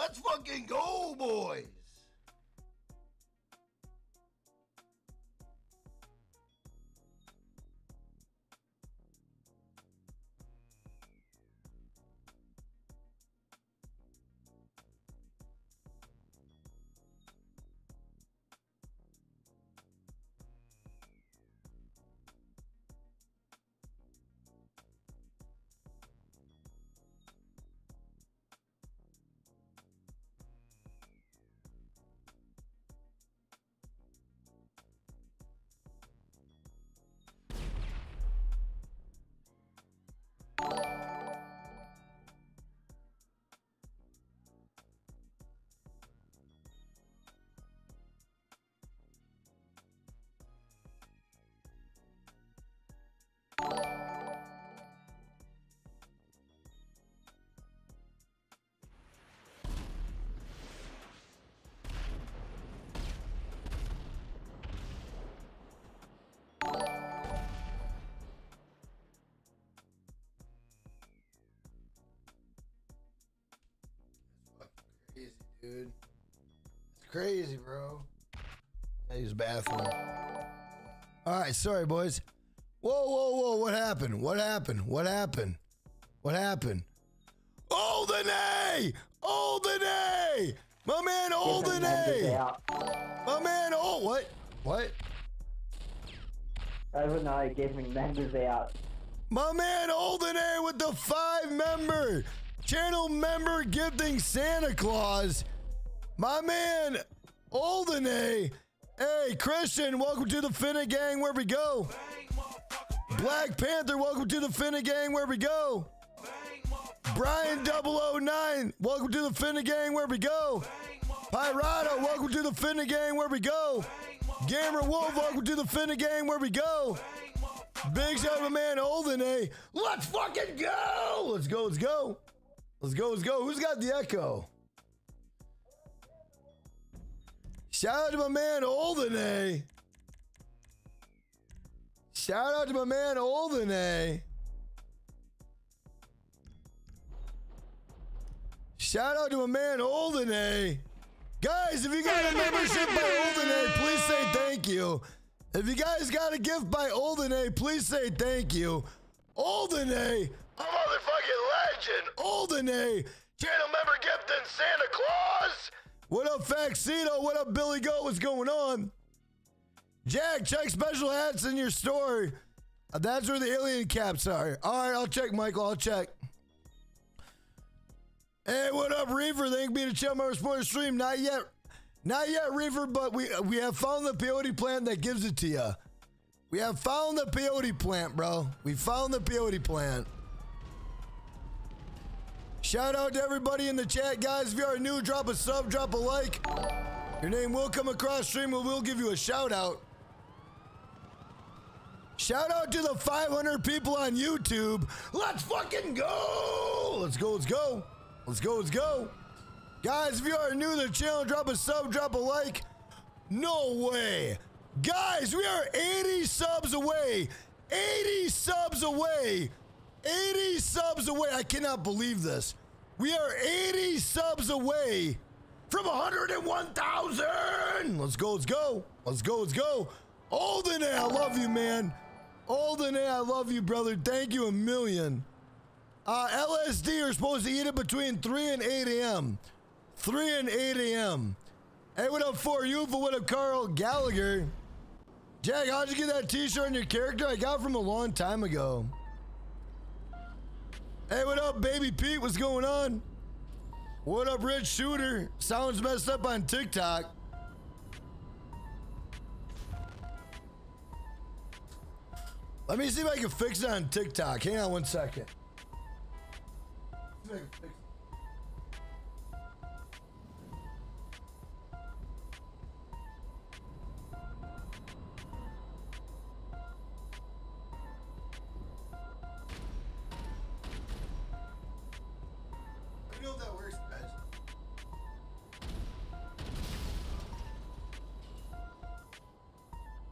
Let's fucking go, boys. Dude. It's crazy, bro. I use bathroom. All right, sorry, boys. Whoa, whoa, whoa! What happened? What happened? What happened? What happened? Olden A! Olden A! My man Olden A! My man Oh, what? What? Overnight giving members out. My man Olden A with the five member channel member gifting Santa Claus. My man Oldenay. Hey, Christian, welcome to the Finnegang where we go. Black Panther, welcome to the Finnegang where we go. Brian 009, welcome to the Finnegang where we go. Pirata, welcome to the Finnegang where we go. Gamer Wolf, welcome to the Finnegang where we go. Big shout out man Oldenay. Let's fucking go! Let's go, let's go. Let's go, let's go. Who's got the echo? Shout out to my man Olden A. Shout out to my man Olden A. Shout out to my man Olden A. Guys, if you got a membership by Olden A, please say thank you. If you guys got a gift by Olden A, please say thank you. Olden A, motherfucking legend. Olden A. Channel member gift gifting Santa Claus. What up, Faxito? What up, Billy Goat? What's going on? Jack, check special hats in your store. Uh, that's where the alien caps are. All right, I'll check, Michael. I'll check. Hey, what up, Reaver? Thank you for being a channel member supporting the stream. Not yet. Not yet, Reaver, but we we have found the peyote plant that gives it to you. We have found the peyote plant, bro. We found the peyote plant. Shout out to everybody in the chat, guys. If you are new, drop a sub, drop a like. Your name will come across stream and we'll give you a shout out. Shout out to the 500 people on YouTube. Let's fucking go! Let's go, let's go. Let's go, let's go. Guys, if you are new to the channel, drop a sub, drop a like. No way. Guys, we are 80 subs away. 80 subs away. 80 subs away. I cannot believe this. We are 80 subs away from 101,000. Let's go, let's go. Let's go, let's go. Olden, I love you, man. Olden, I love you, brother. Thank you a million. Uh, LSD are supposed to eat it between 3 and 8 a.m. 3 and 8 a.m. Hey, what up, for you? What up, Carl Gallagher? Jack, how'd you get that t-shirt on your character? I got from a long time ago. Hey, what up, baby Pete? What's going on? What up, Rich Shooter? Sounds messed up on TikTok. Let me see if I can fix it on TikTok. Hang on one second. Know if that works.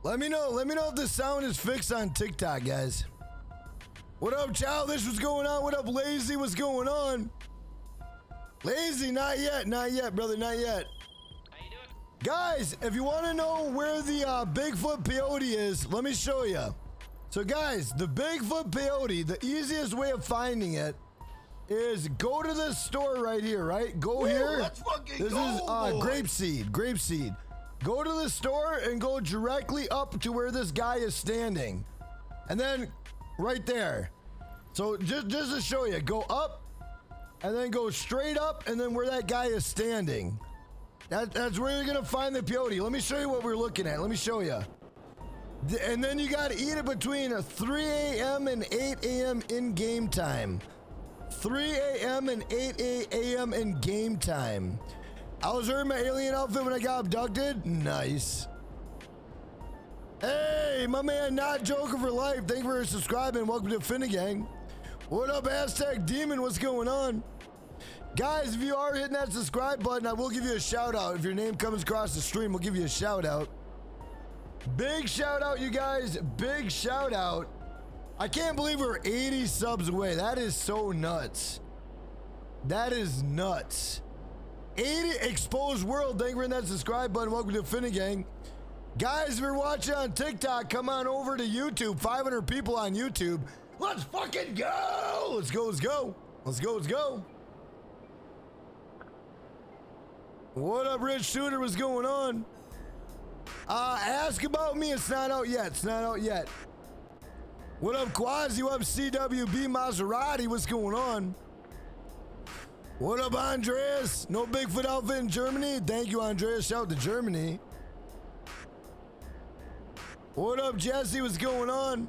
Let me know. Let me know if the sound is fixed on TikTok, guys. What up, Childish? What's going on? What up, Lazy? What's going on? Lazy, not yet. Not yet, brother. Not yet. How you doing? Guys, if you want to know where the uh, Bigfoot peyote is, let me show you. So, guys, the Bigfoot peyote, the easiest way of finding it is go to this store right here, right? Go here. let's fucking this go, is uh, boys. grapeseed, grapeseed. Go to the store and go directly up to where this guy is standing, and then right there. So just just to show you, go up, and then go straight up, and then where that guy is standing. That, that's where you're gonna find the peyote. Let me show you what we're looking at. Let me show you. And then you gotta eat it between 3 a.m. and 8 a.m. in game time. 3 a.m. and 8 a.m. in game time. I was wearing my alien outfit when I got abducted. Nice. Hey, my man, not Joker for life. Thank you for subscribing. Welcome to Finnegang. What up, Aztec Demon? What's going on? Guys, if you are hitting that subscribe button, I will give you a shout out. If your name comes across the stream, we'll give you a shout out. Big shout out, you guys. Big shout out. I can't believe we're 80 subs away. That is so nuts. That is nuts. 80 exposed world. Thank you for that subscribe button. Welcome to Finnegang. Guys, if you're watching on TikTok, come on over to YouTube. 500 people on YouTube. Let's fucking go. Let's go. Let's go. Let's go. Let's go. What up, Rich Shooter? What's going on? Uh, ask about me. It's not out yet. It's not out yet. What up, Quasi? What up, CWB Maserati? What's going on? What up, Andreas? No Bigfoot outfit in Germany? Thank you, Andreas. Shout out to Germany. What up, Jesse? What's going on?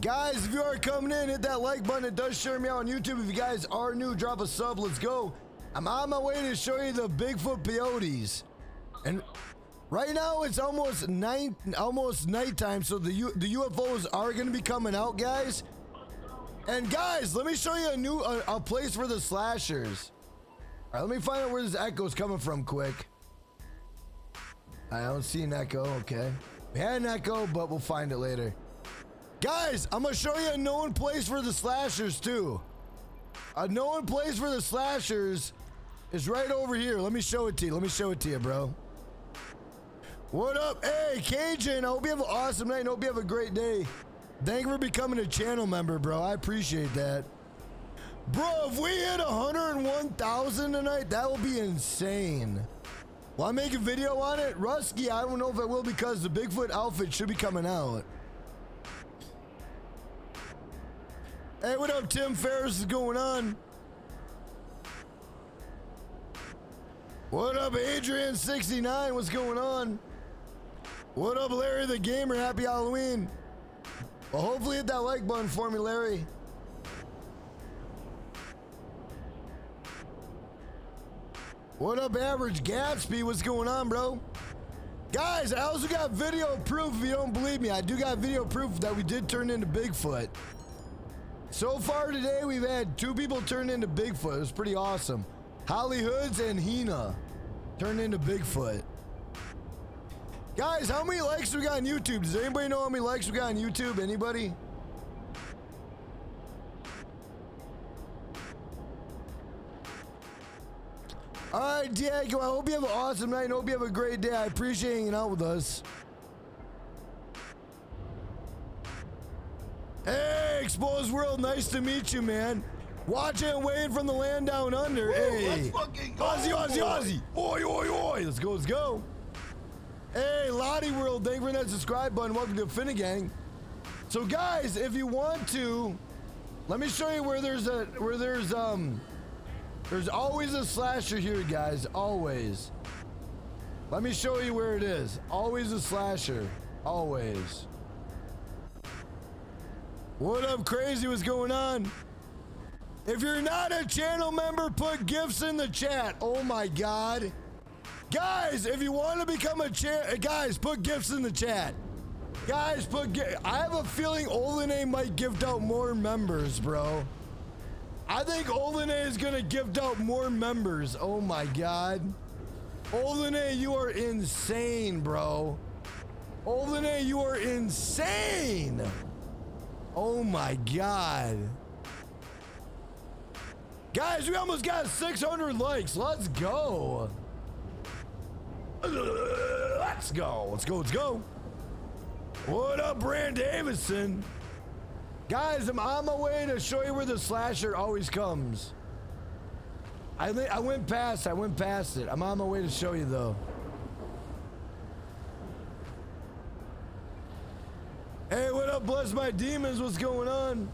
Guys, if you are coming in, hit that like button. It does share me out on YouTube. If you guys are new, drop a sub. Let's go. I'm on my way to show you the Bigfoot peyotes. And right now it's almost night, almost nighttime, so the U, the UFOs are to be coming out, guys. And guys, let me show you a new a, a place for the slashers. All right, let me find out where this echo's coming from, quick. I don't see an echo. Okay, we had an echo, but we'll find it later. Guys, I'm gonna show you a known place for the slashers too. A known place for the slashers is right over here. Let me show it to you. Let me show it to you, bro. What up? Hey, Cajun. I hope you have an awesome night. I hope you have a great day. Thank you for becoming a channel member, bro. I appreciate that. Bro, if we hit 101,000 tonight, that will be insane. Will I make a video on it? Rusky, I don't know if I will because the Bigfoot outfit should be coming out. Hey, what up, Tim Ferriss? is going on? What up, Adrian69? What's going on? What up, Larry the Gamer? Happy Halloween. Well, hopefully hit that like button for me, Larry. What up, Average Gatsby? What's going on, bro? Guys, I also got video proof if you don't believe me. I do got video proof that we did turn into Bigfoot. So far today, we've had two people turn into Bigfoot. It was pretty awesome. Holly Hoods and Hina turned into Bigfoot. Guys, how many likes we got on YouTube? Does anybody know how many likes we got on YouTube? Anybody? All right, Diego, I hope you have an awesome night. I hope you have a great day. I appreciate hanging out with us. Hey, Exposed World, nice to meet you, man. Watching and waiting from the land down under. hey, let's fucking go, Aussie, Aussie, boy. Aussie. Oi, oi, oi. Let's go, let's go. Hey, Lottie World, thank you for that subscribe button. Welcome to Finnegang. So, guys, if you want to, let me show you where there's a where there's um there's always a slasher here, guys. Always. Let me show you where it is. Always a slasher. Always. What up, crazy? What's going on? If you're not a channel member, put gifts in the chat. Oh my god. Guys, if you want to become a cha- guys, put gifts in the chat. Guys, put I have a feeling Olene might gift out more members, bro. I think Olene is gonna gift out more members. Oh my god. Olene, you are insane, bro. Olene, you are insane. Oh my god. Guys, we almost got 600 likes. Let's go. Let's go. Let's go. Let's go. What up, Brand Davison? Guys, I'm on my way to show you where the slasher always comes. I, I went past. I went past it. I'm on my way to show you though. Hey, what up, bless my demons? What's going on?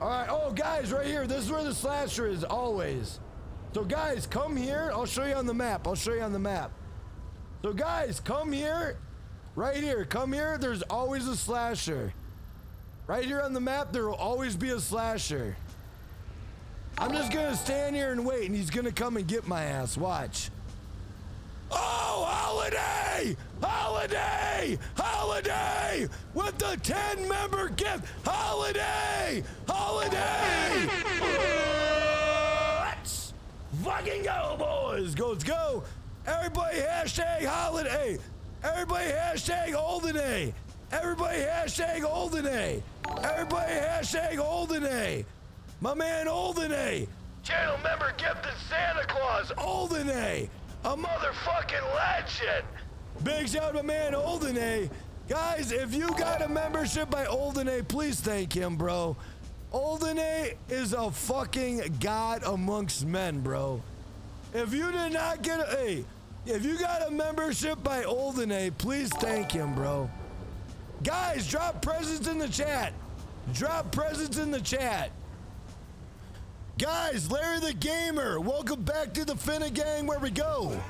All right. Oh, guys, right here. This is where the slasher is always. So, guys, come here. I'll show you on the map. I'll show you on the map. So, guys, come here. Right here. Come here. There's always a slasher. Right here on the map, there will always be a slasher. I'm just gonna stand here and wait, and he's gonna come and get my ass. Watch. Oh, Holiday! Holiday! Holiday! With the 10 member gift! Holiday! Holiday! Let's fucking go, boys! Go, let's go! Everybody hashtag holiday! Everybody hashtag Holden Everybody hashtag Holden Everybody hashtag Holden My man Holden Channel member gifted Santa Claus. Olden A. A Motherfucking legend. Big shout to my man Olden A. Guys, if you got a membership by Olden A, please thank him, bro. Olden A is a fucking god amongst men, bro. If you did not get a, hey, if you got a membership by Oldenay, please thank him, bro. Guys, drop presents in the chat. Drop presents in the chat. Guys, Larry the Gamer, welcome back to the Finnegang where we go.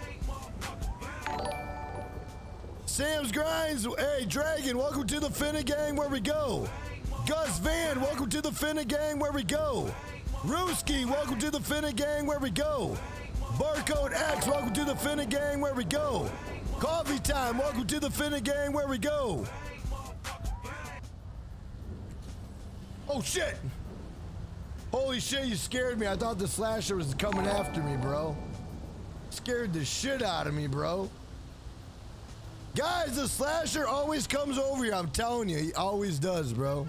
Sam's Grinds, hey, Dragon, welcome to the Finnegang where we go. Gus Van, welcome to the Finnegang where we go. Rooski, welcome to the Finnegang where we go. Barcode X, welcome to the Finnegang where we go. Coffee Time, welcome to the Finnegang where we go. Oh shit! Holy shit, you scared me. I thought the slasher was coming after me, bro. Scared the shit out of me, bro. Guys, the slasher always comes over here. I'm telling you, he always does, bro.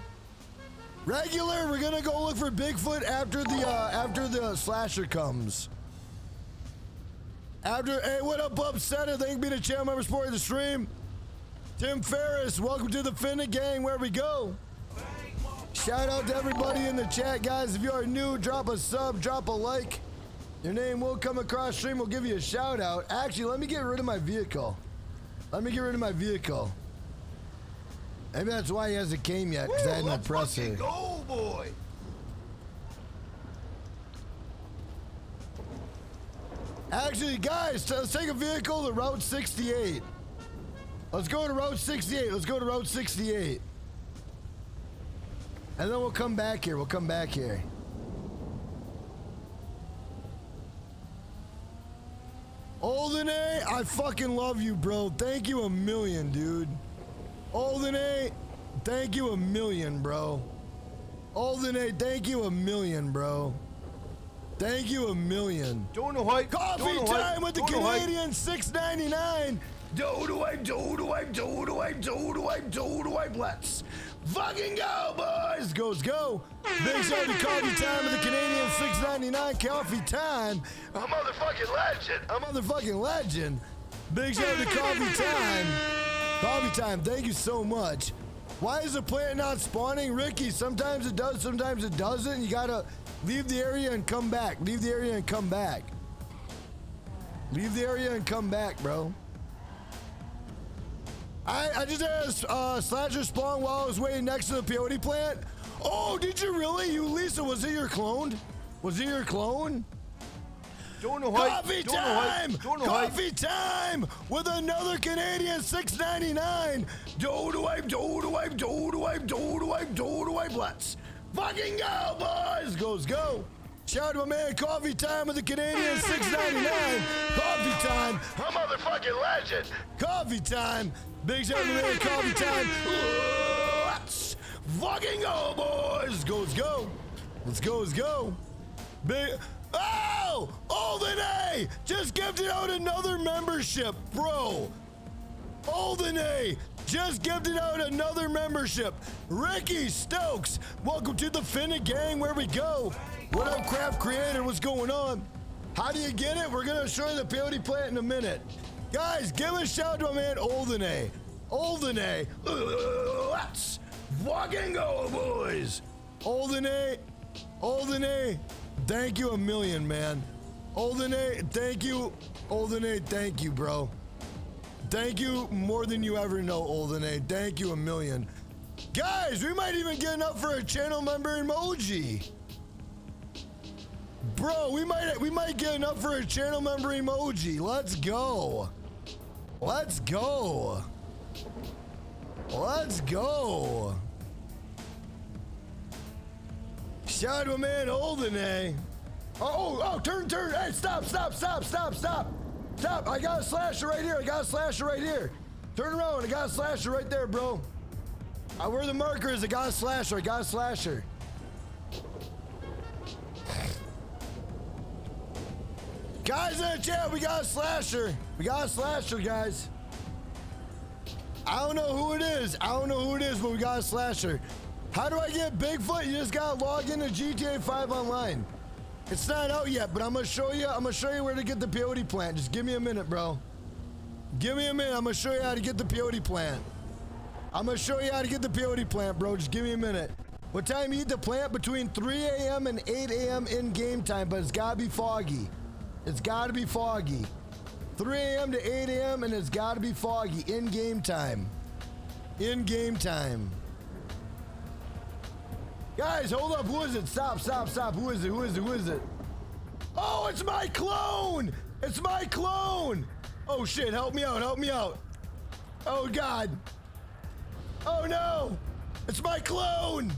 Regular, we're gonna go look for Bigfoot after the uh, after the slasher comes. After, hey, what up, Upsetter? Thank you for being a channel member supporting the stream. Tim Ferriss, welcome to the Finnegang, where we go. Shout out to everybody in the chat, guys. If you are new, drop a sub, drop a like. Your name will come across stream. We'll give you a shout out. Actually, let me get rid of my vehicle. Let me get rid of my vehicle. Maybe that's why he hasn't came yet, because I had no press here. go, boy. Actually, guys, let's take a vehicle to Route 68. Let's go to Route 68. Let's go to Route 68. And then we'll come back here. We'll come back here. Olden A, I fucking love you, bro. Thank you a million, dude. Olden A, thank you a million, bro. Olden A, thank you a million, bro. Thank you a million. Don't know. Coffee don't know time with the don't know Canadian 699. Do do wipe, do do wipe, do do wipe, do do wipe, do do wipe. Let's fucking go, boys. Let's go. Big shout out to Coffee Time with the Canadian 699. Coffee Time. I'm a motherfucking legend. A motherfucking legend. Big shout out to Coffee Time. Coffee Time, thank you so much. Why is the plant not spawning? Ricky, sometimes it does, sometimes it doesn't. You gotta leave the area and come back. Leave the area and come back. Leave the area and come back, bro. I, I just had a uh, slasher spawn while I was waiting next to the peyote plant. Oh, did you really? You, Lisa, was it your clone? Was it your clone? Don't know. Coffee don't know time! Don't know. Coffee time with another Canadian 6.99. Do do wipe, do do wipe, do do wipe, do do wipe, do do wipe. Let's fucking go, boys. Goes go. Shout out to my man Coffee Time with the Canadian 6.99. Coffee time. A motherfucking legend. Coffee time. Big shout out to my man Coffee Time. Let's fucking go, boys. Goes go. Let's go, let's go. Big. Oh! Olden A! Just gifted out another membership, bro. Olden A! Just gifted out another membership. Ricky Stokes, welcome to the Finnegang where we go. What up, Craft Creator? What's going on? How do you get it? We're gonna show you the peyote plant in a minute. Guys, give a shout out to my man Olden A. Olden A. Let's fucking go, boys. Olden A, Olden A, thank you a million, man. Olden A, thank you. Olden A, thank you, bro. Thank you more than you ever know, Olden A. Thank you a million. Guys, we might even get enough for a channel member emoji. Bro, we might we might get enough for a channel member emoji. Let's go. Let's go. Let's go. My man Holden, eh? Oh, oh, oh, turn, turn. Hey, stop, stop, stop, stop, stop. Stop. I got a slasher right here. I got a slasher right here. Turn around. I got a slasher right there, bro. I where the marker is. I got a slasher. I got a slasher. Guys in the chat, we got a slasher. We got a slasher, guys. I don't know who it is. I don't know who it is, but we got a slasher. How do I get Bigfoot? You just gotta log into GTA 5 online. It's not out yet, but I'm gonna show you. I'm gonna show you where to get the peyote plant. Just give me a minute, bro. Give me a minute. I'm gonna show you how to get the peyote plant. I'm gonna show you how to get the peyote plant, bro. Just give me a minute. What time you eat the plant? Between 3 a.m. and 8 a.m. in game time, but it's gotta be foggy. It's gotta be foggy. 3 a.m. to 8 a.m. and it's gotta be foggy in game time. In game time. Guys, hold up. Who is it? Stop, stop, stop. Who is it? Who is it? Who is it? Oh, it's my clone! It's my clone! Oh shit, help me out, help me out. Oh god. Oh no! It's my clone!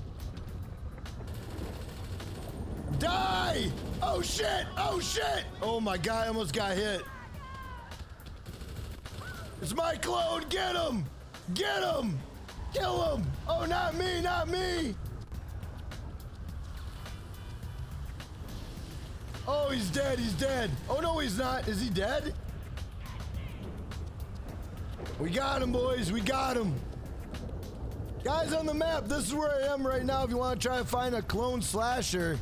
Die! Oh shit! Oh shit! Oh my god, I almost got hit. It's my clone! Get him! Get him! Kill him! Oh, not me, not me! Oh, he's dead, he's dead. Oh no, he's not. Is he dead? We got him, boys. We got him. Guys on the map, this is where I am right now if you want to try to find a clone slasher.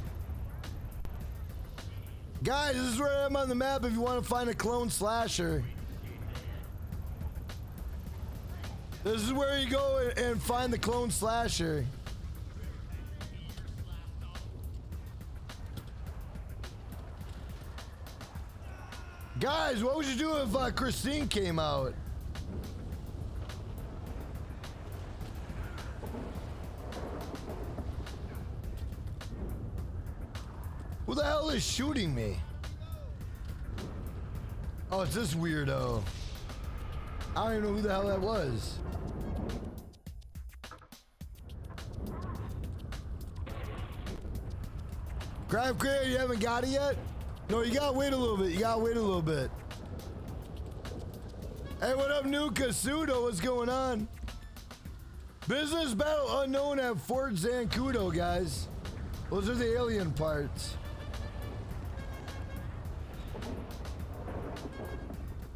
Guys, this is where I am on the map if you want to find a clone slasher. This is where you go and- and find the clone slasher. Guys, what would you do if uh, Christine came out? Who the hell is shooting me? Oh, it's this weirdo. I don't even know who the hell that was. Crab Creator, you haven't got it yet? No, you gotta wait a little bit. You gotta wait a little bit. Hey, what up, new Casudo? What's going on? Business battle unknown at Fort Zancudo, guys. Those are the alien parts.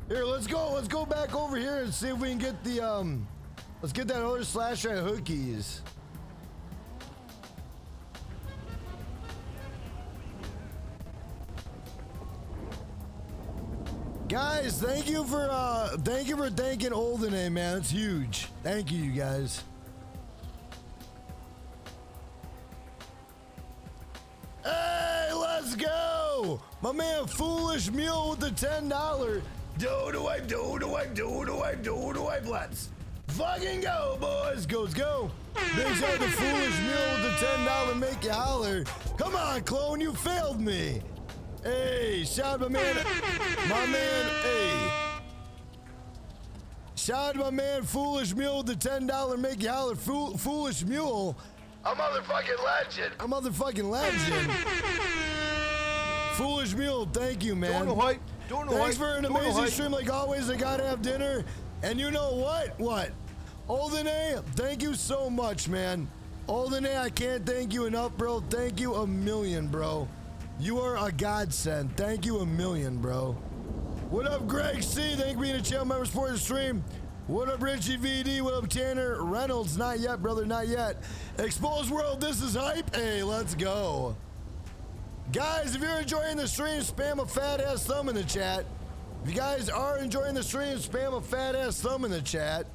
Here, let's go. Let's go back over here and see if we can get the um. Let's get that other slasher at Hookies. Guys, thank you for uh thank you for thanking Olden man. It's huge. Thank you, you guys. Hey, let's go! My man Foolish Mule with the $10. Do do wipe, do do wipe, do do I do do I let's fucking go, boys. Goes go. Big shout the Foolish Mule with the $10 make you holler. Come on, clone, you failed me. Hey, shout out my man, my man, hey. Shout out to my man Foolish Mule the $10 make you holler. Fool, Foolish Mule. A motherfucking legend. A motherfucking legend. Foolish Mule, thank you, man. Doing the hype. Doing the Thanks for an amazing stream. Like always, I gotta have dinner. And you know what? What? Olden A, thank you so much, man. Olden A, I can't thank you enough, bro. Thank you a million, bro. You are a godsend. Thank you a million, bro. What up, Greg C? Thank you for being a channel member for the stream. What up, Richie VD? What up, Tanner Reynolds? Not yet, brother, not yet. Exposed World, this is hype. Hey, let's go. Guys, if you're enjoying the stream, spam a fat ass thumb in the chat. If you guys are enjoying the stream, spam a fat ass thumb in the chat.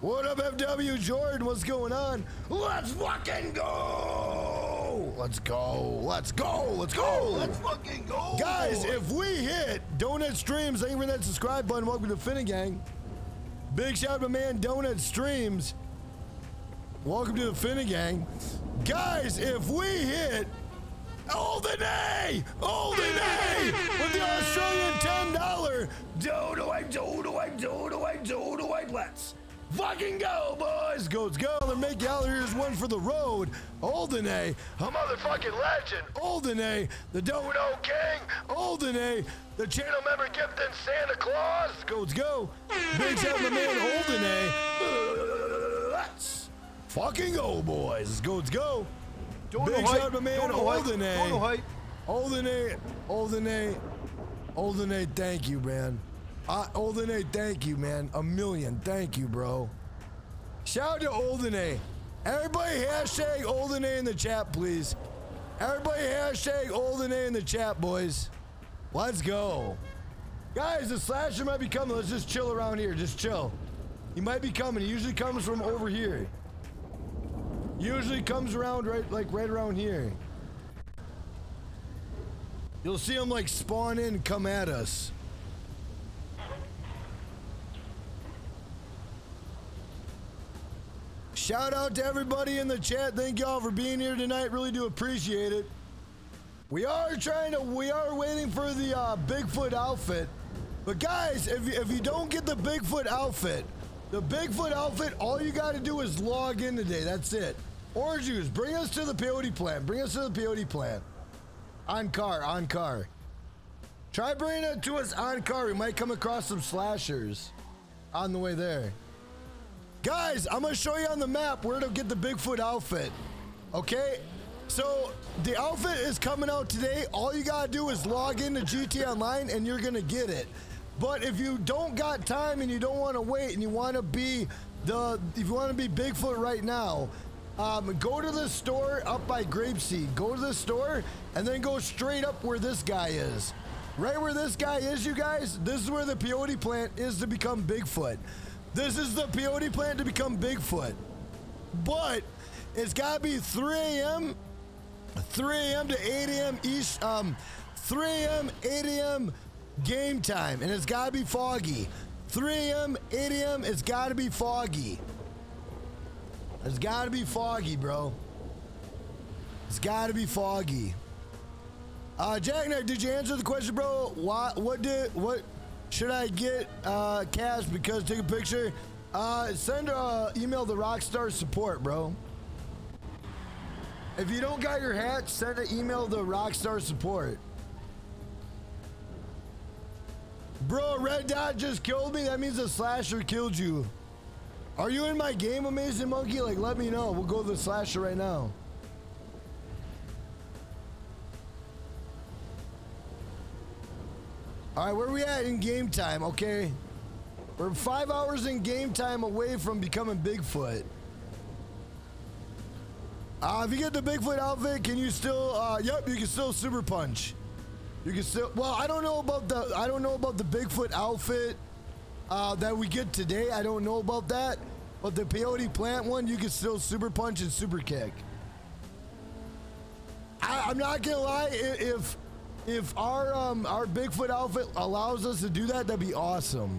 What up, FW Jordan? What's going on? Let's fucking go! Let's go! Let's go! Let's go! Let's fucking go. Guys, if we hit Donut Streams, thank you for that subscribe button. Welcome to Finnegang. Big shout out to man Donut Streams. Welcome to the Finnegang. Guys, if we hit Olden A! Olden A! With the Australian $10 do do wipe, do do wipe, do do wipe, do do wipe, let's fucking go, boys! Goes go. They're making out. One for the road. Olden A. A motherfucking legend. Olden A. The Donut King. Olden A. The channel member gifting Santa Claus. Goes go. Big shout out to man Olden A. Let's fucking go, boys. Goes go. Doing the Big hype. shout out to man Doing the hype. Olden A. Olden A. Olden A. Olden A. Thank you, man. Uh, Olden A. Thank you, man. A million. Thank you, bro. Shout out to Olden A. Everybody hashtag Olden A in the chat, please. Everybody hashtag Olden A in the chat, boys. Let's go. Guys, the slasher might be coming. Let's just chill around here. Just chill. He might be coming. He usually comes from over here. Usually comes around right like right around here. You'll see him like spawn in come at us. Shout out to everybody in the chat. Thank y'all for being here tonight. Really do appreciate it. We are trying to, we are waiting for the uh, Bigfoot outfit. But guys, if you, if you don't get the Bigfoot outfit, the Bigfoot outfit, all you got to do is log in today. That's it. Orange juice, bring us to the peyote plant. Bring us to the peyote plant. On car, on car. Try bringing it to us on car. We might come across some slashers on the way there. Guys, I'm gonna show you on the map where to get the Bigfoot outfit. Okay? So the outfit is coming out today. All you gotta do is log into GT Online and you're gonna get it. But if you don't got time and you don't want to wait and you want to be the if you want to be Bigfoot right now, um, go to the store up by Grapeseed. Go to the store and then go straight up where this guy is. Right where this guy is, you guys. This is where the peyote plant is to become Bigfoot. This is the peyote plant to become Bigfoot. But it's gotta be 3 a.m. 3 a.m. to 8 a.m. East, um, 3 a.m. 8 a.m. game time, and it's gotta be foggy. 3 a.m. 8 a.m. It's gotta be foggy. It's gotta be foggy, bro. It's gotta be foggy. Uh, Jack did you answer the question, bro? What, what did, what should I get, uh, cash because take a picture? Uh, send, uh, email to Rockstar support, bro. If you don't got your hat, send an email to Rockstar support. Bro, Red Dot just killed me. That means the slasher killed you. Are you in my game, Amazing Monkey? Like, let me know. We'll go to the slasher right now. All right, where are we at in game time? Okay, we're five hours in game time away from becoming Bigfoot. Uh, if you get the Bigfoot outfit, can you still? Uh, yep, you can still super punch. You can still. Well, I don't know about the. I don't know about the Bigfoot outfit uh, that we get today. I don't know about that. But the peyote plant one, you can still super punch and super kick. I, I'm not gonna lie. If if our um our Bigfoot outfit allows us to do that, that'd be awesome.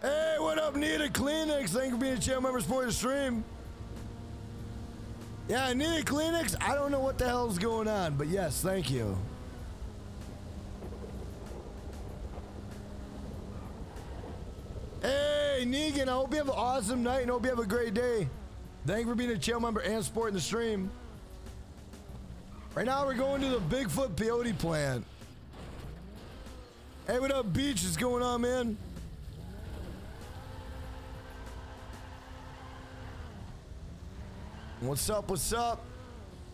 Hey, what up, Nita Kleenex? Thank you for being a channel member supporting the stream. Yeah, Nita Kleenex. I don't know what the hell's going on, but yes, thank you. Hey, Negan, I hope you have an awesome night and hope you have a great day. Thank you for being a channel member and supporting the stream. Right now, we're going to the Bigfoot peyote plant. Hey, what up, Beach? What's going on, man? What's up? What's up?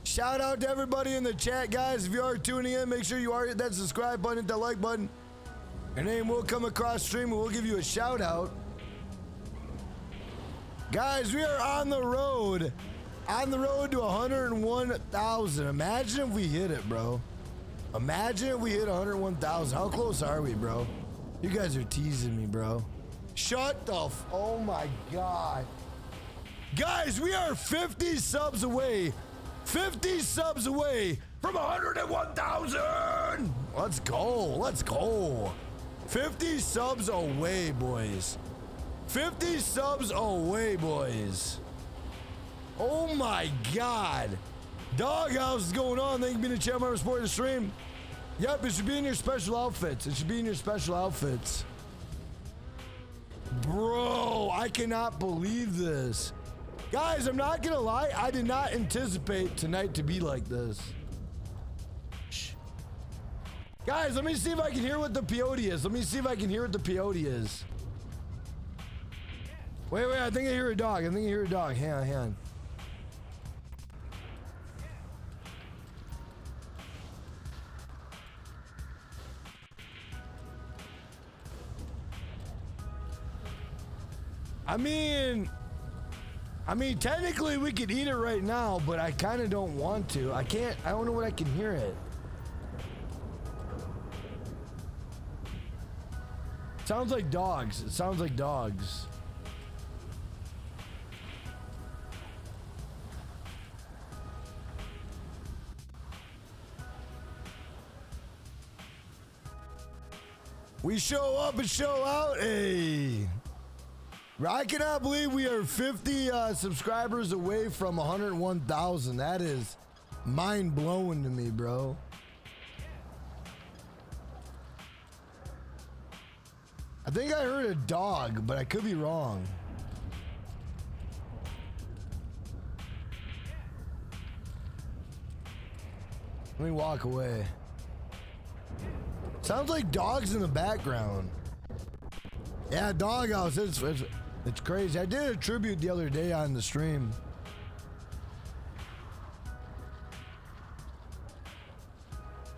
Shout out to everybody in the chat, guys. If you are tuning in, make sure you are hit that subscribe button, hit that like button. Your name will come across stream and we'll give you a shout out. Guys, we are on the road. On the road to 101,000. Imagine if we hit it, bro. Imagine if we hit 101,000. How close are we, bro? You guys are teasing me, bro. Shut the f- Oh my god. Guys, we are 50 subs away. 50 subs away from 101,000. Let's go. Let's go. 50 subs away, boys. 50 subs away, boys. Oh my god. Doghouse is going on. Thank you for being a channel member supporting the stream. Yep, it should be in your special outfits. It should be in your special outfits. Bro, I cannot believe this. Guys, I'm not gonna lie, I did not anticipate tonight to be like this. Shh. Guys, let me see if I can hear what the peyote is. Let me see if I can hear what the peyote is. Wait, wait, I think I hear a dog. I think I hear a dog. Hang on, hang on. I mean, I mean, technically we could eat it right now, but I kind of don't want to. I can't. I don't know what I can hear it. Sounds like dogs. It sounds like dogs. We show up and show out. Hey. I cannot believe we are 50 uh, subscribers away from 101,000. That is mind blowing to me, bro. I think I heard a dog, but I could be wrong. Let me walk away. Sounds like dogs in the background. Yeah, doghouse. It's, it's it's crazy. I did a tribute the other day on the stream.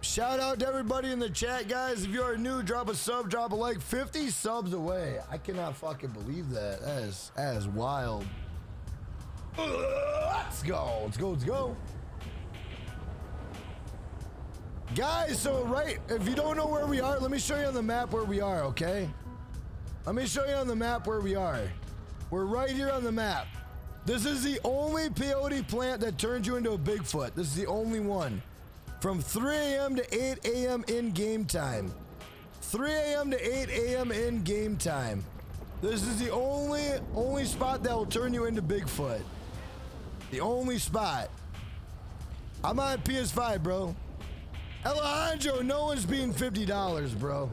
Shout out to everybody in the chat, guys. If you are new, drop a sub, drop a like. 50 subs away. I cannot fucking believe that. That is, that is wild. Let's go. Let's go. Let's go. Guys, so right, if you don't know where we are, let me show you on the map where we are, okay? Let me show you on the map where we are. We're right here on the map. This is the only peyote plant that turns you into a Bigfoot. This is the only one. From 3 a.m. to 8 a.m. in game time. 3 a.m. to 8 a.m. in game time. This is the only only spot that will turn you into Bigfoot. The only spot. I'm on PS5, bro. Alejandro, no one's being $50, bro.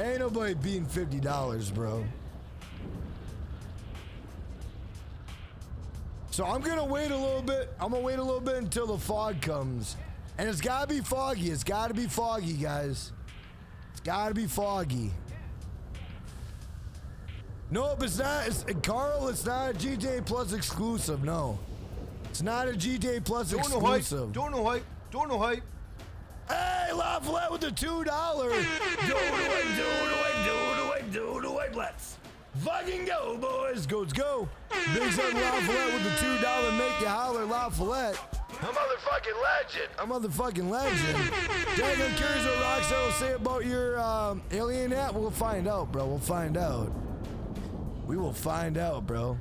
Ain't nobody being $50, bro. So I'm gonna wait a little bit. I'm gonna wait a little bit until the fog comes. And it's gotta be foggy. It's gotta be foggy, guys. It's gotta be foggy. Nope, it's not. It's, Carl, it's not a GTA Plus exclusive. No. It's not a GTA Plus Don't know hype. exclusive. Don't know hype. Don't know hype. Hey, Lafayette with the $2. Do it, do it, do do it, do it, do it, let's. Fucking go, boys. Go, let's go. Big Son Lafayette with the $2 make you holler Lafayette. A motherfucking legend. A motherfucking legend. I'm curious what Rockstar will say about your um, alien app. We'll find out, bro. We'll find out. We will find out, bro.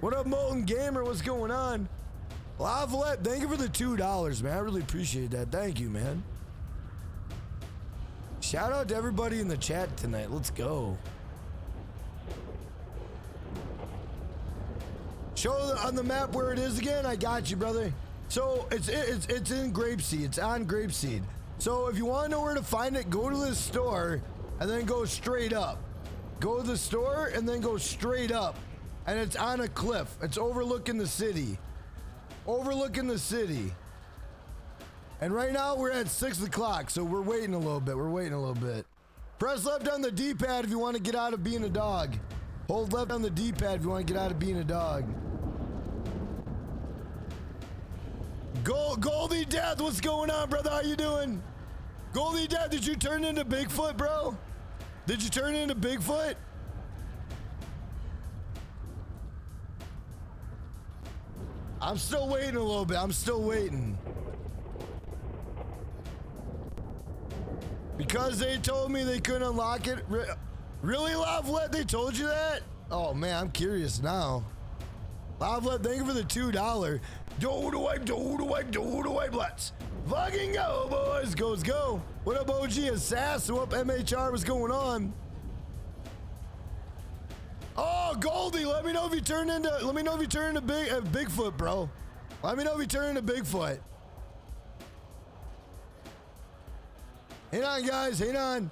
What up, Molten Gamer? What's going on? Lafayette, thank you for the $2, man. I really appreciate that. Thank you, man. Shout out to everybody in the chat tonight. Let's go. Show on the map where it is again. I got you, brother. So it's it's it's in Grapeseed. It's on Grapeseed. So if you want to know where to find it, go to the store and then go straight up. Go to the store and then go straight up, and it's on a cliff. It's overlooking the city. Overlooking the city. And right now we're at six o'clock, so we're waiting a little bit. We're waiting a little bit. Press left on the D-pad if you want to get out of being a dog. Hold left on the D-pad if you want to get out of being a dog. Gold, Goldie Death, what's going on, brother? How you doing? Goldie Death, did you turn into Bigfoot, bro? Did you turn into Bigfoot? I'm still waiting a little bit. I'm still waiting. Because they told me they couldn't unlock it. Re- really, Lovelet? They told you that? Oh man, I'm curious now. Lovelet, thank you for the two dollar. Do do wipe, do do wipe, do wipe. Let's fucking go, boys. Goes go. What up, OG Assass? What up, MHR? What's going on? Oh, Goldie, let me know if you turn into. Let me know if you turn into big uh, Bigfoot, bro. Let me know if you turn into Bigfoot. Hang on, guys. Hang on.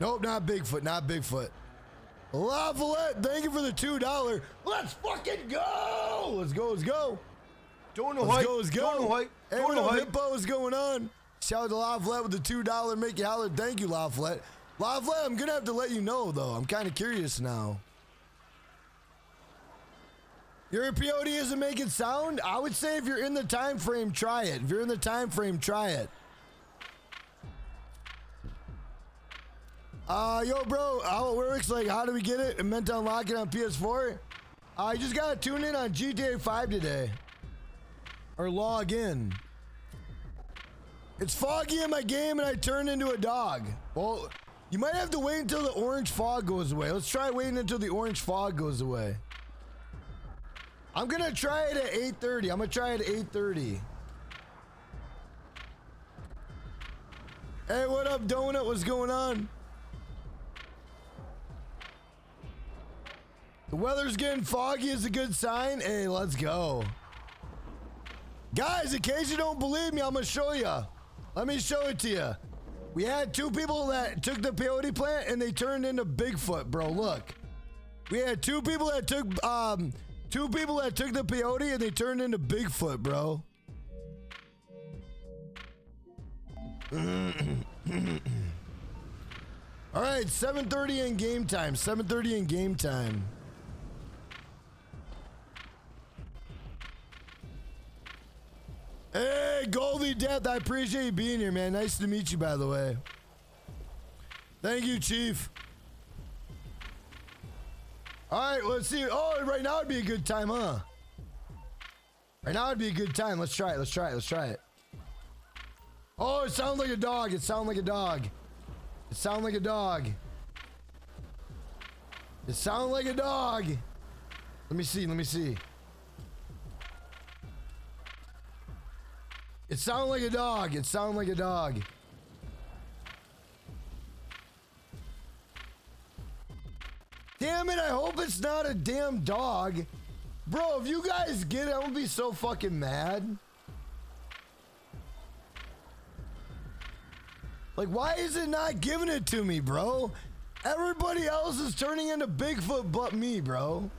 Nope, not Bigfoot. Not Bigfoot. Lavalette, thank you for the two dollar. Let's fucking go. Let's go. Let's go. Don't know Let's go. Let's go. Don't know hype. Hey, Don't what know. Hippo? What's going on? Shout out to Lavalette with the two dollar. Make you holler. Thank you, Lavalette. Lavalette, I'm gonna have to let you know though. I'm kind of curious now. Your POD isn't making sound. I would say if you're in the time frame, try it. If you're in the time frame, try it. Uh, yo, bro, how it works? Like, how do we get it? It meant to unlock it on PS4. I just gotta tune in on GTA 5 today. Or log in. It's foggy in my game and I turned into a dog. Well, you might have to wait until the orange fog goes away. Let's try waiting until the orange fog goes away. I'm gonna try it at 8:30. I'm gonna try it at 8:30. Hey, what up, Donut? What's going on? The weather's getting foggy is a good sign. Hey, let's go. Guys, in case you don't believe me, I'm gonna show you. Let me show it to you. We had two people that took the peyote plant and they turned into Bigfoot, bro. Look. We had two people that took um two people that took the peyote and they turned into Bigfoot, bro. All right, 7:30 in game time. 7:30 in game time. Hey, Goldie Death, I appreciate you being here, man. Nice to meet you, by the way. Thank you, Chief. All right, let's see. Oh, right now would be a good time, huh? Right now would be a good time. Let's try it. Let's try it. Let's try it. Oh, it sounds like a dog. It sounds like a dog. It sounds like a dog. It sounds like a dog. Let me see. Let me see. It sounded like a dog. It sounded like a dog. Damn it, I hope it's not a damn dog. Bro, if you guys get it, I'm gonna be so fucking mad. Like, why is it not giving it to me, bro? Everybody else is turning into Bigfoot but me, bro.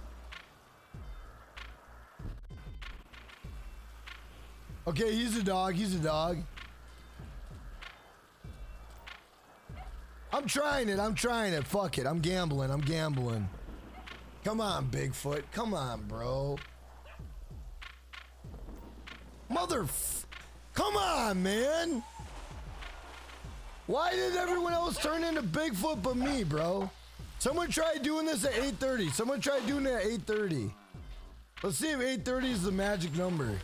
Okay, he's a dog. He's a dog. I'm trying it. I'm trying it. Fuck it. I'm gambling. I'm gambling. Come on, Bigfoot. Come on, bro. Mother. F- Come on, man. Why did everyone else turn into Bigfoot but me, bro? Someone tried doing this at 8:30. Someone tried doing it at 8:30. Let's see if 8:30 is the magic number.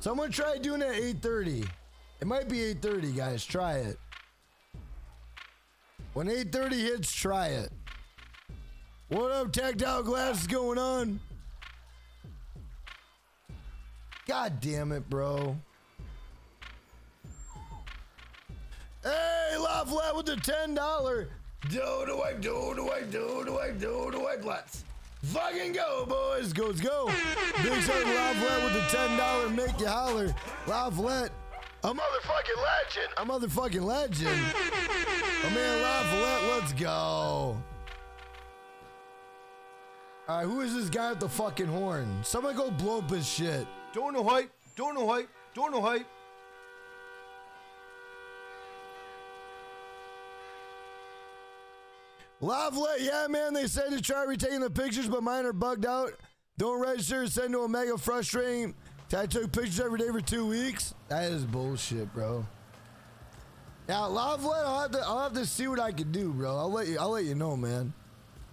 Someone try doing it at 8.30. It might be 8.30, guys. Try it. When 8.30 hits, try it. What up, Tactile Glass? going on? God damn it, bro. Hey, Love Flat with the $10. Do do I do do I do do I do do I let's Fucking go, boys. Goes go. Big Shot Lafayette with the $10 make you holler. Lafayette. A motherfucking legend. A motherfucking legend. Oh man, Lafayette, let's go. All right, who is this guy with the fucking horn? Someone go blow up his shit. Don't know hype. Don't know hype. Don't know hype. Lovelet, yeah, man. They said to try retaking the pictures, but mine are bugged out. Don't register. Send to Omega. Frustrating. I took pictures every day for two weeks. That is bullshit, bro. Yeah, Lovelet, I'll have to, I'll have to see what I can do, bro. I'll let you, I'll let you know, man.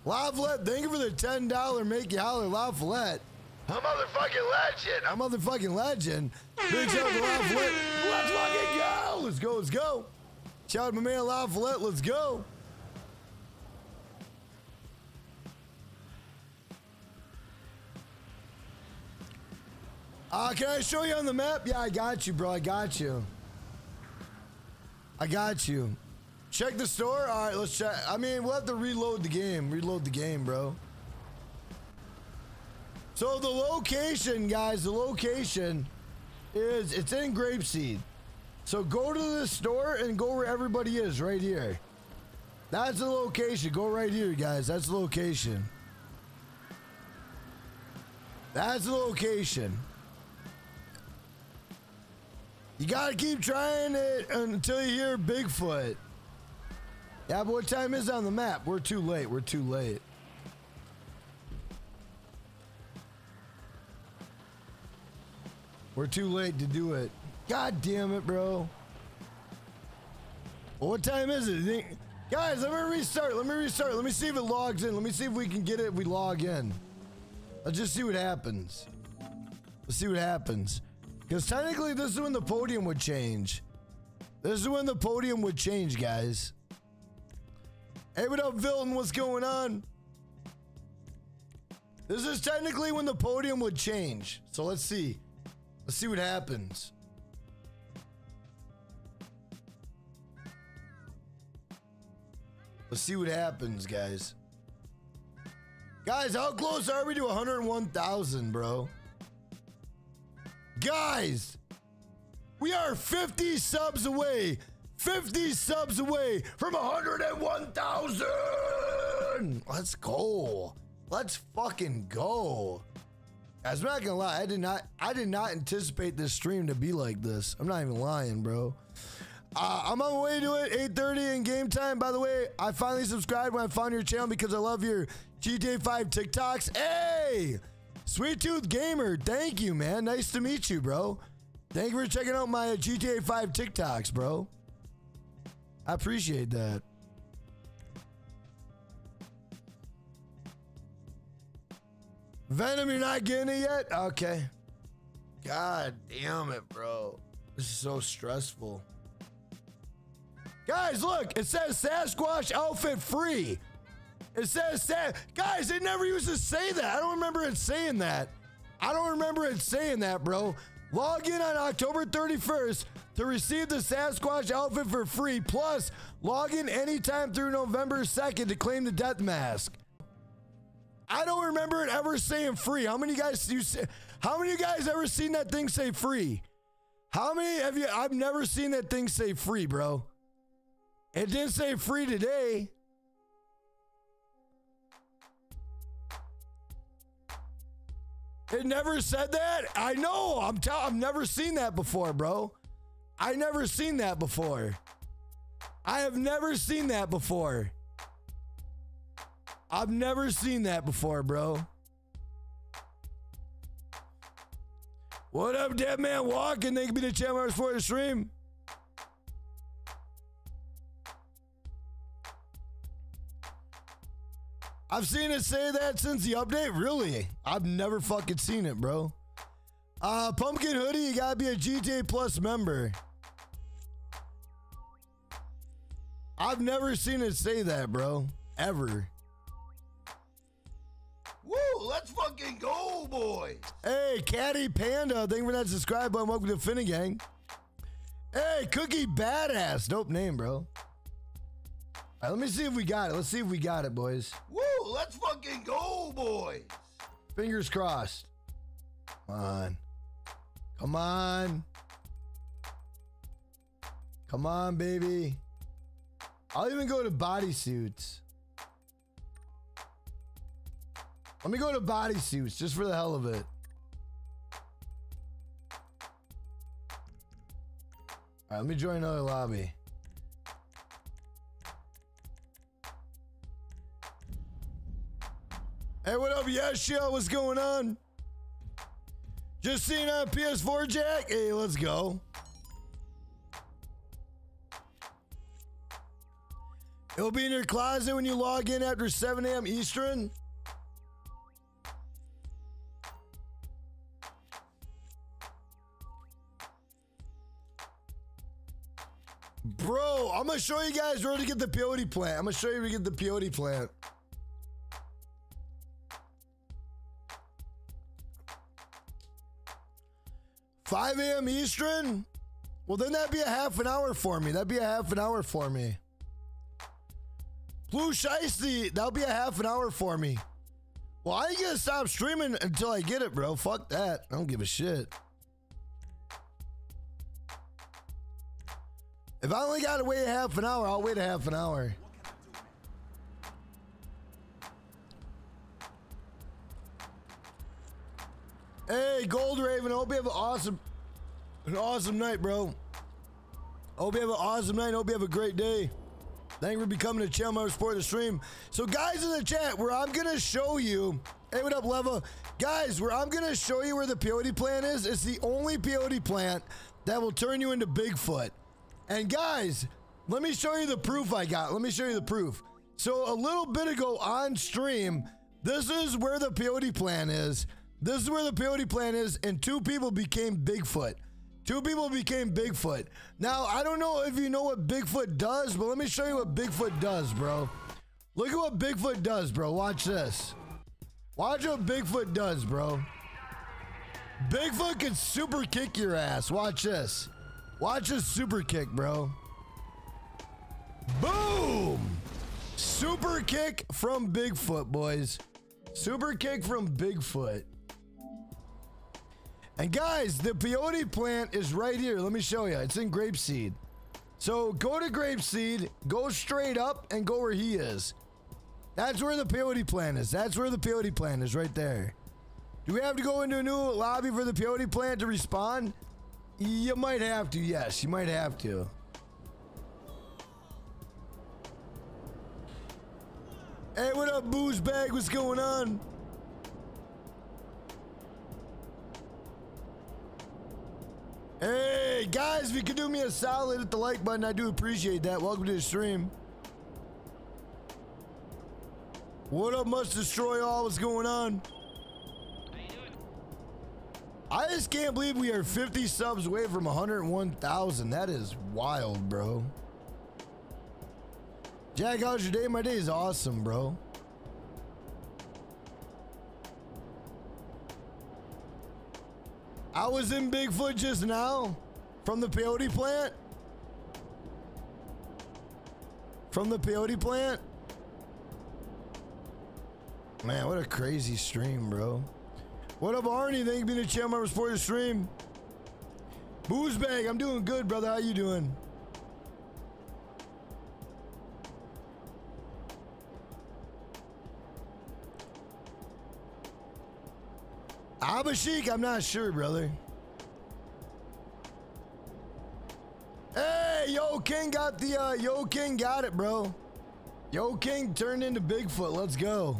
Lovelet, thank you for the ten dollar make you holler, Lovelet. A motherfucking legend. A motherfucking legend. Big shout out to Lovelet. Let's fucking go. Let's go. Let's go. Shout out to my man Lovelet. Let's go. Uh, can I show you on the map? Yeah, I got you, bro. I got you. I got you. Check the store. All right, let's check. I mean, we'll have to reload the game. Reload the game, bro. So the location, guys, the location is it's in Grapeseed. So go to the store and go where everybody is, right here. That's the location. Go right here, guys. That's the location. That's the location. You gotta keep trying it until you hear Bigfoot. Yeah, but what time is on the map? We're too late. We're too late. We're too late to do it. God damn it, bro. Well, what time is it? Guys, let me restart. Let me restart. Let me see if it logs in. Let me see if we can get it if we log in. Let's just see what happens. Let's see what happens. Because technically, this is when the podium would change. This is when the podium would change, guys. Hey, what up, Vilton? What's going on? This is technically when the podium would change. So let's see. Let's see what happens. Let's see what happens, guys. Guys, how close are we to 101,000, bro? Guys, we are 50 subs away. 50 subs away from 101,000. Let's go. Let's fucking go. I'm not gonna lie. I did not. I did not anticipate this stream to be like this. I'm not even lying, bro. Uh, I'm on my way to it. 8:30 in game time. By the way, I finally subscribed when I found your channel because I love your GTA 5 TikToks. Hey, Sweet Tooth Gamer, thank you, man. Nice to meet you, bro. Thank you for checking out my GTA 5 TikToks, bro. I appreciate that. Venom, you're not getting it yet? Okay. God damn it, bro. This is so stressful. Guys, look, it says Sasquatch outfit free. It says Sa- guys, it never used to say that. I don't remember it saying that. I don't remember it saying that, bro. Log in on October 31st to receive the Sasquatch outfit for free. Plus, log in anytime through November 2nd to claim the death mask. I don't remember it ever saying free. How many guys you say, how many of you guys ever seen that thing say free? How many have you I've never seen that thing say free, bro. It didn't say free today. It never said that. I know. I'm tell. I've never seen that before, bro. I never seen that before. I have never seen that before. I've never seen that before, bro. What up, Dead Man Walking? Thank you for the channel for the stream. I've seen it say that since the update. Really? I've never fucking seen it, bro. Uh, Pumpkin Hoodie, you gotta be a GTA Plus member. I've never seen it say that, bro. Ever. Woo, let's fucking go, boys. Hey, Caddy Panda, thank you for that subscribe button. Welcome to Finnegang. Hey, Cookie Badass. Dope name, bro. Right, let me see if we got it. Let's see if we got it, boys. Woo, let's fucking go, boys. Fingers crossed. Come on. Come on. Come on, baby. I'll even go to bodysuits. Let me go to bodysuits just for the hell of it. All right, let me join another lobby. Hey, what up, Yeshia? What's going on? Just seen on PS4, Jack? Hey, let's go. It'll be in your closet when you log in after 7 a.m. Eastern. Bro, I'm gonna show you guys where to get the peyote plant. I'm gonna show you where to get the peyote plant. Five a.m. Eastern. Well, then that'd be a half an hour for me. That'd be a half an hour for me. Blue Shiesty, that'll be a half an hour for me. Well, I ain't gonna stop streaming until I get it, bro. Fuck that. I don't give a shit. If I only gotta wait a half an hour, I'll wait a half an hour. Hey, Gold Raven, hope you have an awesome, an awesome night, bro. Hope you have an awesome night. Hope you have a great day. Thank you for becoming a channel member, support the stream. So, guys in the chat, where I'm gonna show you, hey, what up, Leva? Guys, where I'm gonna show you where the peyote plant is, it's the only peyote plant that will turn you into Bigfoot. And guys, let me show you the proof I got. Let me show you the proof. So, a little bit ago on stream, This is where the peyote plant is. This is where the peyote plan is, and two people became Bigfoot. Two people became Bigfoot. Now, I don't know if you know what Bigfoot does, but let me show you what Bigfoot does, bro. Look at what Bigfoot does, bro. Watch this. Watch what Bigfoot does, bro. Bigfoot can super kick your ass. Watch this. Watch this super kick, bro. Boom! Super kick from Bigfoot, boys. Super kick from Bigfoot. And guys, the peyote plant is right here. Let me show you. It's in grapeseed. So go to grapeseed, go straight up, and go where he is. That's where the peyote plant is. That's where the peyote plant is, right there. Do we have to go into a new lobby for the peyote plant to respawn? You might have to, yes. You might have to. Hey, what up, booze bag? What's going on? Hey, guys, if you could do me a solid, hit the like button. I do appreciate that. Welcome to the stream. What up, must destroy all? What's going on? I just can't believe we are 50 subs away from 101,000. That is wild, bro. Jack, how's your day? My day is awesome, bro. I was in Bigfoot just now from the peyote plant. From the peyote plant. Man, what a crazy stream, bro. What up, Arnie? Thank you for being a channel member for your stream. Booze bag, I'm doing good, brother. How you doing? Abashik, I'm not sure, brother. Hey, Yo King got the uh Yo King got it, bro. Yo King turned into Bigfoot. Let's go.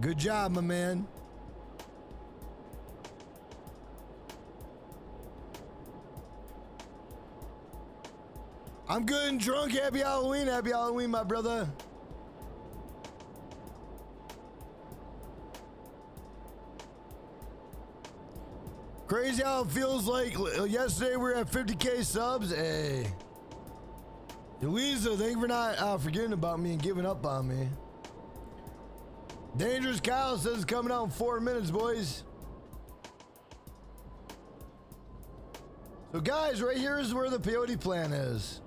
Good job, my man. I'm good and drunk. Happy Halloween. Happy Halloween, my brother. Crazy how it feels like yesterday we were at 50k subs. Hey. Louisa, thank you for not uh, forgetting about me and giving up on me. Dangerous Kyle says it's coming out in four minutes, boys. So, guys, right here is where the peyote plan is.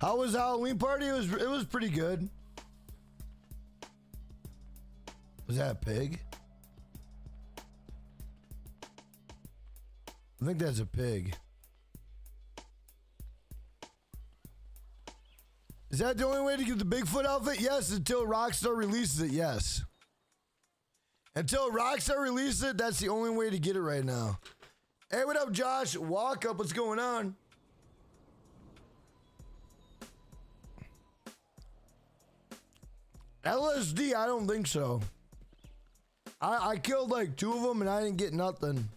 How was Halloween party? It was it was pretty good. Was that a pig? I think that's a pig. Is that the only way to get the Bigfoot outfit? Yes, until Rockstar releases it, yes. Until Rockstar releases it, that's the only way to get it right now. Hey, what up, Josh? Walk up, what's going on? LSD, I don't think so. I, I killed like two of them and I didn't get nothing.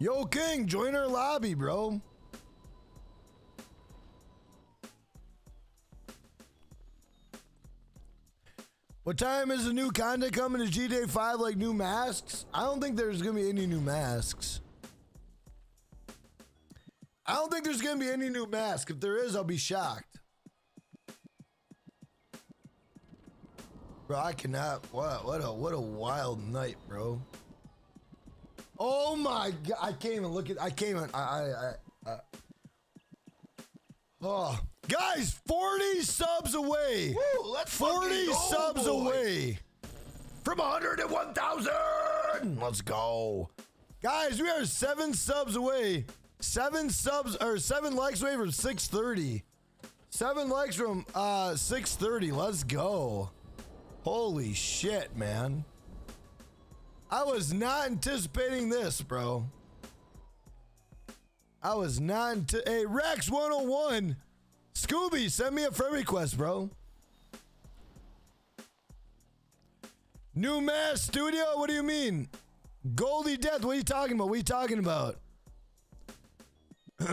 Yo, King, join our lobby, bro. What time is the new content coming to GTA 5 like new masks? I don't think there's gonna be any new masks. I don't think there's gonna be any new mask. If there is, I'll be shocked. Bro, I cannot. What? What a what a wild night, bro. Oh my god! I can't even look at. I can't even. I. I, I oh, guys, forty subs away. Woo, let's 40 go, subs boy. away. From 101,000. Let's go. Guys, we are seven subs away. Seven subs or seven likes away from 630. Seven likes from uh 630. Let's go. Holy shit, man. I was not anticipating this, bro. I was not. Ante- hey, Rex 101. Scooby, send me a friend request, bro. New Mass Studio? What do you mean? Goldie Death, what are you talking about? What are you talking about?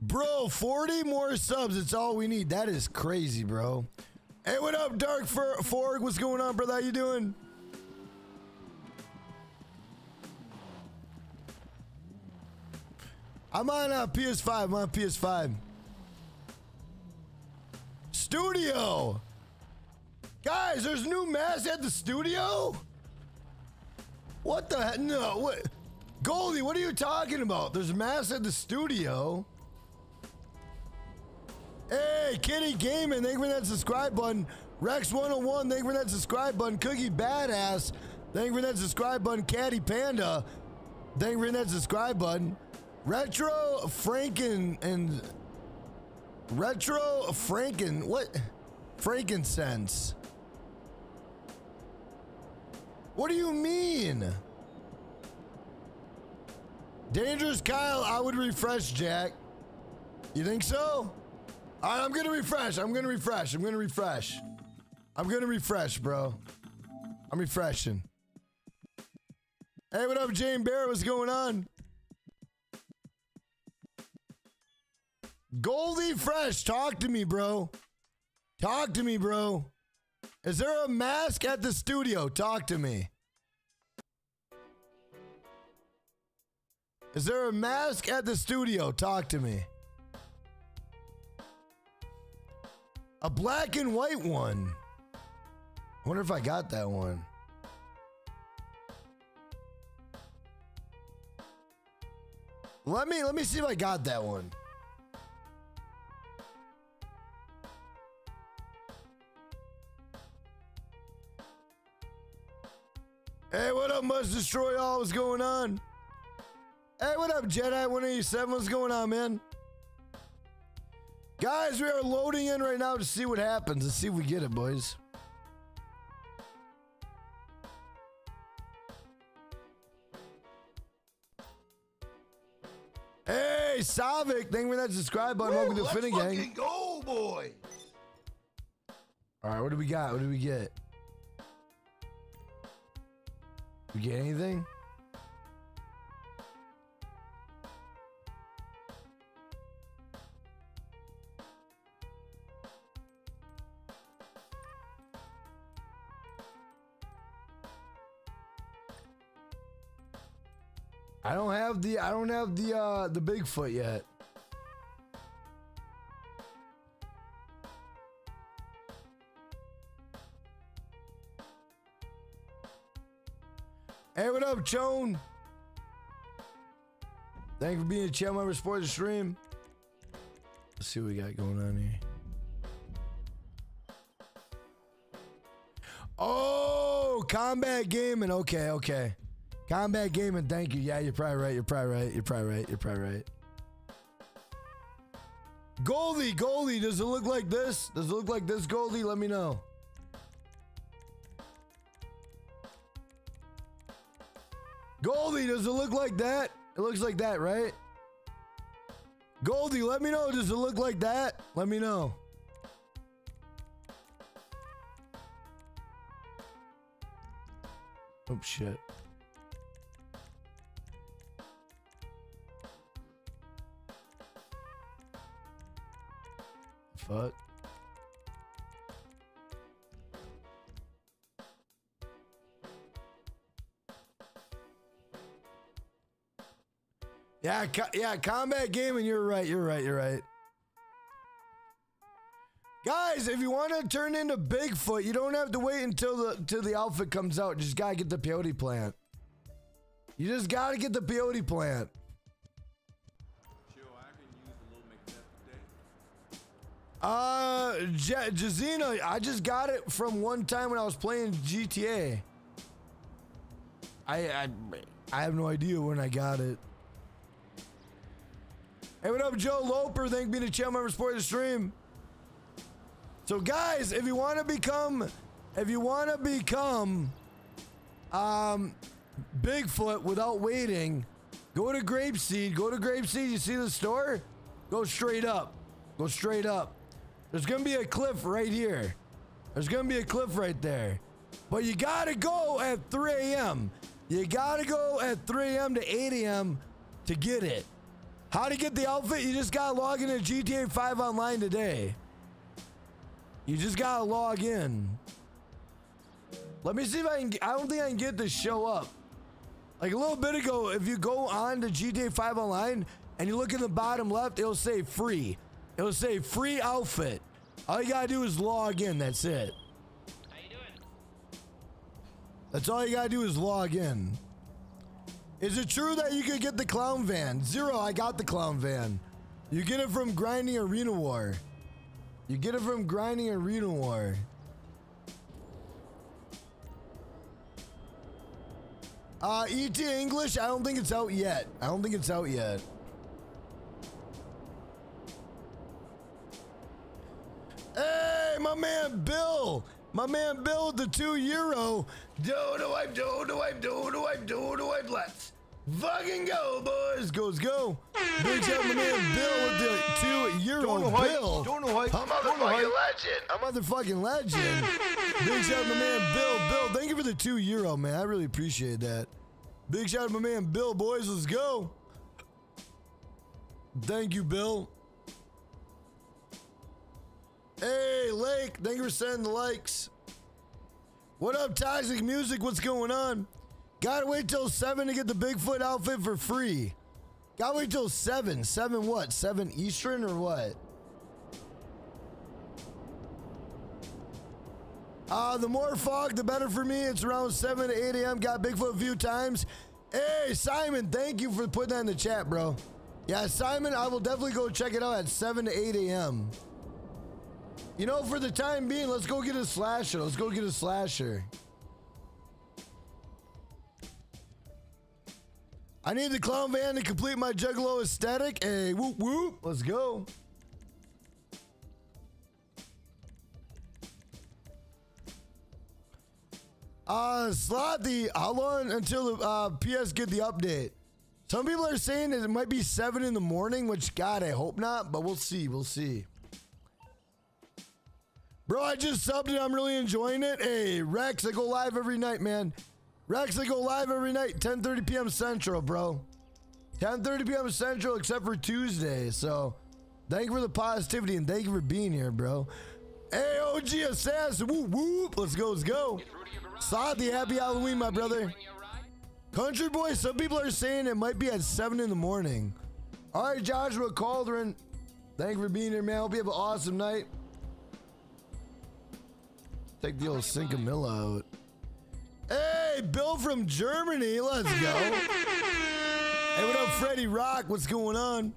bro, 40 more subs. It's all we need. That is crazy, bro. Hey, what up, Dark Fork? What's going on, brother? How you doing? I'm on uh, PS5. I'm on PS5. Studio. Guys, there's new mass at the studio? What the heck? No, what? Goldie, what are you talking about? There's mass at the studio. Hey, Kitty Gaming, thank you for that subscribe button. Rex101, thank you for that subscribe button. Cookie Badass, thank you for that subscribe button. Caddy Panda, thank you for that subscribe button. Retro Franken and Retro Franken, what? Frankincense. What do you mean? Dangerous Kyle, I would refresh, Jack. You think so? All right, I'm gonna refresh. I'm gonna refresh. I'm gonna refresh. I'm gonna refresh, bro. I'm refreshing. Hey, what up, Jane Bear? What's going on? Goldie Fresh, talk to me, bro. Talk to me, bro. Is there a mask at the studio? Talk to me. Is there a mask at the studio? Talk to me. A black and white one. I wonder if I got that one. Let me let me see if I got that one. Hey, what up, Must Destroy All? What's going on? Hey, what up, Jedi 187? What's going on, man? Guys, we are loading in right now to see what happens. Let's see if we get it, boys. Hey, Savik, thank you for that subscribe button. Welcome to let's Finnegang. fucking go, boy. All right, what do we got? What do we get? We get anything? I don't have the I don't have the uh the Bigfoot yet. Hey, what up, Joan? Thank you for being a channel member, support the stream. Let's see what we got going on here. Oh, combat gaming. Okay, okay. Combat gaming. Thank you. Yeah, you're probably right. You're probably right. You're probably right. You're probably right. Goldie, Goldie, does it look like this? Does it look like this, Goldie? Let me know. Goldie, does it look like that? It looks like that, right? Goldie, let me know. Does it look like that? Let me know. Oh, shit. Fuck. Yeah, co- yeah, combat gaming. You're right. You're right. You're right. Guys, if you want to turn into Bigfoot, you don't have to wait until the till the outfit comes out. You just gotta get the peyote plant. You just gotta get the peyote plant. Uh, J- Jazina, I just got it from one time when I was playing GTA. I, I I have no idea when I got it. Hey, what up, Joe Loper? Thank you for being a channel member, support the stream. So, guys, if you want to become, if you want to become, um, Bigfoot without waiting, Go to Grapeseed. Go to Grapeseed. You see the store? Go straight up. Go straight up. There's gonna be a cliff right here. There's gonna be a cliff right there. But you gotta go at 3 a.m. You gotta go at 3 a.m. to 8 a.m. to get it. How to get the outfit? You just gotta log into GTA 5 online today. You just gotta log in. Let me see if I can. I don't think I can get this show up. Like a little bit ago, if you go on to GTA 5 online and you look in the bottom left, it'll say free. It'll say free outfit. All you gotta do is log in. That's it. How you doing? That's all you gotta do is log in. Is it true that you could get the clown van? Zero, I got the clown van. You get it from Grinding Arena War. You get it from Grinding Arena War. Uh, ET English, I don't think it's out yet. I don't think it's out yet. Hey, my man Bill. My man Bill the two euro. Do do wipe, do do wipe, do do wipe, do do wipe. Let's fucking go, boys. Goes go. Big shout out my man Bill with the two euro. Bill. Don't know why. A motherfucking legend. A motherfucking legend. Big shout out to my man Bill. Bill, thank you for the two euro, man. I really appreciate that. Big shout out to my man Bill, boys. Let's go. Thank you, Bill. Hey, Lake, thank you for sending the likes. What up, Toxic Music? What's going on? Gotta wait till 7 to get the Bigfoot outfit for free. Gotta wait till 7. 7 what? 7 Eastern or what? Uh, the more fog, the better for me. It's around 7 to 8 a.m. Got Bigfoot a few times. Hey, Simon, thank you for putting that in the chat, bro. Yeah, Simon, I will definitely go check it out at 7 to 8 a.m. You know, for the time being, let's go get a slasher. Let's go get a slasher. I need the clown van to complete my juggalo aesthetic. Hey, whoop whoop. Let's go. Uh, Slothy, how long until the uh, PS get the update? Some people are saying that it might be 7 in the morning, which, God, I hope not, but we'll see. We'll see. Bro, I just subbed it. I'm really enjoying it. Hey, Rex, I go live every night, man. Rex, I go live every night, 10:30 p.m. Central, bro. 10:30 p.m. Central, except for Tuesday. So, thank you for the positivity and thank you for being here, bro. Hey, OG Assassin, whoop whoop. Let's go, let's go. Sadi, happy Halloween, my brother. Country boy, some people are saying it might be at 7 in the morning. All right, Joshua Cauldron, thank you for being here, man. Hope you have an awesome night. Take the old Cinquemila out. Hey, Bill from Germany. Let's go. hey, what up, Freddie Rock? What's going on?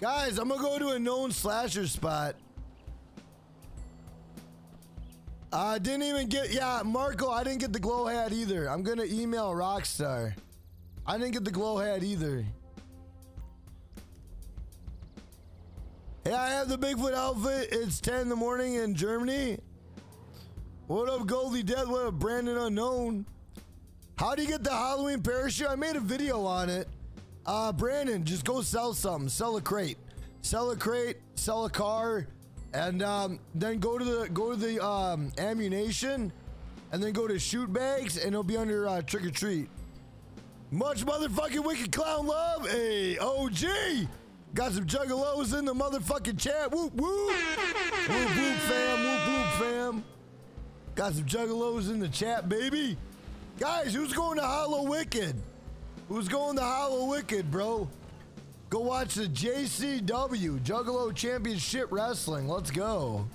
Guys, I'm going to go to a known slasher spot. I didn't even get, yeah, Marco, I didn't get the glow hat either. I'm going to email Rockstar. I didn't get the glow hat either. Hey, I have the Bigfoot outfit. It's 10 in the morning in Germany. What up, Goldie Death? What up, Brandon Unknown? How do you get the Halloween parachute? I made a video on it. Uh, Brandon, just go sell something. Sell a crate. Sell a crate. Sell a car, and um, then go to the go to the um, ammunition, and then go to shoot bags, and it'll be under uh, trick or treat. Much motherfucking wicked clown love. Hey, OG. Got some juggalos in the motherfucking chat. Whoop whoop. whoop whoop fam. Whoop whoop fam. Got some juggalos in the chat, baby. Guys, who's going to Hallowicked? Who's going to Hallowicked, bro? Go watch the JCW Juggalo Championship Wrestling. Let's go.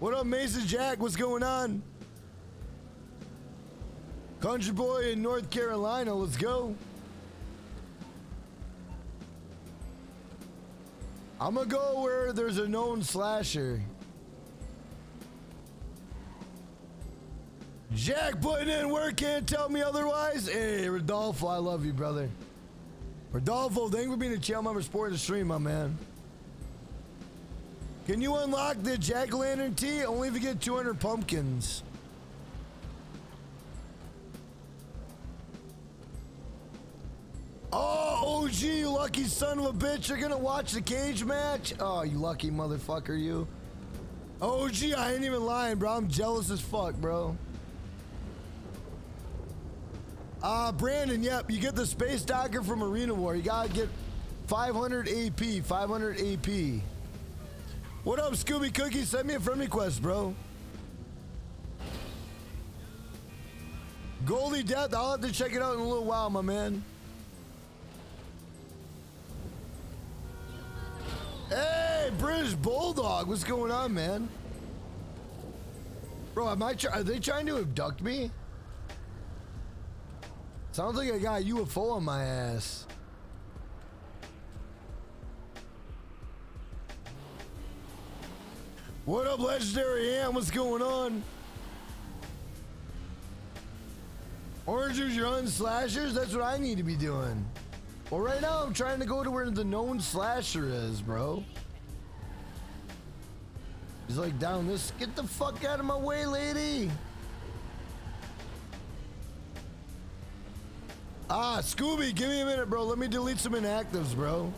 What up, Mason Jack? What's going on? Country boy in North Carolina. Let's go. I'm gonna go where there's a known slasher. Jack putting in work, can't tell me otherwise. Hey, Rodolfo, I love you, brother. Rodolfo, thank you for being a channel member supporting the stream, my man. Can you unlock the jack o' lantern tea? Only if you get 200 pumpkins. Oh, OG, you lucky son of a bitch. You're gonna watch the cage match? Oh, you lucky motherfucker, you. OG, I ain't even lying, bro. I'm jealous as fuck, bro. Uh, Brandon, yep, you get the Space Docker from Arena War. You gotta get 500 AP, 500 AP. What up, Scooby Cookie? Send me a friend request, bro. Goldie Death, I'll have to check it out in a little while, my man. Hey, British Bulldog, what's going on, man? Bro, am I? Are they trying to abduct me? Sounds like I got a UFO on my ass. What up, Legendary Am? What's going on? Oranges, you're on slashers? That's what I need to be doing. Well, right now I'm trying to go to where the known slasher is, bro. He's like down this. Get the fuck out of my way, lady. Ah, Scooby, give me a minute, bro. Let me delete some inactives, bro.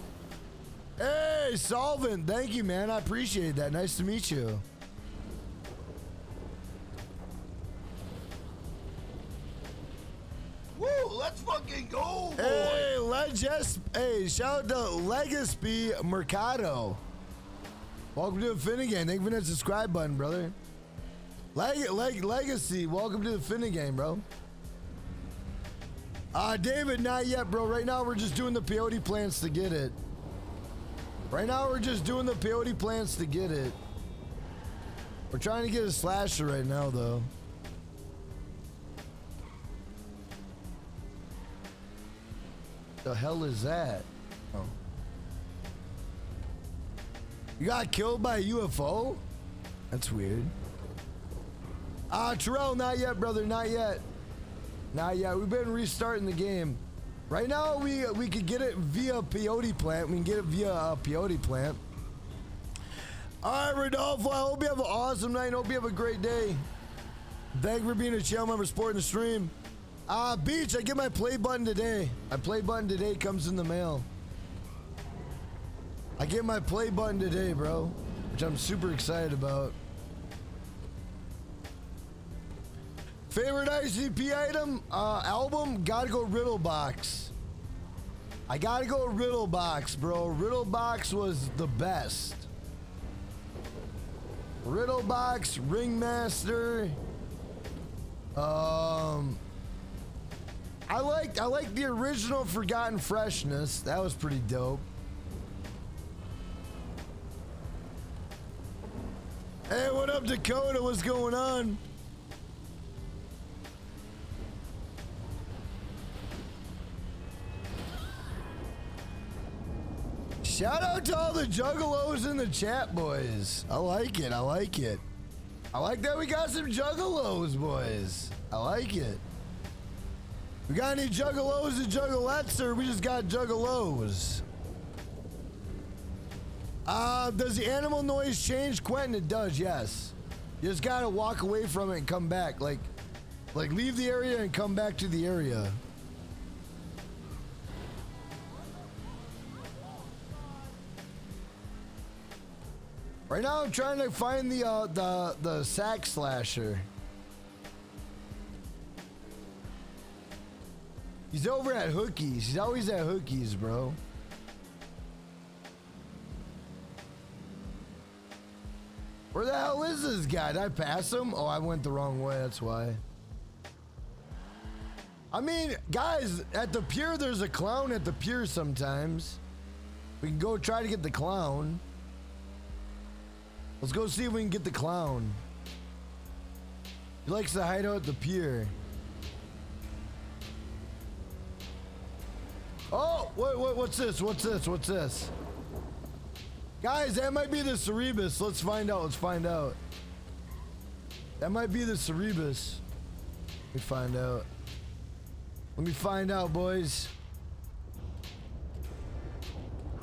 Hey, Solvent. Thank you, man. I appreciate that. Nice to meet you. Woo, let's fucking go, boy. Hey, Leges. Hey, shout out to Legacy Mercado. Welcome to the Finnegan. Thank you for that subscribe button, brother. Leg, leg, Legacy, welcome to the Finnegan, bro. Uh, David, not yet, bro. Right now, we're just doing the peyote plants to get it. Right now, we're just doing the peyote plants to get it. We're trying to get a slasher right now, though. The hell is that? Oh. You got killed by a UFO? That's weird. Ah, uh, Terrell, not yet, brother, not yet. Not yet. We've been restarting the game. Right now, we we could get it via peyote plant. We can get it via a peyote plant. All right, Rodolfo, I hope you have an awesome night. Hope you have a great day. Thank you for being a channel member, supporting the stream. Uh, Beach, I get my play button today. My play button today comes in the mail. I get my play button today, bro, which I'm super excited about. Favorite ICP item? Uh, album? Gotta go Riddle Box. I gotta go Riddle Box, bro. Riddle Box was the best. Riddle Box, Ringmaster. Um, I liked I liked the original Forgotten Freshness. That was pretty dope. Hey, what up, Dakota? What's going on? Shout out to all the juggalos in the chat, boys. I like it. I like it. I like that we got some juggalos, boys. I like it. We got any juggalos and juggalettes, or we just got juggalos? Uh, does the animal noise change, Quentin? It does, yes. You just gotta walk away from it and come back. Like, like leave the area and come back to the area. Right now, I'm trying to find the uh, the the sack slasher. He's over at Hookies. He's always at Hookies, bro. Where the hell is this guy? Did I pass him? Oh, I went the wrong way. That's why. I mean, guys, at the pier, there's a clown at the pier sometimes. We can go try to get the clown. Let's go see if we can get the clown. He likes to hide out at the pier. Oh, what, what, what's this? What's this? What's this? Guys, that might be the Cerberus. Let's find out. Let's find out. That might be the Cerberus. Let me find out. Let me find out, boys.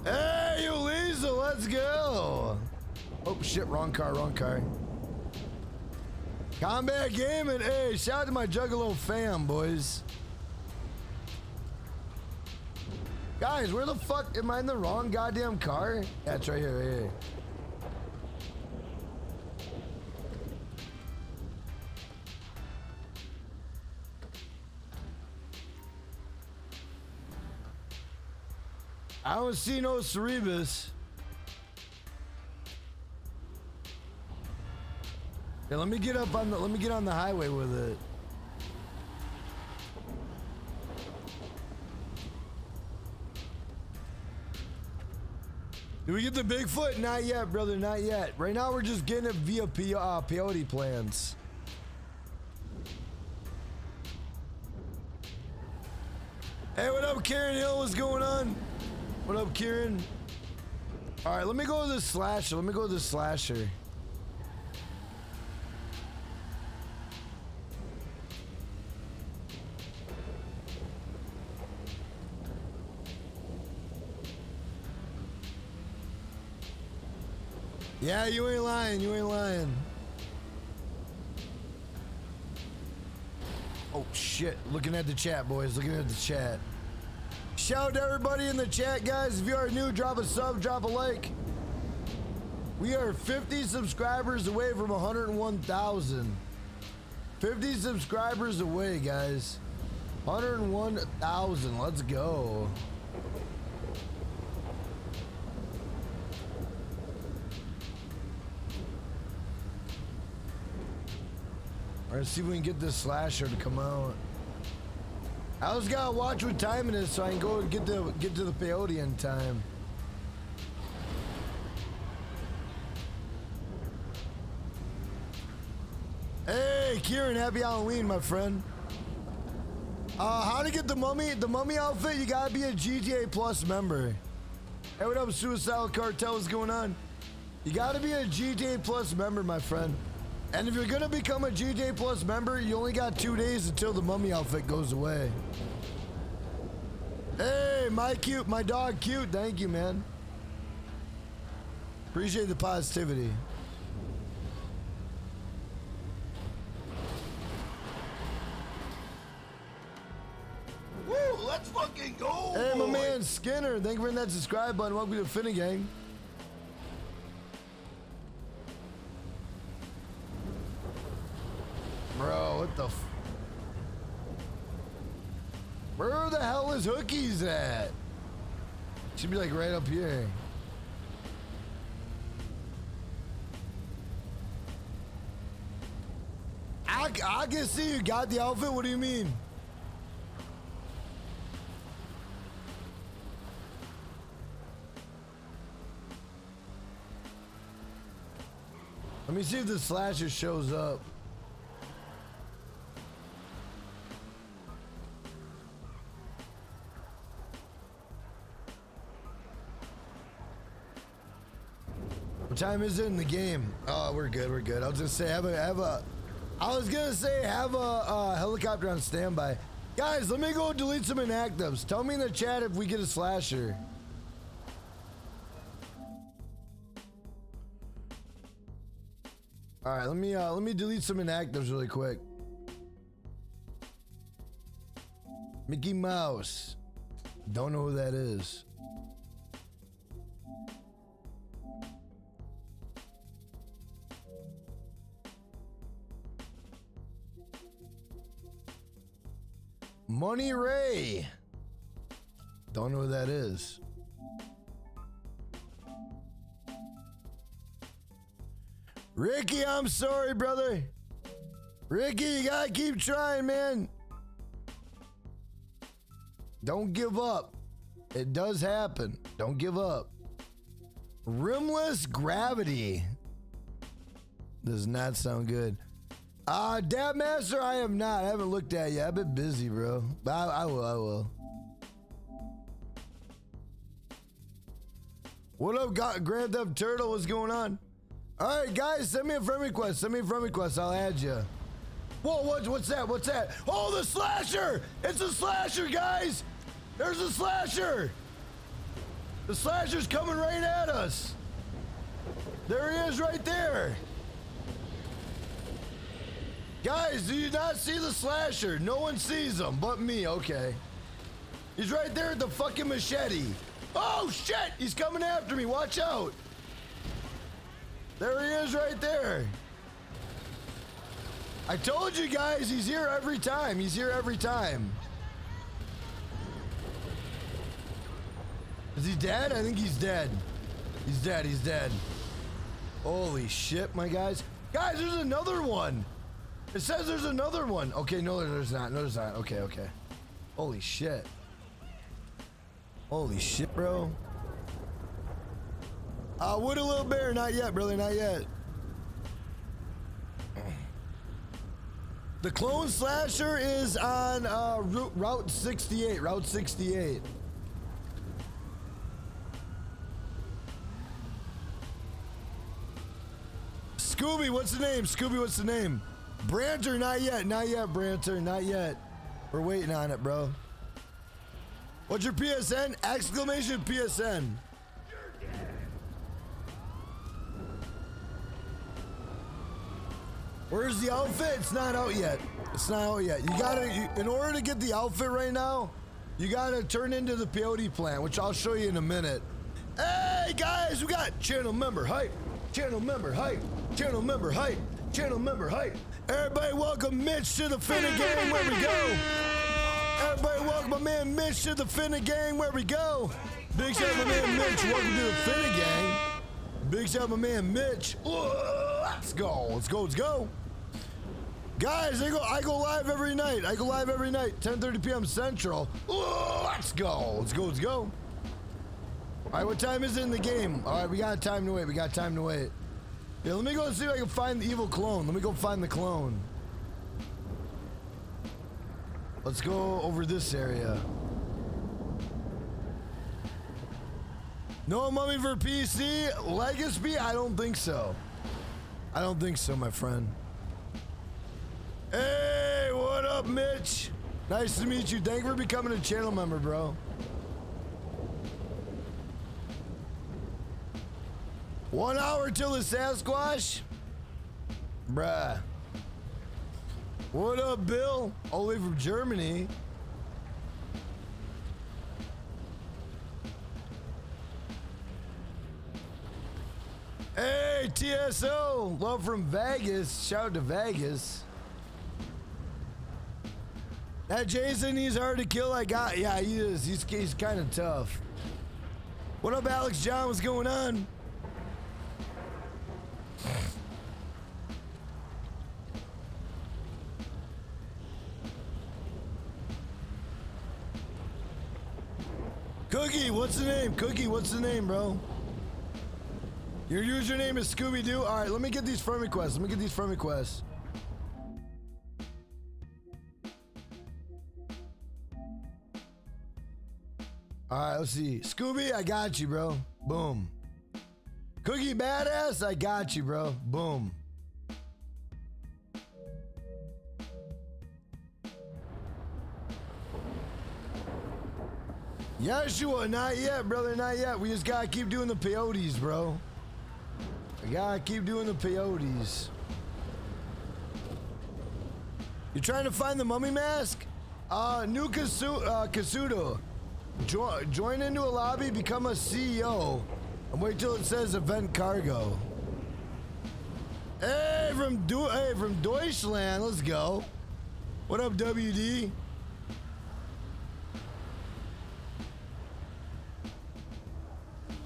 Hey, Elisa, let's go. Oh shit, wrong car, wrong car. Combat Gaming, hey, shout out to my Juggalo fam, boys. Guys, where the fuck am I in the wrong goddamn car? It's right here, right here. I don't see no Cerberus. Yeah, let me get up on the let me get on the highway with it. Did we get the Bigfoot? Not yet, brother. Not yet. Right now, we're just getting it via P- uh, peyote plants. Hey, what up, Karen Hill? What's going on? What up, Kieran? All right, let me go to the slasher. Let me go to the slasher. Yeah, you ain't lying. You ain't lying. Oh, shit. Looking at the chat, boys. Looking at the chat. Shout out to everybody in the chat, guys. If you are new, drop a sub, drop a like. We are 50 subscribers away from 101,000. 50 subscribers away, guys. 101,000. Let's go. All right, see if we can get this slasher to come out. I just gotta watch what time it is so I can go get to get to the peyote in time. Hey, Kieran, happy Halloween, my friend. Uh, how to get the mummy? The mummy outfit? You gotta be a GTA Plus member. Hey, what up, Suicidal Cartel? What's going on? You gotta be a GTA Plus member, my friend. And if you're gonna become a GTA Plus member, you only got two days until the mummy outfit goes away. Hey, my cute, my dog cute. Thank you, man. Appreciate the positivity. Woo, let's fucking go. Hey, my man Skinner. Thank you for hitting that subscribe button. Welcome to the Finnegang. Bro, what the f- Where the hell is Hookies at? Should be like right up here. I, I can see you got the outfit. What do you mean? Let me see if the slasher shows up. What time is it in the game? Oh, we're good. We're good. I was gonna say have a have a. I was gonna say have a uh, helicopter on standby. Guys, let me go delete some inactives. Tell me in the chat if we get a slasher. All right, let me uh, let me delete some inactives really quick. Mickey Mouse. Don't know who that is. Money Ray. Don't know who that is. Ricky, I'm sorry, brother. Ricky, you gotta keep trying, man. Don't give up. It does happen. Don't give up. Rimless gravity. Does not sound good. Uh, Dab Master, I am not. I haven't looked at it yet. I've been busy, bro. But I, I will, I will. What up, Ga- Grand Theft Turtle? What's going on? All right, guys, send me a friend request. Send me a friend request. I'll add you. Whoa, what, what's that? What's that? Oh, the slasher! It's a slasher, guys! There's a slasher! The slasher's coming right at us. There he is right there. Guys, do you not see the slasher? No one sees him but me, okay. He's right there at the fucking machete. Oh shit! He's coming after me. Watch out. There he is right there. I told you guys, he's here every time. He's here every time. Is he dead? I think he's dead. He's dead. He's dead. Holy shit, my guys. Guys, there's another one. It says there's another one. Okay, no, there's not. No, there's not. Okay, okay. Holy shit. Holy shit, bro. Uh, Wood a Little Bear, not yet, brother, not yet. The Clone Slasher is on uh, Route 68. Route 68. Scooby, what's the name? Scooby, what's the name? Branter, not yet, not yet, Branter, not yet. We're waiting on it, bro. What's your PSN? Exclamation PSN. Where's the outfit? It's not out yet. It's not out yet. You gotta, you, in order to get the outfit right now, you gotta turn into the peyote plant, which I'll show you in a minute. Hey guys, we got channel member hype, channel member hype, channel member hype, channel member hype. Everybody welcome Mitch to the Finnegang where we go. Everybody welcome my man Mitch to the Finnegang where we go. Big shout out my man Mitch, welcome to the Finnegang. Big shout out my man Mitch. Let's go, let's go, let's go. Guys, I go, I go live every night. I go live every night, 10:30 p.m. Central. Let's go, let's go, let's go. All right, what time is it in the game? All right, we got time to wait. We got time to wait. Yeah, let me go see if I can find the evil clone. Let me go find the clone. Let's go over this area. No mummy for PC? Legacy? I don't think so. I don't think so, my friend. Hey, what up, Mitch? Nice to meet you. Thank you for becoming a channel member, bro. One hour till the Sasquatch? Bruh. What up, Bill? All the way from Germany. Hey, TSO! Love from Vegas. Shout out to Vegas. That Jason, he's hard to kill. I got, yeah, he is. He's, he's kind of tough. What up, Alex John? What's going on? Cookie, what's the name? Cookie, what's the name, bro? Your username is Scooby Doo. All right, let me get these friend requests. Let me get these friend requests. All right, let's see. Scooby, I got you, bro. Boom. Cookie Badass, I got you, bro. Boom. Yeshua, not yet, brother, not yet. We just gotta keep doing the peyotes, bro. We gotta keep doing the peyotes. You trying to find the mummy mask? Uh, new Kasu- uh, Kasudo. Jo- join into a lobby, become a CEO, and wait till it says event cargo. Hey, from du- hey, from Deutschland, let's go. What up, WD?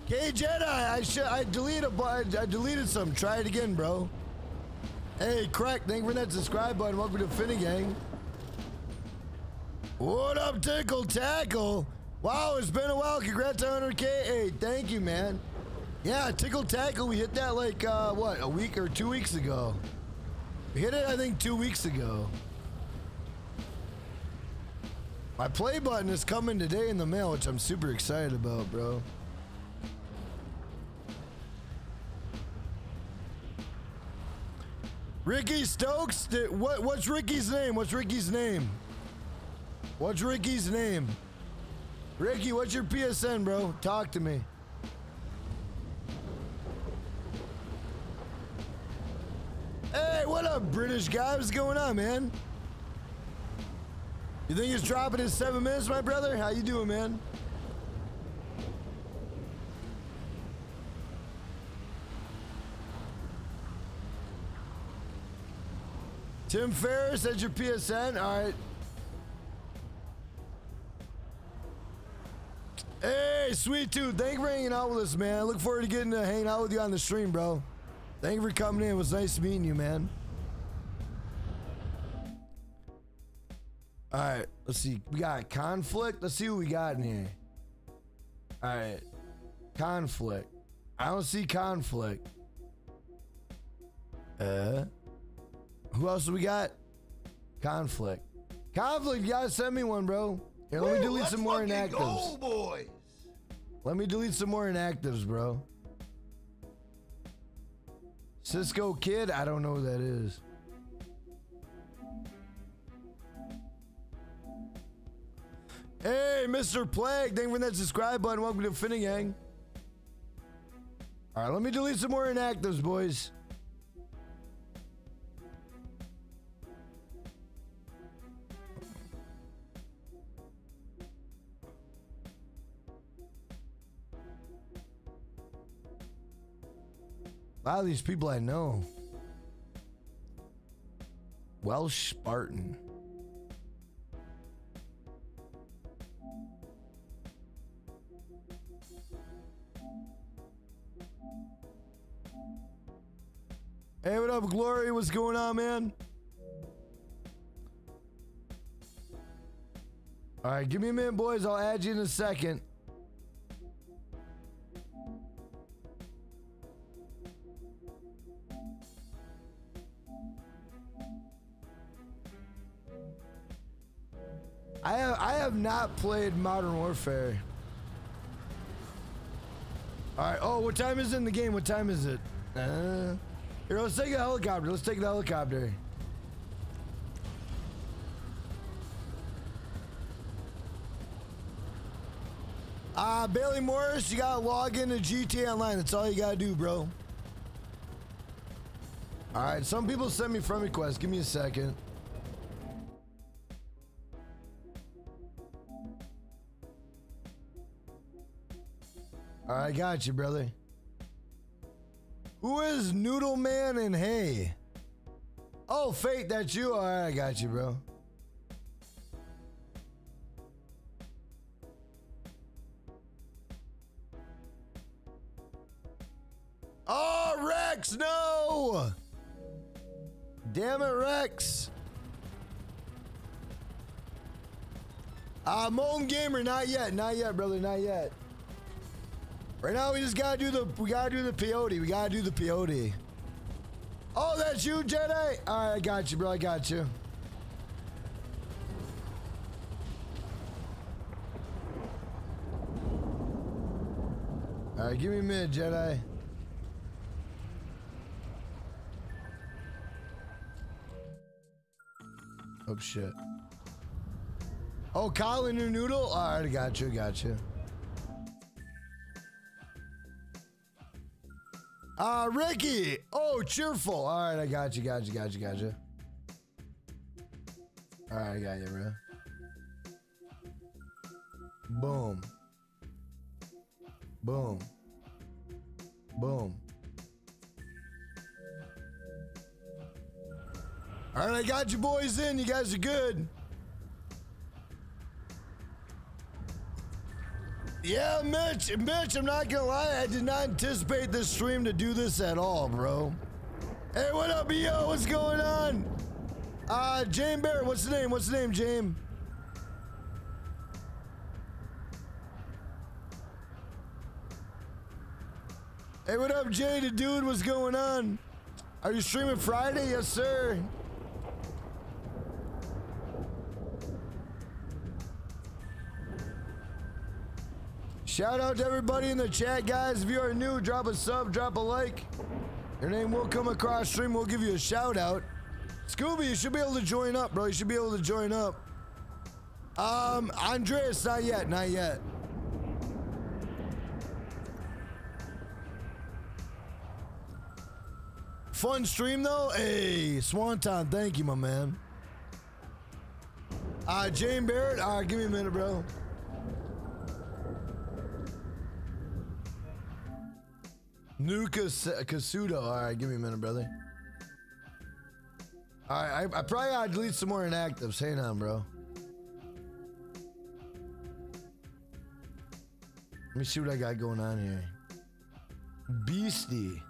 K Jedi, I should I deleted a I deleted some. Try it again, bro. Hey, crack, thank you for that subscribe button. Welcome to Finnegang. What up, Tickle Tackle? Wow, it's been a while. Congrats on 100K. Hey, thank you, man. Yeah, Tickle Tackle, we hit that like, uh, what, a week or two weeks ago. We hit it, I think, two weeks ago. My play button is coming today in the mail, which I'm super excited about, bro. Ricky Stokes? Did- What, what's Ricky's name? What's Ricky's name? What's Ricky's name? Ricky, what's your PSN, bro? Talk to me. Up, British guy? What's going on, man? You think he's dropping his seven minutes, my brother? How you doing, man? Tim Ferriss, that's your PSN. All right. Hey, sweet tooth. Thank you for hanging out with us, man. I look forward to getting to hang out with you on the stream, bro. Thank you for coming in. It was nice meeting you, man. All right, let's see. We got conflict. Let's see what we got in here. All right, conflict. I don't see conflict. Uh, who else do we got? Conflict. Conflict. You gotta send me one, bro. Here, let me delete some more inactives. Go, boys. Let me delete some more inactives, bro. Cisco Kid? I don't know who that is. Hey, Mr. Plague, thank you for that subscribe button. Welcome to Finnegang. All right, let me delete some more inactives, boys. Lot of these people I know. Welsh Spartan. Hey, what up, Glory? What's going on, man? All right, give me a minute, boys. I'll add you in a second. I have I have not played Modern Warfare. All right. Oh, what time is it in the game? What time is it? Uh, here, let's take a helicopter. Let's take the helicopter. Uh, Bailey Morris, you gotta log into GTA Online. That's all you gotta do, bro. All right. Some people send me friend requests. Give me a second. Right, got you, brother. Who is Noodle Man and Hey? Oh, Fate, that's you. All right, I got you, bro. Oh, Rex, no! Damn it, Rex. Uh, Molten Gamer, not yet, not yet, brother, not yet. Right now, we just gotta do the we gotta do the peyote. We gotta do the peyote. Oh, that's you, Jedi. All right, I got you, bro. I got you. All right, give me a minute, Jedi. Oh shit. Oh, Colin your noodle. All right, I got you. Got you. Uh, Ricky. Oh, cheerful. All right, I got you, got you, got you, got you. All right, I got you, bro. Boom. Boom. Boom. All right, I got you boys in. You guys are good. Yeah, Mitch, Mitch, I'm not gonna lie, I did not anticipate this stream to do this at all, bro. Hey, what up, yo? What's going on? Uh, James Bear, what's the name? What's the name, James? Hey, what up, Jay the dude? What's going on? Are you streaming Friday? Yes, sir. Shout out to everybody in the chat, guys. If you are new, drop a sub, drop a like. Your name will come across stream. We'll give you a shout out. Scooby, you should be able to join up, bro. You should be able to join up. Um, Andreas, not yet, not yet. fun stream though. Hey, Swanton, thank you, my man. Uh, Jane Barrett, all right, give me a minute, bro. New Kas- all right, give me a minute, brother. All right, I, I probably gotta delete some more inactives. Hang on, bro. Let me see what I got going on here. Beastie.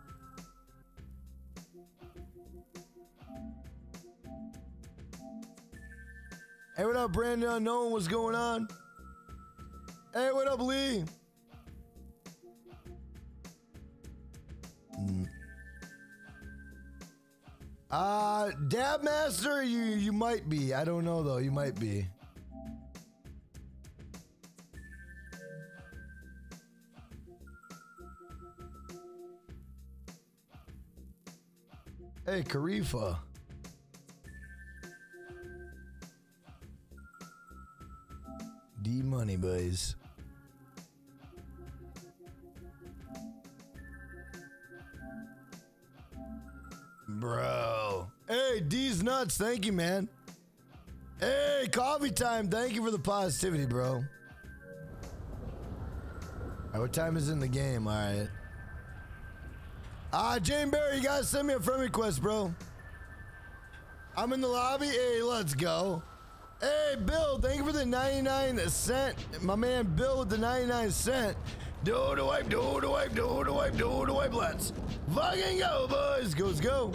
Hey, what up, Brandon Unknown? What's going on? Hey, what up, Lee? Uh, Dab Master, you you might be. I don't know though. You might be. Hey, Karifa. D Money Boys. Bro. Hey, D's nuts. Thank you, man. Hey, coffee time. Thank you for the positivity, bro. Right, what time is in the game? All right. Ah, Jane Barry, you gotta send me a friend request, bro. I'm in the lobby. Hey, let's go. Hey, Bill, thank you for the 99 cent. My man Bill with the 99 cent. Do the wipe, do the wipe, do the wipe, do the wipe. Let's fucking go, boys. Goes go.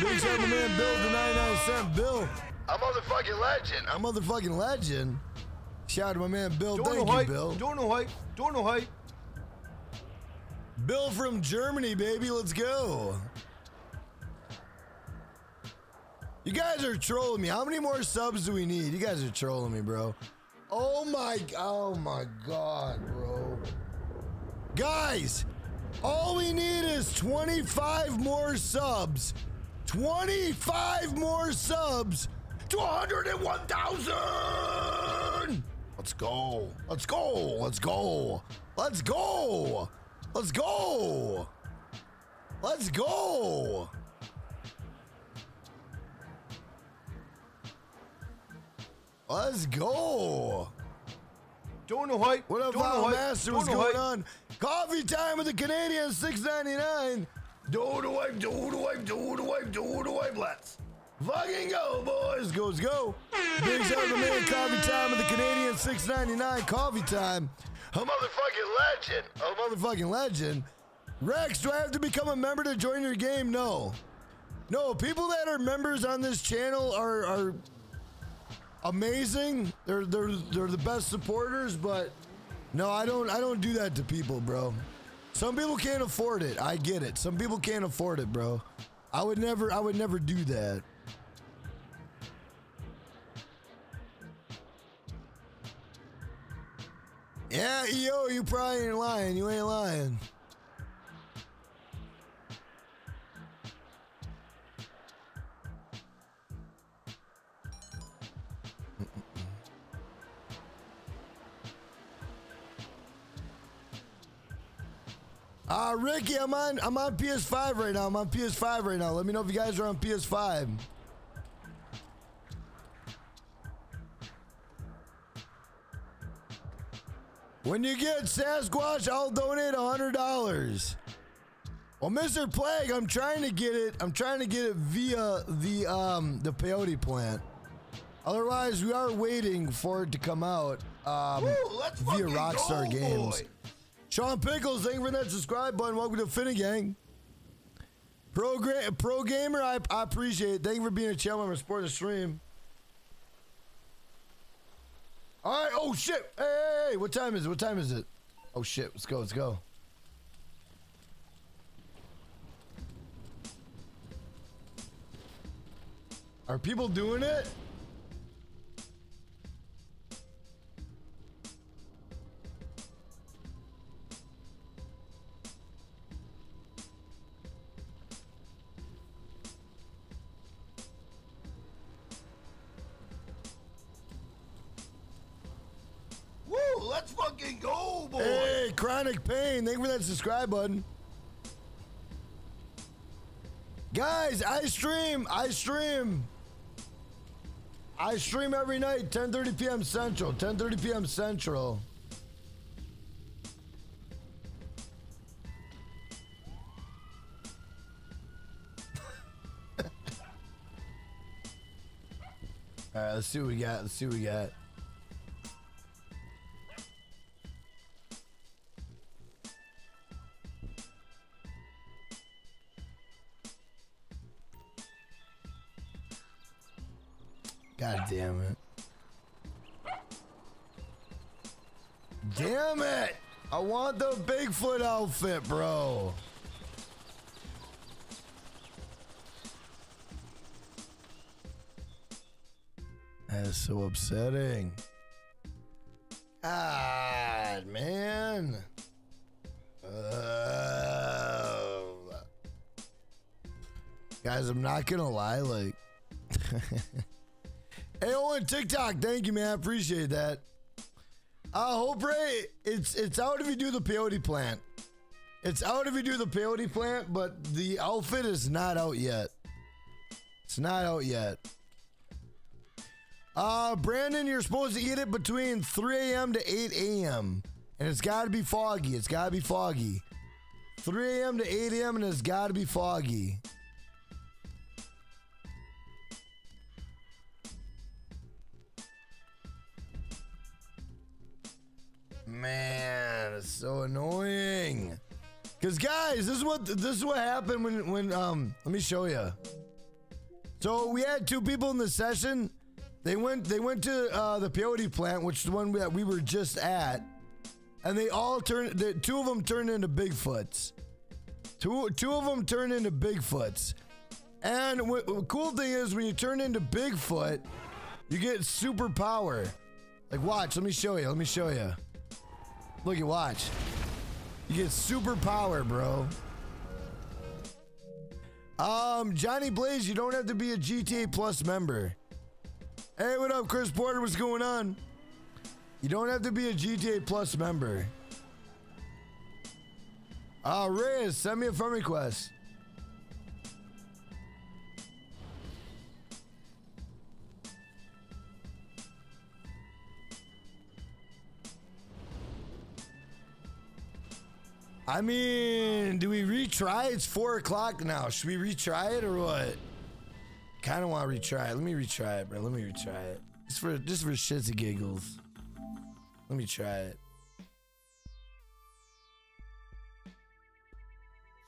Big shout out to my man Bill with the 99 cent. Bill, A motherfucking legend. I'm motherfucking legend. Shout out to my man Bill. Don't Thank know you, hype. Bill. Don't know hype. Don't know hype. Bill from Germany, baby. Let's go. You guys are trolling me. How many more subs do we need? You guys are trolling me, bro. Oh my, oh my God, bro. Guys, all we need is 25 more subs. 25 more subs to 101,000. Let's go. Let's go. Let's go. Let's go. Let's go. Let's go. Let's go. Don't know hype. What up, Don't know Final hype. Master? What's going on? Coffee time with the Canadian, six ninety nine. Do the wipe, do the wipe, do the wipe, do the wipe. Let's Fucking go, boys. Goes go. Big shout out to. Coffee time with the Canadian, six ninety nine. Coffee time. A motherfucking legend. A motherfucking legend. Rex, do I have to become a member to join your game? No. No, people that are members on this channel are are amazing. They're they're they're the best supporters, but no, I don't I don't do that to people, bro. Some people can't afford it. I get it. Some people can't afford it, bro. I would never I would never do that. Yeah, yo, you probably ain't lying. You ain't lying. Uh, Ricky, I'm on I'm on PS5 right now. I'm on PS5 right now. Let me know if you guys are on PS5. When you get Sasquatch, I'll donate a hundred dollars. Well, Mr. Plague, I'm trying to get it. I'm trying to get it via the um the peyote plant. Otherwise, we are waiting for it to come out um, Woo, via Rockstar go, Games. boy. Sean Pickles, thank you for that subscribe button. Welcome to Finnegang. Pro, pro gamer, I, I appreciate it. Thank you for being a channel member, supporting the stream. All right. Oh shit. Hey, hey, hey, what time is it? What time is it? Oh shit. Let's go. Let's go. Are people doing it? Let's fucking go, boy. Hey, Chronic Pain, thank you for that subscribe button. Guys, I stream. I stream. I stream every night, 10:30 p.m. Central. 10:30 p.m. Central. All right, let's see what we got. Let's see what we got. God damn it. Damn it! I want the Bigfoot outfit, bro. That's so upsetting. God, man. Uh, guys, I'm not gonna lie, like. hey, Owen, TikTok, thank you, man. I appreciate that. Uh, hope Ray, it's it's out if you do the peyote plant. It's out if you do the peyote plant, but the outfit is not out yet. It's not out yet. Uh, Brandon, you're supposed to eat it between 3 a.m. to 8 a.m. And it's got to be foggy. It's got to be foggy. 3 a.m. to 8 a.m. and it's got to be foggy. Man, it's so annoying. Cause guys, this is what this is what happened when when um let me show you. So we had two people in the session. They went they went to uh, the peyote plant, which is the one that we were just at, and they all turned. The, two of them turned into Bigfoots. Two two of them turned into Bigfoots. And the cool thing is when you turn into Bigfoot, you get super power. Like watch, let me show you. Let me show you. Look at watch. You get super power, bro. Um, Johnny Blaze, you don't have to be a GTA Plus member. Hey, what up, Chris Porter? What's going on? You don't have to be a GTA Plus member. Uh, Reyes, send me a friend request. I mean, do we retry? It's four o'clock now. Should we retry it or what? Kind of want to retry it. Let me retry it, bro. Let me retry it. Just for just for shits and giggles. Let me try it.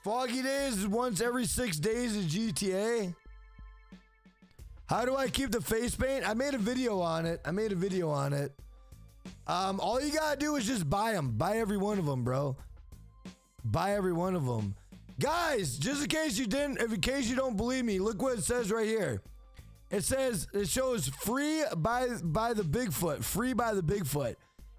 Foggy days once every six days in GTA. How do I keep the face paint? I made a video on it. I made a video on it. Um, all you gotta do is just buy them. Buy every one of them, bro. Buy every one of them. Guys, just in case you didn't, if in case you don't believe me, look what it says right here. It says it shows free by by the Bigfoot, free by the Bigfoot.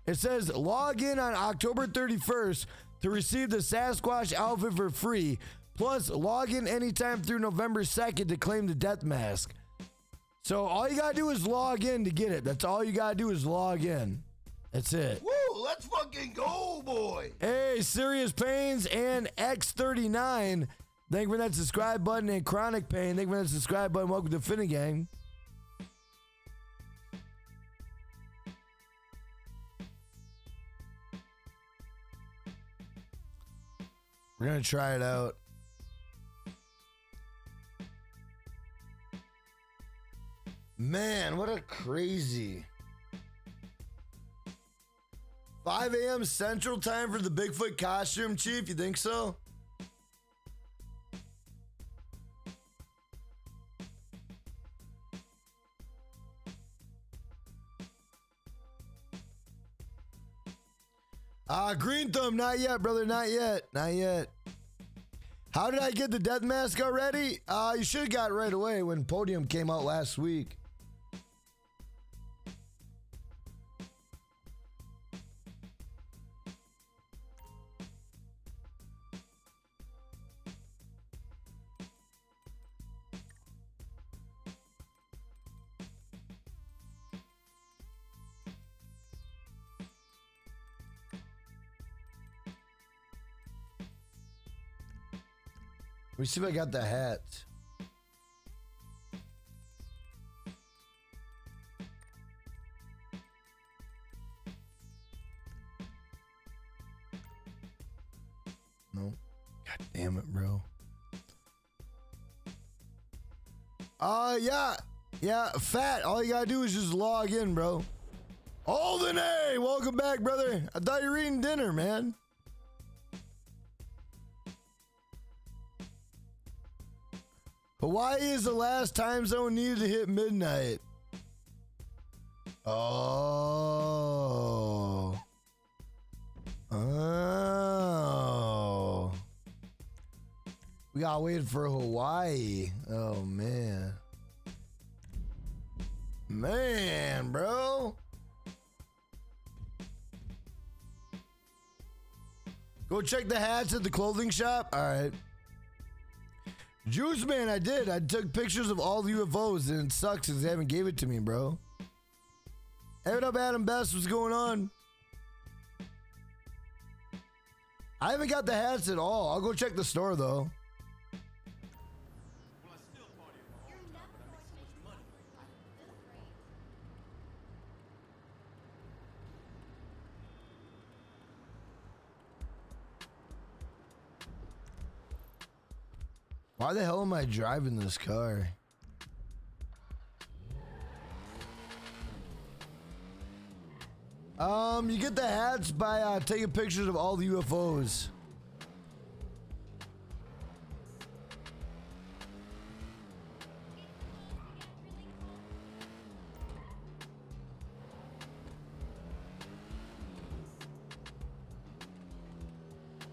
It says log in on October 31st to receive the Sasquatch outfit for free. Plus, log in anytime through November 2nd to claim the death mask. So all you gotta do is log in to get it. That's all you gotta do is log in. That's it. Woo, let's fucking go, boy. Hey, Serious Pains and X39. Thank you for that subscribe button and Chronic Pain. Thank you for that subscribe button. Welcome to Finnegang. We're gonna try it out. Man, what a crazy. 5 a.m. Central Time for the Bigfoot costume, Chief. You think so? Uh, Green Thumb, not yet, brother. Not yet. Not yet. How did I get the death mask already? Uh, you should have got it right away when Podium came out last week. Let me see if I got the hat. No. God damn it, bro. Uh, yeah. Yeah, fat. All you gotta do is just log in, bro. Alden A, welcome back, brother. I thought you were eating dinner, man. Hawaii is the last time zone needed to hit midnight. Oh. Oh. We gotta wait for Hawaii. Oh man. Man, bro. Go check the hats at the clothing shop. All right. Juice Man, I did. I took pictures of all the UFOs, and it sucks because they haven't gave it to me, bro. Hey, what up, Adam Best? What's going on? I haven't got the hats at all. I'll go check the store though. Why the hell am I driving this car? Um, you get the hats by uh, taking pictures of all the UFOs.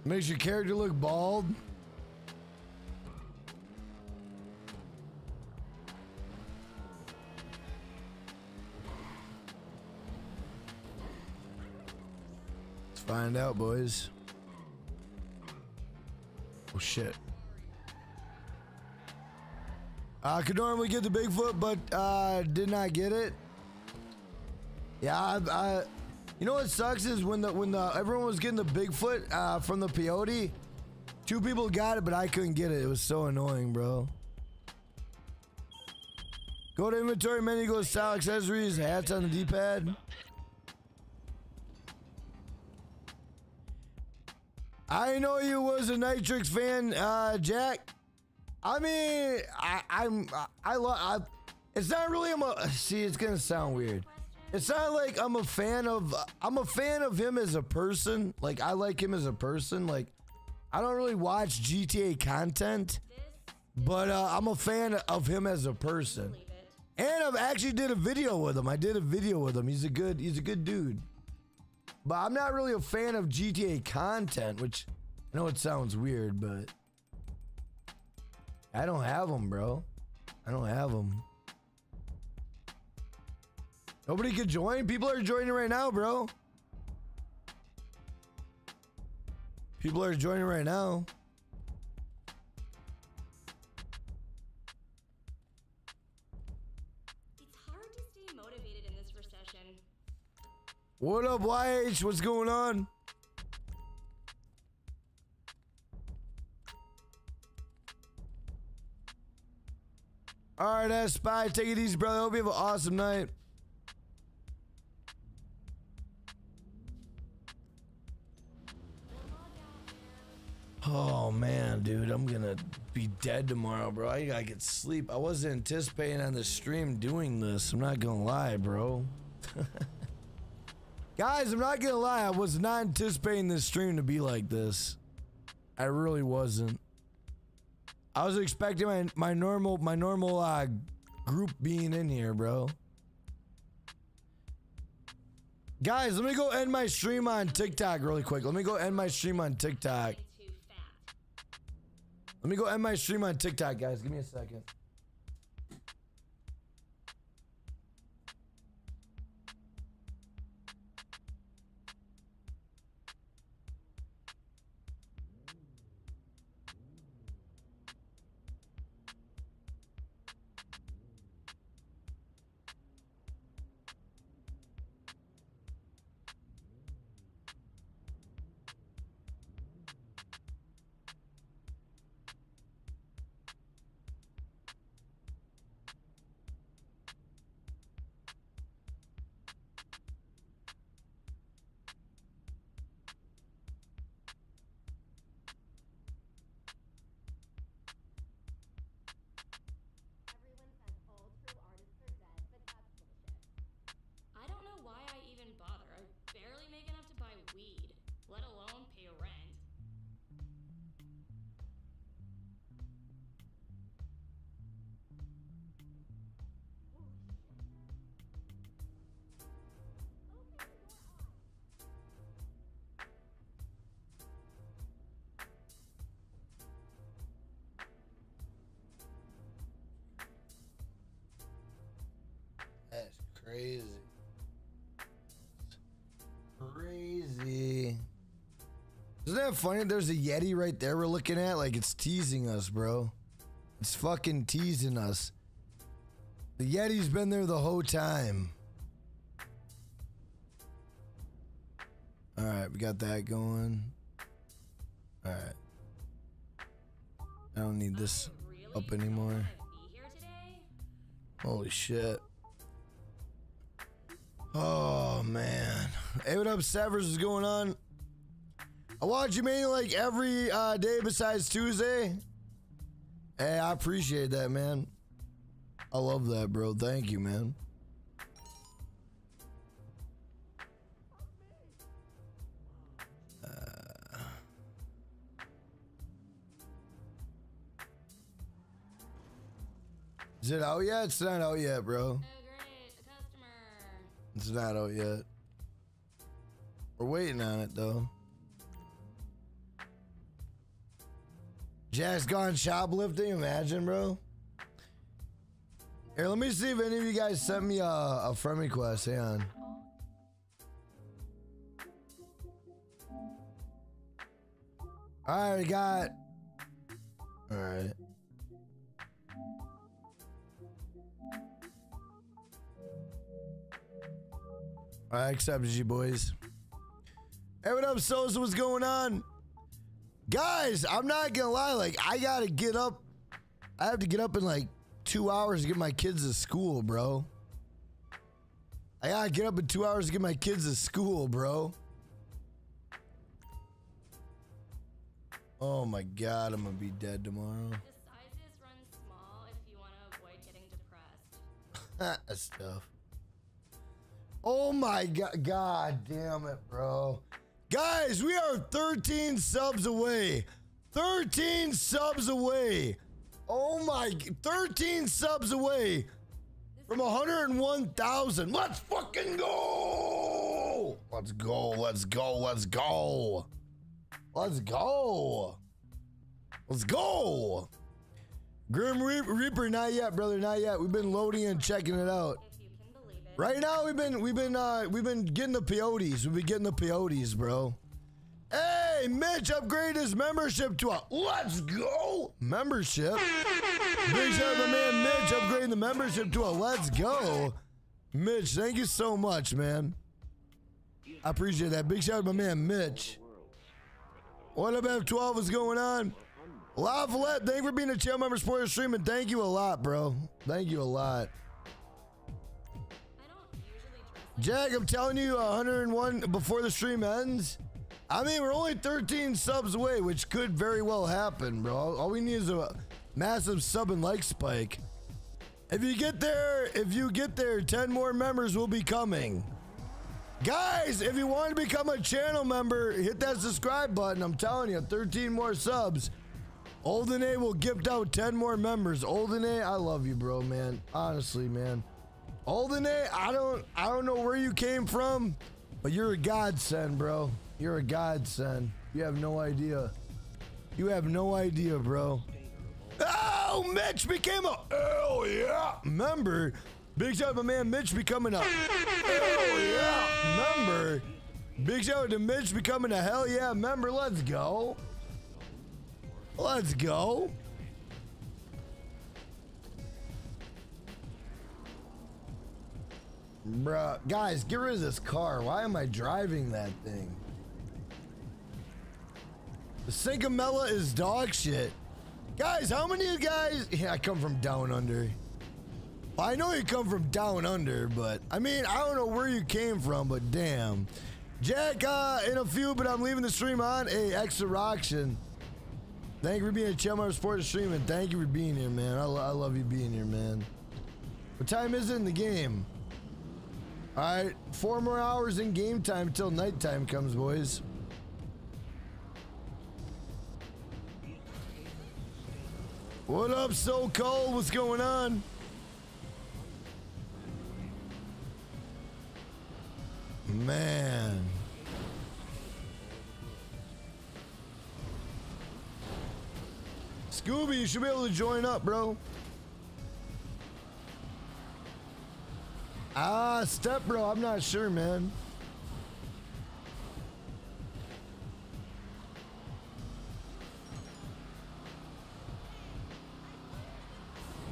Makes your character look bald. Find out, boys. Oh shit. I could normally get the Bigfoot, but uh, did not get it. Yeah, I, I, you know what sucks is when the when the everyone was getting the Bigfoot uh, from the peyote, two people got it, but I couldn't get it. It was so annoying, bro. Go to inventory menu, go to style accessories, hats on the D-pad. I know you was a Nitrix fan, uh, Jack. I mean, I, I'm, I love. I, it's not really. I'm a. See, it's gonna sound weird. It's not like I'm a fan of. I'm a fan of him as a person. Like I like him as a person. Like I don't really watch GTA content, but uh, I'm a fan of him as a person. And I've actually did a video with him. I did a video with him. He's a good. He's a good dude. But I'm not really a fan of GTA content, which I know it sounds weird, but I don't have them, bro. I don't have them. Nobody could join. People are joining right now, bro. People are joining right now. What up, YH? What's going on? All right, S Spy, take it easy, brother. Hope you have an awesome night. Oh man, dude, I'm gonna be dead tomorrow, bro. I gotta get sleep. I wasn't anticipating on the stream doing this. I'm not gonna lie, bro. Guys, I'm not gonna lie, I was not anticipating this stream to be like this. I really wasn't. I was expecting my my normal my normal uh group being in here, bro. Guys, let me go end my stream on TikTok really quick. Let me go end my stream on TikTok. Let me go end my stream on TikTok, guys. Give me a second. That funny? There's a Yeti right there we're looking at. Like it's teasing us, bro. It's fucking teasing us. The Yeti's been there the whole time. All right, we got that going. All right. I don't need this up anymore. Holy shit. Oh man. Hey, what up, Severs? What's going on? I watch you mainly like every uh, day besides Tuesday. Hey, I appreciate that, man. I love that, bro. Thank you, man. Uh, Is it out yet? It's not out yet, bro. It's not out yet. We're waiting on it though. Jack's gone shoplifting. Imagine, bro. Here, let me see if any of you guys sent me a, a friend request. Hang on. All right, we got. All right. I accepted you, boys. Hey, what up, Sosa? What's going on? Guys, I'm not gonna lie, like, I gotta get up. I have to get up in like two hours to get my kids to school, bro. I gotta get up in two hours to get my kids to school, bro. Oh my god, I'm gonna be dead tomorrow. Disguises run small if you want to avoid getting depressed. That's tough. Oh my god, god damn it, bro. Guys, we are 13 subs away. 13 subs away. Oh my, 13 subs away from 101,000. Let's fucking go. Let's go, let's go, let's go. Let's go. Let's go. Grim Reaper, Reaper, not yet, brother, not yet. We've been loading and checking it out. Right now, we've been we've been uh we've been getting the peyotes. We've been getting the peyotes, bro. Hey, Mitch upgrade his membership to a let's go membership. Big shout out to man Mitch upgrading the membership to a let's go. Mitch, thank you so much, man. I appreciate that. Big shout out to my man Mitch. What up, F12? What's going on? La Valette, thank you for being a channel member, supporter, streaming. Thank you a lot, bro. Thank you a lot. Jack, I'm telling you, 101 before the stream ends. I mean, we're only 13 subs away, which could very well happen, bro. All we need is a massive sub and like spike. If you get there, if you get there, 10 more members will be coming. Guys, if you want to become a channel member, hit that subscribe button. I'm telling you, 13 more subs. Olden A will gift out 10 more members. Olden A, I love you, bro, man. Honestly, man. Olden A, eh, I don't I don't know where you came from, but you're a godsend, bro. You're a godsend. You have no idea. You have no idea, bro. Oh, Mitch became a hell yeah member. Big shout out to my man Mitch becoming a hell yeah member. Big shout out to Mitch becoming a hell yeah member. Let's go. Let's go. Bruh, guys, get rid of this car. Why am I driving that thing? The Cinquemila is dog shit. Guys, how many of you guys... Yeah, I come from down under. I know you come from down under, but... I mean, I don't know where you came from, but damn. Jack, uh, in a few, but I'm leaving the stream on. Hey, extra auction. Thank you for being a Chelmar Sports stream, and thank you for being here, man. I, lo- I love you being here, man. What time is it in the game? All right, four more hours in game time until nighttime comes, boys. What up, so cold? What's going on? Man. Scooby, you should be able to join up, bro. Ah, step bro, I'm not sure, man.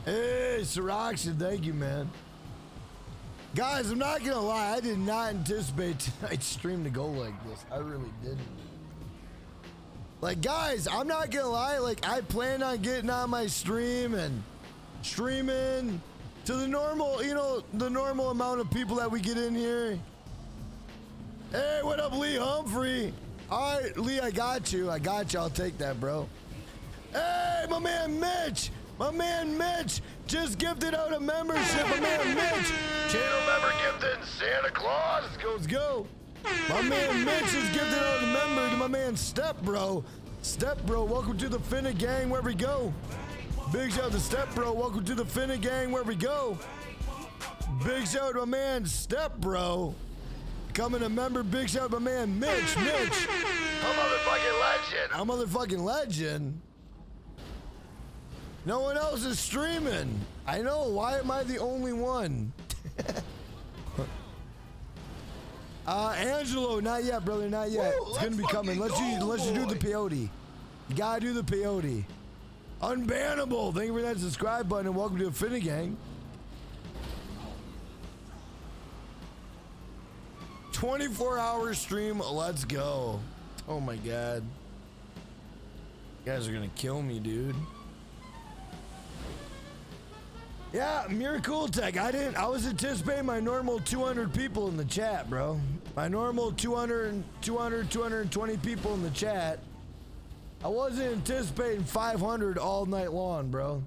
Hey, Siraksha, thank you, man. Guys, I'm not gonna lie, I did not anticipate tonight's stream to go like this. I really didn't. Like, guys, I'm not gonna lie, like, I planned on getting on my stream and streaming to the normal, you know, the normal amount of people that we get in here. Hey, what up, Lee Humphrey? All right, Lee, I got you. I got you. I'll take that, bro. Hey, my man Mitch. My man Mitch just gifted out a membership. My man Mitch. Channel member gifted Santa Claus. Let's go. My man Mitch is gifted out a member to my man Step Bro. Step Bro, welcome to the Finnegang where we go. Big shout out to Step Bro, welcome to the Finnegang where we go. Big shout out to my man Step Bro. Coming a member, big shout out to my man Mitch. Mitch. A motherfucking legend. I'm motherfucking legend. No one else is streaming. I know. Why am I the only one? uh, Angelo, not yet, brother, not yet. It's gonna be coming. Let's fucking you, let's you do the peyote. You gotta do the peyote. Unbannable. Thank you for that subscribe button and welcome to Finnegang. 24 hour stream. Let's go. Oh my god. You guys are gonna kill me, dude. Yeah, Miracle Tech. I didn't. I was anticipating my normal 200 people in the chat, bro. My normal 200, 200, 220 people in the chat. I wasn't anticipating 500 all night long, bro.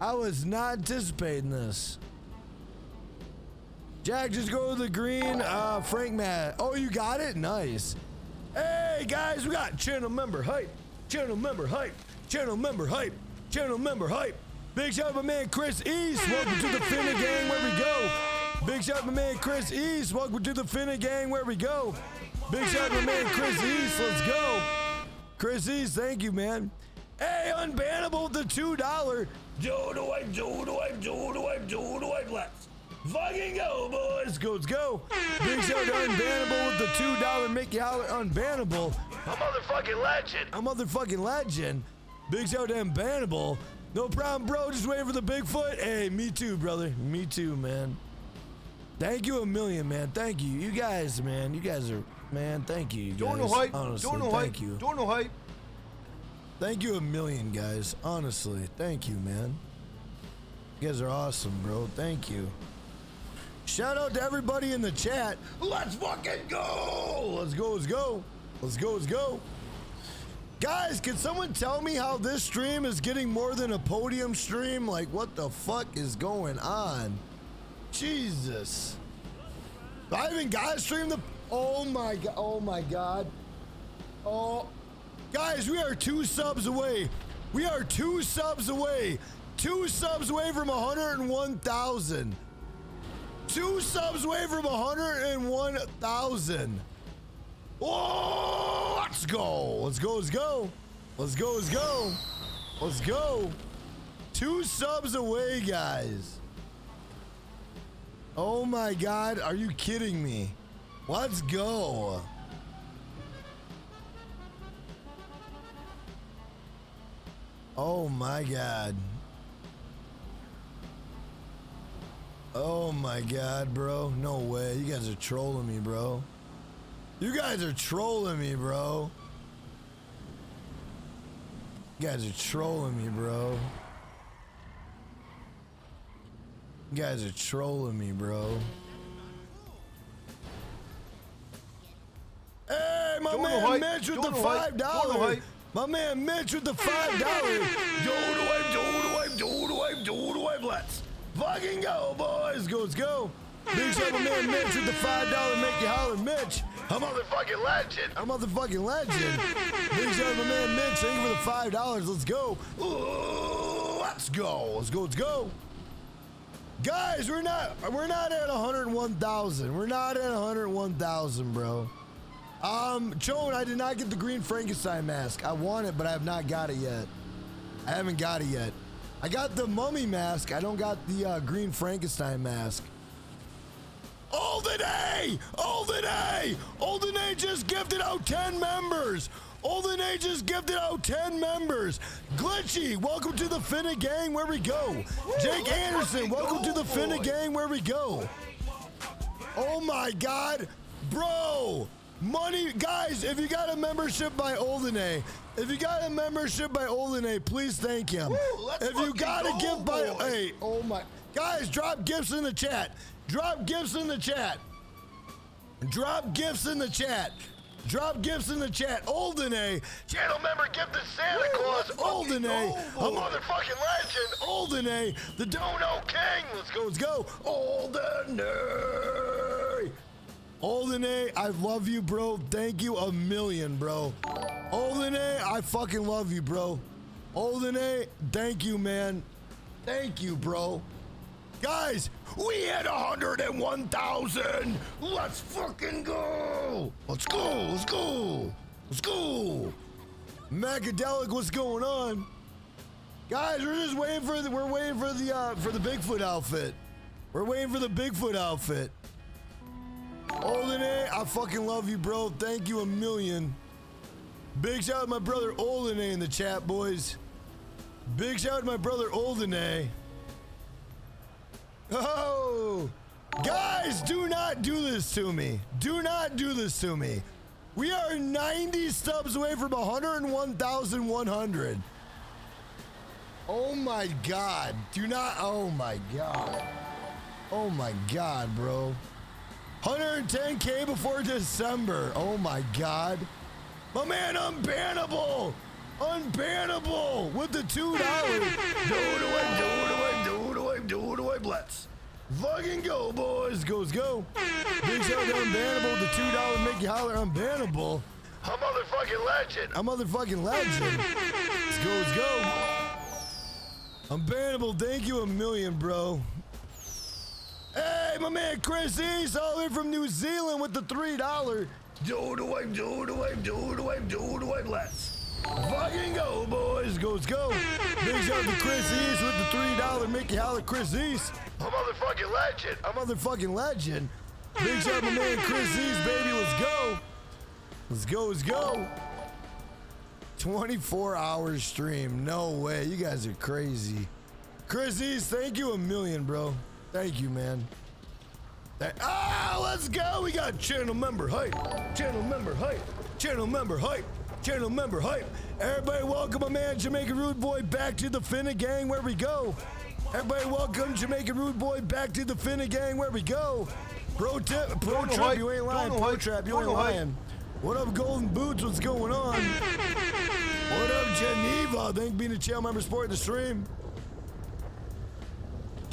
I was not anticipating this. Jack, just go to the green. Uh, Frank Matt. Oh, you got it? Nice. Hey, guys, we got channel member hype. Channel member hype. Channel member hype. Channel member hype. Big shout out my man Chris East. Welcome to the Finnegang where we go. Big shout out my man Chris East. Welcome to the Finnegang where we go. Big shout out my man Chris East. Let's go. Chris East, thank you, man. Hey, unbannable the two dollar. Do the wipe, do the wipe, do the wipe, do the wipe. Let's fucking go, boys. Go, let's go. Big shout out to unbannable with the two dollar Mickey Holler unbannable. A motherfucking legend. A motherfucking legend. Big shout out to unbannable. No problem, bro. Just waiting for the Bigfoot. Hey, me too, brother. Me too, man. Thank you a million, man. Thank you. You guys, man. You guys are, man. Thank you. you Don't know guys. hype. Honestly, Don't know thank hype. you. Don't know hype. Thank you a million, guys. Honestly, thank you, man. You guys are awesome, bro. Thank you. Shout out to everybody in the chat. Let's fucking go. Let's go. Let's go. Let's go. Let's go. Guys, can someone tell me how this stream is getting more than a podium stream? Like, what the fuck is going on? Jesus. I haven't got to stream the. Oh my god. Oh my god. Oh. Guys, we are two subs away. We are two subs away. Two subs away from 101,000. Two subs away from 101,000. Oh, let's go. Let's go. Let's go. Let's go. Let's go. Let's go. Two subs away, guys. Oh my God. Are you kidding me? Let's go. Oh my God. Oh my God, bro. No way. You guys are trolling me, bro. You guys are trolling me, bro. You guys are trolling me, bro. You guys are trolling me, bro. Hey, my Don't man hype. Mitch with Don't the five dollars. My man Mitch with the five dollars. Do the wipe, do the wipe, do the wipe, do the wipe. Let's Fucking go, boys. Go, let's go. Big shout out my man Mitch with the five dollar make you holler, Mitch. A motherfucking legend. I'm motherfucking legend. Big shout out my man Mitch. Thank you for the five dollars. Let's go. Ooh, let's go. Let's go. Let's go. Guys, we're not we're not at 101,000. We're not at 101,000, bro. Um, Joan, I did not get the green Frankenstein mask. I want it, but I have not got it yet. I haven't got it yet. I got the mummy mask. I don't got the uh, green Frankenstein mask. All the day, Olden A! Olden A! Olden A just gifted out 10 members! Olden A just gifted out 10 members! Glitchy, welcome to the Finnegang, where we go! Jake Anderson, welcome to the Finnegang, where we go! Oh my god! Bro! Money, guys, if you got a membership by Olden A, if you got a membership by Olden A, please thank him. let's if you got a gift by, boys. hey, oh my, guys, drop gifts in the chat. Drop gifts in the chat. Drop gifts in the chat. Drop gifts in the chat. Olden A, Channel member gifted Santa Claus. Olden A, motherfucking legend. Olden A, the Dono King. Let's go, let's go. Olden A. Olden A, I love you, bro. Thank you a million, bro. Olden A, I fucking love you, bro. Olden A, thank you, man. Thank you, bro. Guys, we hit 101,000. Let's fucking go. Let's go. Let's go. Let's go. Macadelic, what's going on? Guys, we're just waiting for the we're waiting for the uh, for the Bigfoot outfit. We're waiting for the Bigfoot outfit. Olden I fucking love you, bro. Thank you a million. Big shout out to my brother Olden A in the chat, boys. Big shout out to my brother Olden A. Oh, guys, do not do this to me. Do not do this to me. We are 90 stubs away from 101,100. Oh my god. Do not. Oh my god. Oh my god, bro. 110k before December. Oh my god. My man, unbannable. Unbannable with the $2. do do I do do I do do I do do I blitz. Fucking go, boys. Goes go. Big shout out to unbannable. The $2 make you holler unbannable. A motherfucking legend. A motherfucking legend. Let's go, let's go. Unbannable, thank you a million, bro. Hey, my man Chris East, all the from New Zealand with the $3. Do do I do do I do I do I let's fucking go, boys. Goes go. Big shout to Chris East with the $3 Mickey Holler Chris East. A motherfucking legend. A motherfucking legend. Big shout to my man Chris East, baby. Let's go. Let's go, let's go. 24 hour stream. No way. You guys are crazy. Chris East, thank you a million, bro. Thank you, man. That, ah, let's go. We got channel member hype. Channel member hype. Channel member hype. Channel member hype. Everybody, welcome my man Jamaican Rude Boy back to the Finnegang where we go. Everybody, welcome Jamaican Rude Boy back to the Finnegang where we go. Pro tip, pro trap, hype. you ain't lying. Pro hype. trap, you ain't lying. What up, Golden Boots? What's going on? What up, Geneva? Thank you being a channel member supporting the stream.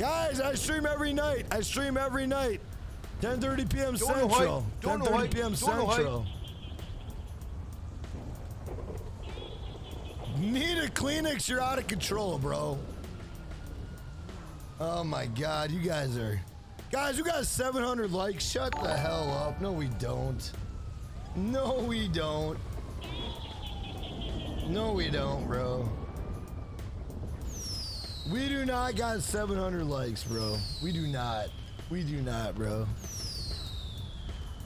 Guys, I stream every night. I stream every night. 10:30 p.m. Don't know hype. Central. Don't know 10:30 hype. p.m. Don't know hype. Central. Need a Kleenex? You're out of control, bro. Oh my God, you guys are. Guys, we got 700 likes. Shut the hell up. No, we don't. No, we don't. No, we don't, bro. We do not got 700 likes, bro. We do not. We do not, bro.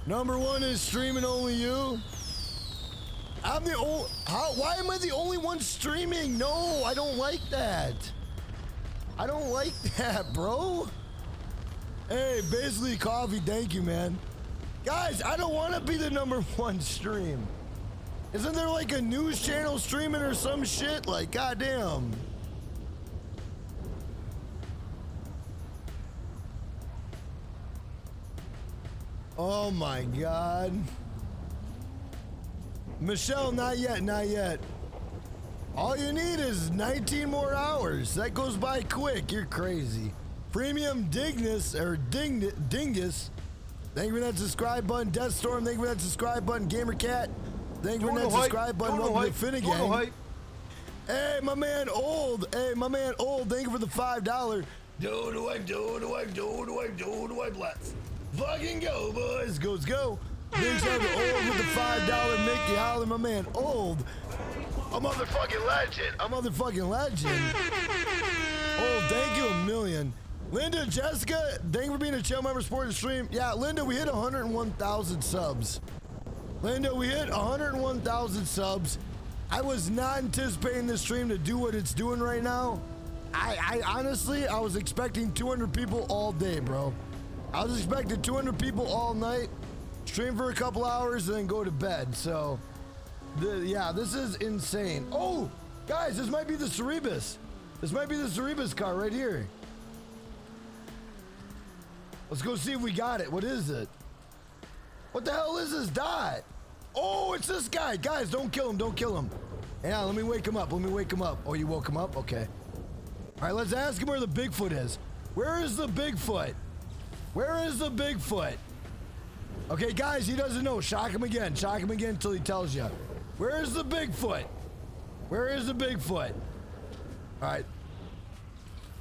Number one is streaming only you. I'm the only. How? Why am I the only one streaming? No, I don't like that. I don't like that, bro. Hey, basically coffee. Thank you, man. Guys, I don't want to be the number one stream. Isn't there like a news channel streaming or some shit? Like, goddamn. Oh my god. Michelle, not yet, not yet. All you need is 19 more hours. That goes by quick. You're crazy. Premium Dignus or Ding Dingus. Thank you for that subscribe button. Deathstorm, thank you for that subscribe button. Gamercat, thank you for that know hype. subscribe button. Don't Welcome to. Finnegang. Don't know hype. Hey, my man Old. Hey, my man Old. Thank you for the five dollar. Do do I do do I do do Fucking go, boys. Goes go. Out to Old with the five dollar Mickey Holler. My man Old. A motherfucking legend. A motherfucking legend. Old, thank you a million. Linda, Jessica, thank you for being a channel member supporting the stream. Yeah, Linda, we hit 101,000 subs. Linda, we hit 101,000 subs. I was not anticipating this stream to do what it's doing right now. I, I honestly, I was expecting 200 people all day, bro. I was expecting 200 people all night, stream for a couple hours, and then go to bed. So, the, yeah, this is insane. Oh, guys, this might be the Cerberus. This might be the Cerberus car right here. Let's go see if we got it. What is it? What the hell is this dot? Oh, it's this guy. Guys, don't kill him. Don't kill him. Yeah, let me wake him up. Let me wake him up. Oh, you woke him up? Okay. All right, let's ask him where the Bigfoot is. Where is the Bigfoot? Where is the Bigfoot? Okay, guys, he doesn't know. Shock him again. Shock him again until he tells you. Where is the Bigfoot? Where is the Bigfoot? All right.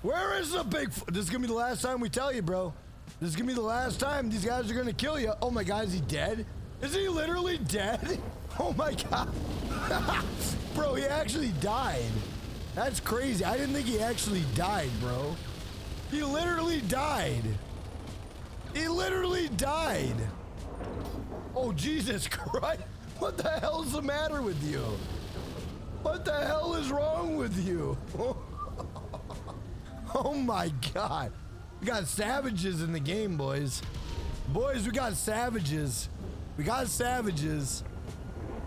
Where is the Bigfoot? This is going to be the last time we tell you, bro. This is going to be the last time these guys are going to kill you. Oh my God, is he dead? Is he literally dead? Oh my God. bro, he actually died. That's crazy. I didn't think he actually died, bro. He literally died. He literally died. Oh, Jesus Christ. What the hell's the matter with you? What the hell is wrong with you? oh my God. We got savages in the game, boys. Boys, we got savages. We got savages.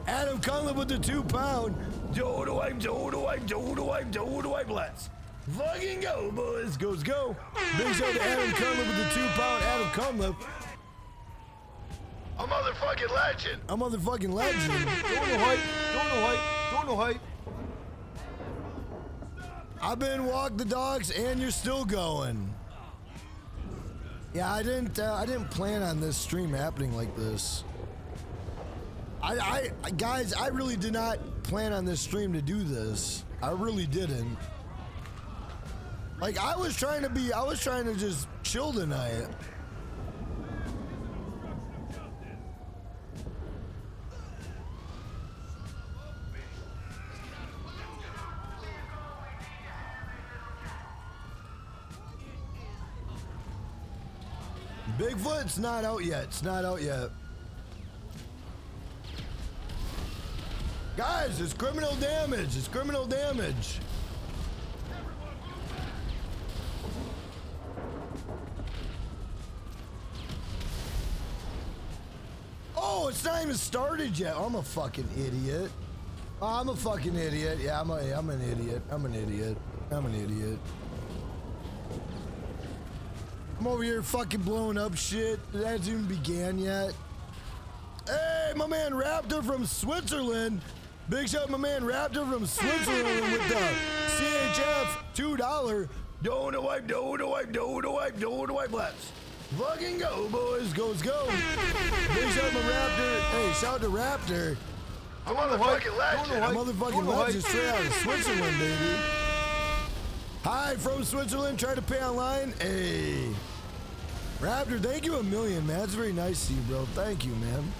Adam Cunliffe with the two pound. Do do wipe, do do wipe, do do wipe, do do wipe. Let's fucking go, boys. Goes go. Big shout to Adam Cunliffe with the two pound. Adam Cunliffe. A motherfucking legend. A motherfucking legend. Don't know hype. Don't know hype. Don't know hype. I've been walk the dogs, and you're still going. Yeah, I didn't. Uh, I didn't plan on this stream happening like this. I, I, guys, I really did not plan on this stream to do this. I really didn't. Like, I was trying to be. I was trying to just chill tonight. Bigfoot's not out yet. It's not out yet. Guys, it's criminal damage. It's criminal damage. It's not even started yet. I'm a fucking idiot. I'm a fucking idiot. Yeah, I'm, a, I'm an idiot. I'm an idiot. I'm an idiot. I'm over here fucking blowing up shit. It hasn't even began yet. Hey, my man Raptor from Switzerland. Big shout out, my man Raptor from Switzerland with the CHF $2. Don't wipe, don't wipe, don't wipe, don't wipe. Let's fucking go, boys. Goes go. Big shout my Raptor. Hey, shout to Raptor. A motherfucking legend. A motherfucking legend straight out of Switzerland, baby. Hi from Switzerland. Try to pay online. Hey. Raptor, thank you a million, man. That's very nice of you, bro. Thank you, man.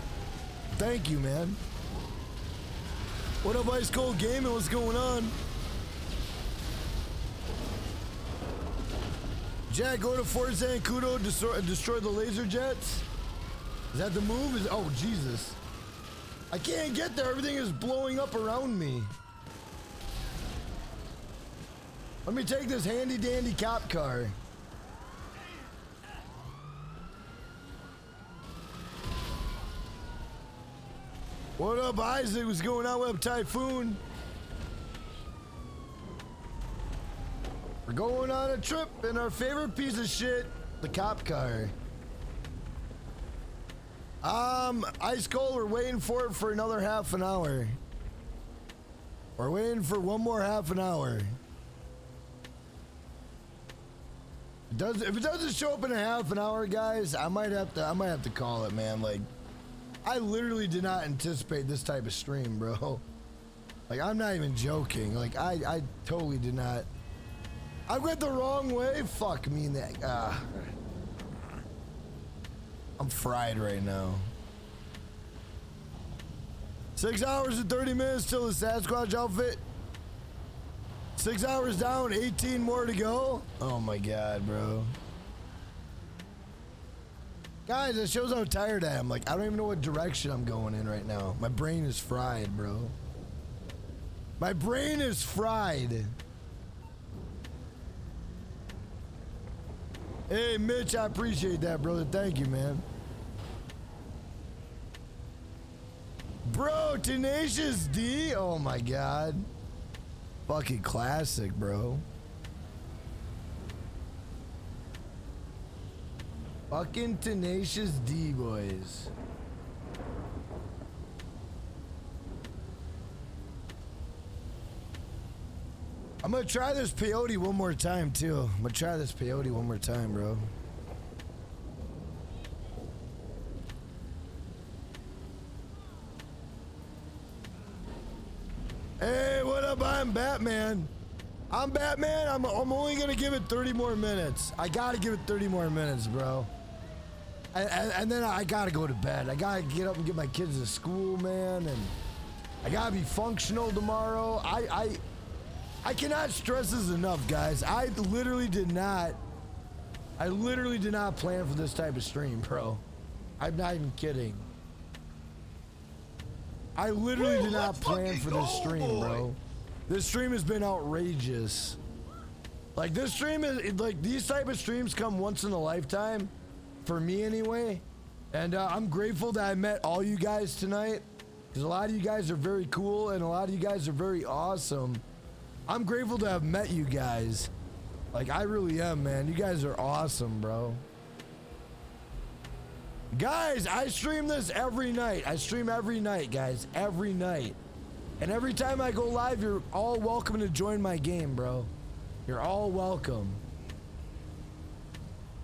Thank you, man. What up, Ice Cold Gaming? What's going on? Jack, go to Fort Zancudo, destroy, destroy the laser jets. Is that the move? Is oh Jesus! I can't get there. Everything is blowing up around me. Let me take this handy dandy cop car. What up, Isaac? What's going on? Up, Typhoon? We're going on a trip in our favorite piece of shit, the cop car. Um, Ice Cold, we're waiting for it for another half an hour. We're waiting for one more half an hour. It does if it doesn't show up in a half an hour, guys, I might have to I might have to call it, man. Like I literally did not anticipate this type of stream, bro. Like I'm not even joking. Like I I totally did not I went the wrong way. Fuck me that. Ah. I'm fried right now. Six hours and 30 minutes till the Sasquatch outfit. Six hours down, 18 more to go. Oh my god, bro. Guys, it shows how tired I am. Like, I don't even know what direction I'm going in right now. My brain is fried, bro. My brain is fried. Hey, Mitch, I appreciate that, brother. Thank you, man. Bro, Tenacious D. Oh my god. Fucking classic, bro. Fucking Tenacious D, boys. I'm gonna try this peyote one more time, too. I'm gonna try this peyote one more time, bro. Hey, what up? I'm Batman. I'm Batman. I'm, I'm only to give it 30 more minutes. I got to give it 30 more minutes, bro. And, and, and then I got to go to bed. I got to get up and get my kids to school, man. And I got to be functional tomorrow. I, I, I cannot stress this enough, guys. I literally did not, I literally did not plan for this type of stream, bro. I'm not even kidding. I literally did not plan for this stream, boy. bro. This stream has been outrageous. Like this stream is like these type of streams come once in a lifetime, for me anyway. And uh, I'm grateful that I met all you guys tonight, because a lot of you guys are very cool and a lot of you guys are very awesome. I'm grateful to have met you guys. Like I really am, man. You guys are awesome, bro. Guys, I stream this every night. I stream every night, guys. Every night. And every time I go live, you're all welcome to join my game, bro. You're all welcome.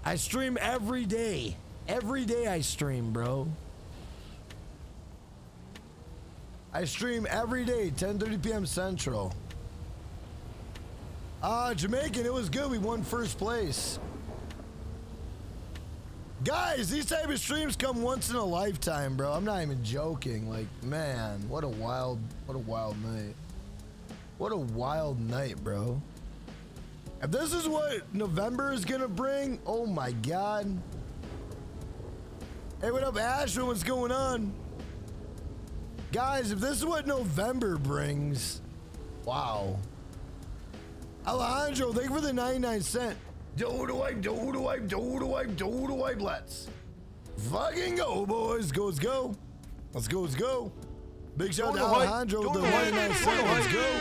I stream every day. Every day I stream, bro. I stream every day, 10:30 p.m. Central. Uh, Jamaican, it was good. We won first place. Guys, these type of streams come once in a lifetime, bro. I'm not even joking. Like, man, what a wild, what a wild night. What a wild night, bro. If this is what November is gonna bring, oh my god. Hey, what up, Ashwin? What's going on? Guys, if this is what November brings, wow. Alejandro, thank you for the 99 cent. Do do wipe, do do wipe, do do wipe, do do wipe, let's. Fucking go, boys. Go, let's go. Let's go, let's go. Big shout out to Alejandro the 99 cent. Let's go.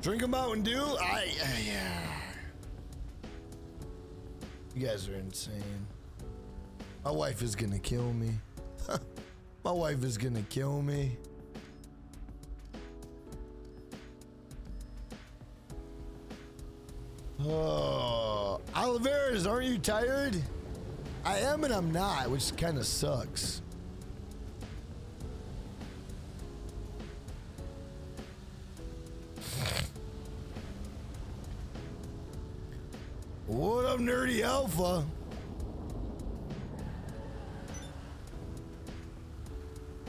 Drink a Mountain Dew. I, I yeah. You guys are insane. My wife is gonna kill me. My wife is gonna kill me. Oh, Oliveras, aren't you tired? I am and I'm not, which kind of sucks. What up, Nerdy Alpha?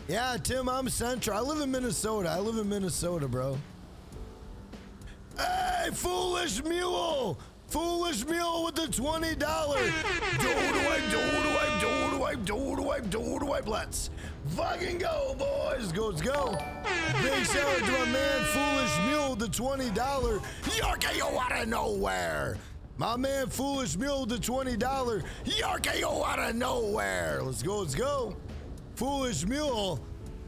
Yeah, Tim, I'm Central. I live in Minnesota. I live in Minnesota, bro. Hey, foolish mule! Foolish mule with the twenty dollar. Do do wipe, do do wipe, do do wipe, do do wipe, do do wipe, let's. Fucking go, boys! Go, let's go! Big shout out to my man Foolish Mule, the twenty dollar Yorkie out of nowhere. My man Foolish Mule, the twenty dollar Yorkie out of nowhere. Let's go, let's go. Foolish Mule,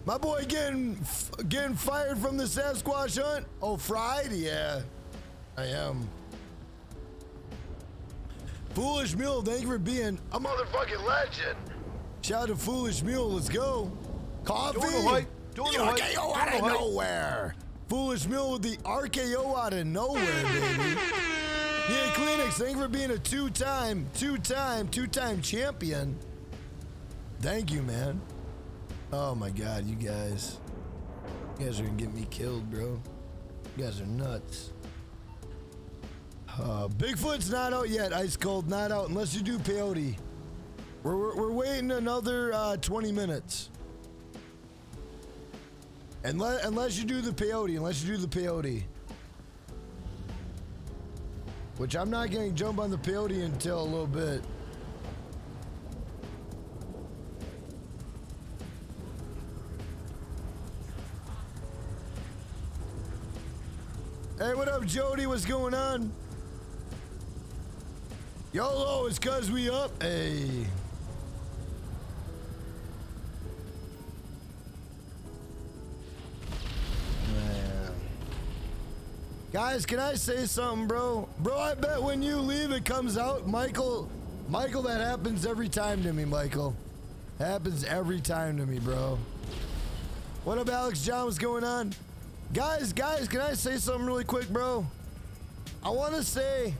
my boy getting getting fired from the Sasquatch hunt. Oh, fried? Yeah, I am. Foolish Mule, thank you for being A motherfucking legend. Shout out to Foolish Mule, let's go. Coffee? Doing the hype, doing the hype, RKO out of nowhere. Foolish Mule with the RKO out of nowhere, baby. Yeah, Kleenex, thank you for being a two-time, two-time, two-time champion. Thank you, man. Oh my God, you guys. You guys are gonna get me killed, bro. You guys are nuts. Uh, Bigfoot's not out yet, Ice Cold, not out unless you do peyote. We're, we're, we're waiting another uh, 20 minutes. Unless, unless you do the peyote, unless you do the peyote. Which I'm not getting jump on the peyote until a little bit. Hey, what up, Jody? What's going on? YOLO, it's cause we up. Hey. Man. Guys, can I say something, bro? Bro, I bet when you leave it comes out. Michael, Michael, that happens every time to me, Michael. Happens every time to me, bro. What up, Alex John? What's going on? Guys, guys, can I say something really quick, bro? I want to say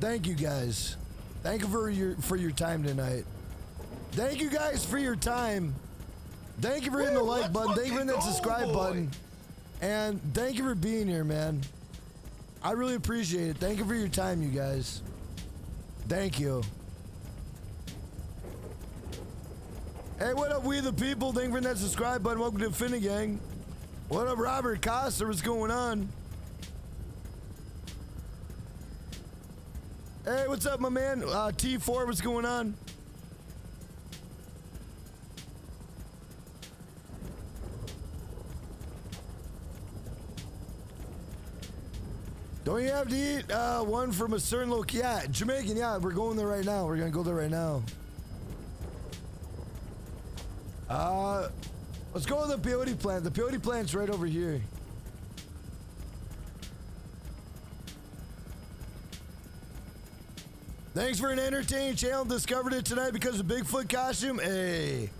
thank you guys. Thank you for your for your time tonight. Thank you guys for your time. Thank you for hitting the like button. Thank you for hitting that subscribe boy. button. And thank you for being here, man. I really appreciate it. Thank you for your time, you guys. Thank you. Hey, what up, we the people? Thank you for that subscribe button. Welcome to Finnegang. What up, Robert Costa? What's going on? Hey, what's up, my man? Uh, T4, what's going on? Don't you have to eat uh, one from a certain location? Yeah, Jamaican, yeah, we're going there right now. We're going to go there right now. Uh, let's go to the peyote plant. The peyote plant's right over here. Thanks for an entertaining channel. Discovered it tonight because of Bigfoot costume. Hey.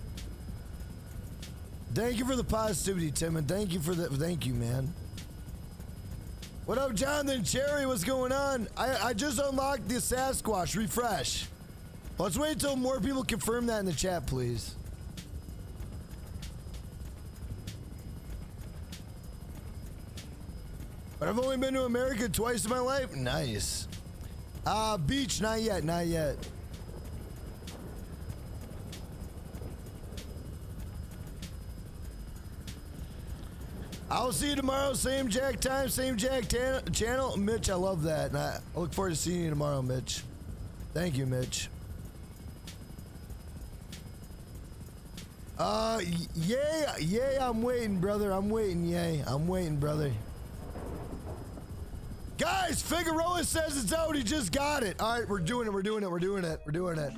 Thank you for the positivity, Tim, and thank you for the thank you, man. What up, Jonathan Cherry? What's going on? I, I just unlocked the Sasquatch. Refresh. Let's wait until more people confirm that in the chat, please. But I've only been to America twice in my life. Nice. Uh, beach, not yet, not yet. I'll see you tomorrow, same Jack time, same Jack channel. Mitch, I love that. And I look forward to seeing you tomorrow, Mitch. Thank you, Mitch. Uh, yay, yay, I'm waiting, brother. I'm waiting, yay. I'm waiting, brother. Guys, Figueroa says it's out. He just got it. All right, we're doing it. We're doing it. We're doing it. We're doing it.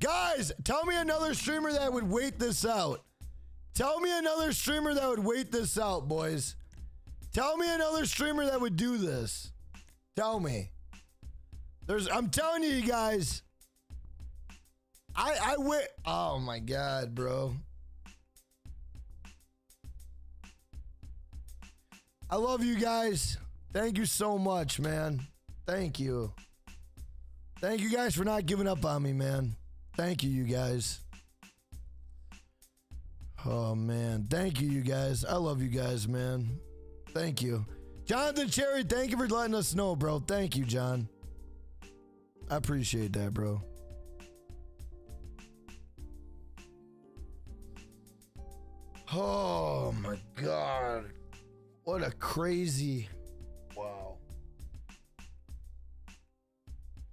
Guys, tell me another streamer that would wait this out. Tell me another streamer that would wait this out, boys. Tell me another streamer that would do this. Tell me. There's I'm telling you guys. I I wait. Oh my god, bro. I love you guys. Thank you so much, man. Thank you. Thank you guys for not giving up on me, man. Thank you, you guys. Oh man, thank you, you guys. I love you guys, man. Thank you, Jonathan Cherry. Thank you for letting us know, bro. Thank you, John. I appreciate that, bro. Oh my god, what a crazy!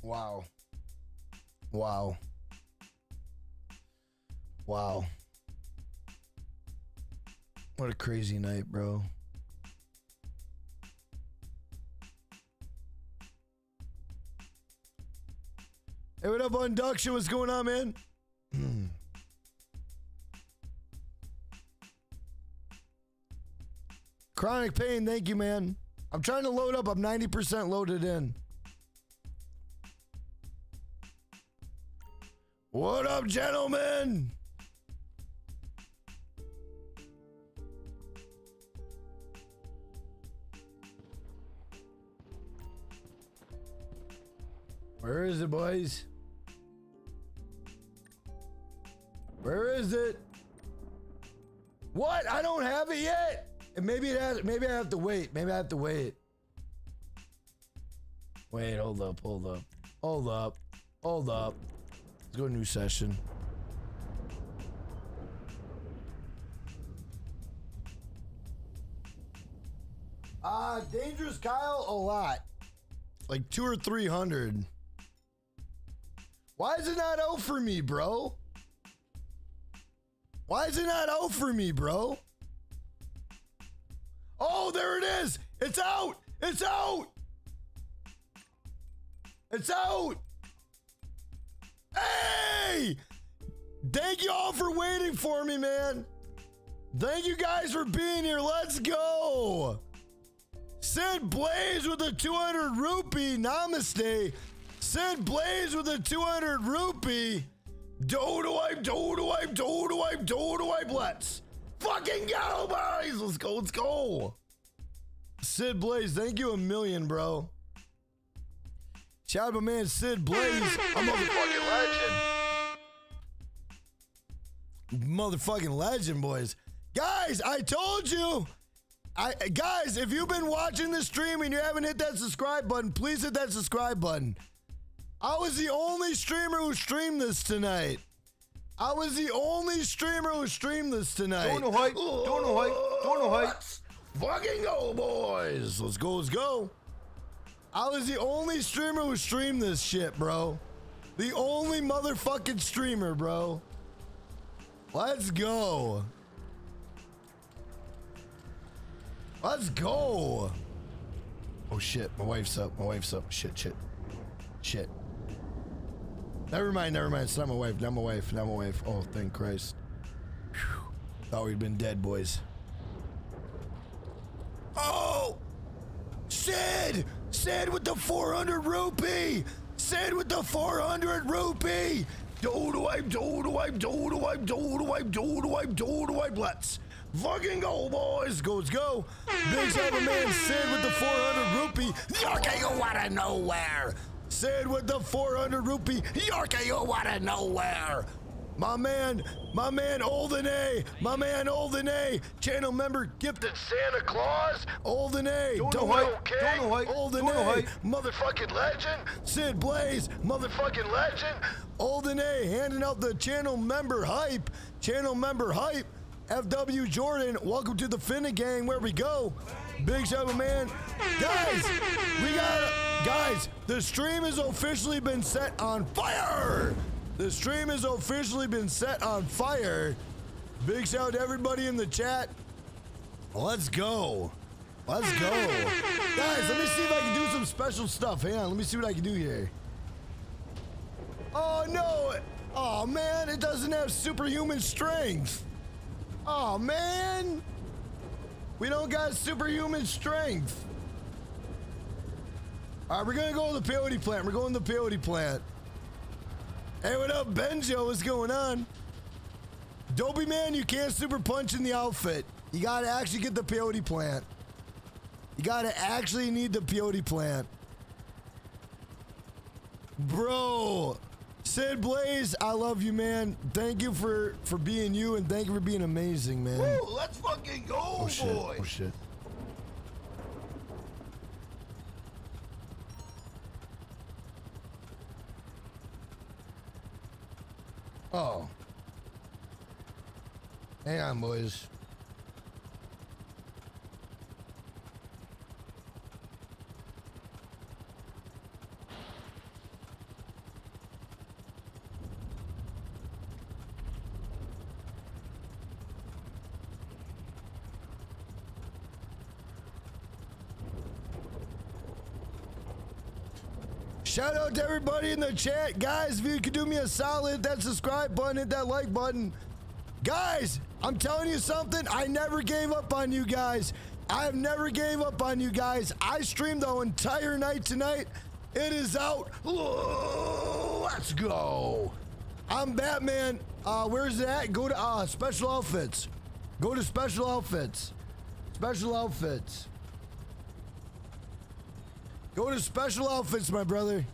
Wow. Wow. Wow. What a crazy night, bro. Hey, what up, Unduction? What's going on, man? Hmm. Chronic pain, thank you, man. I'm trying to load up. I'm 90% loaded in. What up, gentlemen? Where is it, boys? Where is it? What? I don't have it yet. And maybe it has. Maybe I have to wait. Maybe I have to wait. Wait. Hold up. Hold up. Hold up. Hold up. Let's go to new session. Uh, Dangerous Kyle, a lot. Like two or three hundred. Why is it not out for me, bro? Why is it not out for me, bro? Oh, there it is. It's out. It's out. It's out. Hey! Thank you all for waiting for me, man. Thank you guys for being here. Let's go. Sid Blaze with a 200 rupee. Namaste. Sid Blaze with a 200 rupee. Dodo wipe, dodo wipe, dodo wipe, dodo wipe. Let's fucking go, boys. Let's go, let's go. Sid Blaze, thank you a million, bro. Shout out my man Sid Blaze. I'm a fucking legend. Motherfucking legend, boys. Guys, I told you. I guys, if you've been watching this stream and you haven't hit that subscribe button, please hit that subscribe button. I was the only streamer who streamed this tonight. I was the only streamer who streamed this tonight. Don't know hype. Don't know hype. Don't know hype. Fucking go, boys. Let's go, let's go. I was the only streamer who streamed this shit, bro. The only motherfucking streamer, bro. Let's go. Let's go. Oh shit, my wife's up. My wife's up. Shit, shit. Shit. Never mind, never mind. It's not my wife. Not my wife. Not my wife. Oh, thank Christ. Phew. Thought we'd been dead, boys. Oh! Sid! Sid with the 400 rupee! Sid with the 400 rupee! Dodo wipe, dodo wipe, dodo wipe, dodo wipe, dodo wipe, dodo wipe. Let's fucking go, boys. Go, let's go. Big Cyber Man Sid with the 400 rupee. Yorka, you wanna know where? Sid with the 400 rupee. Yorka, you wanna know where? My man, my man Olden A, my man Olden A, channel member gifted Santa Claus? Olden A, Don't know don't okay. Don't know hype. Olden Don't know A, motherfucking legend? Sid Blaze, motherfucking legend? Olden A handing out the channel member hype. Channel member hype. FW Jordan, welcome to the Finnegang where we go. Big shout out, man. Guys, we got guys, the stream has officially been set on fire. The stream has officially been set on fire. Big shout out to everybody in the chat. Let's go. Let's go. Guys, let me see if I can do some special stuff. Hang on, let me see what I can do here. Oh no! Oh man, it doesn't have superhuman strength. Oh man! We don't got superhuman strength. Alright, we're gonna go to the peyote plant. We're going to the peyote plant. Hey, what up, Benjo? What's going on? Dopey man, you can't super punch in the outfit. You gotta actually get the peyote plant. You gotta actually need the peyote plant. Bro, Sid Blaze, I love you, man. Thank you for for being you, and thank you for being amazing, man. Woo, let's fucking go, oh shit! boy. Oh shit! Oh. Hang on, boys. Shout out to everybody in the chat. Guys, if you could do me a solid, hit that subscribe button, hit that like button. Guys, I'm telling you something. I never gave up on you guys. I have never gave up on you guys. I streamed the entire night tonight. It is out. Let's go. I'm Batman. Uh, where's it at? Go to uh, special outfits. Go to special outfits. Special outfits. Go to special outfits, my brother.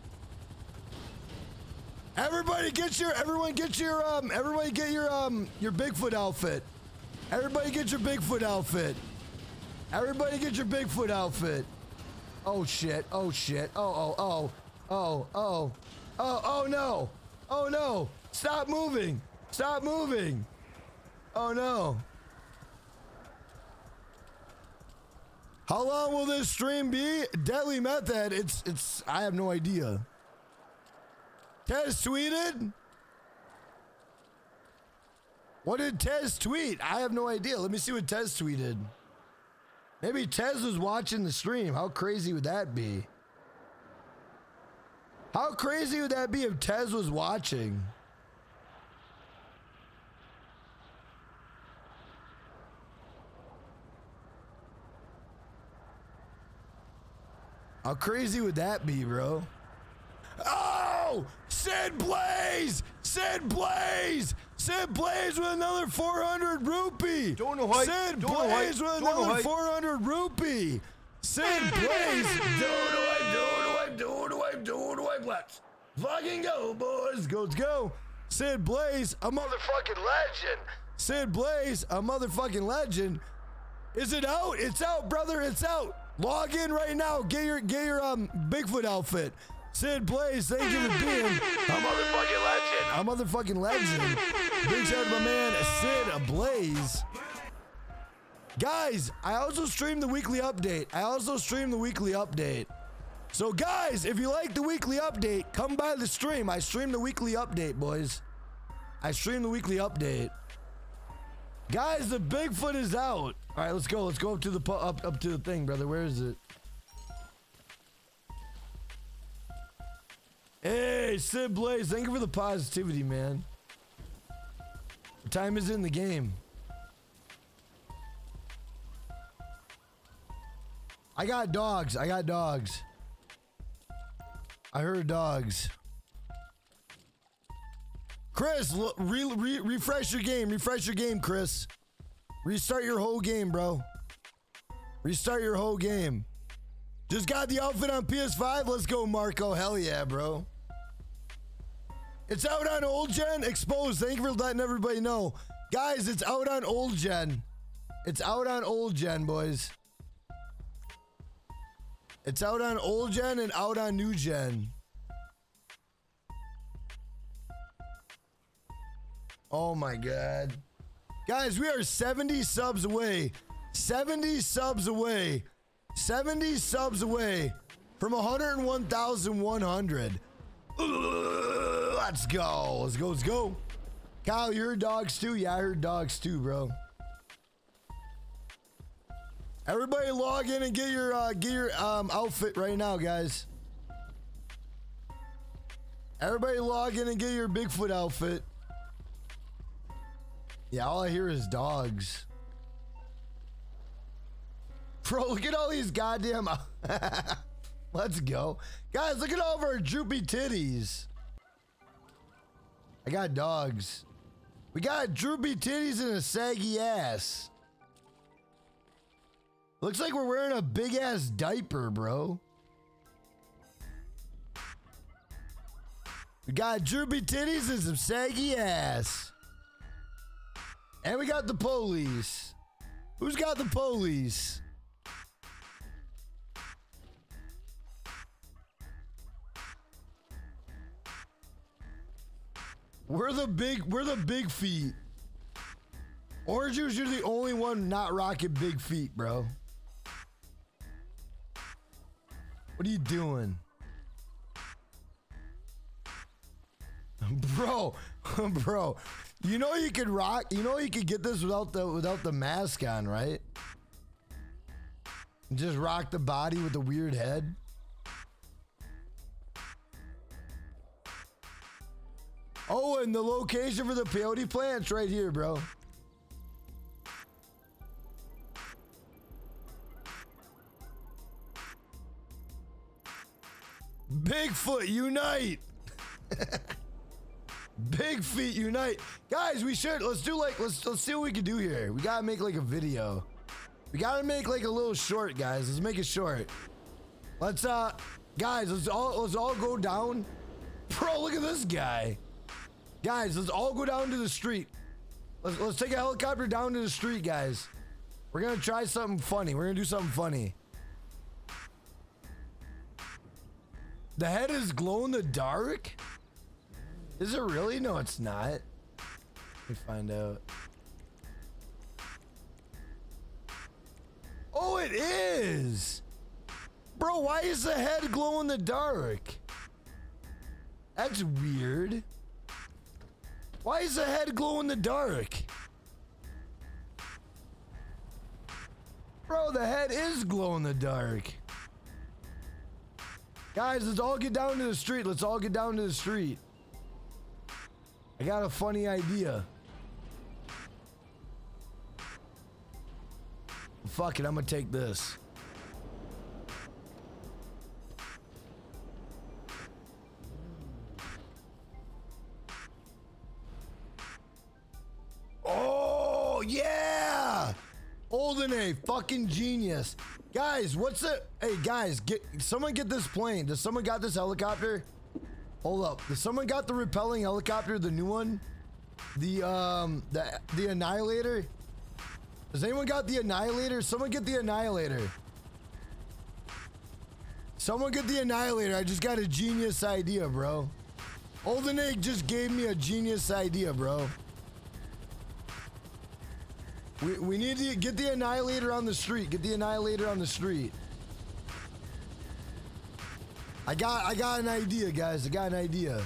Everybody get your everyone get your um everybody get your um your Bigfoot outfit. Everybody get your Bigfoot outfit. Everybody get your Bigfoot outfit. Oh shit. Oh shit. Oh oh oh. Oh oh. Oh oh no. Oh no. Stop moving. Stop moving. Oh no. How long will this stream be? Deadly method. It's it's. I have no idea. Tez tweeted. What did Tez tweet? I have no idea. Let me see what Tez tweeted. Maybe Tez was watching the stream. How crazy would that be? How crazy would that be if Tez was watching? How crazy would that be, bro? Oh! Sid Blaze! Sid Blaze! Sid Blaze with another 400 rupee! Don't know how- Sid don't Blaze with another 400 rupee! Sid Blaze! Do do wipe, do do wipe, do do wipe, do do wipe. Let's fucking go, boys. Go, let's go! Sid Blaze, a. Motherfucking legend. Sid Blaze, a motherfucking legend. Is it out? It's out, brother. It's out. Log in right now. Get your get your um Bigfoot outfit. Sid Blaze, thank you for being A motherfucking legend. a motherfucking legend. Big shout out to my man Sid Blaze. Guys, I also stream the weekly update. I also stream the weekly update. So guys, if you like the weekly update, come by the stream. I stream the weekly update, boys. I stream the weekly update. Guys, the Bigfoot is out. All right, let's go. Let's go up to the up up to the thing, brother. Where is it? Hey, Sid Blaze, thank you for the positivity, man. The time is in the game. I got dogs. I got dogs. I heard dogs. Chris, re- re- refresh your game. Refresh your game, Chris. Restart your whole game, bro. Restart your whole game. Just got the outfit on PS5. Let's go, Marco. Hell yeah, bro. It's out on old gen. Exposed. Thank you for letting everybody know. Guys, it's out on old gen. It's out on old gen, boys. It's out on old gen and out on new gen. Oh my god. Guys, we are 70 subs away. 70 subs away. 70 subs away from 101,100. Let's go. Let's go. Let's go. Kyle, you heard dogs too? Yeah, I heard dogs too, bro. Everybody log in and get your uh, get your um, outfit right now, guys. Everybody log in and get your Bigfoot outfit. Yeah, all I hear is dogs. Bro, look at all these goddamn. Let's go. Guys, look at all of our droopy titties. I got dogs. We got droopy titties and a saggy ass. Looks like we're wearing a big ass diaper, bro. We got droopy titties and some saggy ass. And we got the police. Who's got the police? We're the big we're the big feet. Orange juice, you're the only one not rocking big feet, bro. What are you doing? Bro, bro, you know you could rock. You know you could get this without the without the mask on, right? Just rock the body with the weird head. Oh, and the location for the peyote plant's right here, bro. Bigfoot unite. Big feet unite. Guys, we should let's do like let's let's see what we can do here. We gotta make like a video. We gotta make like a little short, guys. Let's make it short. Let's uh guys, let's all let's all go down. Bro, look at this guy. Guys, let's all go down to the street. Let's let's take a helicopter down to the street, guys. We're gonna try something funny. We're gonna do something funny. The head is glow in the dark? Is it really? No, it's not. Me find out. Oh, it is. Bro, why is the head glow in the dark? That's weird. Why is the head glow in the dark? Bro, the head is glow in the dark. Guys, let's all get down to the street. Let's all get down to the street. I got a funny idea. Fuck it, I'm gonna take this. Oh, yeah! Olden A, fucking genius. Guys, what's the. Hey, guys, get someone get this plane. Does someone got this helicopter? Hold up. Someone got the repelling helicopter, the new one? The, um, the, the Annihilator? Does anyone got the Annihilator? Someone get the Annihilator. Someone get the Annihilator. I just got a genius idea, bro. Olden Egg just gave me a genius idea, bro. We, we need to get the Annihilator on the street. Get the Annihilator on the street. I got I got an idea, guys. I got an idea.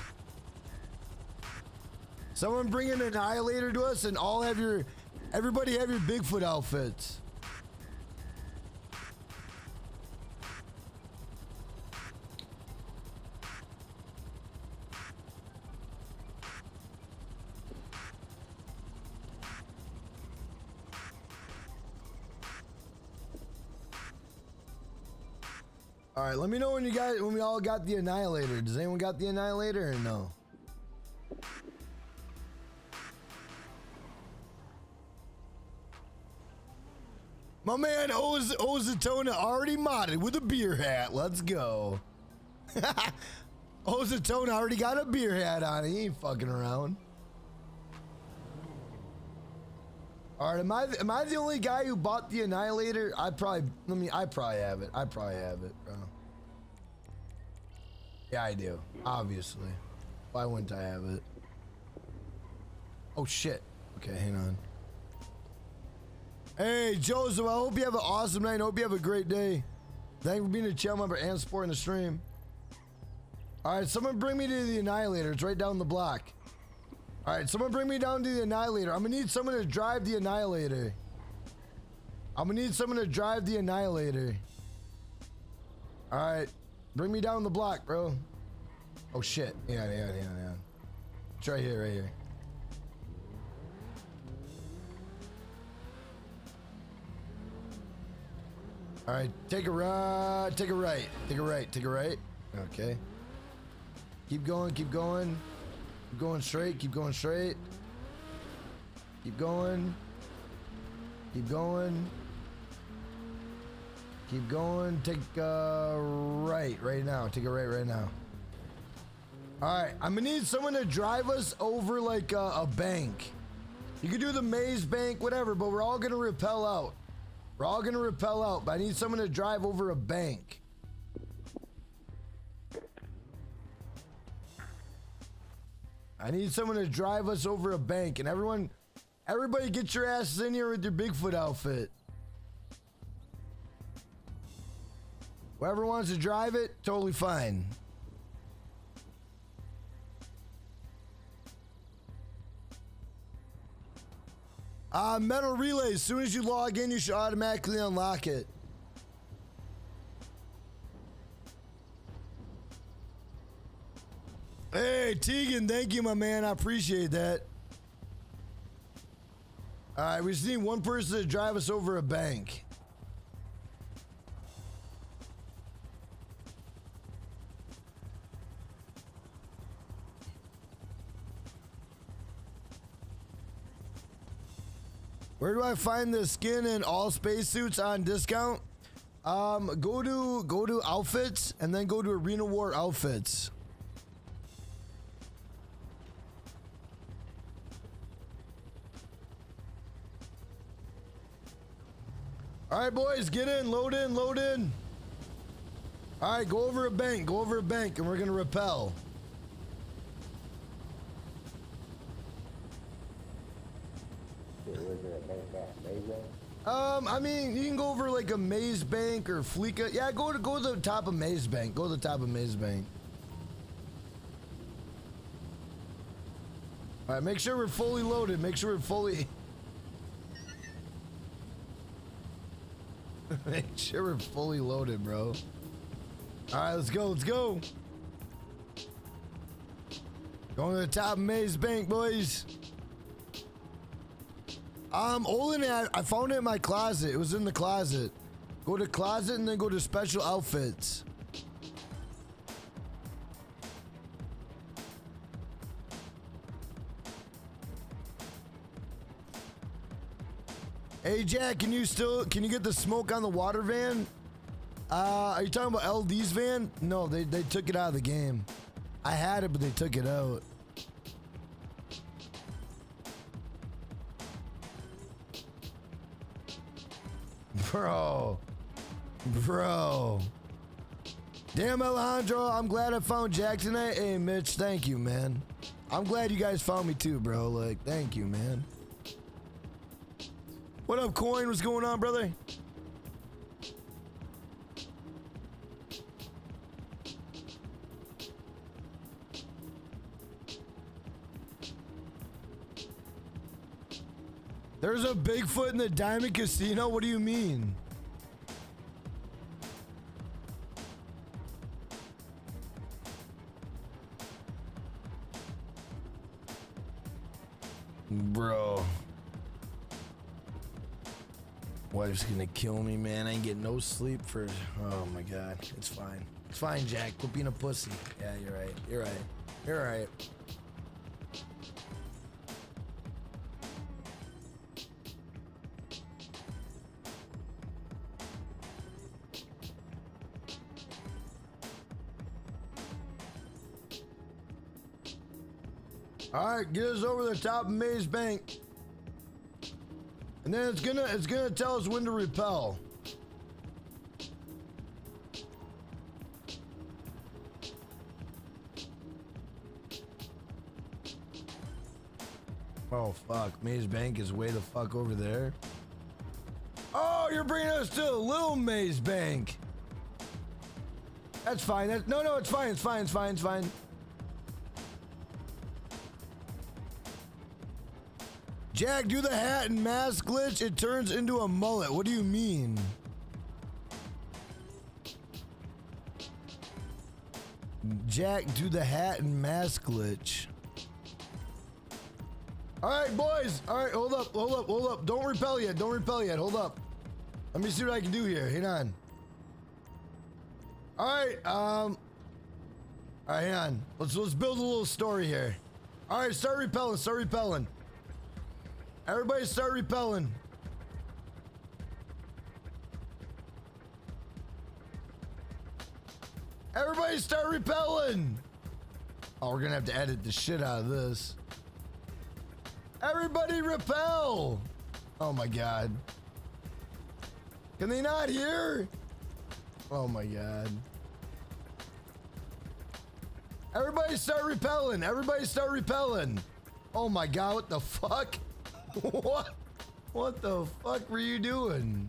Someone bring an Annihilator to us and all have your everybody have your Bigfoot outfits. All right, let me know when you guys when we all got the annihilator. Does anyone got the annihilator or no? My man Oz Ozatona already modded with a beer hat. Let's go. Ozatona already got a beer hat on. He ain't fucking around. All right, am I am I the only guy who bought the annihilator? I probably let me. I probably have it. I probably have it. Yeah, I do. Obviously. Why wouldn't I have it? Oh shit. Okay, hang on. Hey, Joseph, I hope you have an awesome night. I hope you have a great day. Thank you for being a channel member and supporting the stream. All right, someone bring me to the Annihilator. It's right down the block. All right, someone bring me down to the Annihilator. I'm gonna need someone to drive the Annihilator. I'm gonna need someone to drive the Annihilator. All right, bring me down the block, bro. Oh shit! Yeah, yeah, yeah, yeah. It's right here, right here. All right, take a right, take a right, take a right, take a right. Okay. Keep going, keep going. Keep going straight, keep going straight. Keep going. Keep going. Keep going. Take a right right now. Take a right right now. All right, I'm gonna need someone to drive us over like a, a bank. You can do the maze bank, whatever, but we're all gonna repel out. We're all gonna repel out, but I need someone to drive over a bank. I need someone to drive us over a bank, and everyone, everybody, get your asses in here with your Bigfoot outfit. Whoever wants to drive it, totally fine. Uh, metal relay. As soon as you log in, you should automatically unlock it. Hey, Tegan, thank you, my man. I appreciate that. All right, we just need one person to drive us over a bank. Where do I find the skin in all spacesuits on discount? Um, go to go to outfits and then go to Arena War outfits. All right, boys, get in, load in, load in. All right, go over a bank, go over a bank, and we're gonna repel. Where's that bank? Maze Um, I mean, you can go over like a Maze Bank or Fleeca. Yeah, go to go to the top of Maze Bank. Go to the top of Maze Bank. All right, make sure we're fully loaded. Make sure we're fully. make sure we're fully loaded, bro. All right, let's go. Let's go. Going to the top of Maze Bank, boys. Um, Olin, I, I found it in my closet. It was in the closet. Go to closet and then go to special outfits. Hey Jack, can you still can you get the smoke on the water van? Uh, are you talking about LD's van? No, they they took it out of the game. I had it, but they took it out. Bro. Bro. Damn, Alejandro, I'm glad I found Jack tonight. Hey, Mitch, thank you, man. I'm glad you guys found me too, bro. Like, thank you, man. What up, Coin? What's going on, brother? There's a Bigfoot in the Diamond Casino? What do you mean? Bro. Wife's gonna kill me, man. I ain't getting no sleep for. Oh my god. It's fine. It's fine, Jack. Quit being a pussy. Yeah, you're right. You're right. You're right. All right, get us over the top of Maze Bank. And then it's gonna it's gonna tell us when to repel. Oh fuck, Maze Bank is way the fuck over there. Oh, you're bringing us to Little Maze Bank. That's fine. That's, no, no, it's fine. It's fine. It's fine. It's fine. Jack, do the hat and mask glitch. It turns into a mullet. What do you mean? Jack, do the hat and mask glitch. All right, boys. All right, hold up, hold up, hold up. Don't repel yet. Don't repel yet. Hold up. Let me see what I can do here. Hang on. All right. Um. All right, hang on. Let's let's build a little story here. All right, start repelling. Start repelling. Everybody, start repelling. Everybody, start repelling. Oh, we're gonna have to edit the shit out of this. Everybody, repel. Oh my god. Can they not hear? Oh my god. Everybody start repelling. Everybody start repelling. Oh my god, what the fuck? what? What the fuck were you doing?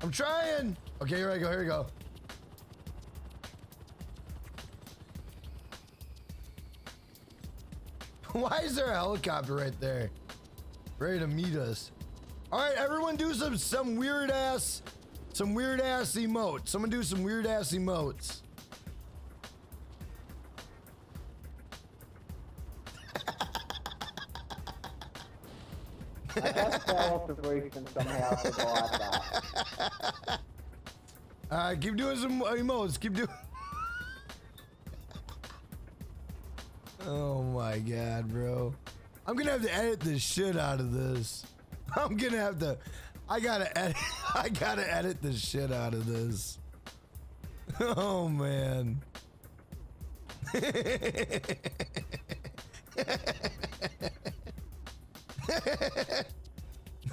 I'm trying. Okay, here I go. Here we go. Why is there a helicopter right there? Ready to meet us. All right, everyone do some some weird ass some weird ass emotes. Someone do some weird ass emotes. I guess fell off the roof and somehow survived that. Alright, keep doing some emotes. Keep doing. oh my god, bro. I'm gonna have to edit the shit out of this. I'm gonna have to. I gotta edit. I gotta edit the shit out of this. Oh man.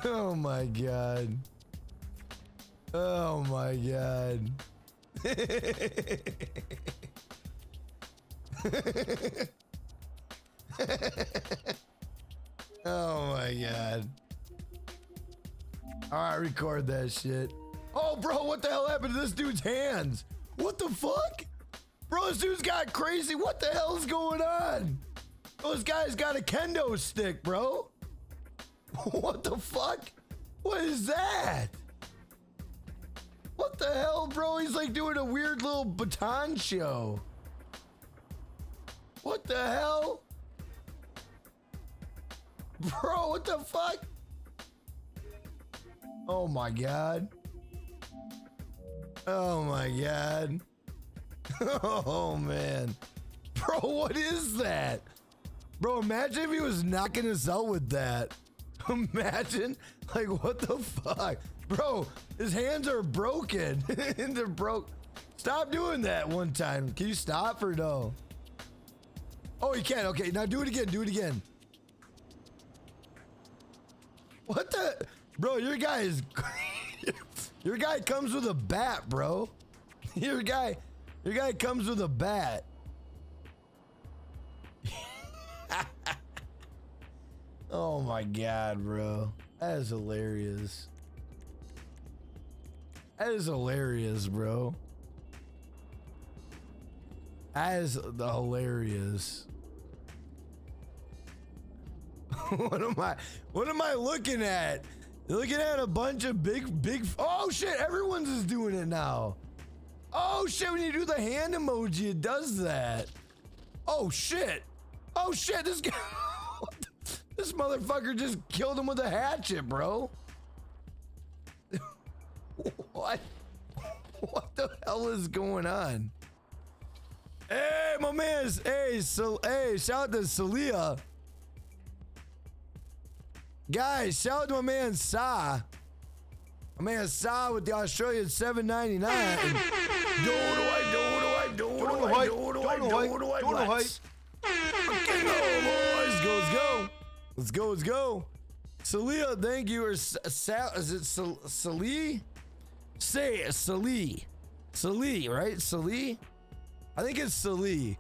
oh my god. Oh my god. oh my god. All right, record that shit. Oh, bro, what the hell happened to this dude's hands? What the fuck? Bro, this dude's got crazy. What the hell's going on? Those guys got a kendo stick, bro. What the fuck? What is that? What the hell, bro? He's like doing a weird little baton show. What the hell? Bro, what the fuck? Oh my god. Oh my god. Oh man. Bro, what is that? Bro, imagine if he was knocking us out with that. Imagine, like, what the fuck? Bro, his hands are broken. They're broke. Stop doing that one time. Can you stop or no? Oh, you can. Okay, now do it again. Do it again. What the? Bro, your guy is. your guy comes with a bat, bro. Your guy. Your guy comes with a bat. oh my god, bro. That is hilarious. That is hilarious, bro. That is the hilarious. what am I what am I looking at? Looking at a bunch of big big oh shit, everyone's is doing it now. Oh shit, when you do the hand emoji, it does that. Oh shit. Oh shit, this guy this motherfucker just killed him with a hatchet, bro. what? What the hell is going on? Hey, my man's hey, so hey, shout out to Celia. Guys, shout out to my man Sa. My man Sa with the Australian 7.99. do do I do do I do do I do do I do do I go boys, go let's go. Let's go, let's go. Celia, thank you. Or Sal, is it Celie? Say it. Celie, right? Celie? I think it's Celie.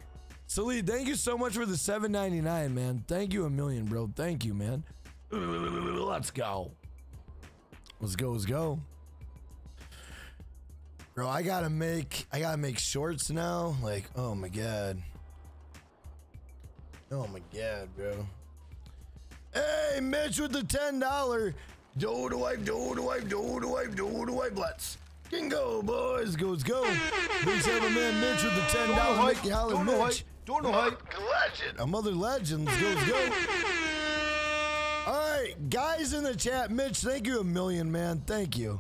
Celie, thank you so much for the 7.99, man. Thank you a million, bro. Thank you, man. Let's go. Let's go. Let's go. Bro, I gotta make I gotta make shorts now. Like, oh my god. Oh my god, bro. Hey, Mitch with the ten dollar. Do do I do do I do do I do do I let's can go boys goes go. Big seven man Mitch with the ten dollar. Mickey Holler Mitch. Don't know Legend. A mother legend goes go. All right, guys in the chat, Mitch, thank you a million, man. Thank you.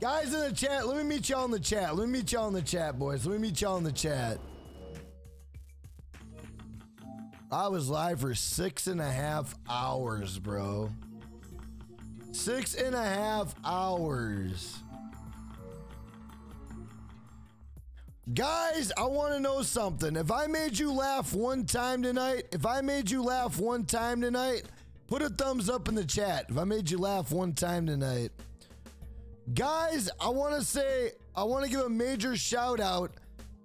Guys in the chat, let me meet y'all in the chat. Let me meet y'all in the chat, boys. Let me meet y'all in the chat. I was live for six and a half hours, bro. Six and a half hours. Guys, I want to know something. If I made you laugh one time tonight, if I made you laugh one time tonight, put a thumbs up in the chat. If I made you laugh one time tonight. Guys, I want to say, I want to give a major shout out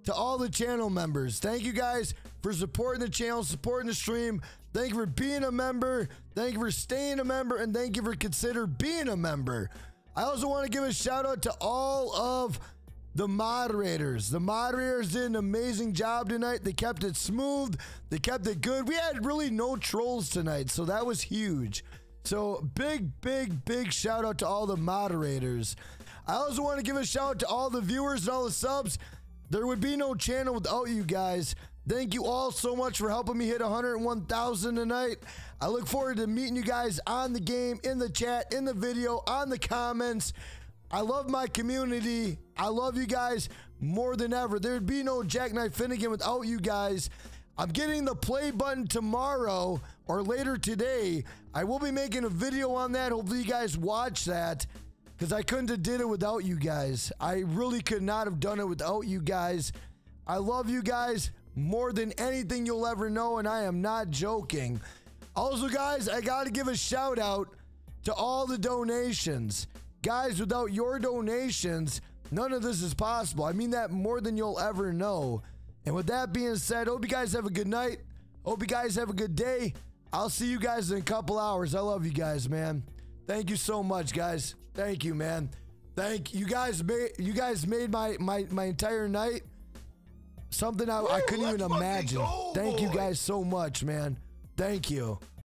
to all the channel members. Thank you guys for supporting the channel, supporting the stream. Thank you for being a member. Thank you for staying a member. And thank you for consider being a member. I also want to give a shout out to all of the moderators. The moderators did an amazing job tonight. They kept it smooth, they kept it good. We had really no trolls tonight, so that was huge. So, big, big, big shout out to all the moderators. I also want to give a shout out to all the viewers and all the subs. There would be no channel without you guys. Thank you all so much for helping me hit 101,000 tonight. I look forward to meeting you guys on the game, in the chat, in the video, on the comments. I love my community. I love you guys more than ever. There'd be no Jackknife Finnegan without you guys. I'm getting the play button tomorrow or later today. I will be making a video on that. Hopefully, you guys watch that because I couldn't have did it without you guys. I really could not have done it without you guys. I love you guys more than anything you'll ever know, and I am not joking. Also, guys, I got to give a shout out to all the donations. Guys, without your donations, none of this is possible. I mean that more than you'll ever know. And with that being said, hope you guys have a good night. Hope you guys have a good day. I'll see you guys in a couple hours. I love you guys, man. Thank you so much, guys. Thank you, man. Thank you guys. Made you guys made my my my entire night something I, I couldn't even imagine. go, Thank you guys so much, man. Thank you.